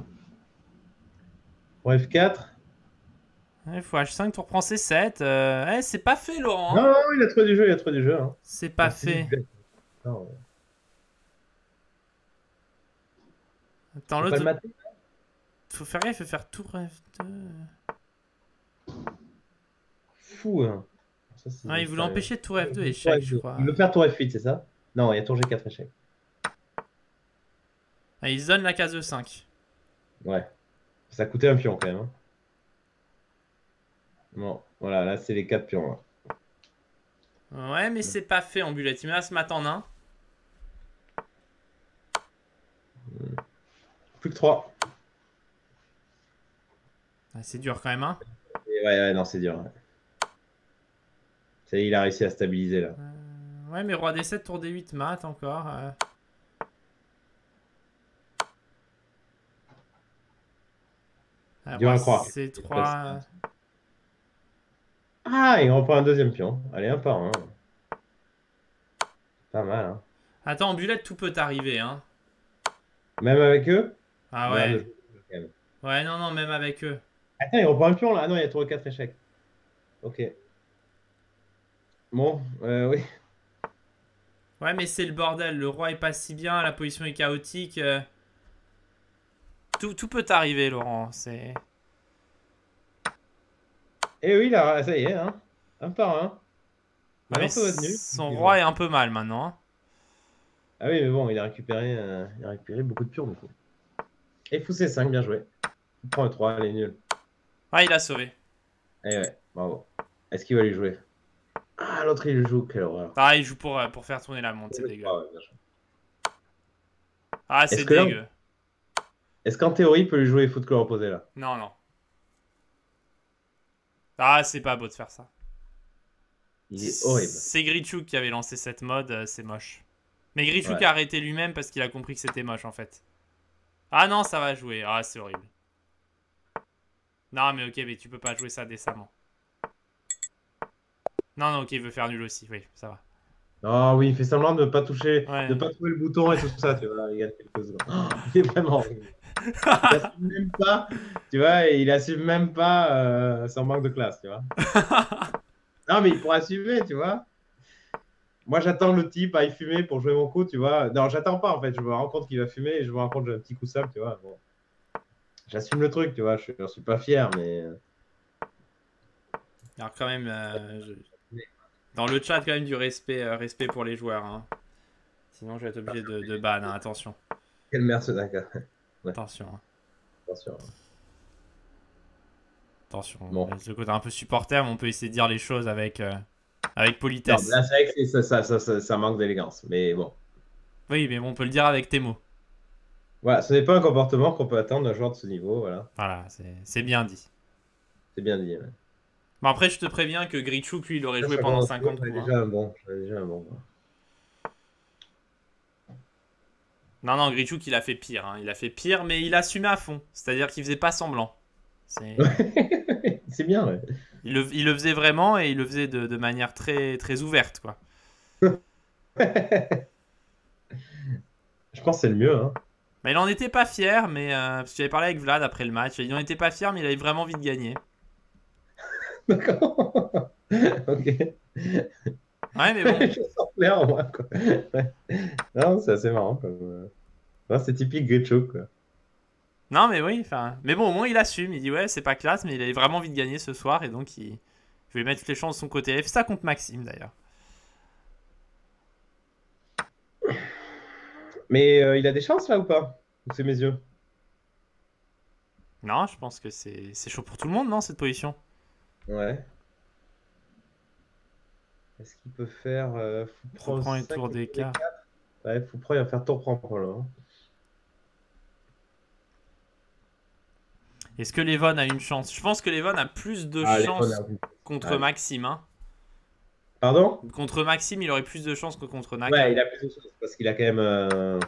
Pour F4. Il faut H5, tu reprends C7. Euh... ouais, c'est pas fait, Laurent. Non, non, il a trouvé du jeu, il a trouvé du jeu. Hein. C'est pas Merci, fait. Non, Attends, l'autre. mater. Faut faire il faut faire tour F2. Fou. Hein. Ça, il voulait empêcher tour F2 Tour échec, F2. je crois. Il veut faire tour F8, c'est ça? Non, il y a tour G4 échec. Ah, il donne la case E5. Ouais. Ça coûtait un pion quand même. hein. Bon, voilà, là c'est les 4 pions. là. Ouais, mais c'est pas fait en bullet. Il me laisse m'attendre un. Plus que 3. Ah, c'est dur quand même, hein. Et ouais, ouais, non, c'est dur. ouais. Ça y est, il a réussi à stabiliser là. Euh, Ouais, mais roi D7, tour D8, mat encore. euh. Ah, Dur à croire. C3. Ah, il reprend un deuxième pion. Allez, un par un. Pas mal, hein. Attends, en bullet, tout peut arriver, hein. Même avec eux? Ah ouais. Ouais, non, non, même avec eux. Attends, il reprend un pion là. Ah non, il y a tour 4 échecs. Ok. Bon, euh, oui. Ouais, mais c'est le bordel. Le roi est pas si bien, la position est chaotique. euh. Tout, tout peut arriver, Laurent. C'est. Et oui, là, ça y est, hein. Un par un. Son roi est un peu mal maintenant. hein. Ah oui, mais bon, il a récupéré, euh, il a récupéré beaucoup de pions du coup. Et fou C5, bien joué. Il prend le 3, elle est nulle. Ouais, il a sauvé. Eh ouais, bravo. Est-ce qu'il va lui jouer? Ah, l'autre il joue, quelle horreur. Ah, il joue pour, euh, pour faire tourner la montre, c'est dégueu. Ah ouais. Ah, c'est dégueu. Est-ce qu'en théorie, il peut lui jouer foot que reposer là? Non, non. Ah, c'est pas beau de faire ça. Il est horrible. C'est Grichuk qui avait lancé cette mode, euh, c'est moche. Mais Grichuk Ouais. a arrêté lui-même parce qu'il a compris que c'était moche en fait. Ah non, ça va jouer. Ah, c'est horrible. Non, mais ok, mais tu peux pas jouer ça décemment. Non, non, ok, il veut faire nul aussi. Oui, ça va. Ah oui, il fait semblant de ne pas toucher, Ouais. de pas trouver le bouton et tout ça, tu vois. Il y a quelques secondes. Oh, <gasps> il est vraiment horrible. Il assume même pas, tu vois, il assume même pas euh, son manque de classe, tu vois. <laughs> non, mais il pourra assumer, tu vois. Moi, j'attends le type à y fumer pour jouer mon coup, tu vois. Non, j'attends pas, en fait. Je me rends compte qu'il va fumer et je me rends compte que j'ai un petit coup simple, tu vois. Bon. J'assume le truc, tu vois. Je, je suis pas fier, mais. euh, Alors quand même, euh, je- dans le chat, quand même du respect, euh, respect pour les joueurs. hein. Sinon, je vais être obligé de, de ban. hein. Attention, Quelle merde, attention, hein. Attention. attention. Bon. Ce côté un peu supporter, mais on peut essayer de dire les choses avec, euh, avec Non, politesse. là, c'est vrai que ça, ça, ça, ça, manque d'élégance. Mais bon. Oui, mais bon, on peut le dire avec tes mots. Voilà, ce n'est pas un comportement qu'on peut attendre d'un joueur de ce niveau, voilà. Voilà, c'est c'est bien dit. C'est bien dit. ouais. Bon, après, je te préviens que Grichuk, lui, il aurait joué pendant 50 J'avais coups. hein. déjà un bon. J'avais déjà un bon. Non, non, Grichuk, il a fait pire. hein. Il a fait pire, mais il assumait à fond. C'est-à-dire qu'il faisait pas semblant. <laughs> C'est- bien, ouais. il, le, il le faisait vraiment et il le faisait de, de manière très, très ouverte, quoi. <laughs> Je pense que c'est le mieux, hein. Mais il en était pas fier, mais euh, parce que j'avais parlé avec Vlad après le match. Il en était pas fier, mais il avait vraiment envie de gagner. <laughs> D'accord. ok. Ouais, mais bon. <laughs> Je au moins, quoi. Non, c'est assez marrant, comme. euh, c'est typique Grichuk, quoi. Non, mais oui, enfin. Mais bon, au moins il assume. Il dit ouais, c'est pas classe, mais il avait vraiment envie de gagner ce soir et donc il. Je vais mettre toutes les chances de son côté. Il fait ça contre Maxime d'ailleurs. Mais euh, il a des chances, là, ou pas Ou c'est mes yeux? Non, je pense que c'est chaud pour tout le monde, non, cette position? Ouais. Est-ce qu'il peut faire. Euh, Faut prendre une cinq tour d'écart. Ouais, Foupro, il va faire tour prend là. Est-ce que Levon a une chance? Je pense que Levon a plus de Ah, chances contre Ouais. Maxime. hein. Pardon? Contre Maxime, il aurait plus de chances que contre Naka. Ouais, il a plus de chances parce qu'il a quand même. euh,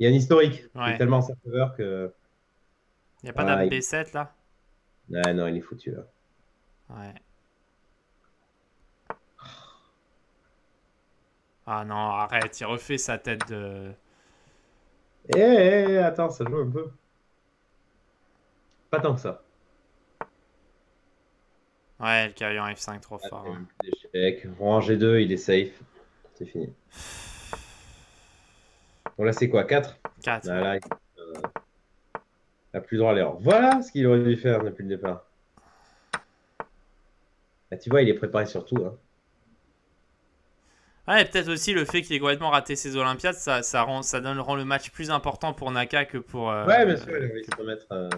Il y a un historique. Il est tellement en sa faveur que. Il n'y a pas Ah, d'âme il- B7 là? Ouais, non, il est foutu là. Ouais. Ah non, arrête, il refait sa tête de. Eh, eh, eh, attends, ça joue un peu. Pas tant que ça. Ouais, le en F5 trop fort. hein. d'échecs. Rang G2, il est safe. C'est fini. Bon, là, c'est quoi 4 4. Là, il euh, a plus droit à l'erreur. Voilà ce qu'il aurait dû faire depuis le départ. Là, tu vois, il est préparé sur tout. Hein. Ouais, peut-être aussi le fait qu'il ait complètement raté ses Olympiades, ça, ça, rend, ça donne, rend le match plus important pour Naka que pour, euh, ouais, bien sûr, il de euh,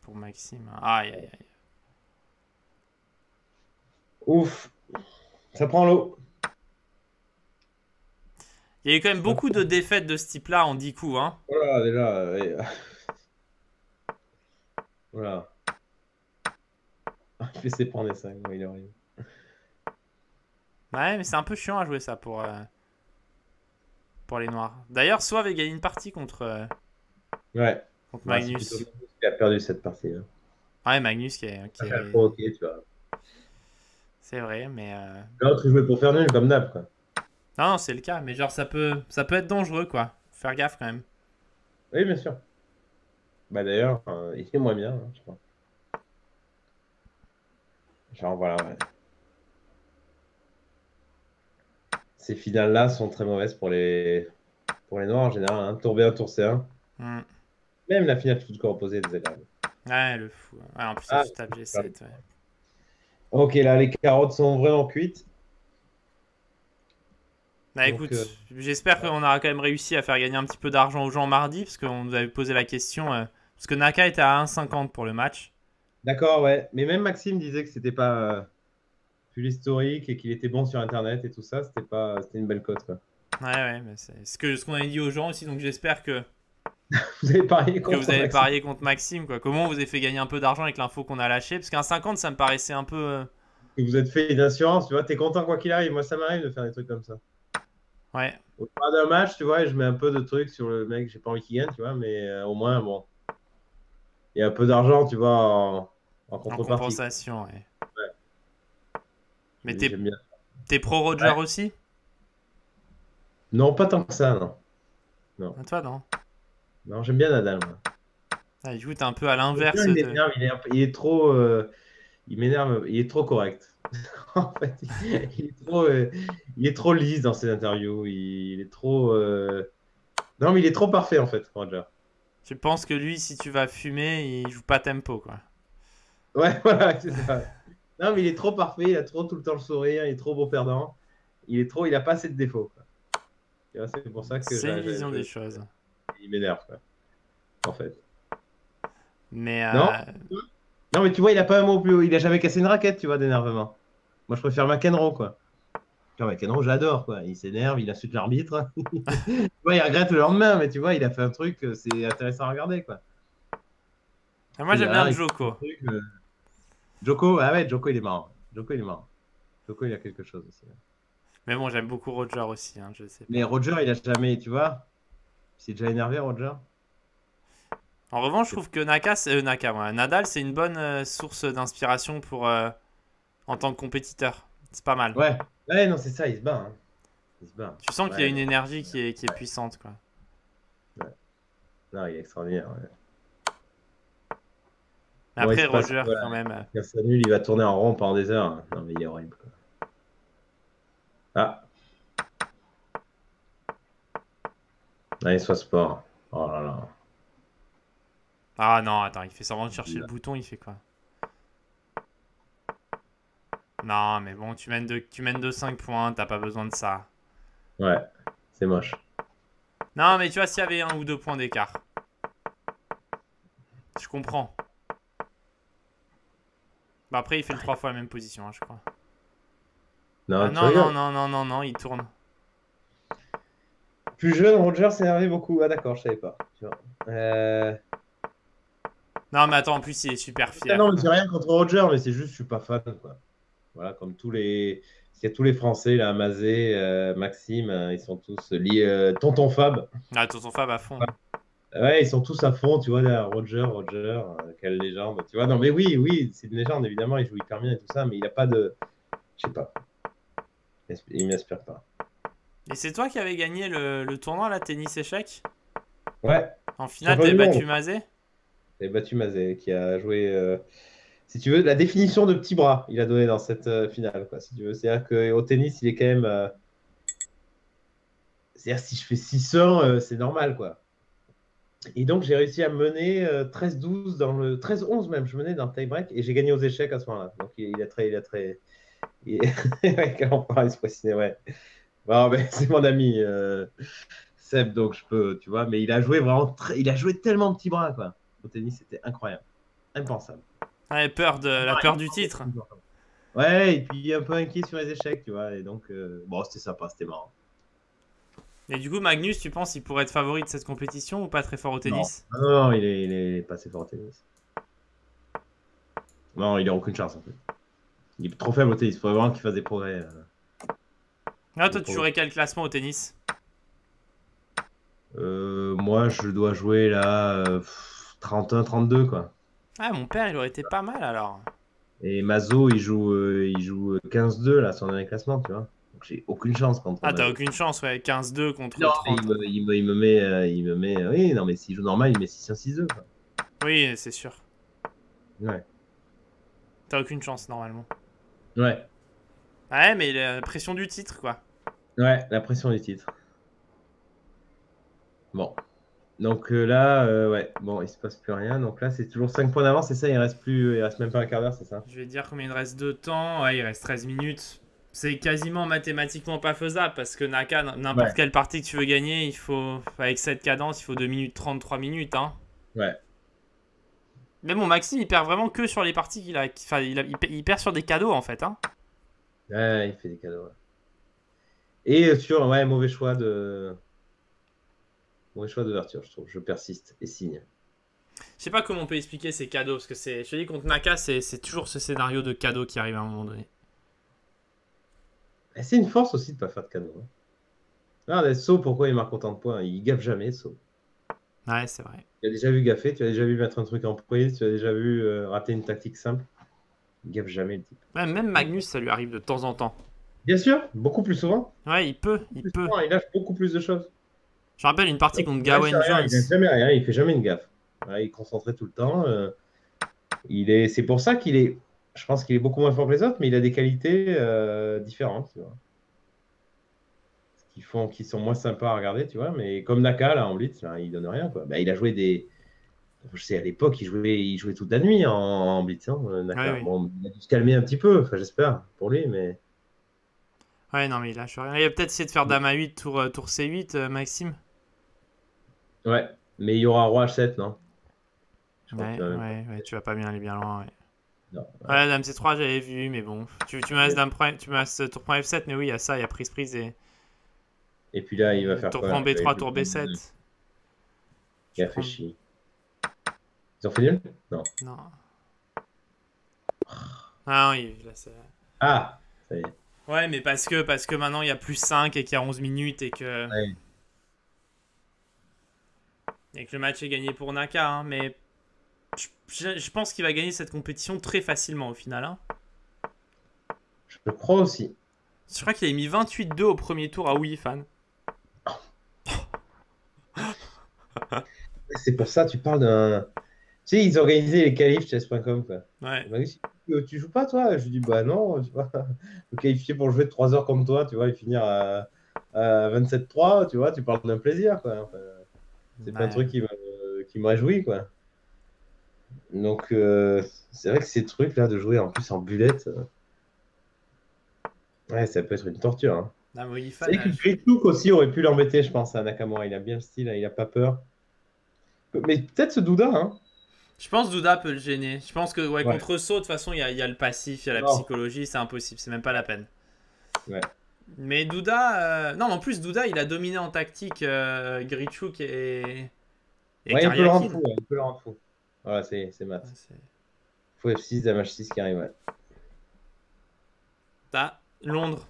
pour Maxime. Aïe, aïe, aïe. Ouf. Ça prend l'eau. Il y a eu quand même beaucoup de défaites de ce type-là en 10 coups. Hein. Voilà, déjà. ouais. Voilà. Il fait ses prendre des 5, il horrible. Ouais, mais c'est un peu chiant à jouer ça pour, euh, pour les Noirs. D'ailleurs, Soave avait gagné une partie contre, euh, Ouais. contre Ouais, Magnus. qui a perdu cette partie. Là. Ouais, Magnus qui est. qui est- fait tu vois. C'est vrai, mais. euh, L'autre, jouait pour faire nul, comme d'hab, quoi. Non, non, c'est le cas, mais genre ça peut, ça peut être dangereux quoi. Faut Faire gaffe quand même. Oui, bien sûr. Bah d'ailleurs, il est moins bien, hein, je crois. Genre, voilà, ouais. Ces finales-là sont très mauvaises pour les, pour les Noirs en général. Hein. Tour B1, tour C1. Hmm. Même la finale tout corps opposé est désagréable. Ouais, le fou. Ouais, en plus, Ah, tu tapes G7. ouais. Ok, là, les carottes sont vraiment cuites. Bah écoute, euh, j'espère qu'on aura quand même réussi à faire gagner un petit peu d'argent aux gens mardi, parce qu'on nous avait posé la question. euh, parce que Naka était à 1,50 pour le match. D'accord, ouais. Mais même Maxime disait que c'était pas euh, plus l'historique et qu'il était bon sur Internet et tout ça. C'était pas, c'était une belle cote, quoi. Ouais, ouais, mais c'est ce que ce qu'on avait dit aux gens aussi, donc j'espère que <laughs> vous avez parié que contre vous avez Maxime. parié contre Maxime. Quoi. Comment on vous avez fait gagner un peu d'argent avec l'info qu'on a lâché Parce qu'un 50, ça me paraissait un peu. euh, Que Vous êtes fait une assurance, tu vois, t'es content quoi qu'il arrive. Moi, ça m'arrive de faire des trucs comme ça. Ouais. Au fin d'un match, tu vois, je mets un peu de trucs sur le mec, j'ai pas envie qu'il gagne, tu vois, mais euh, au moins, bon. Il y a un peu d'argent, tu vois, en, en En contrepartie. compensation, ouais. Mais t'es j'aime bien. t'es pro Roger aussi? Non, pas tant que ça, non. Ah, Toi, non Non, j'aime bien Nadal, moi. ah, Du coup, t'es un peu à l'inverse. il de- m'énerve, il est, il trop. euh, il m'énerve, il est trop correct. <laughs> en fait, il, il est trop, euh, il est trop lisse dans ses interviews. Il, il est trop. euh, Non, mais il est trop parfait, en fait, Roger. Tu penses que lui, si tu vas fumer, il joue pas tempo, quoi. Ouais, <laughs> voilà, c'est ça. Non, mais il est trop parfait, il a trop tout le temps le sourire, il est trop beau perdant. Il est trop, il a pas assez de défauts. C'est pour ça que C'est une vision des choses. il m'énerve, quoi. En fait. Mais euh, Non. Non, mais tu vois, il a pas un mot plus haut. Il a jamais cassé une raquette, tu vois, d'énervement. Moi, je préfère McEnroe, quoi. Vois, McEnroe, j'adore, quoi. Il s'énerve, il insulte l'arbitre. <laughs> tu vois, il regrette le lendemain, mais tu vois, il a fait un truc, euh, c'est intéressant à regarder, quoi. Ah, moi, j'aime bien Joko. Truc, euh, Joko, ah ouais, Joko, il est marrant. Joko, il est marrant. Joko, il a quelque chose aussi. hein. Mais bon, j'aime beaucoup Roger aussi, hein, je sais. pas. Mais Roger, il a jamais, tu vois, il s'est déjà énervé, Roger. En revanche, je trouve que Naka, c'est- euh, Naka ouais, Nadal, c'est une bonne euh, source d'inspiration pour euh, en tant que compétiteur. C'est pas mal. Ouais, ouais, non, c'est ça, il se bat. hein. Il se bat. Tu sens qu'il y a Ouais. une énergie qui est, qui est puissante, quoi. Non, il est extraordinaire. Ouais. Mais Ouais, après, passe- Roger, quand même. euh, Quand c'est nul, il va tourner en rond pendant des heures. hein. Non, mais il est horrible. Ah. Allez, soit sport. Oh là là. Ah non, attends, il fait semblant de chercher Là. le bouton, il fait quoi? Non, mais bon, tu mènes de, tu mènes de 5 points, t'as pas besoin de ça. Ouais, c'est moche. Non, mais tu vois, s'il y avait un ou deux points d'écart. Je comprends. Bah après, il fait le trois fois la même position, hein, je crois. Non, Ah non, non, non, non, non, non, il tourne. Plus jeune, Roger s'énervait beaucoup. Ah d'accord, je savais pas. Euh... Non, mais attends, en plus, il est super Ah fier. non, mais j'ai rien contre Roger, mais c'est juste, je suis pas fan. Quoi. Voilà, comme tous les. Il y a tous les Français, là, Mazé, euh, Maxime, euh, ils sont tous liés. euh, Tonton Fab. Ah, tonton Fab à fond. Ouais, ils sont tous à fond, tu vois, derrière Roger, Roger, euh, quelle légende, tu vois. Non, mais oui, oui, c'est une légende, évidemment, il joue hyper bien et tout ça, mais il a pas de. Je sais pas. Il m'inspire pas. Et c'est toi qui avais gagné le, le tournoi, là, tennis échec? Ouais, En finale, du battu. Mazé? A battu Mazé, qui a joué. euh, Si tu veux, la définition de petit bras, il a donné dans cette euh, finale, quoi, si tu veux. C'est-à-dire qu'au tennis, il est quand même. euh, C'est-à-dire, si je fais 600, euh, c'est normal, quoi. Et donc, j'ai réussi à mener euh, 13-12 dans le. 13-11 même, je menais dans le tie-break et j'ai gagné aux échecs à ce moment-là. Donc, il, a très. Il a très... Il... <laughs> on parle, il se précinait, ouais. Bon, ben, <laughs> c'est mon ami euh, Seb, donc je peux, tu vois, mais il a joué vraiment très. Il a joué tellement petit bras, quoi. Au tennis, c'était incroyable. Impensable. Ouais, peur de, la peur du titre. Ouais, et puis un peu inquiet sur les échecs, tu vois. Et donc, euh, bon, c'était sympa, c'était marrant. Et du coup, Magnus, tu penses qu'il pourrait être favori de cette compétition ou pas très fort au tennis? Non, non, non, il est, il est pas assez fort au tennis. Non, il a aucune chance en fait. Il est trop faible au tennis. Il faudrait vraiment qu'il fasse des progrès. euh. Ah, toi, tu jouerais quel classement au tennis? Euh, moi, je dois jouer là 31-32 quoi. Ah, mon père, il aurait été pas mal alors. Et Mazo, il joue, euh, il joue 15-2 là, son dernier classement, tu vois. Donc j'ai aucune chance contre. Ah, t'as aucune chance, ouais. 15-2 contre Non, mais 30. il me, il me, il me met, euh, il me met. oui, non, mais s'il joue normal, il met 6-1-6-2. quoi. Oui, c'est sûr. Ouais. T'as aucune chance normalement. Ouais. Ouais, mais la pression du titre, quoi. Ouais, la pression du titre. Bon. Donc euh, là, euh, ouais, bon, il se passe plus rien. Donc là, c'est toujours 5 points d'avance, c'est ça, il reste plus, il reste même pas un quart d'heure, c'est ça? Je vais dire combien il reste de temps. Ouais, il reste 13 minutes. C'est quasiment mathématiquement pas faisable parce que Naka, n'importe Ouais. quelle partie que tu veux gagner, il faut, avec cette cadence, il faut 2 minutes 33 minutes. Hein. Ouais. Mais bon, Maxime, il perd vraiment que sur les parties qu'il a. Enfin, il, a- perd sur des cadeaux en fait. Hein. Ouais, il fait des cadeaux. ouais. Et sur, ouais, mauvais choix de. Mauvais choix d'ouverture, je trouve. Je persiste et signe. Je sais pas comment on peut expliquer ces cadeaux, parce que c'est, je te dis, contre Naka, c'est, c'est toujours ce scénario de cadeau qui arrive à un moment donné. Et c'est une force aussi de pas faire de cadeau. Hein. Ah, pourquoi il marque autant de points? Il gaffe jamais, Saut. Ouais, c'est vrai. Tu as déjà vu gaffer, tu as déjà vu mettre un truc en prise, tu as déjà vu euh, rater une tactique simple. Il gaffe jamais le type. Ouais, même Magnus, ça lui arrive de temps en temps. Bien sûr, beaucoup plus souvent. Ouais, il peut, il Plus peut. souvent, il lâche beaucoup plus de choses. Je rappelle une partie contre Gawain lâche rien, Jones. Il jamais rien, il fait jamais une gaffe. Ouais, il est concentré tout le temps. euh, il est, c'est pour ça qu'il est, je pense qu'il est beaucoup moins fort que les autres, mais il a des qualités euh, différentes, tu vois. Qui font, qui sont moins sympas à regarder, tu vois. Mais comme Naka là en blitz, là, il donne rien quoi. Bah, il a joué des, je sais à l'époque, il jouait, il jouait toute la nuit en, en blitz. Hein, oui. Bon, il a dû se calmer un petit peu, enfin j'espère pour lui, mais. Ouais, non, mais il lâche rien. Il a peut-être essayé de faire Dame à 8, tour, euh, tour C8, euh, Maxime. Ouais, mais il y aura roi H7, non? Ouais, ouais, ouais, tu vas pas bien aller bien loin, ouais. Non. Ouais, Dame C3, j'avais vu, mais bon. Tu, tu Dame laisses tour prend F7, mais oui, il y a ça, il y a prise prise et. Et puis là, il va faire Tour quoi prend Il va- B3, tour B7. Il a fait chier. Ils ont fait nul? Non. Non. Ah oui, là c'est. Ah Ça y est. Ouais, mais parce que, parce que maintenant il y a plus 5 et qu'il y a 11 minutes et que. Ouais. Et que le match est gagné pour Naka, hein, mais. Je, pense qu'il va gagner cette compétition très facilement au final. Hein. Je crois aussi. Je crois qu'il a mis 28-2 au premier tour à Fan. <laughs> C'est pour ça, tu parles d'un. Tu sais, ils organisaient les qualifs chess.com. Quoi. Ouais. Dit, Euh, tu joues pas toi? Je lui dis bah non, tu vois. Le qualifier pour jouer 3 heures comme toi, tu vois, et finir à, à 27-3, tu vois, tu parles d'un plaisir, quoi. Enfin, c'est pas un Ouais. truc qui me, qui me réjouit, quoi. Donc, euh, c'est vrai que ces trucs-là de jouer en plus en bullet, euh, ouais, ça peut être une torture. Hein. Non, mais C'est vrai que Gritouk aussi aurait pu l'embêter, je pense, à Nakamura. Il a bien le style, hein, il a pas peur. Mais peut-être ce Douda, hein. Je pense Douda peut le gêner. Je pense que ouais, Ouais. contre Saut, de toute façon, il y a, il y a le passif, il y a la Non. psychologie, c'est impossible, c'est même pas la peine. Ouais. Mais Douda, euh, non, en plus, Douda, il a dominé en tactique euh, Grichuk et. et Ouais, il peut le rendre Karyakin. fou. Fou. Voilà, c'est c'est mat. Ouais, c'est- Faut F6, Dame H6 qui arrive, ouais. T'as Londres.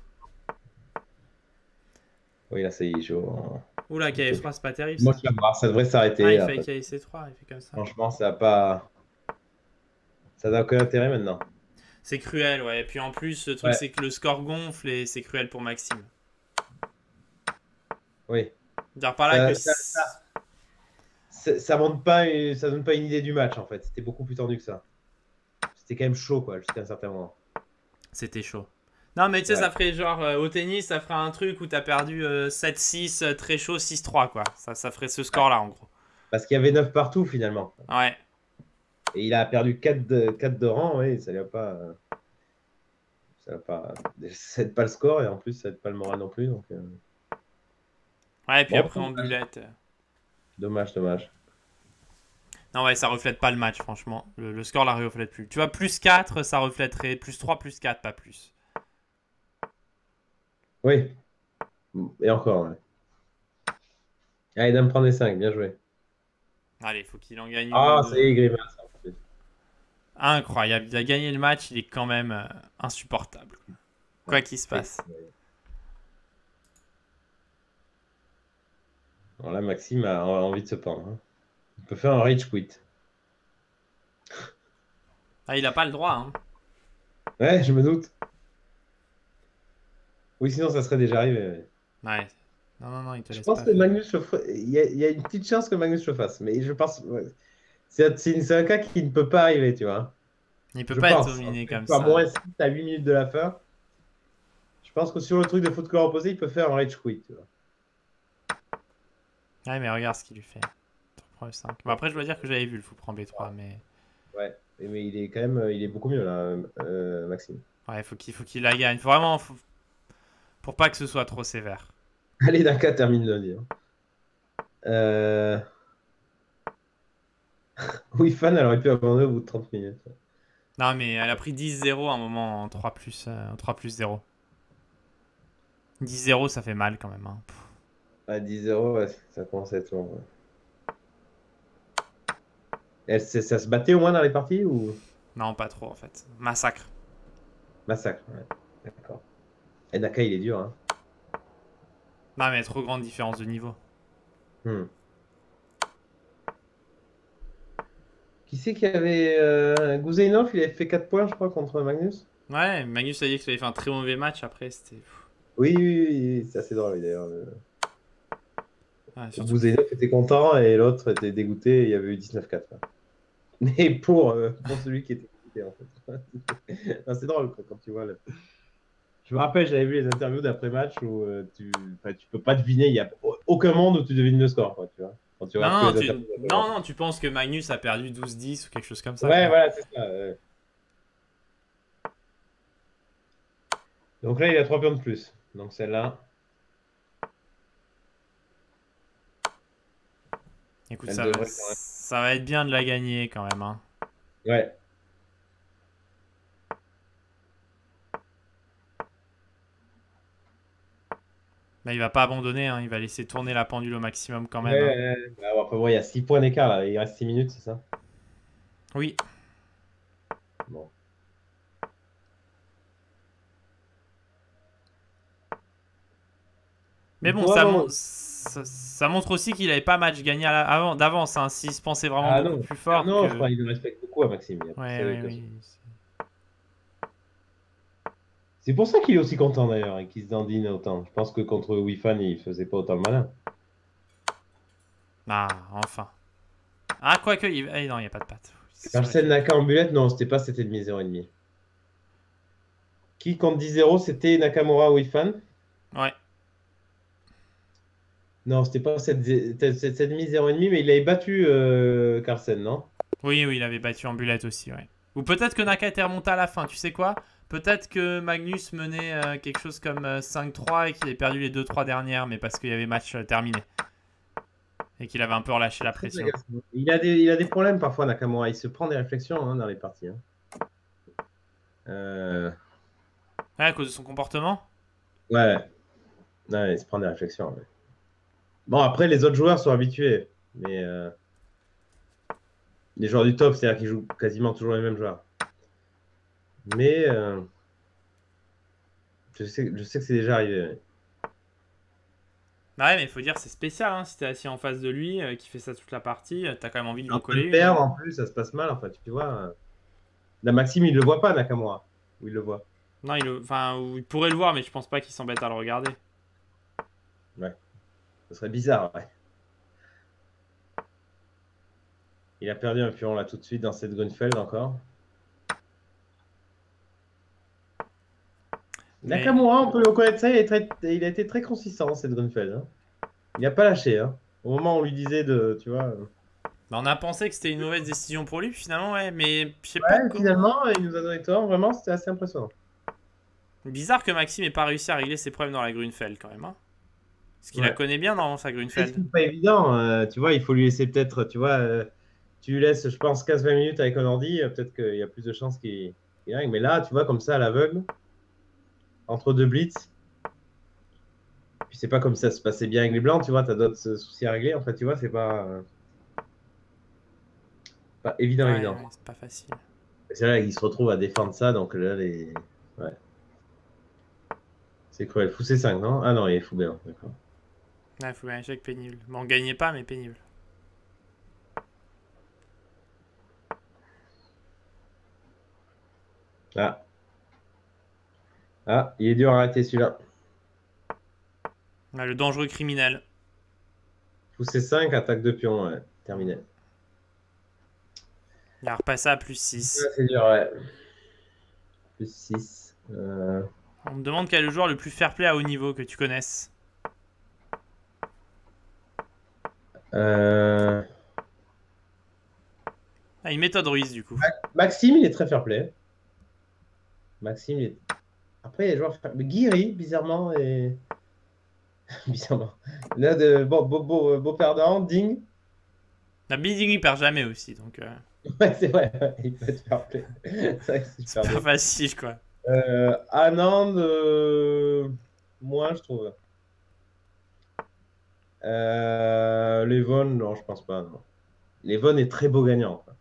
Oui, là, ça y est, chaud. hein. Oula, KF3, c'est pas terrible. Moi, ça. je vais voir, ça devrait s'arrêter. Ah, il là, fait parce que KIC3, il fait comme ça. Franchement, ça n'a pas. Ça n'a aucun intérêt maintenant. C'est cruel, ouais. Et puis en plus, le truc, Ouais. c'est que le score gonfle et c'est cruel pour Maxime. Oui. Dire par là Euh, que. Ça- ça donne pas une idée du match en fait. C'était beaucoup plus tendu que ça. C'était quand même chaud quoi, jusqu'à un certain moment. C'était chaud. Non, mais tu sais, Ouais. ça ferait genre euh, au tennis, ça ferait un truc où t'as perdu euh, 7-6, euh, très chaud, 6-3, quoi. Ça, ça ferait ce score-là, en gros. Parce qu'il y avait 9 partout finalement. Ouais. Et il a perdu 4 de, 4 de rang, oui, ça lui a pas. euh, Ça va pas. <laughs> Ça aide pas le score et en plus ça aide pas le moral non plus. Donc, euh, Ouais, et puis Bon, après en euh, dommage, dommage. Non, ouais, ça reflète pas le match, franchement. Le, le score la reflète plus. Tu vois, plus 4, ça reflèterait plus 3, plus 4, pas plus. Oui. Et encore, ouais. Allez, Dame prend des 5, bien joué. Allez, faut qu'il en gagne. Ah, une ou ça deux. y est, Grimace. en plus. Incroyable. Il a gagné le match, il est quand même euh, insupportable. Quoi qu'il se passe. Alors là, Maxime a envie de se pendre. hein. Il peut faire un rage quit. Ah, il a pas le droit, hein. Ouais, je me doute. Oui, sinon ça serait déjà arrivé. ouais. Ouais. Non, non, non, il te Je laisse pense pas. que Magnus le ferait- Il y, a, il y a une petite chance que Magnus le fasse, mais je pense. ouais. C'est c'est- c'est un cas qui ne peut pas arriver, tu vois. Il peut Je pas pense. être dominé comme ça. moins 6 à 8 minutes de la fin. Je pense que sur le truc de foot corps opposé, il peut faire un rage quit. Tu vois. Ouais, mais regarde ce qu'il lui fait. Tour prend E5. Bon, après, je dois dire que j'avais vu le fou prend B3, mais. Ouais, mais il est quand même il est beaucoup mieux là, euh, Maxime. Ouais, faut qu'il faut qu'il la gagne. Faut vraiment. faut- Pour pas que ce soit trop sévère. <laughs> Allez, Daka termine de le dire. Euh... <laughs> oui, Fan, elle aurait pu abandonner au bout de 30 minutes. Non, mais elle a pris 10-0 à un moment en 3 plus, euh, en 3 plus 0. 10-0, ça fait mal quand même. hein. Pff. À 10-0, ouais, ça commence à être long. ouais. Ça se battait au moins dans les parties ou? Non, pas trop en fait. Massacre. massacre ouais. D'accord. Et Naka, il est dur. Hein. Non, mais trop grande différence de niveau. Hmm. Qui c'est qui avait. Euh, il avait fait 4 points, je crois, contre Magnus? Ouais, Magnus a dit qu'il avait fait un très mauvais match après. C'était. Oui, oui, oui, c'est assez drôle d'ailleurs. le- Ouais, surtout- Gouzenov était content et l'autre était dégoûté, il y avait eu 19-4. Mais pour, euh, pour celui qui était dégoûté, en fait. <laughs> C'est drôle quoi, quand tu vois. Le... Je me rappelle, j'avais vu les interviews d'après-match où euh, tu... Peux pas deviner, il n'y a aucun monde où tu devines le score. Quoi, tu vois. Quand tu Non, non, tu... interviews d'après-match. non, non, tu penses que Magnus a perdu 12-10 ou quelque chose comme ça. Ouais, quoi. voilà, c'est ça. ouais. Donc là, il a 3 pions de plus. Donc celle-là, Écoute, Elle ça, va... ça va être bien de la gagner quand même. Hein. ouais. Là, il va pas abandonner, hein. il va laisser tourner la pendule au maximum quand même. Ouais, hein. ouais, ouais. Bah, après, bon, il y a 6 points d'écart là, il reste 6 minutes, c'est ça? Oui, Bon. Mais bon, ça, ouais, mon- ouais. ça, ça montre aussi qu'il avait pas match gagné la- avant, d'avance. Hein. S'il se pensait vraiment Ah beaucoup plus fort. non, que- qu'il le respecte beaucoup à Maxime. il Ouais, c'est- ouais, oui. C'est pour ça qu'il est aussi content d'ailleurs et qu'il se dandine autant. Je pense que contre Wifan, il faisait pas autant le malin. Ah, enfin. Ah, quoique, il... eh, non, il n'y a pas de patte. Carlsen Naka en bulette, non, c'était pas 7,5, 0,5. Qui compte 10-0, c'était Nakamura Wifan Ouais. Non, c'était pas 7,5, 0,5, mais il avait battu euh, Carlsen, non? Oui, oui, il avait battu en bulette aussi, ouais. Ou peut-être que Naka était remonté à la fin, tu sais quoi? Peut-être que Magnus menait euh, quelque chose comme euh, 5-3 et qu'il ait perdu les 2-3 dernières, mais parce qu'il y avait match euh, terminé. Et qu'il avait un peu relâché la pression. il a, des, il a des problèmes parfois, Nakamura. Il se prend des réflexions hein, dans les parties. hein. Euh, Ouais, à cause de son comportement? Ouais. Ouais, il se prend des réflexions. ouais. Bon, après, les autres joueurs sont habitués. Mais euh, les joueurs du top, c'est-à-dire qu'ils jouent quasiment toujours les mêmes joueurs. Mais euh, je, sais, je sais que c'est déjà arrivé. ouais. Bah ouais, mais il faut dire, c'est spécial, hein, si t'es assis en face de lui, euh, qui fait ça toute la partie, euh, t'as quand même envie de en En train coller une. perdre, en plus, ça se passe mal. Enfin, tu vois. euh. La Maxime, il le voit pas, Nakamura. Ou il le voit. Non, il, le- enfin, il pourrait le voir, mais je pense pas qu'il s'embête à le regarder. Ce serait bizarre, ouais. Il a perdu un pion là tout de suite dans cette Grunfeld encore. Mais- Nakamura, on peut le reconnaître ça, il, est très- il a été très consistant cette Grunfeld. hein. Il n'a pas lâché. hein. Au moment où on lui disait de. Tu vois. euh, Bah, on a pensé que c'était une mauvaise décision pour lui, finalement, ouais, mais je sais Ouais, pas. comment- finalement, il nous a donné tort. Vraiment, c'était assez impressionnant. Bizarre que Maxime ait pas réussi à régler ses problèmes dans la Grunfeld quand même. Hein. Parce qu'il la connaît bien dans sa C'est Grunfeld. pas évident. euh, tu vois, il faut lui laisser peut-être. Tu vois, euh, tu lui laisses, je pense, 15-20 minutes avec un ordi. euh, peut-être qu'il y a plus de chances qu'il qu'il règle. Mais là, tu vois, comme ça, à l'aveugle, entre deux blitz. Puis c'est pas comme ça se passait bien avec les blancs, tu vois, t'as d'autres soucis à régler. En fait, tu vois, c'est pas. euh, Pas évident, Ouais, évident. ouais, c'est pas facile. C'est là qu'il se retrouve à défendre ça, donc là, les. Ouais. C'est cruel. Fou C5, non? Ah non, il est fou bien, d'accord. Ouais, faut un échec pénible. Bon, on gagnait pas, mais pénible. Ah. Ah, il est dur à arrêter celui-là. Ouais, le dangereux criminel. Fou C5, attaque de pion, ouais. Terminé. Il a repassé à plus 6. c'est dur, ouais. Plus 6. On me demande quel est le joueur le plus fair play à haut niveau que tu connaisses. Euh... Ah, une méthode Ruiz du coup. Maxime, il est très fair play. Maxime, il est... Après, il y a des joueurs fair- Guiri, bizarrement, et... <laughs> bizarrement. Là, de... bon, beau, beau, beau perdant, Ding. La Bidding il perd jamais aussi, donc euh, <laughs> Ouais, c'est vrai, il peut être fair play. <laughs> c'est pas facile quoi. Euh, Anand, euh, moins, je trouve. Euh, Levon, non, je pense pas. Non. Levon est très beau gagnant. Quoi.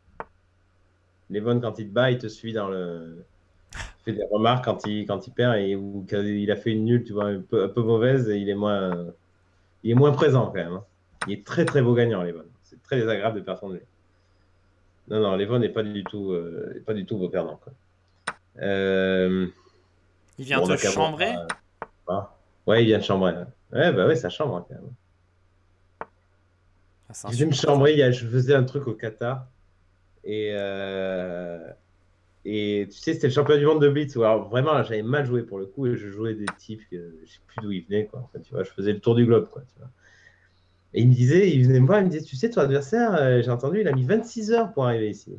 Levon, quand il te bat, il te suit dans le. Il fait des remarques quand il, quand il perd et ou quand il a fait une nulle, tu vois, un peu, un peu mauvaise, et il est moins, il est moins présent quand même. hein. Il est très très beau gagnant, Levon. C'est très désagréable de perdre contre lui. Non, non, Levon n'est pas du tout, euh, pas du tout beau perdant. Quoi. Euh, Il vient bon, Nakamura, chambrer? euh, ah. Ouais, il vient de chambrer. Ouais, ouais bah ouais, ça chambre quand même. Ah, Je chambrer, a- je faisais un truc au Qatar. Et, euh, et tu sais, c'était le championnat du monde de Blitz. où alors vraiment, j'avais mal joué pour le coup. Et je jouais des types, que je sais plus d'où ils venaient. Quoi. Enfin, tu vois, je faisais le tour du globe. Quoi, tu vois. Et il me disait, il venait me voir, il me disait, tu sais, ton adversaire, euh, j'ai entendu, il a mis 26 heures pour arriver ici.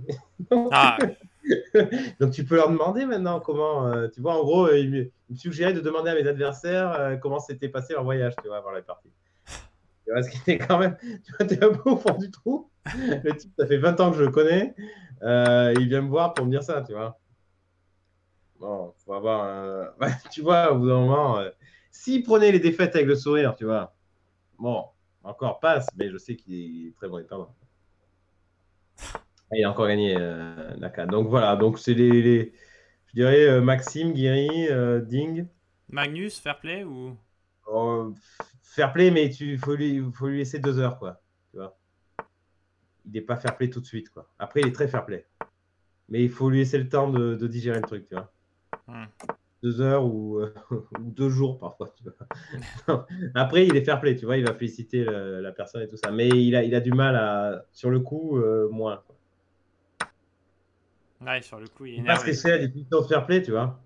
<laughs> Ah, <laughs> Donc tu peux leur demander maintenant comment, euh, tu vois, en gros, il, me, il me suggérait de demander à mes adversaires euh, comment s'était passé leur voyage, tu vois, avant la partie. Tu vois, ce qui était quand même, <laughs> tu vois, t'es un peu au fond du trou. Le type, ça fait 20 ans que je le connais, euh, il vient me voir pour me dire ça, tu vois. Bon, faut avoir, un- <laughs> tu vois, au bout d'un moment, euh, s'il prenait les défaites avec le sourire, tu vois, bon, encore passe, mais je sais qu'il est très bon et perdant. Ah, Il a encore gagné euh, Naka. Donc voilà, donc c'est les, les- je dirais euh, Maxime, Guiri, euh, Ding. Magnus, fair play ou? Oh, fair play, mais tu faut lui, faut lui laisser deux heures, quoi. Tu vois. Il n'est pas fair play tout de suite, quoi. Après, il est très fair play. Mais il faut lui laisser le temps de, de digérer le truc, tu vois. Hmm. Deux heures ou, euh, <laughs> ou deux jours parfois, tu vois. <laughs> Après, il est fair play, tu vois. Il va féliciter le- la personne et tout ça. Mais il a, il a du mal à, sur le coup, euh, moins. Quoi. Ouais, sur le coup, il est Parce que c'est la définition de fair play, tu vois.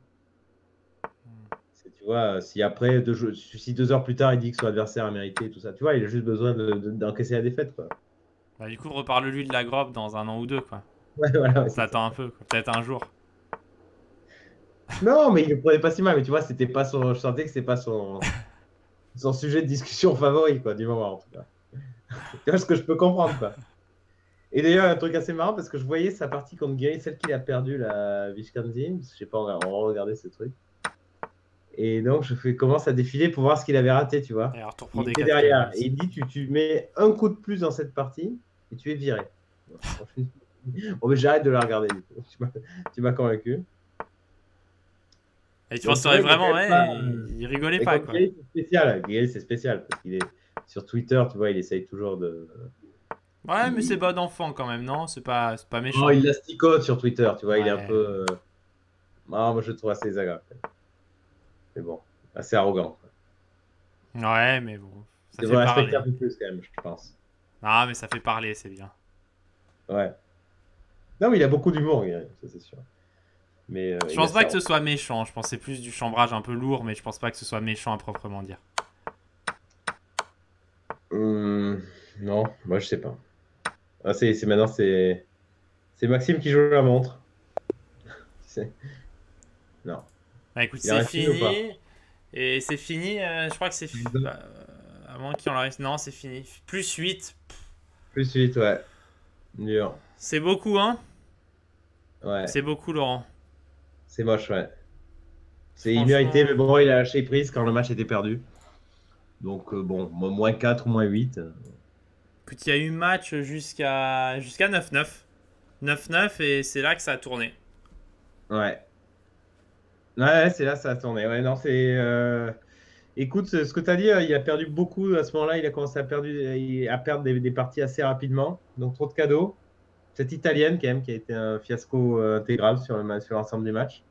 Tu vois, si après, deux, jours- si deux heures plus tard, il dit que son adversaire a mérité tout ça, tu vois, il a juste besoin de- de- d'encaisser la défaite, quoi. Bah, du coup, reparle-lui de la grobe dans un an ou deux, quoi. <laughs> Ouais, voilà, ouais, c'est Ça attend un peu, peut-être un jour. Non, mais il le prenait pas si mal, mais tu vois, c'était pas son. Je sentais que c'était pas son. <laughs> son sujet de discussion favori, quoi, du moment, en tout cas. <laughs> tu vois ce que je peux comprendre, quoi. Et d'ailleurs, un truc assez marrant, parce que je voyais sa partie contre Guéry, celle qu'il a perdue, la Vishkanzi. Je sais pas, on va regarder ce truc. Et donc, je fais, commence à défiler pour voir ce qu'il avait raté, tu vois. Et alors, tu reprends Il des derrière. Et il dit tu, tu mets un coup de plus dans cette partie et tu es viré. <laughs> Bon, mais j'arrête de la regarder. Tu m'as- convaincu. Et tu Donc, penserais vraiment, ouais, pas- il, rigolait pas, quoi. Gaël, c'est spécial. Gaël, c'est spécial parce qu'il est sur Twitter, tu vois, il essaye toujours de. Ouais, mais c'est bon enfant quand même, non? C'est pas, c'est pas méchant. Non, il l'asticote sur Twitter, tu vois, il est un peu. euh, Ah, moi je trouve assez désagréable. Mais bon, assez arrogant. Ouais, mais bon, ça parler. respecter un peu plus quand même, je pense. Ah, mais ça fait parler, c'est bien. Ouais. Non, mais il a beaucoup d'humour, ça c'est sûr. Mais, euh, Je pense pas que ce soit méchant, je c'est plus du chambrage un peu lourd, mais je pense pas que ce soit méchant à proprement dire. Hum, non, moi je sais pas. Ah, c'est c'est- maintenant c'est c'est Maxime qui joue la montre. <laughs> Non. Bah écoute, c'est fini. Et c'est fini, euh, je crois que c'est fini. Bah, euh, à moins qu'il en reste. Non, c'est fini. Plus 8. Plus 8, ouais. Dur. C'est beaucoup, hein? Ouais. C'est beaucoup, Laurent. C'est moche, ouais. C'est immérité, mais bon, il a lâché prise quand le match était perdu. Donc, euh, bon, mo- moins 4 ou moins 8. euh, Écoute, il y a eu match jusqu'à jusqu'à 9-9. 9-9 et c'est là que ça a tourné. Ouais. Ouais, c'est là, ça a tourné. Ouais, non, c'est. euh, Écoute, ce ce que tu as dit, euh, il a perdu beaucoup à ce moment-là. Il a commencé à perdre, à perdre des, des parties assez rapidement. Donc, trop de cadeaux. Cette italienne, quand même, qui a été un fiasco euh, intégral sur le ma- sur l'ensemble du match.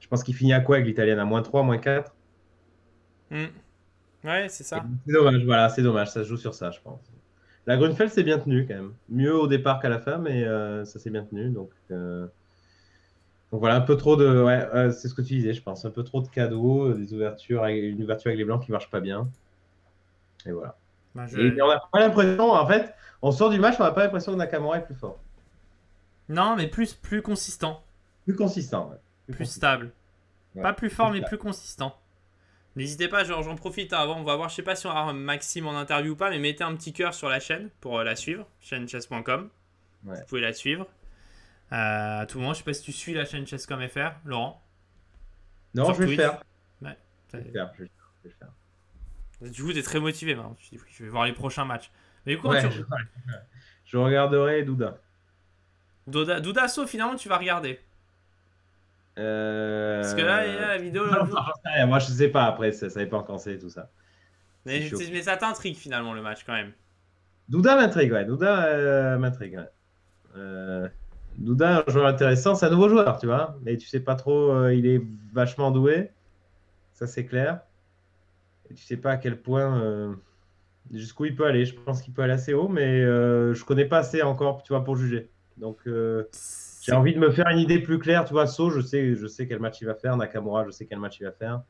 Je pense qu'il finit à quoi avec l'italienne? À moins 3, moins 4 Hmm. Ouais, c'est ça. C'est dommage, voilà, c'est dommage. Ça se joue sur ça, je pense. La Grunfeld s'est bien tenue, quand même. Mieux au départ qu'à la fin, mais euh, ça s'est bien tenu. Donc, euh, donc voilà, un peu trop de. Ouais, euh, c'est ce que tu disais, je pense. Un peu trop de cadeaux, euh, des ouvertures, avec- une ouverture avec les blancs qui marche pas bien. Et voilà. Bah, je- Et on n'a pas l'impression, en fait, on sort du match, on n'a pas l'impression que Nakamura est plus fort. Non, mais plus, plus consistant, Plus consistant. ouais. plus consistant. stable. Ouais, Pas plus fort, plus mais stable. plus consistant. N'hésitez pas, j'en profite avant, on va voir, je sais pas si on avoir Maxime en interview ou pas, mais mettez un petit cœur sur la chaîne pour euh, la suivre, chaîne-chess.com. Ouais. Vous pouvez la suivre. Euh, à tout moment, je sais pas si tu suis la chaîne chess.com FR, Laurent. Non, Sur je vais faire. Ouais. Je vais le faire. Je vais le. Du coup, t'es très motivé maintenant. Dis, je vais voir les prochains matchs. Mais du coup, Ouais, tu- <laughs> je, je regarderai Douda. Douda, Douda So, finalement, tu vas regarder. Euh... Parce que là, il y a la vidéo. Non, non, rien. Moi, je sais pas. Après, ça, ça dépend quand c'est tout ça. mais, ça t'intrigue finalement le match quand même. Douda m'intrigue, ouais. Douda euh, m'intrigue, ouais. Euh, Douda, un joueur intéressant, c'est un nouveau joueur, tu vois. Mais tu sais pas trop, euh, il est vachement doué. Ça, c'est clair. Et tu sais pas à quel point, euh, jusqu'où il peut aller. Je pense qu'il peut aller assez haut, mais euh, je connais pas assez encore, tu vois, pour juger. Donc, euh, j'ai envie de me faire une idée plus claire. Tu vois, So, je sais, je sais quel match il va faire. Nakamura, je sais quel match il va faire.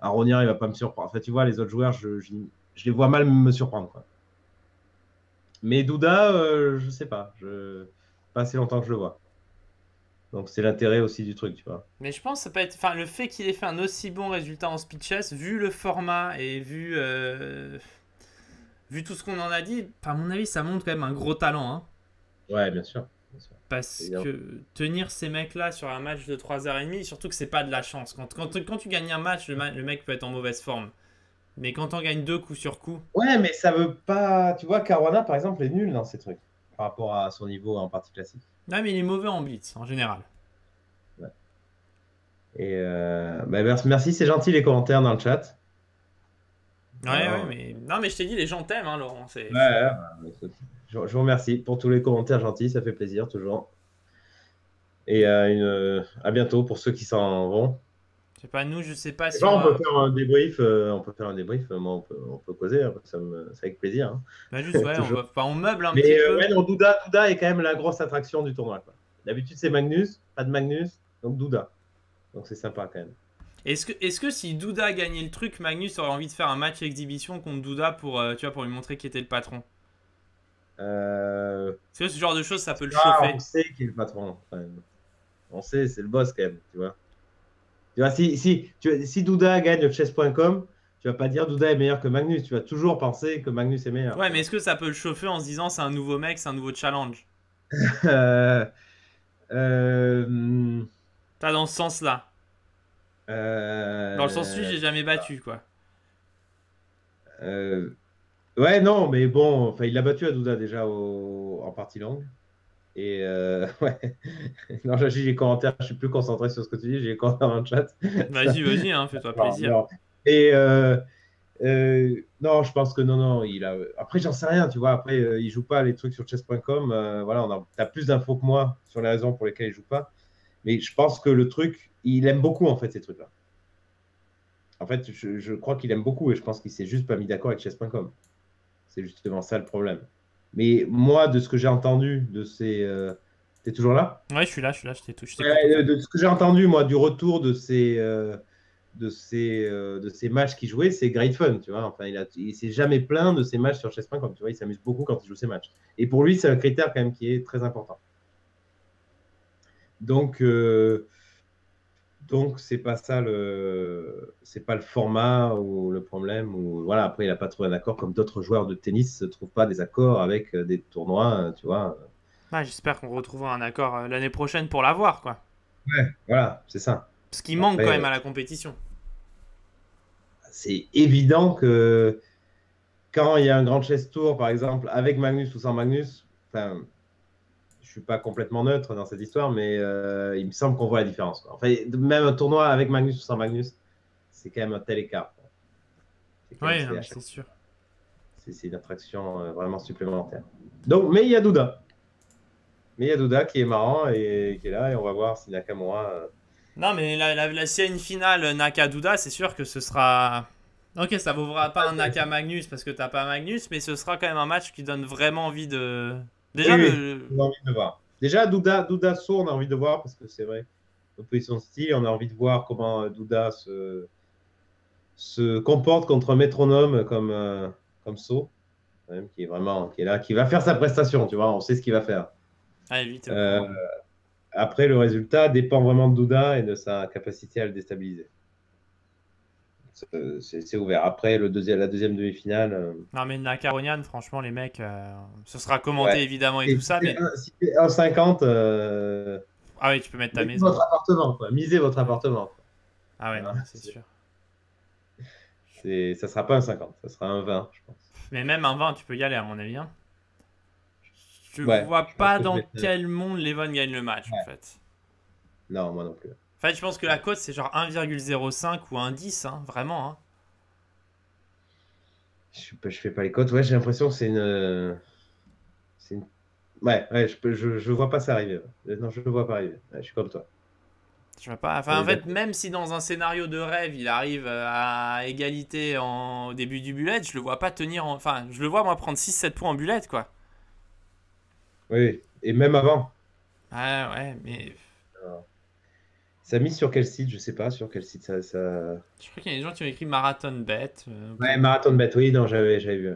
Aronia, il va pas me surprendre. En fait, tu vois, les autres joueurs, je, les vois mal me surprendre. Quoi. Mais Douda, je sais pas. Je... Pas assez longtemps que je le vois. Donc, c'est l'intérêt aussi du truc, tu vois. Mais je pense que ça peut être. Enfin, le fait qu'il ait fait un aussi bon résultat en speed chess, vu le format et vu. euh, Vu tout ce qu'on en a dit, à mon avis, ça montre quand même un gros talent. Hein. Ouais, bien sûr. bien sûr. Parce Évidemment. que tenir ces mecs-là sur un match de 3h30, surtout que c'est pas de la chance. Quand, quand, quand tu gagnes un match, le, ma- le mec peut être en mauvaise forme. Mais quand on gagne deux coups sur coup, Ouais, mais ça veut pas. Tu vois, Caruana, par exemple, est nul dans ces trucs. Par rapport à son niveau en partie classique. non mais il est mauvais en blitz en général. Et euh, bah, merci, c'est gentil les commentaires dans le chat. Ouais, Alors- ouais, mais. Non, mais je t'ai dit, les gens t'aiment, hein, Laurent. Ouais, ouais, je, vous remercie pour tous les commentaires gentils, ça fait plaisir toujours. Et euh, une, à bientôt pour ceux qui s'en vont. Je sais pas, nous, je sais pas si. bah, on on va- peut faire un débrief, euh, on peut faire un débrief, euh, moi, on peut, on peut causer, hein, ça me, c'est avec plaisir. hein. Bah, juste, ouais, <laughs> on, va... enfin, on meuble un petit Mais euh, peu. ouais, non, Douda, Douda est quand même la grosse attraction du tournoi. D'habitude c'est Magnus, pas de Magnus, donc Douda. Donc c'est sympa quand même. Est-ce que, est-ce que si Douda gagnait le truc, Magnus aurait envie de faire un match exhibition contre Douda pour, euh, tu vois, pour lui montrer qui était le patron? Euh, Parce que ce genre de choses, ça peut le ah, chauffer. on sait qui est le patron. quand même. On sait, c'est le boss quand même, tu vois. Tu vois, si, si, tu, si Douda gagne chess.com, tu vas pas dire Douda est meilleur que Magnus. Tu vas toujours penser que Magnus est meilleur. Ouais, mais est-ce que ça peut le chauffer en se disant c'est un nouveau mec, c'est un nouveau challenge? <laughs> Euh, euh, Pas dans ce sens-là. euh, Dans le sens où j'ai jamais battu, quoi. euh, ouais, non, mais bon, il l'a battu à Douda déjà au- en partie longue. Et euh, <laughs> ouais, non, j'ai les commentaires, je suis plus concentré sur ce que tu dis, j'ai les commentaires dans le chat. Vas-y, vas-y, hein, fais-toi plaisir. non. Et euh, euh, non, je pense que non, non, il a. Après, j'en sais rien, tu vois. Après, il joue pas les trucs sur chess.com. voilà, on a, t'as plus d'infos que moi sur les raisons pour lesquelles il joue pas. Mais je pense que le truc, il aime beaucoup en fait ces trucs-là. En fait, je, je crois qu'il aime beaucoup et je pense qu'il s'est juste pas mis d'accord avec chess.com. C'est justement ça le problème. Mais moi, de ce que j'ai entendu de ces. euh, T'es toujours là? Ouais, je suis là, je suis là, je t'ai t'écoute. Ouais, de ce que j'ai entendu, moi, du retour de ces, euh, de ces, euh, de ces matchs qu'il jouait, c'est great fun, tu vois. Enfin, il, a, il s'est jamais plaint de ses matchs sur chess.com, tu vois. Il s'amuse beaucoup quand il joue ses matchs. Et pour lui, c'est un critère quand même qui est très important. Donc, euh, donc c'est pas ça le, c'est pas le format ou le problème. Ou voilà, après, il a pas trouvé un accord comme d'autres joueurs de tennis ne trouvent pas des accords avec euh, des tournois, euh, tu vois. Ouais, J'espère qu'on retrouvera un accord euh, l'année prochaine pour l'avoir, quoi. Voilà, c'est ça. Parce qu'il manque quand même à la compétition. c'est évident que quand il y a un grand chess tour, par exemple, avec Magnus ou sans Magnus, je suis pas complètement neutre dans cette histoire, mais euh, il me semble qu'on voit la différence. quoi. Enfin, même un tournoi avec Magnus ou sans Magnus, c'est quand même un tel écart. quoi. C'est sûr. c'est une attraction euh, vraiment supplémentaire. Donc, mais il y a Douda. Mais il y a Douda qui est marrant et qui est là, et on va voir si Nakamura. euh, Non, mais la, la, la- s'il y a une finale Naka-Douda, c'est sûr que ce sera. Ok, ça vaudra pas un <laughs> Naka-Magnus parce que t'as pas Magnus, mais ce sera quand même un match qui donne vraiment envie de. Déjà, Oui, le- On a envie de voir. Déjà, Douda, Douda So, on a envie de voir parce que c'est vrai, un peu son style, on a envie de voir comment euh, Douda se, se comporte contre un métronome comme, euh, comme So, même, qui est vraiment qui est là, qui va faire sa prestation, tu vois, on sait ce qu'il va faire. Vite. Euh, Après, le résultat dépend vraiment de Douda et de sa capacité à le déstabiliser. C'est- ouvert. Après, le deuxième, la deuxième demi-finale. euh, Non, mais Nakaronian, franchement, les mecs, euh, ce sera commenté Ouais. évidemment et si tout ça, c'est mais. un- si c'est 1,50, euh, Ah oui, tu peux mettre ta maison. votre appartement, quoi. Misez votre appartement. Ah ouais, Voilà, c'est sûr. C'est, ça sera pas un 50, ça sera un 20, je pense. Mais même un 20, tu peux y aller, à mon avis. Hein. Je Ouais, vois je pas que dans quel monde Levon gagne le match, en fait. Non, moi non plus. En fait, je pense que la cote, c'est genre 1,05 ou 1,10, hein, vraiment. Hein. Je, je fais pas les cotes. Ouais, j'ai l'impression que c'est une. Une. Ouais, ouais, je, peux, je, je vois pas ça arriver. ouais. Non, je le vois pas arriver. Ouais, je suis comme toi. Je vois pas. Enfin, en fait, même si dans un scénario de rêve, il arrive euh, à égalité en... au début du bullet, je le vois pas tenir. en- Enfin, je le vois, moi, prendre 6-7 points en bullet, quoi. Oui, et même avant. Ah ouais, mais Ça mise sur quel site Je sais pas sur quel site ça. ça... je crois qu'il y a des gens qui ont écrit marathon bet. euh, Ouais, marathon bet. Oui, non, j'avais, j'avais vu.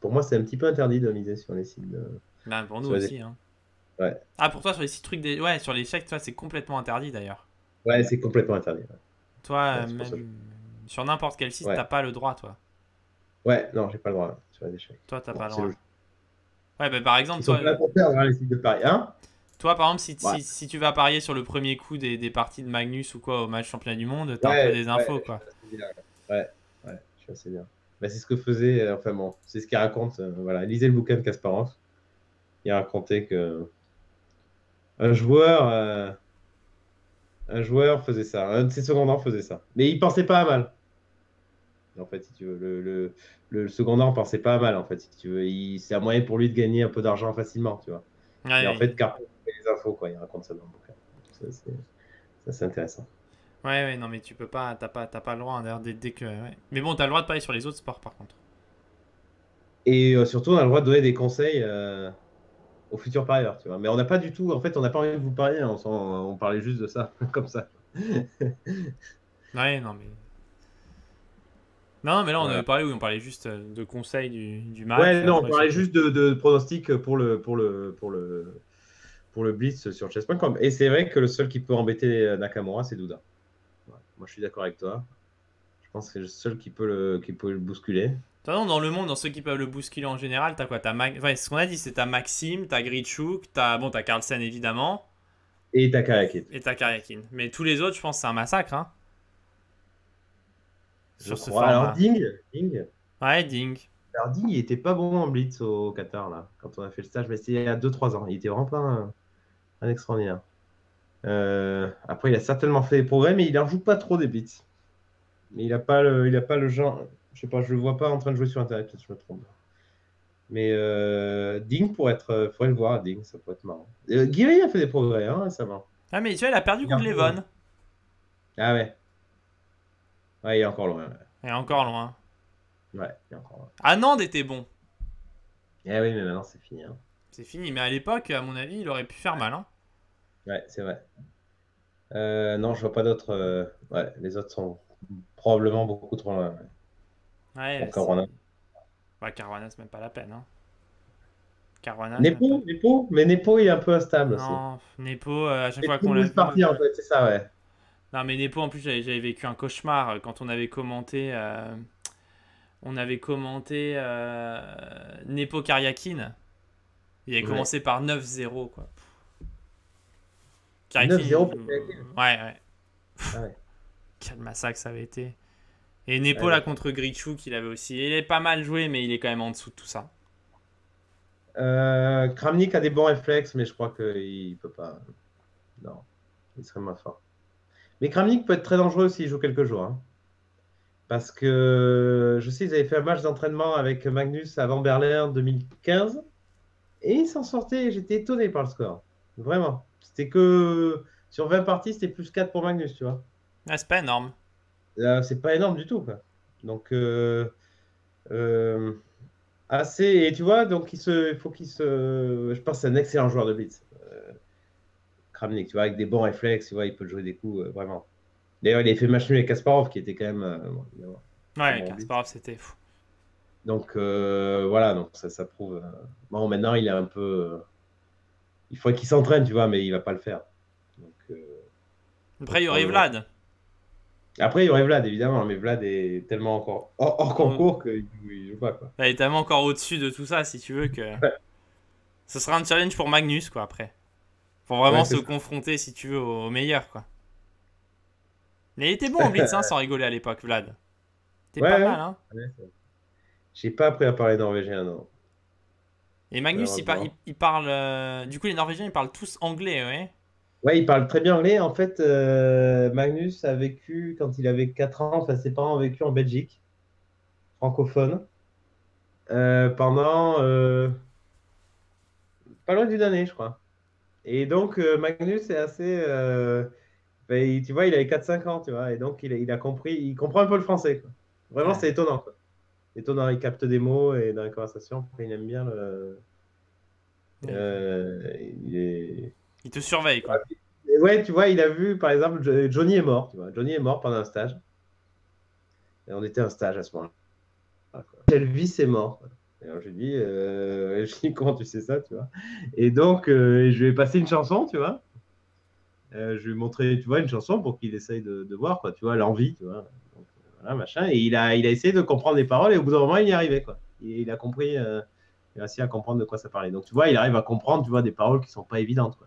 Pour moi, c'est un petit peu interdit de miser sur les sites. De... bah, pour nous Sur les- aussi. Hein. Ouais. Ah, pour toi, sur les six trucs des. Ouais, sur les chèques, toi, c'est complètement interdit d'ailleurs. Ouais, c'est complètement interdit. ouais. Toi, Ouais, euh, même sur n'importe quel site, t'as pas le droit, toi. Ouais, non, j'ai pas le droit sur les échecs. Toi, t'as Bon, pas le droit. Ouais, bah par exemple, Ils sont toi, pas là pour perdre hein, les sites de Paris. Hein toi, par exemple, si, Ouais. si, si tu vas parier sur le premier coup des, des parties de Magnus ou quoi au match championnat du monde, t'as un peu des infos, ouais. quoi. Ouais, ouais, je suis assez bien. Bah, c'est ce que faisait, euh, enfin bon, c'est ce qu'il raconte. euh, voilà, lisez le bouquin de Kasparov. Il racontait que un joueur, euh, un joueur faisait ça, un de ses secondaires faisait ça, mais il pensait pas à mal. En fait, si tu veux, le, le, le secondaire pensait pas à mal. En fait, si tu veux, c'est un moyen pour lui de gagner un peu d'argent facilement, tu vois. Et en fait, Carpo les infos, quoi. Il raconte ça dans le bouquin. Ça, c'est, ça, intéressant. ouais, ouais, non, mais tu peux pas, t'as pas, t'as pas le droit, hein, d'ailleurs, dès, dès que. ouais. Mais bon, t'as le droit de parier sur les autres sports, par contre. Et euh, surtout, on a le droit de donner des conseils euh, aux futurs parieurs, tu vois. Mais on n'a pas du tout, en fait, on n'a pas envie de vous parier, on, s'en- on parlait juste de ça, <laughs> comme ça. <laughs> Ouais, non, mais. Non, mais là, on avait parlé, oui, on parlait juste euh, de conseils du, du match. ouais, non, on parlait juste de, de pronostics pour le, pour le, pour le, pour le Blitz sur chess.com. Et c'est vrai que le seul qui peut embêter Nakamura, c'est Douda. Ouais, Moi, je suis d'accord avec toi. Je pense que c'est le seul qui peut le, qui peut le bousculer. Façon, dans le monde, dans ceux qui peuvent le bousculer en général, t'as quoi? T'as Mag... ouais, ce qu'on a dit, c'est t'as Maxime, t'as Gritchuk, t'as bon, t'as Carlsen évidemment, Et Takayaki. et t'as Karyakin. Mais tous les autres, je pense, c'est un massacre, hein. Je Sur ce crois. format. Alors, Ding, Ding, Ouais, Ding. Alors, Ding, il était pas bon en blitz au Qatar, là, quand on a fait le stage, mais c'était il y a 2-3 ans. Il était vraiment pas un, un extraordinaire. Euh, après, il a certainement fait des progrès, mais il en joue pas trop des blitz. Mais il a pas le, il a pas le genre. Je sais pas, je le vois pas en train de jouer sur Internet, peut-être je me trompe. Mais euh, Ding, pour être, euh, faudrait le voir, Ding, ça pourrait être marrant. Euh, Guiri a fait des progrès hein, récemment. Ah, mais tu vois, il a perdu Il contre Levon. Ah ouais. Ouais, il est encore loin. Il est encore loin. Ouais, ouais il est encore loin. Anand était bon. Eh oui, mais maintenant c'est fini. hein. C'est fini, mais à l'époque, à mon avis, il aurait pu faire mal. Hein. Ouais, c'est vrai. Euh, non, je vois pas d'autres. euh, Ouais, les autres sont probablement beaucoup trop loin. ouais. Ouais, c'est- Caruana. Ouais, Caruana, c'est même pas la peine. Hein. Caruana. Nepo, c'est même Nepo, mais Nepo il est un peu instable aussi. Non, Nepo, euh, à chaque fois qu'on le l'a vu. partir en fait, c'est ça, ouais. Non, mais Nepo, en plus, j'avais j'avais vécu un cauchemar euh, quand on avait commenté. euh, On avait commenté euh, Nepo Karyakin. Il avait Ouais. commencé par 9-0, quoi. 9-0 pour euh. Ouais, ouais. Ah ouais. Quel massacre ça avait été. Et Nepo, Ouais, là, ouais. contre Grichuk, il avait aussi. Il est pas mal joué, mais il est quand même en dessous de tout ça. Euh, Kramnik a des bons réflexes, mais je crois qu'il peut pas. Non, il serait moins fort. Mais Kramnik peut être très dangereux s'il joue quelques jours. hein. Parce que je sais, ils avaient fait un match d'entraînement avec Magnus avant Berlin en 2015. Et il s'en sortait, j'étais étonné par le score. Vraiment. C'était que sur 20 parties, c'était plus 4 pour Magnus, tu vois. Ah, c'est pas énorme. C'est pas énorme du tout. Quoi. Donc, euh, euh, assez. Et tu vois, donc il, se, il faut qu'il se. Je pense que c'est un excellent joueur de blitz. Euh, Kramnik, tu vois, avec des bons réflexes, tu vois, il peut jouer des coups, vraiment. D'ailleurs, il a fait match nul avec Kasparov, qui était quand même. bon. Ouais, bon, Kasparov, c'était fou. donc, voilà, donc ça, ça prouve. Bon, maintenant, il est un peu. Euh, Il faudrait qu'il s'entraîne, tu vois, mais il va pas le faire. Donc, euh, Après, il y aurait Ouais. Vlad. Après, il y aurait Vlad, évidemment, mais Vlad est tellement encore hors, hors concours qu'il il joue pas, quoi. Elle est tellement encore au-dessus de tout ça, si tu veux, que. <laughs> Ce sera un challenge pour Magnus, quoi, après. Pour vraiment Ouais, se ça. confronter, si tu veux, au, meilleur, quoi. Mais il était bon en <laughs> blitz, hein, sans rigoler à l'époque, Vlad. T'es Ouais, pas mal, hein. J'ai pas appris à parler norvégien, non. Et Magnus, il, par- il, Malheureusement. il parle. euh, Du coup, les Norvégiens, ils parlent tous anglais, ouais. Ouais, il parle très bien anglais. En fait, euh, Magnus a vécu, quand il avait 4 ans, enfin, ses parents ont vécu en Belgique, francophone, euh, pendant pas loin d'une année, je crois. Et donc, Magnus est assez. ben, tu vois, il avait 4-5 ans, tu vois, et donc il a, il a compris, il comprend un peu le français, quoi. Vraiment, Ouais. c'est étonnant, quoi. Étonnant, il capte des mots et dans la conversation, après, il aime bien le. euh, il est. Il te surveille, quoi. Et ouais, tu vois, il a vu, par exemple, Jo- Johnny est mort, tu vois. Johnny est mort pendant un stage. Et on était un stage à ce moment-là. Elvis est mort. Et alors, je lui dis, euh, <laughs> je lui dis, comment tu sais ça, tu vois. Et donc, euh, je lui ai passé une chanson, tu vois. Euh, je lui ai montré, tu vois, une chanson pour qu'il essaye de, de voir, quoi, tu vois, l'envie, tu vois. Il a, essayé de comprendre les paroles et au bout d'un moment, il y arrivait, quoi. Il, a compris, euh, il a réussi à comprendre de quoi ça parlait. Donc, tu vois, il arrive à comprendre, tu des paroles qui sont pas évidentes.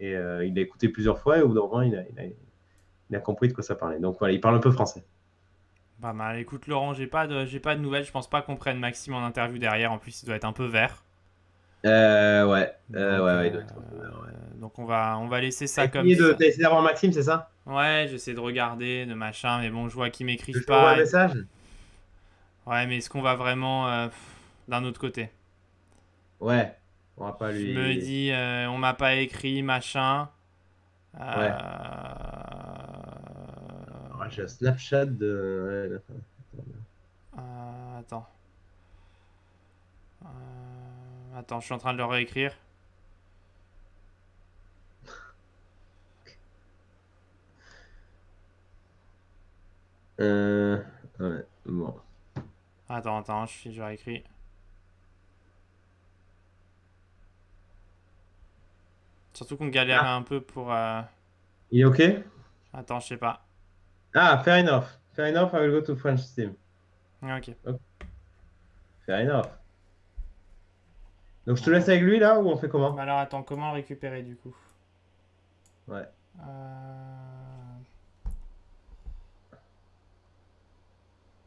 Et euh, il a écouté plusieurs fois et au bout d'un moment, il a, compris de quoi ça parlait. Donc voilà, il parle un peu français. Pas mal. Écoute, Laurent, j'ai pas j'ai pas de nouvelles. Je pense pas qu'on prenne Maxime en interview derrière. En plus, il doit être un peu vert. Euh, ouais, euh, ouais, ouais, il euh, doit être ouais. donc on va, on va laisser ça comme de- ça. t'as essayé d'avoir Maxime, c'est ça? Ouais, j'essaie de regarder, de machin, mais bon, je vois qu'ils Je m'écrivent te envoie pas. un message? Ouais, mais est-ce qu'on va vraiment d'un autre côté? Ouais, on va pas lui. Je me dis, on m'a pas écrit, machin. Ouais. J'ai un Snapchat de. attends. Euh, attends, je suis en train de le réécrire. <laughs> Euh, ouais, bon. Attends, attends, je, je réécris. Surtout qu'on galérait Ah. un peu pour. euh, Il est OK? Attends, je sais pas. Ah, fair enough. Fair enough, I will go to French team. Ah, Ok. Fair enough. Donc je te laisse avec lui là ou on fait comment? Bah alors attends, comment le récupérer du coup? Ouais. Euh,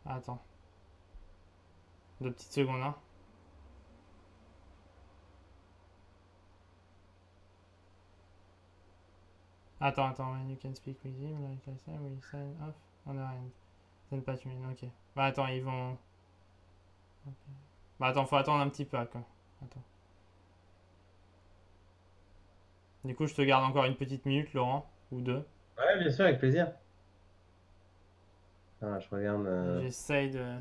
Attends. Deux petites secondes, hein. Attends, attends, when you can speak with him, like I said, we sign off on our end. Then patch me, ok. Bah attends, ils vont... Bah attends, faut attendre un petit peu, quoi. Attends. Du coup, je te garde encore une petite minute, Laurent, ou deux. Ouais, bien sûr, avec plaisir. Ah, je regarde. euh, J'essaye de.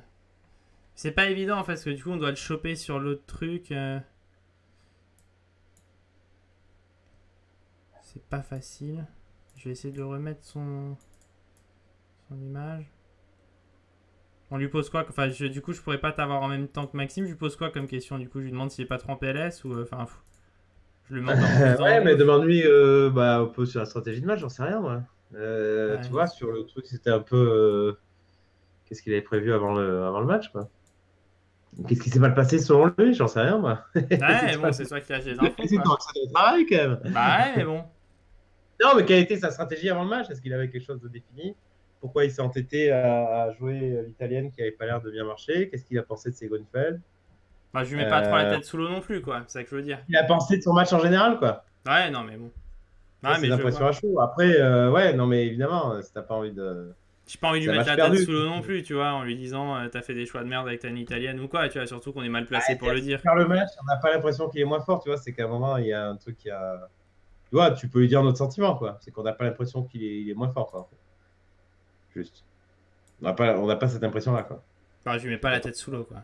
C'est pas évident en fait, parce que du coup on doit le choper sur l'autre truc. euh. C'est pas facile. Je vais essayer de remettre son. son image. On lui pose quoi Enfin, je- du coup, je pourrais pas t'avoir en même temps que Maxime. Je lui pose quoi comme question Du coup, je lui demande s'il est pas trop en PLS ou. euh, Enfin, fou. je lui demande. <laughs> ouais, mais demande-lui euh, bah, un peu sur la stratégie de match, j'en sais rien, moi. Euh, Ouais. Tu vois, sur le truc, c'était un peu. euh, Qu'est-ce qu'il avait prévu avant le, avant le match, quoi Qu'est-ce qui s'est mal passé selon lui J'en sais rien, moi. <laughs> Ouais, bon, c'est toi qui lâche les <laughs> infos. C'est ton travail, quand même. Bah ouais, mais bon. Non, mais quelle était sa stratégie avant le match? Est-ce qu'il avait quelque chose de défini? Pourquoi il s'est entêté à, jouer l'italienne qui avait pas l'air de bien marcher Qu'est-ce qu'il a pensé de ses Gonfeld Bah, je lui mets pas trop la Euh. tête sous l'eau non plus, quoi. C'est ça que je veux dire. Il a pensé de son match en général, quoi. Ouais, non, mais bon. Ouais, c'est je l'impression à chaud. Après, euh, ouais, non, mais évidemment, si t'as pas envie de. J'ai pas envie de lui mettre la tête sous l'eau non plus, tu vois, en lui disant euh, t'as fait des choix de merde avec ta ligne italienne ou quoi, tu vois, surtout qu'on est mal placé pour le dire. Faire le match, on n'a pas l'impression qu'il est moins fort, tu vois. C'est qu'à un moment, il y a un truc qui a. Tu vois, tu peux lui dire notre sentiment, quoi. C'est qu'on n'a pas l'impression qu'il est, moins fort, quoi. en fait. Juste. On n'a pas, on n'a pas cette impression-là, quoi. Enfin, je lui mets pas la tête sous l'eau, quoi.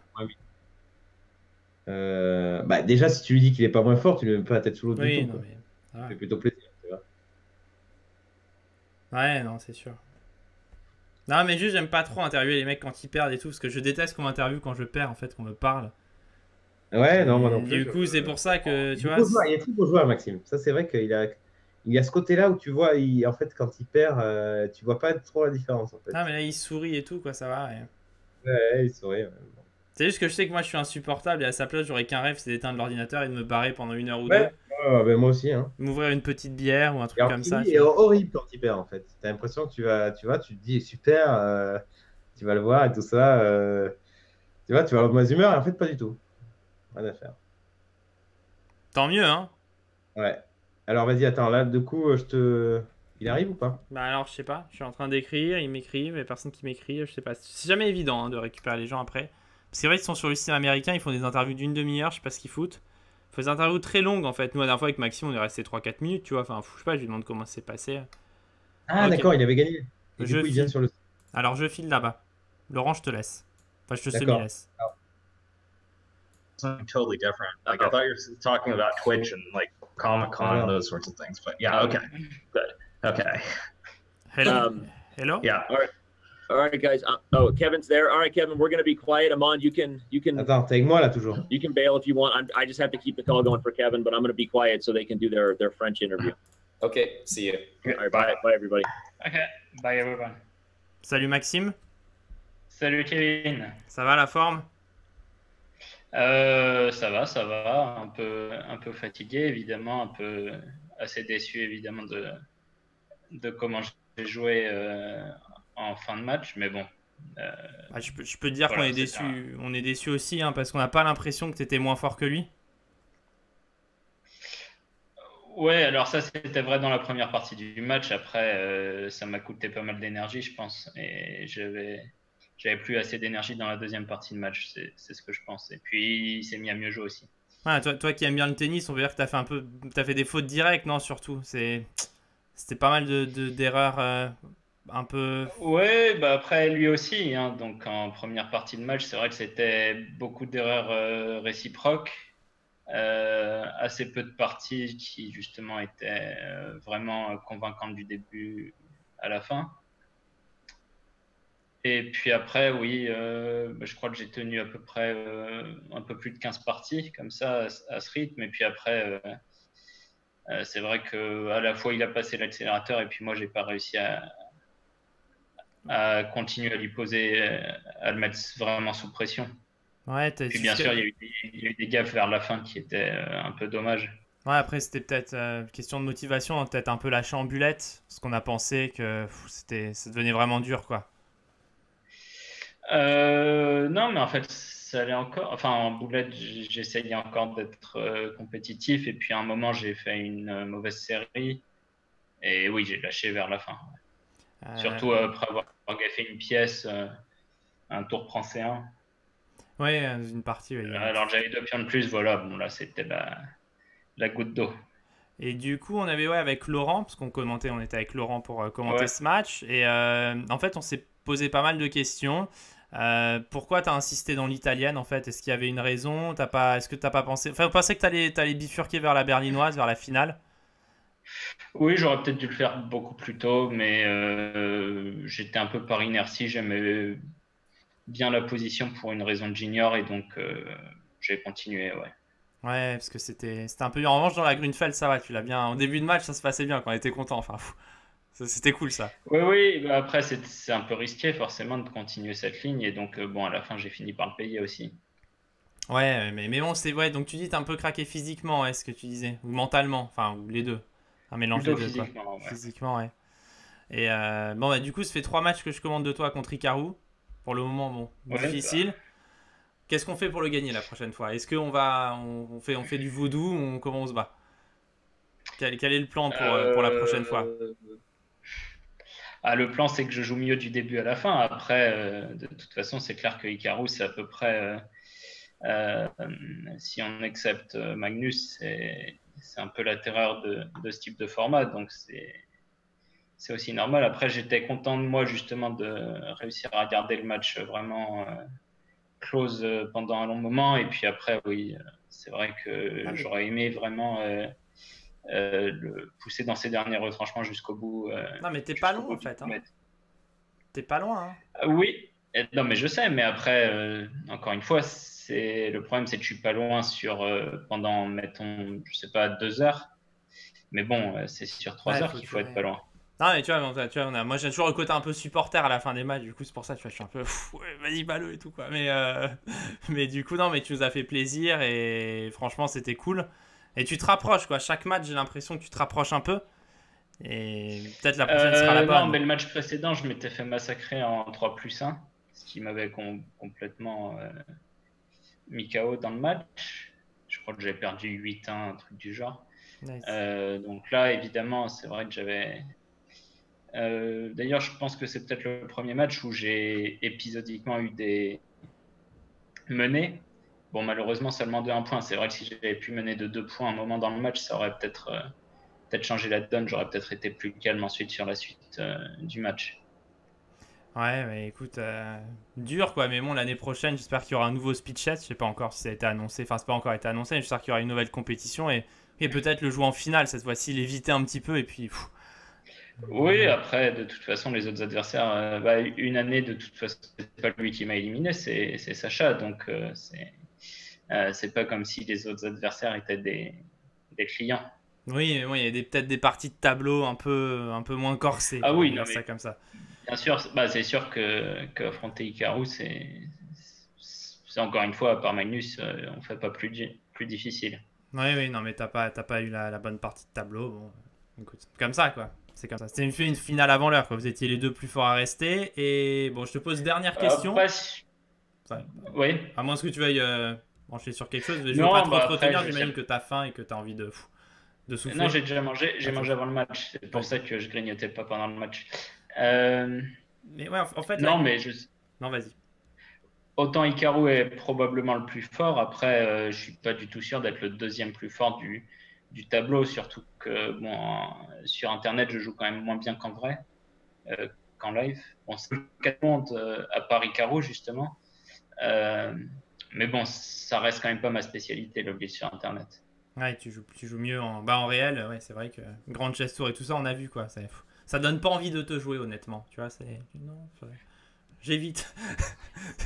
Euh, bah, déjà, si tu lui dis qu'il est pas moins fort, tu lui mets pas la tête sous l'eau du Oui, tout. non, mais. fait plutôt plaisir, tu vois. Ouais, non, c'est sûr. Non, mais juste, j'aime pas trop interviewer les mecs quand ils perdent et tout, parce que je déteste qu'on m'interviewe quand je perds, en fait, qu'on me parle. Ouais, non, moi non Et plus. Du coup, c'est pour ça que, tu Il est vois. il est très beau joueur, Maxime. Ça, c'est vrai qu'il a, il y a ce côté-là où tu vois, il, en fait, quand il perd, euh, tu vois pas trop la différence, en fait. Ah, mais là, il sourit et tout, quoi, ça va. ouais. Ouais, il sourit. ouais. C'est juste que je sais que moi, je suis insupportable et à sa place, j'aurais qu'un rêve, c'est d'éteindre l'ordinateur et de me barrer pendant une heure ou Ouais. Ouais, ben, moi aussi. Hein. deux, m'ouvrir une petite bière ou un truc comme ça. tu est vois. horrible quand il perd, en fait. T'as l'impression que tu vas, tu vois, tu te dis super. euh, tu vas le voir et tout ça. euh, tu vois, tu vas avoir de mauvaise humeur et en fait, pas du tout. Rien à faire. Tant mieux, hein. Ouais. Alors, vas-y, attends, là, du coup, euh, je te. Il arrive ou pas? Bah alors, je sais pas, je suis en train d'écrire, ils m'écrivent, mais personne qui m'écrit, je sais pas. C'est jamais évident hein, de récupérer les gens après. C'est vrai qu'ils sont sur le système américain, ils font des interviews d'une demi-heure, je sais pas ce qu'ils foutent. Ils font des interviews très longues en fait. Nous, la dernière fois avec Maxime, on est resté 3-4 minutes, tu vois. Enfin, je sais pas, je lui demande comment c'est passé. Ah, d'accord, il avait gagné. Et Je du coup, il vient sur le. Alors, je file là-bas. Laurent, je te laisse. Enfin, je te semi-laisse. Something totally different. Like I thought you were talking about Twitch and like Comic Con and those sorts of things. But yeah, okay, good, okay, Hello. Um, Hello. yeah. All right. All right, guys. Uh, oh, Kevin's there. All right, Kevin, we're gonna be quiet. Amon, you can you can Attends, t'es avec moi là toujours. you can bail if you want. I'm, I just have to keep the call going for Kevin, but I'm gonna be quiet so they can do their their French interview. <laughs> Okay, see you. All right, bye, bye, everybody. Ok, bye everyone. Salut Maxime. Salut Kevin. Ça va la forme Euh, ça va, ça va. Un peu, un peu fatigué évidemment, un peu assez déçu évidemment de, de comment j'ai joué euh, en fin de match, mais bon. euh, Ah, je, peux, je peux te dire Voilà, qu'on est déçu. On est déçu aussi hein, parce qu'on n'a pas l'impression que tu étais moins fort que lui. Ouais, alors ça c'était vrai dans la première partie du match. Après, euh, ça m'a coûté pas mal d'énergie, je pense, et j'avais, j'avais plus assez d'énergie dans la deuxième partie de match. C'est, ce que je pense. Et puis il s'est mis à mieux jouer aussi. Toi, toi qui aimes bien le tennis, on peut dire que tu as fait un peu, t'as fait des fautes directes, non Surtout, c'était pas mal de, de- d'erreurs euh, un peu. Ouais, bah après lui aussi. hein. donc en première partie de match, c'est vrai que c'était beaucoup d'erreurs euh, réciproques, euh, assez peu de parties qui justement étaient euh, vraiment convaincantes du début à la fin. Et puis après, oui, euh, bah, je crois que j'ai tenu à peu près euh, un peu plus de 15 parties comme ça à, à ce rythme. Et puis après, euh, c'est vrai que à la fois il a passé l'accélérateur et puis moi j'ai pas réussi à, à continuer à lui poser, à le mettre vraiment sous pression. Ouais, Puis bien sûr, il y, a eu des, il y a eu des gaffes vers la fin qui étaient un peu dommages. Ouais, après, c'était peut-être euh, question de motivation, hein, peut-être un peu lâché en bulette, parce qu'on a pensé que c'était, ça devenait vraiment dur, quoi. Euh, non, mais en fait, ça allait encore. Enfin, en boulette, j'essayais encore d'être euh, compétitif. Et puis à un moment, j'ai fait une euh, mauvaise série. Et oui, j'ai lâché vers la fin. Euh, Surtout après avoir gaffé une pièce, un tour prend C1. Ouais, une partie. ouais. Alors j'avais deux pions de plus, voilà. Bon, là, c'était la, la goutte d'eau. Et du coup, on avait ouais avec Laurent, parce qu'on commentait, on était avec Laurent pour commenter Ouais. ce match. Et euh, en fait, on s'est posé pas mal de questions. Euh, pourquoi tu as insisté dans l'italienne en fait? Est-ce qu'il y avait une raison? T'as pas, Est-ce que t'as pas pensé Enfin, on pensait que tu allais, bifurquer vers la berlinoise, vers la finale? Oui, j'aurais peut-être dû le faire beaucoup plus tôt, mais euh, j'étais un peu par inertie. J'aimais bien la position pour une raison de junior et donc euh, j'ai continué. Ouais. Ouais, parce que c'était c'était un peu. En revanche, dans la Grunfeld, ça va, tu l'as bien. Au début de match, ça se passait bien quand on était content. Enfin, c'était cool ça. Oui, oui, bah après c'est c'est un peu risqué forcément de continuer cette ligne et donc euh, bon, à la fin j'ai fini par le payer aussi. Ouais, mais, mais bon, c'est ouais. Donc tu dis t'es un peu craqué physiquement, est-ce que tu disais Ou mentalement Enfin, ou les deux. Un mélange Plutôt des deux, quoi. physiquement, ouais. Physiquement, ouais. Et euh, bon, bah, du coup, ça fait trois matchs que je commande de toi contre Ikaru. Pour le moment, bon, Ouais, difficile. Qu'est-ce qu'on fait pour le gagner la prochaine fois? Est-ce qu'on va, on, on fait, on fait du voodoo ou on, comment on se bat? Quel, quel est le plan pour, euh, pour la prochaine fois? Euh, ah, le plan, c'est que je joue mieux du début à la fin. Après, euh, de toute façon, c'est clair que Icarus, c'est à peu près. euh, euh, si on accepte Magnus, c'est un peu la terreur de, de ce type de format. Donc, c'est aussi normal. Après, j'étais content de moi, justement, de réussir à garder le match vraiment close pendant un long moment. Et puis après, oui, c'est vrai que Ah, j'aurais aimé vraiment. Euh, le pousser dans ses derniers retranchements jusqu'au bout. euh, Non, mais t'es pas loin en fait. hein. T'es pas loin. hein. Ah Oui, Et- non, mais je sais, mais après, euh, encore une fois, c'est le problème, c'est que je suis pas loin sur pendant, mettons, je sais pas, deux heures. Mais bon, c'est sur trois Ouais, heures qu'il faut que- être pas loin. Non, mais tu vois, tu vois, on a- moi j'ai toujours le côté un peu supporter à la fin des matchs, du coup c'est pour ça, tu vois, je suis un peu, ouais, vas-y, ballot et tout quoi. Mais, <laughs> mais du coup, non, mais tu nous as fait plaisir et franchement, c'était cool. Et tu te rapproches quoi, chaque match, j'ai l'impression que tu te rapproches un peu. Et peut-être la prochaine sera la Euh, bonne. non, mais le match précédent, je m'étais fait massacrer en 3 plus 1. ce qui m'avait complètement euh, mis KO dans le match. Je crois que j'avais perdu 8-1, un truc du genre. Euh, donc là, évidemment, c'est vrai que j'avais. D'ailleurs, je pense que c'est peut-être le premier match où j'ai épisodiquement eu des menées. Bon, malheureusement, seulement de 1 point. C'est vrai que si j'avais pu mener de 2 points un moment dans le match, ça aurait peut-être peut-être changé la donne. J'aurais peut-être été plus calme ensuite sur la suite du match. Ouais, mais écoute, euh, dur quoi. Mais bon, l'année prochaine, j'espère qu'il y aura un nouveau speedchat. Je sais pas encore si ça a été annoncé. Enfin, c'est pas encore été annoncé. J'espère qu'il y aura une nouvelle compétition et, et peut-être le jouer en finale cette fois-ci, l'éviter un petit peu et puis. Oui, après, de toute façon, les autres adversaires, euh, bah, une année, de toute façon, c'est pas lui qui m'a éliminé, c'est Sacha. Donc, euh, c'est c'est pas comme si les autres adversaires étaient des, des clients. Oui, bon, il y a peut-être des parties de tableau un peu, un peu moins corsées. Ah oui, non, ça comme ça. Bien sûr, bah, c'est sûr que qu'affronter Ikaru, c'est encore une fois, par Magnus, euh, on fait pas plus, plus difficile. Oui, oui, non, mais t'as pas, pas eu la, bonne partie de tableau. Bon, écoute, comme ça, quoi. C'est comme ça. C'était une, une, finale avant l'heure, Vous étiez les deux plus forts à rester. Et bon, je te pose dernière question. oui. À moins que tu veuilles euh, brancher sur quelque chose. Je ne veux pas te bah, retenir. J'imagine que tu as faim et que tu as envie de, de souffler. Non, j'ai déjà mangé. J'ai mangé avant le match. C'est pour ça que je grignotais pas pendant le match. Euh, mais ouais, en fait. Non, mais je. Non, vas-y. Autant Ikaru est probablement le plus fort. Après, euh, je suis pas du tout sûr d'être le deuxième plus fort du, du tableau, surtout que bon, sur Internet, je joue quand même moins bien qu'en vrai, euh, qu'en live. Bon, c'est quatre mondes à part Ikaru, justement. Mais bon, ça reste quand même pas ma spécialité, le sur Internet. Ouais, tu joues, tu joues mieux en, bah, en réel. Ouais, c'est vrai que Grande Chess Tour et tout ça, on a vu quoi. Ça donne pas envie de te jouer honnêtement. Tu vois, c'est non, j'évite.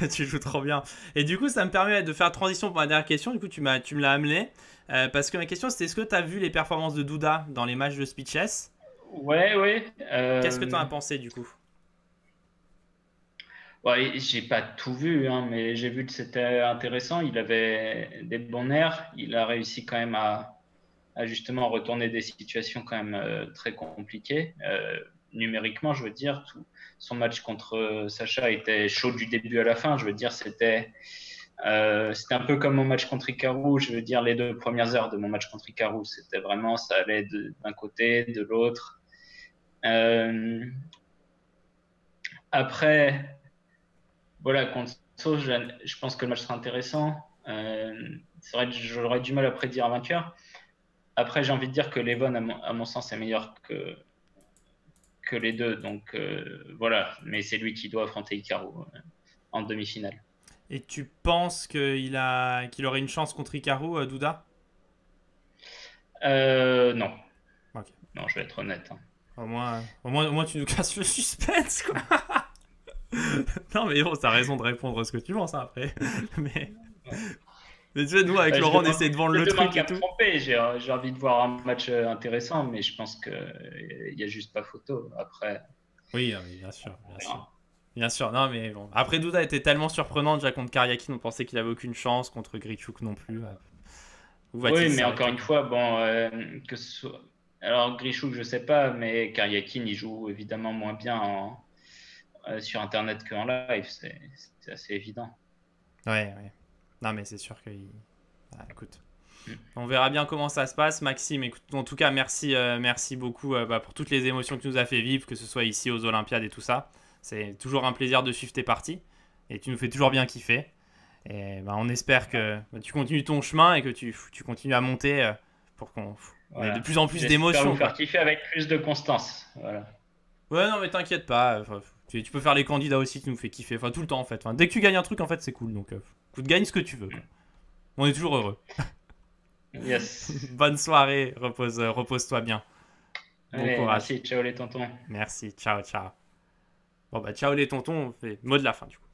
<laughs> tu joues trop bien. Et du coup, ça me permet de faire transition pour ma dernière question. Du coup, tu m'as tu me l'as amené euh, parce que ma question c'était est-ce que tu as vu les performances de Douda dans les matchs de Speeches Ouais, ouais. Euh, Qu'est-ce que tu en as pensé du coup? Ouais, j'ai pas tout vu, hein, mais j'ai vu que c'était intéressant. Il avait des bons nerfs. Il a réussi quand même à, justement retourner des situations quand même euh, très compliquées. Euh, numériquement, je veux dire, tout, son match contre euh, Sacha était chaud du début à la fin. Je veux dire, c'était c'était un peu comme mon match contre Ikaru. Je veux dire, les deux premières heures de mon match contre Ikaru, c'était vraiment, ça allait d'un côté, de l'autre. après, voilà, contre Sauce, je, pense que le match sera intéressant. c'est vrai que j'aurais du mal à prédire un vainqueur. Après, j'ai envie de dire que Levon, à mon, sens, est meilleur que, que les deux. Donc euh, voilà, mais c'est lui qui doit affronter Ikaru euh, en demi-finale. Et tu penses qu'il a qu'il aurait une chance contre Ikaru, euh, Douda? Non. Non, je vais être honnête. Hein. Au, moins, au, moins, au moins, tu nous casses le suspense, quoi. <laughs> <laughs> non, mais bon, t'as raison de répondre à ce que tu penses hein, après. <laughs> mais mais tu sais, nous, avec Laurent, on essaie de vendre le truc et tout. J'ai envie de voir un match euh, intéressant, mais je pense qu'il n'y a juste pas photo. Après. Oui, bien sûr. Bien sûr. Bien sûr, non, mais bon. Après, Douda était tellement surprenant déjà contre Karyakin, on pensait qu'il avait aucune chance contre Grichuk non plus. Oui, mais encore une fois, bon, euh, que ce soit... Alors, Grichuk, je sais pas, mais Karyakin, il joue évidemment moins bien en... Euh, sur Internet qu'en live, c'est assez évident. Ouais, ouais. Non, mais c'est sûr que. Ah, écoute. On verra bien comment ça se passe. Maxime, écoute, en tout cas, merci, euh, merci beaucoup euh, bah, pour toutes les émotions que tu nous as fait vivre, que ce soit ici aux Olympiades et tout ça. C'est toujours un plaisir de suivre tes parties. Et tu nous fais toujours bien kiffer. Et bah, on espère que bah, tu continues ton chemin et que tu, tu continues à monter euh, pour qu'on ait de plus en plus d'émotions. faire kiffer avec plus de constance. Voilà. Ouais, non, mais t'inquiète pas. Tu, peux faire les candidats aussi qui nous fait kiffer. Enfin, tout le temps en fait. dès que tu gagnes un truc, en fait, c'est cool. Donc, écoute, gagne ce que tu veux. On est toujours heureux. <laughs> Yes. <laughs> Bonne soirée. Repose, euh, repose-toi bien. Bon courage. Merci. Ciao les tontons. Merci. Ciao, ciao. Bon, bah, ciao les tontons. On fait mot de la fin du coup.